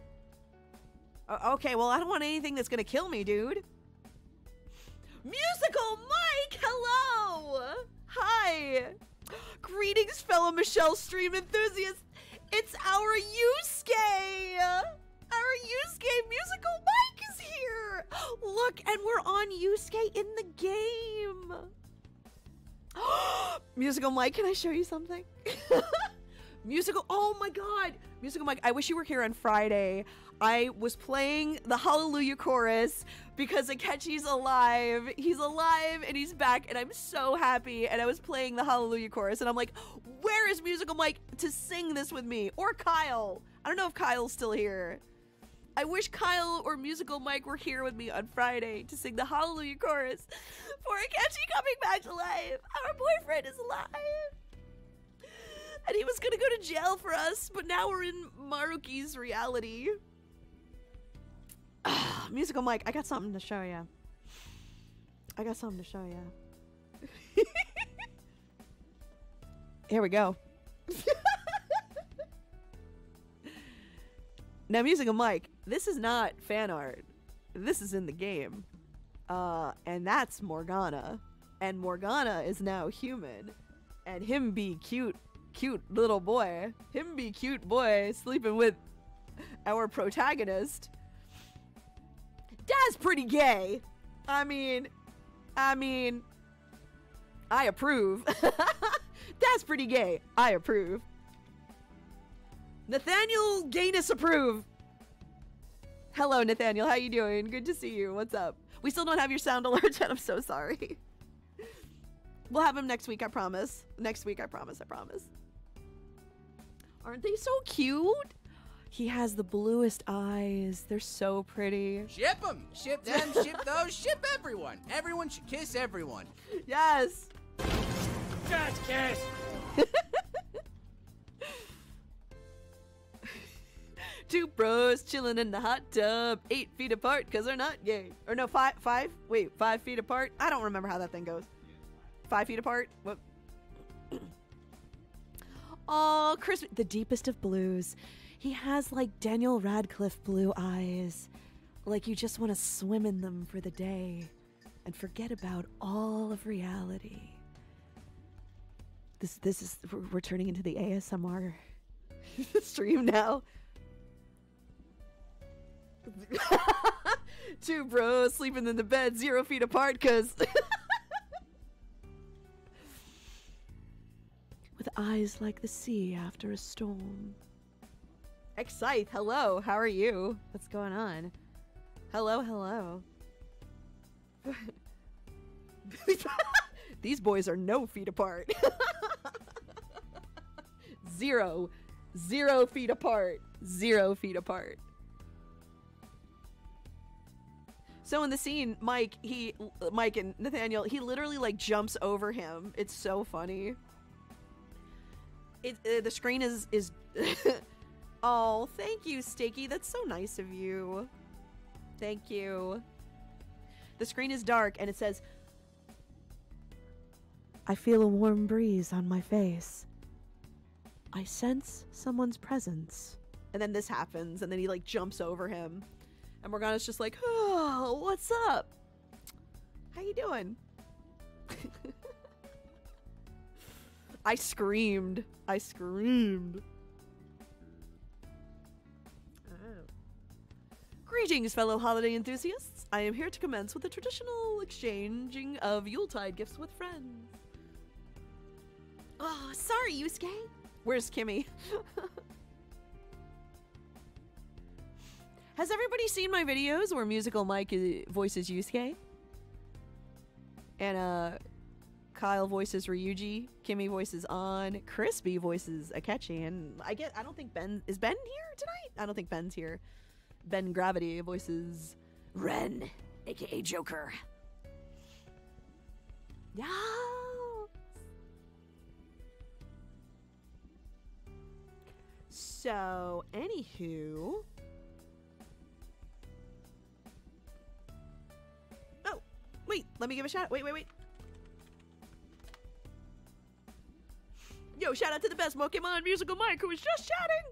Okay, well, I don't want anything that's gonna kill me, dude. Musical Mike, hello! Hi! Greetings, fellow Michelle stream enthusiasts. It's our Yusuke! Our Yusuke Musical Mike is here! Look, and we're on Yusuke in the game! Musical Mike, can I show you something? Musical, oh my god! Musical Mike, I wish you were here on Friday. I was playing the Hallelujah chorus because Akechi's alive. He's alive and he's back, and I'm so happy. And I was playing the Hallelujah chorus, and I'm like, where is Musical Mike to sing this with me? Or Kyle. I don't know if Kyle's still here. I wish Kyle or Musical Mike were here with me on Friday to sing the Hallelujah chorus for Akechi coming back to life. Our boyfriend is alive. And he was gonna go to jail for us, but now we're in Maruki's reality. Ah, Musical Mike, I got something to show you. I got something to show you. Here we go. now, Musical Mike, this is not fan art. This is in the game. Uh, and that's Morgana. And Morgana is now human. And him be cute, cute little boy. Him be cute boy sleeping with our protagonist. That's pretty gay. I mean, I mean, I approve. That's pretty gay. I approve. Nathaniel Gayness approve. Hello, Nathaniel. How you doing? Good to see you. What's up? We still don't have your sound alert and I'm so sorry. We'll have him next week, I promise. Next week, I promise, I promise. Aren't they so cute? He has the bluest eyes. They're so pretty. Ship them! Ship them, ship those, ship everyone! Everyone should kiss everyone. Yes! Just kiss! Two bros chilling in the hot tub, eight feet apart because they're not gay. Or no, five, five? Wait, five feet apart? I don't remember how that thing goes. Five feet apart? What? Oh, Chris, the deepest of blues. He has like Daniel Radcliffe blue eyes. Like you just want to swim in them for the day and forget about all of reality. This this is we're, we're turning into the ASMR stream now. Two bros sleeping in the bed zero feet apart because with eyes like the sea after a storm. Excite, hello, how are you? What's going on? Hello, hello. These boys are no feet apart. Zero. Zero feet apart. Zero feet apart. So in the scene, Mike, he, Mike and Nathaniel, he literally like jumps over him. It's so funny. It, uh, the screen is is. oh, thank you, Stakey. That's so nice of you. Thank you. The screen is dark and it says, I feel a warm breeze on my face. I sense someone's presence. And then this happens, and then he like jumps over him. And Morgana's just like, oh, Oh, what's up? How you doing? I screamed. I screamed. Oh. Greetings, fellow holiday enthusiasts. I am here to commence with the traditional exchanging of Yuletide gifts with friends. Oh, sorry, Yusuke. Where's Kimmy? Has everybody seen my videos where musical Mike voices Yusuke? And uh Kyle voices Ryuji, Kimmy voices Ann, Crispy voices Akechi, and I get I don't think Ben is Ben here tonight? I don't think Ben's here. Ben Gravity voices Ren, aka Joker. Yeah. So, anywho. Wait, let me give a shout. Wait, wait, wait. Yo, shout out to the best Pokemon musical Mike who was just chatting.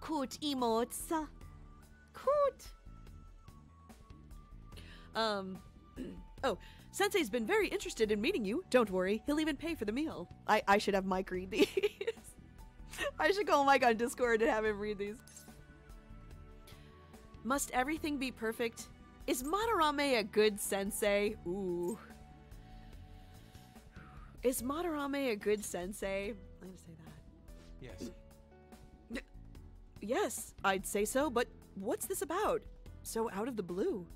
Coot emotes. Coot. Um. oh, Sensei's been very interested in meeting you. Don't worry, he'll even pay for the meal. I I should have Mike read these. I should call Mike on Discord and have him read these. Must everything be perfect? Is Madarame a good sensei? Ooh. Is Madarame a good sensei? I'm gonna say that. Yes. Yes, I'd say so, but what's this about? So out of the blue.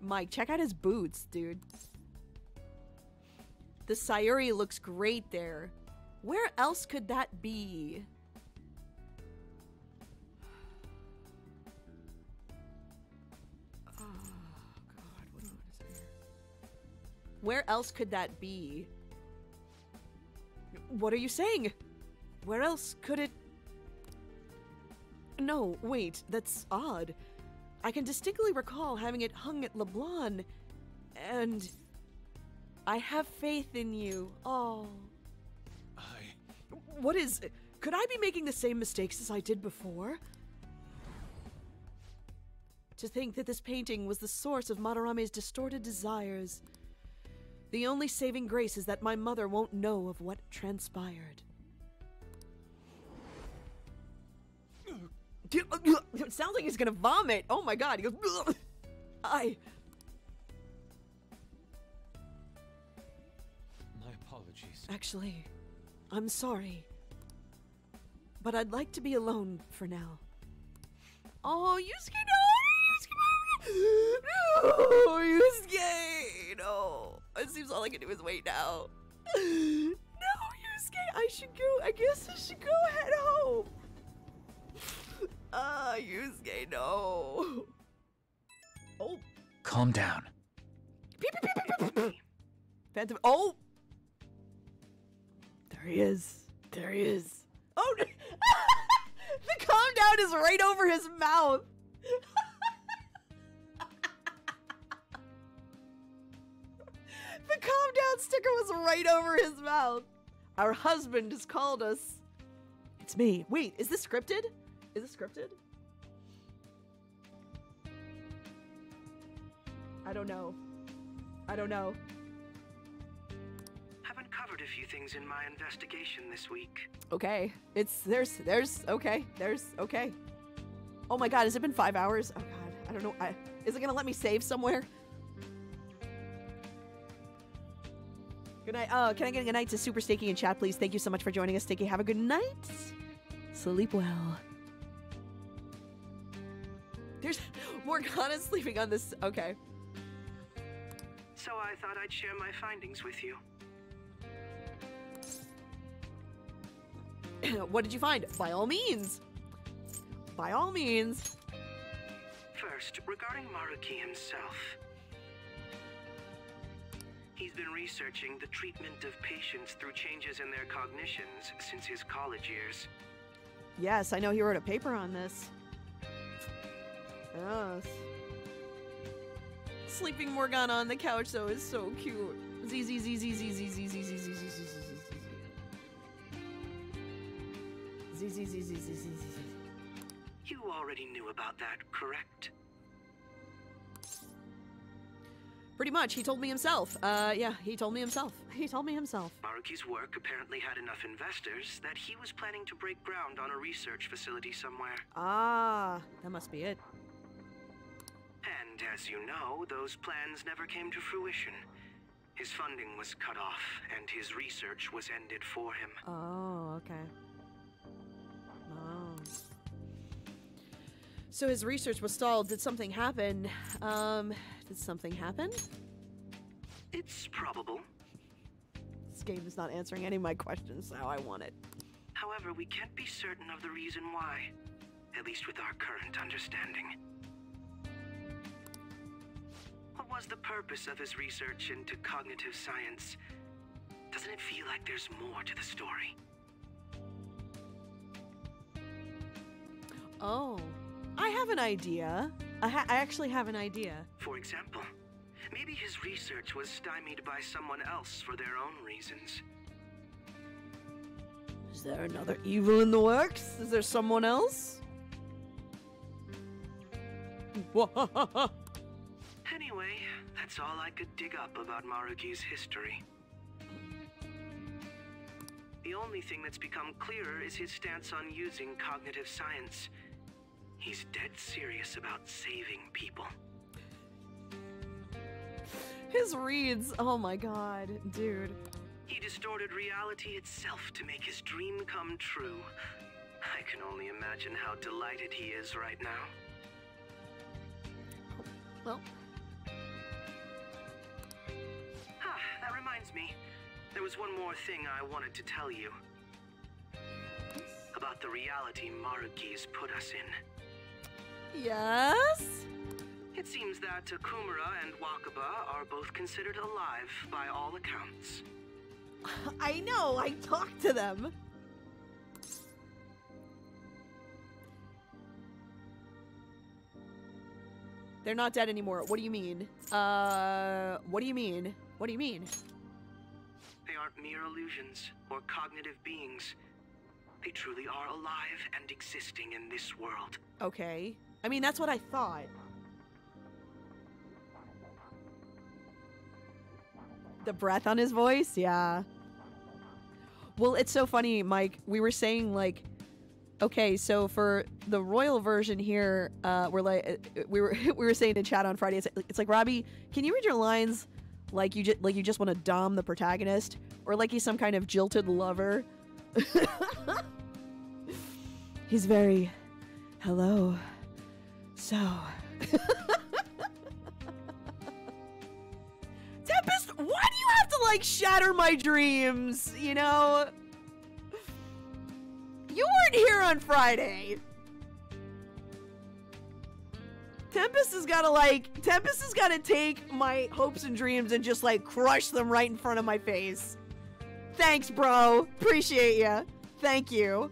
Mike, check out his boots, dude. The Sayuri looks great there. Where else could that be? Where else could that be? What are you saying? Where else could it. No, wait, that's odd. I can distinctly recall having it hung at Leblanc, and. I have faith in you. Oh. I. What is. Could I be making the same mistakes as I did before? To think that this painting was the source of Madarame's distorted desires. The only saving grace is that my mother won't know of what transpired. It sounds like he's gonna vomit. Oh my god. He goes, "Ugh." I. My apologies. Actually, I'm sorry. But I'd like to be alone for now. Oh, Yusuke, no! Yusuke, no! Yusuke, no! It seems all I can do is wait now. No, Yusuke, I should go. I guess I should go head home. Ah, Yusuke, no. Oh, Calm down. Phantom. Oh! There he is. There he is. Oh, the calm down is right over his mouth. The calm down sticker was right over his mouth. Our husband has called us. It's me. Wait, is this scripted? Is this scripted? I don't know. I don't know. I've uncovered a few things in my investigation this week. Okay. It's there's there's okay. There's okay. Oh my god, has it been five hours? Oh god, I don't know. I, is it gonna let me save somewhere? Good night. Oh, can I get a good night to Super Stinky in chat, please? Thank you so much for joining us, Stinky. Have a good night. Sleep well. There's Morgana sleeping on this. Okay. So I thought I'd share my findings with you. what did you find? By all means. By all means. First, regarding Maruki himself. He's been researching the treatment of patients through changes in their cognitions since his college years. Yes, I know he wrote a paper on this. Yes. Sleeping Morgana on the couch, though, is so cute. You already knew about that, correct? Pretty much, he told me himself. Uh, yeah, he told me himself. He told me himself. Maruki's work apparently had enough investors that he was planning to break ground on a research facility somewhere. Ah, that must be it. And as you know, those plans never came to fruition. His funding was cut off, and his research was ended for him. Oh, okay. Oh. So his research was stalled. Did something happen? Um, did something happen? It's probable. This game is not answering any of my questions how I want it. However, we can't be certain of the reason why, at least with our current understanding. What was the purpose of his research into cognitive science? Doesn't it feel like there's more to the story? Oh, I have an idea. I, ha- I actually have an idea. For example, maybe his research was stymied by someone else for their own reasons. Is there another evil in the works? Is there someone else? Anyway, that's all I could dig up about Maruki's history. The only thing that's become clearer is his stance on using cognitive science. He's dead serious about saving people. His reads. Oh my god, dude. He distorted reality itself to make his dream come true. I can only imagine how delighted he is right now. Well, Ah, that reminds me. There was one more thing I wanted to tell you. About the reality Maruki's put us in. Yes? It seems that Okumura and Wakaba are both considered alive by all accounts. I know. I talked to them. They're not dead anymore. What do you mean? Uh, what do you mean? What do you mean? They aren't mere illusions or cognitive beings. They truly are alive and existing in this world. Okay. I mean, that's what I thought. The breath on his voice? Yeah. Well, it's so funny, Mike. We were saying, like, okay, so for the royal version here, uh, we're like, uh, we were we were saying in chat on Friday, it's, it's like, Robbie, can you read your lines like you just like you just want to dom the protagonist, or like he's some kind of jilted lover? he's very, hello, so. Tempest, why do you have to like shatter my dreams? You know? You weren't here on Friday. Tempest has got to like, Tempest has got to take my hopes and dreams and just like crush them right in front of my face. Thanks, bro. Appreciate ya. Thank you.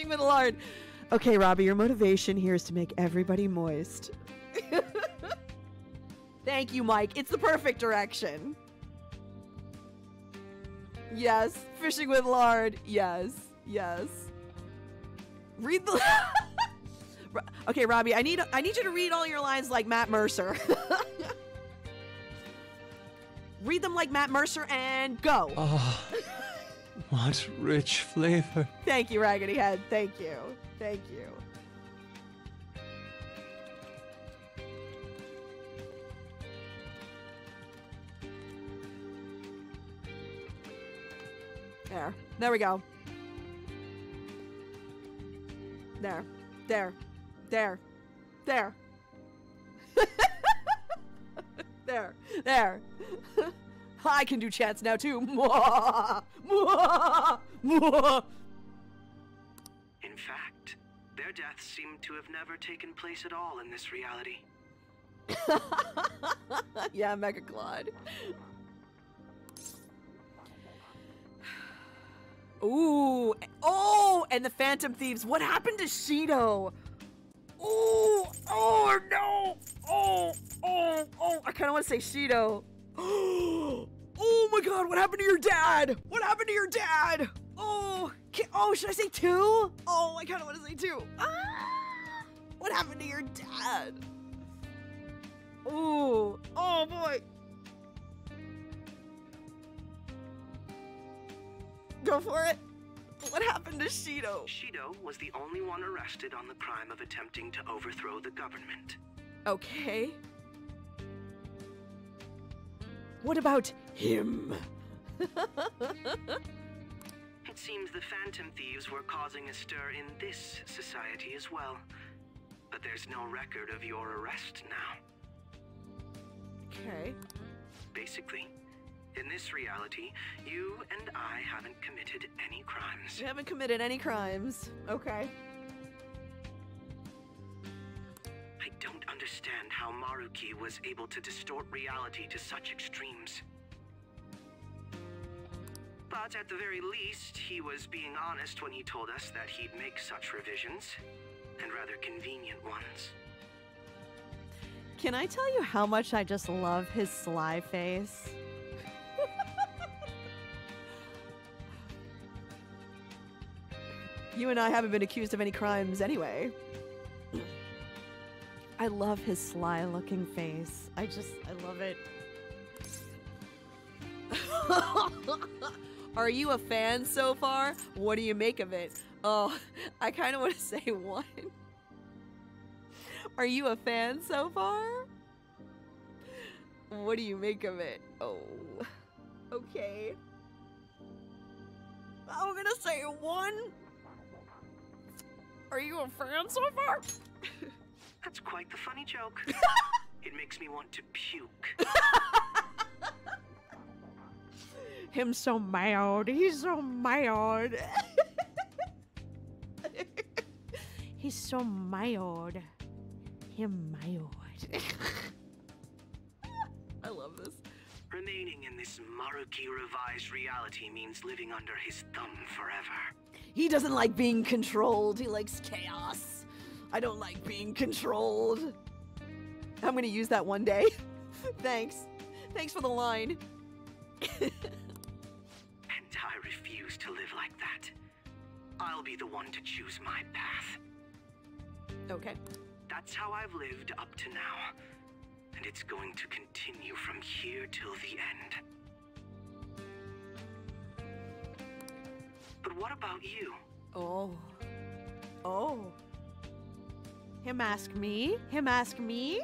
Fishing with lard. Okay, Robbie, your motivation here is to make everybody moist. Thank you, Mike. It's the perfect direction. Yes. Fishing with lard. Yes. Yes. Read the. Okay, Robbie. I need I need you to read all your lines like Matt Mercer. read them like Matt Mercer and go. Oh, what rich flavor. Thank you, Raggedy Head. Thank you. Thank you. There. There we go. There. There. There. There. there. There. I can do chants now too. In fact, their deaths seem to have never taken place at all in this reality. yeah, Mega Claude. Ooh. Oh, and the Phantom Thieves. What happened to Shido? Ooh. Oh, no. Oh, oh, oh. I kind of want to say Shido. Oh my god, what happened to your dad? What happened to your dad? Oh, ca- oh, should I say two? Oh, I kind of want to say two. Ah, what happened to your dad? Ooh, oh boy. Go for it. What happened to Shido? Shido was the only one arrested on the crime of attempting to overthrow the government. Okay. What about him? It seems the Phantom Thieves were causing a stir in this society as well. But there's no record of your arrest now. Okay. Basically, in this reality, you and I haven't committed any crimes. We haven't committed any crimes. Okay. I don't understand how Maruki was able to distort reality to such extremes. But at the very least, he was being honest when he told us that he'd make such revisions, and rather convenient ones. Can I tell you how much I just love his sly face? you and I haven't been accused of any crimes anyway. I love his sly looking face. I just, I love it. Are you a fan so far? What do you make of it? Oh, I kind of want to say one. Are you a fan so far? What do you make of it? Oh, okay. Oh, I'm gonna say one. Are you a fan so far? That's quite the funny joke. it makes me want to puke. Him so mad. He's so mad. He's so mild. Him mad. I love this. Remaining in this Maruki revised reality means living under his thumb forever. He doesn't like being controlled. He likes chaos. I don't like being controlled. I'm gonna use that one day. Thanks. Thanks for the line. And I refuse to live like that. I'll be the one to choose my path. Okay. That's how I've lived up to now. And it's going to continue from here till the end. But what about you? Oh. Oh. Him ask me? Him ask me?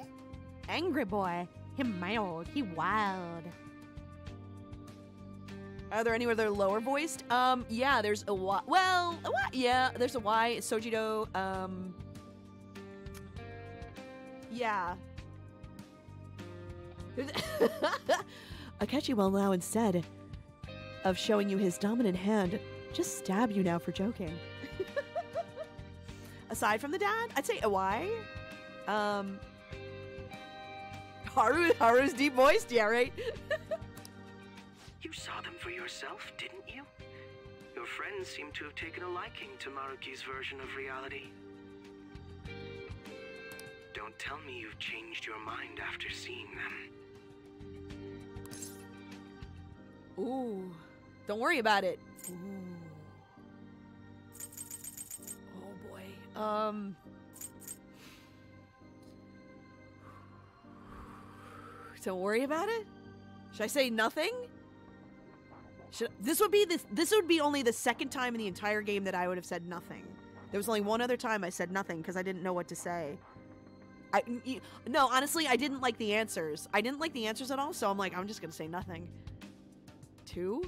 Angry boy. Him mild. He wild. Are there any other lower voiced? Um, yeah, there's a Y. Well, a Y. Yeah, there's a Y. Sojiro. Um, yeah. Akechi will now instead of showing you his dominant hand, just stab you now for joking. Aside from the dad, I'd say a Y. Um, Haru, Haru's deep voiced, yeah, right? You saw them for yourself, didn't you? Your friends seem to have taken a liking to Maruki's version of reality. Don't tell me you've changed your mind after seeing them. Ooh, don't worry about it. Ooh. Um. Don't worry about it. Should I say nothing? Should, this would be this. This would be only the second time in the entire game that I would have said nothing. There was only one other time I said nothing because I didn't know what to say. I y- no, honestly, I didn't like the answers. I didn't like the answers at all, so I'm like, I'm just gonna say nothing. Two.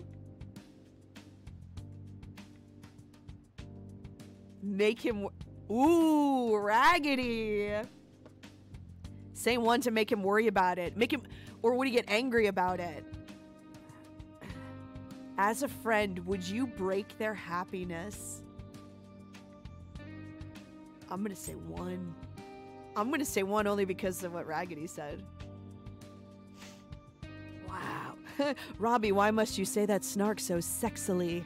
Make him. Ooh, raggedy. Say one to make him worry about it. Make him, or would he get angry about it? As a friend, would you break their happiness? I'm gonna say one. I'm gonna say one only because of what Raggedy said. Wow. Robbie, why must you say that snark so sexily?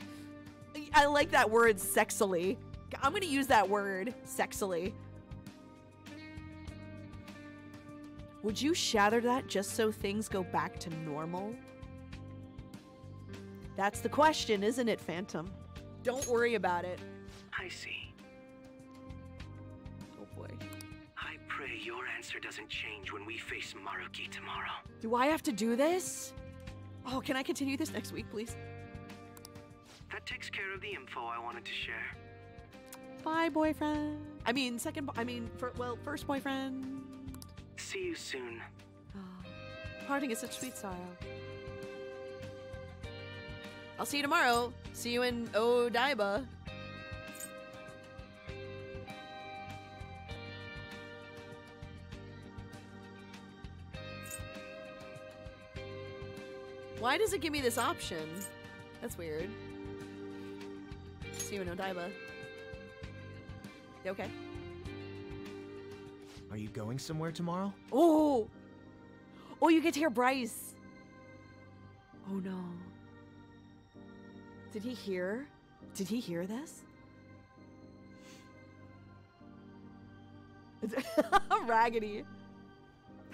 I like that word sexily. I'm gonna use that word sexily. Would you shatter that just so things go back to normal? That's the question, isn't it, Phantom? Don't worry about it. I see. Oh boy. I pray your answer doesn't change when we face Maruki tomorrow. Do I have to do this? Oh, can I continue this next week, please? That takes care of the info I wanted to share. Bye, boyfriend. I mean, second. I mean, fir- well, first boyfriend. See you soon. Parting is such sweet sorrow. I'll see you tomorrow. See you in Odaiba. Why does it give me this option? That's weird. See you in Odaiba. Okay? Are you going somewhere tomorrow? Oh! Oh, you get to hear Bryce. Oh no. Did he hear? Did he hear this? Raggedy.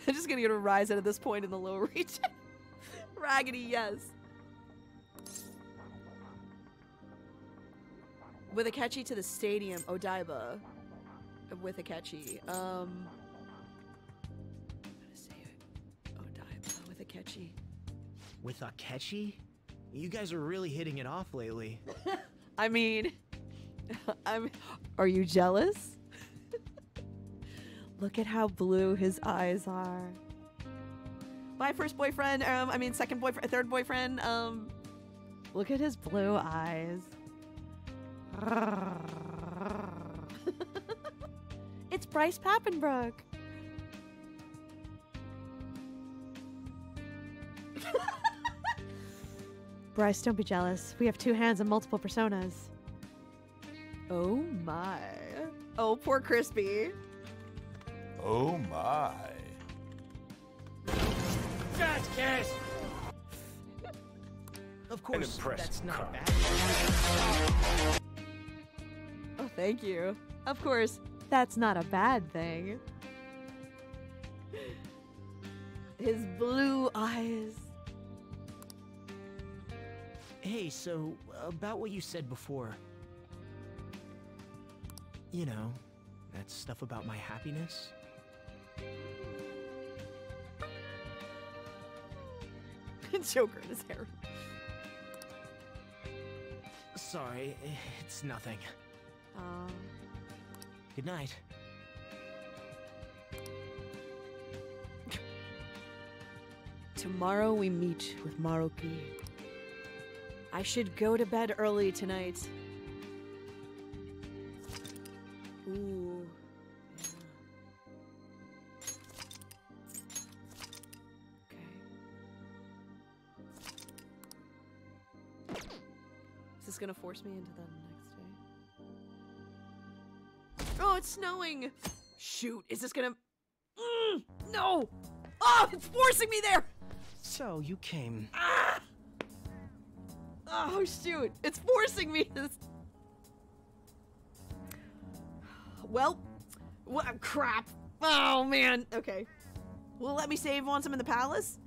I'm just gonna get a rise out of this point in the lower region. Raggedy, yes. With Akechi to the stadium, Odaiba. With Akechi. Um. I'm gonna say. Odaiba with Akechi. With Akechi? You guys are really hitting it off lately. I mean, I'm. Are you jealous? Look at how blue his eyes are. My first boyfriend, um, I mean, second boyfriend, third boyfriend, um, look at his blue eyes. it's Bryce Papenbrook. Bryce, don't be jealous. We have two hands and multiple personas. Oh my. Oh, poor Crispy. Oh my. That's kiss! Of course, that's not car. bad. Thank you. Of course, that's not a bad thing. His blue eyes. Hey, so about what you said before. You know, that stuff about my happiness. Joker in his hair. Sorry, it's nothing. Um, Good night. tomorrow we meet with Maruki. I should go to bed early tonight. Ooh. Okay. Is this gonna force me into the next? Oh, it's snowing! Shoot, is this gonna. Mm, no! Oh, it's forcing me there! So, you came. Ah! Oh shoot! It's forcing me. to this- Well, what crap! Oh man. Okay. Will it let me save once I'm in the palace?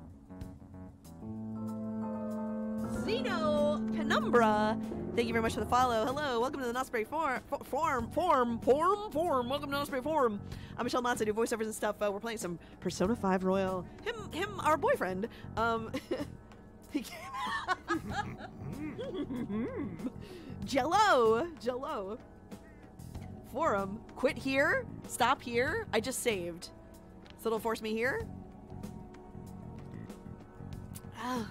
Zeno Penumbra. Thank you very much for the follow. Hello, welcome to the Osprey Forum. Form, form, form, form. Welcome to Osprey Forum. I'm Michele Knotz. I do voiceovers and stuff. Uh, we're playing some Persona 5 Royal. Him, him, our boyfriend. Um, Jello, Jello. Forum. Quit here. Stop here. I just saved. So it'll force me here. Ah.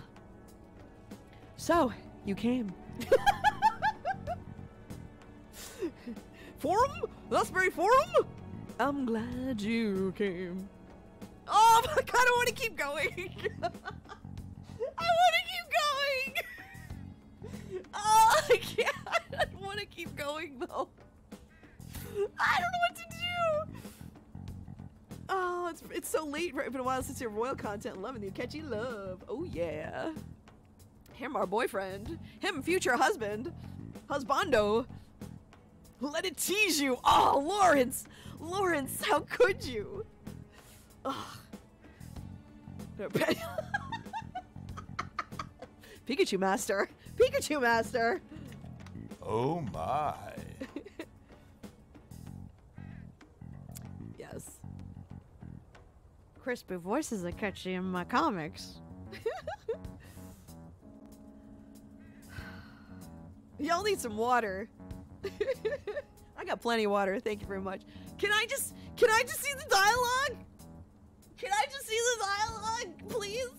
So you came. Forum? That's very forum? I'm glad you came. Oh, I kind of want to keep going. I want to keep going. Oh, I can't. I want to keep going though. I don't know what to do. Oh, it's it's so late. Right, been a while since your royal content. Loving the catchy love. Oh yeah. Him, our boyfriend. Him, future husband. Husbando. Let it tease you. Oh, Lawrence. Lawrence, how could you? Oh. Pikachu Master. Pikachu Master. Oh my. Yes. Crispy voices are catchy in my comics. Y'all need some water. I got plenty of water. Thank you very much. Can I just can I just see the dialogue? Can I just see the dialogue, please?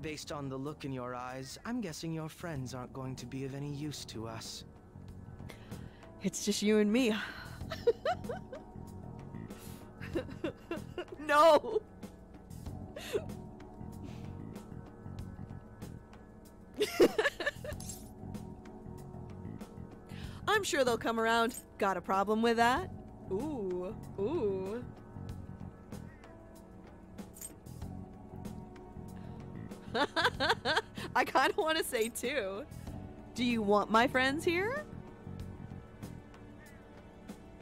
Based on the look in your eyes, I'm guessing your friends aren't going to be of any use to us. It's just you and me. no. I'm sure they'll come around. Got a problem with that? Ooh, ooh. I kind of want to say too. Do you want my friends here?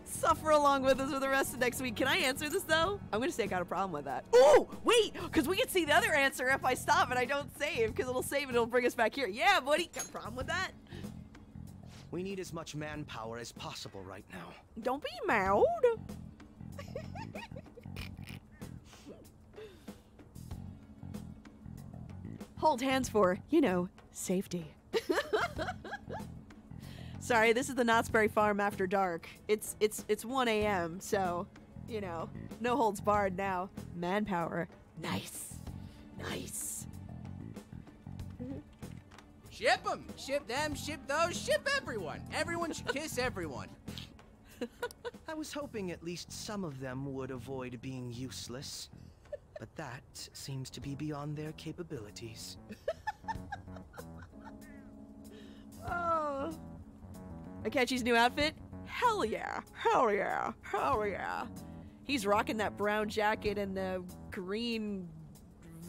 Suffer along with us for the rest of next week. Can I answer this though? I'm gonna say I got a problem with that. Oh, wait, because we can see the other answer if I stop and I don't save, because it'll save and it'll bring us back here. Yeah, buddy, got a problem with that? We need as much manpower as possible right now. Don't be loud. Hold hands for, you know, safety. Sorry, this is the Knott's Berry Farm after dark. It's it's it's 1 a.m. So, you know, no holds barred now. Manpower, nice, nice. Ship them! Ship them, ship those, ship everyone! Everyone should kiss everyone. I was hoping at least some of them would avoid being useless. But that seems to be beyond their capabilities. Oh. Akechi's new outfit? Hell yeah. Hell yeah. Hell yeah. He's rocking that brown jacket and the green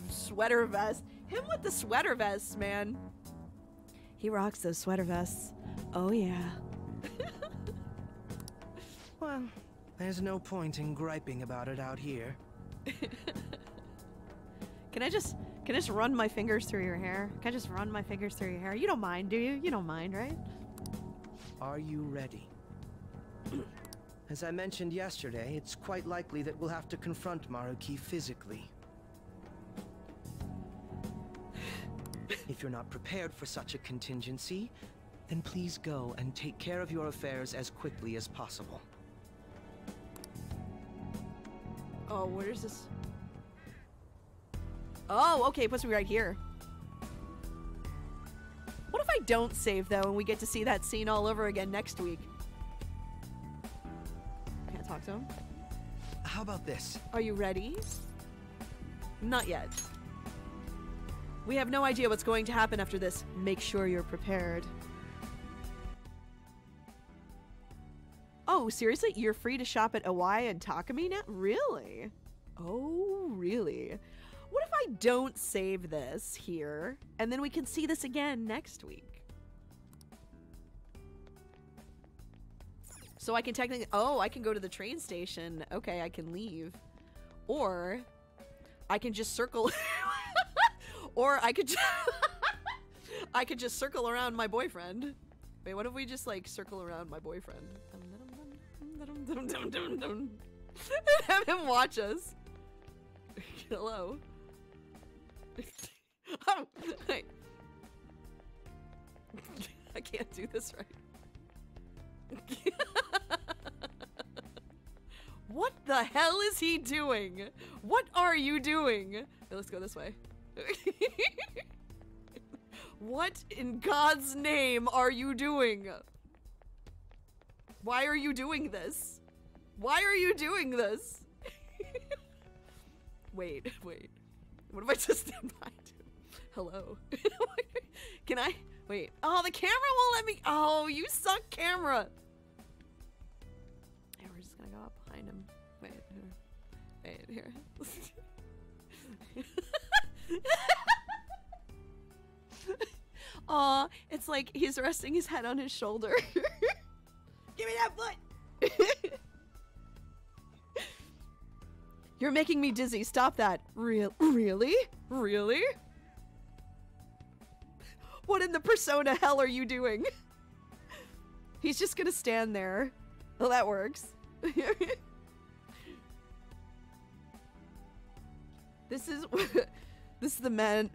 sweater vest. Him with the sweater vest, man. He rocks those sweater vests. Oh yeah. Well, there's no point in griping about it out here. Can I just can I just run my fingers through your hair? Can I just run my fingers through your hair? You don't mind, do you? You don't mind, right? Are you ready? As I mentioned yesterday, it's quite likely that we'll have to confront Maruki physically. If you're not prepared for such a contingency, then please go and take care of your affairs as quickly as possible. Oh, where's this? Oh, okay, it puts me right here. What if I don't save though and we get to see that scene all over again next week? Can't talk to him. How about this? Are you ready? Not yet. We have no idea what's going to happen after this. Make sure you're prepared. Oh, seriously? You're free to shop at Awai and Takemi now? Really? Oh, really? What if I don't save this here and then we can see this again next week? So I can technically, oh, I can go to the train station. Okay, I can leave. Or I can just circle, or I could, I could just circle around my boyfriend. Wait, what if we just like circle around my boyfriend? and have him watch us. Hello. oh, wait. I can't do this right. what the hell is he doing? What are you doing? Hey, let's go this way. what in God's name are you doing? Why are you doing this? Why are you doing this? wait, wait. What if I just stand him? Hello. Can I? Wait. Oh, the camera won't let me. Oh, you suck, camera. Hey, we're just gonna go up behind him. Wait. Wait, here. Aw, it's like he's resting his head on his shoulder. Give me that foot! You're making me dizzy. Stop that. Real really? Really? What in the persona hell are you doing? He's just gonna stand there. Well, that works. this is this is the man.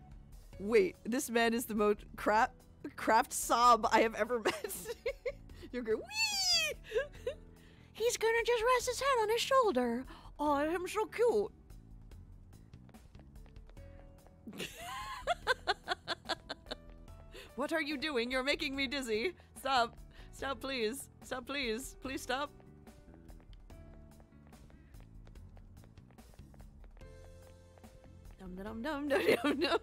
Wait, this man is the most crap. craft sob I have ever met. You're going, wee! He's gonna just rest his head on his shoulder. Oh, I'm so cute. What are you doing? You're making me dizzy. Stop. Stop, please. Stop, please. Please stop. Dum dum dum dum dum dum.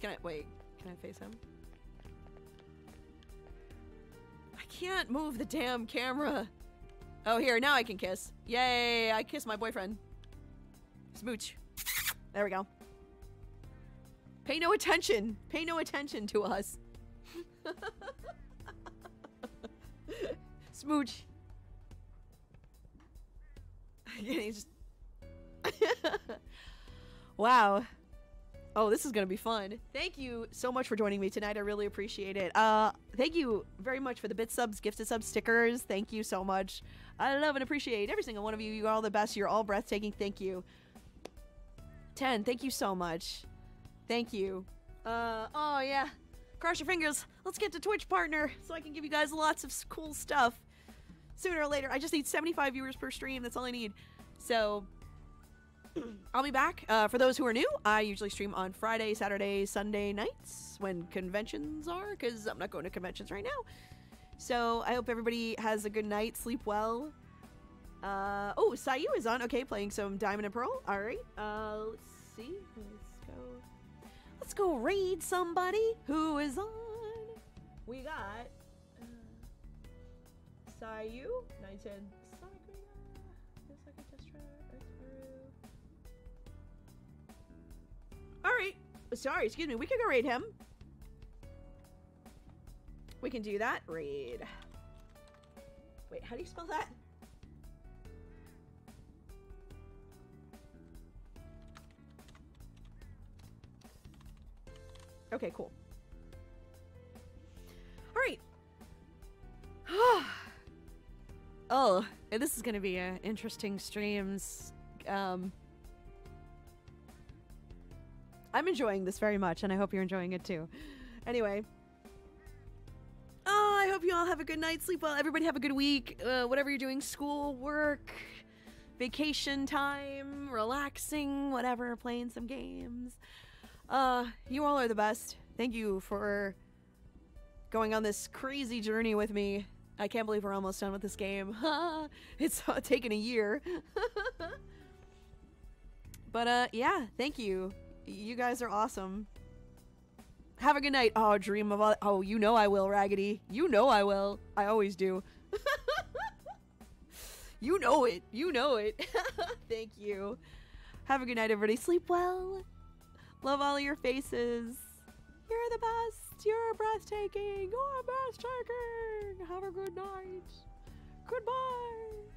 Can I wait? Can I face him? I can't move the damn camera. Oh, here now I can kiss. Yay! I kiss my boyfriend. Smooch. There we go. Pay no attention. Pay no attention to us. Smooch. He's just wow. Oh, this is gonna be fun. Thank you so much for joining me tonight. I really appreciate it. Uh, thank you very much for the bit subs, gifted subs, stickers. Thank you so much. I love and appreciate every single one of you. You're all the best. You're all breathtaking. Thank you. Ten. Thank you so much. Thank you. Uh, oh yeah. Cross your fingers. Let's get to Twitch partner so I can give you guys lots of cool stuff. Sooner or later. I just need 75 viewers per stream. That's all I need. So I'll be back. Uh, for those who are new, I usually stream on Friday, Saturday, Sunday nights when conventions are, because I'm not going to conventions right now. So I hope everybody has a good night, sleep well. Uh, oh, Sayu is on. Okay, playing some Diamond and Pearl. All right. Uh, let's see. Let's go. Let's go raid somebody who is on. We got uh, Sayu, 910 All right. Sorry, excuse me. We could go raid him. We can do that. Raid. Wait, how do you spell that? Okay, cool. All right. oh, this is gonna be uh, interesting streams. Um, I'm enjoying this very much, and I hope you're enjoying it too. Anyway. Oh, I hope you all have a good night. Sleep well. Everybody have a good week. Uh, whatever you're doing, school, work, vacation time, relaxing, whatever, playing some games. Uh, you all are the best. Thank you for going on this crazy journey with me. I can't believe we're almost done with this game. it's taken a year. but uh yeah, thank you. You guys are awesome. Have a good night. Oh, dream of all Oh, you know I will, Raggedy. You know I will. I always do. you know it. You know it. thank you. Have a good night, everybody. Sleep well. Love all your faces. You're the best. You're breathtaking. You're breathtaking. Have a good night. Goodbye.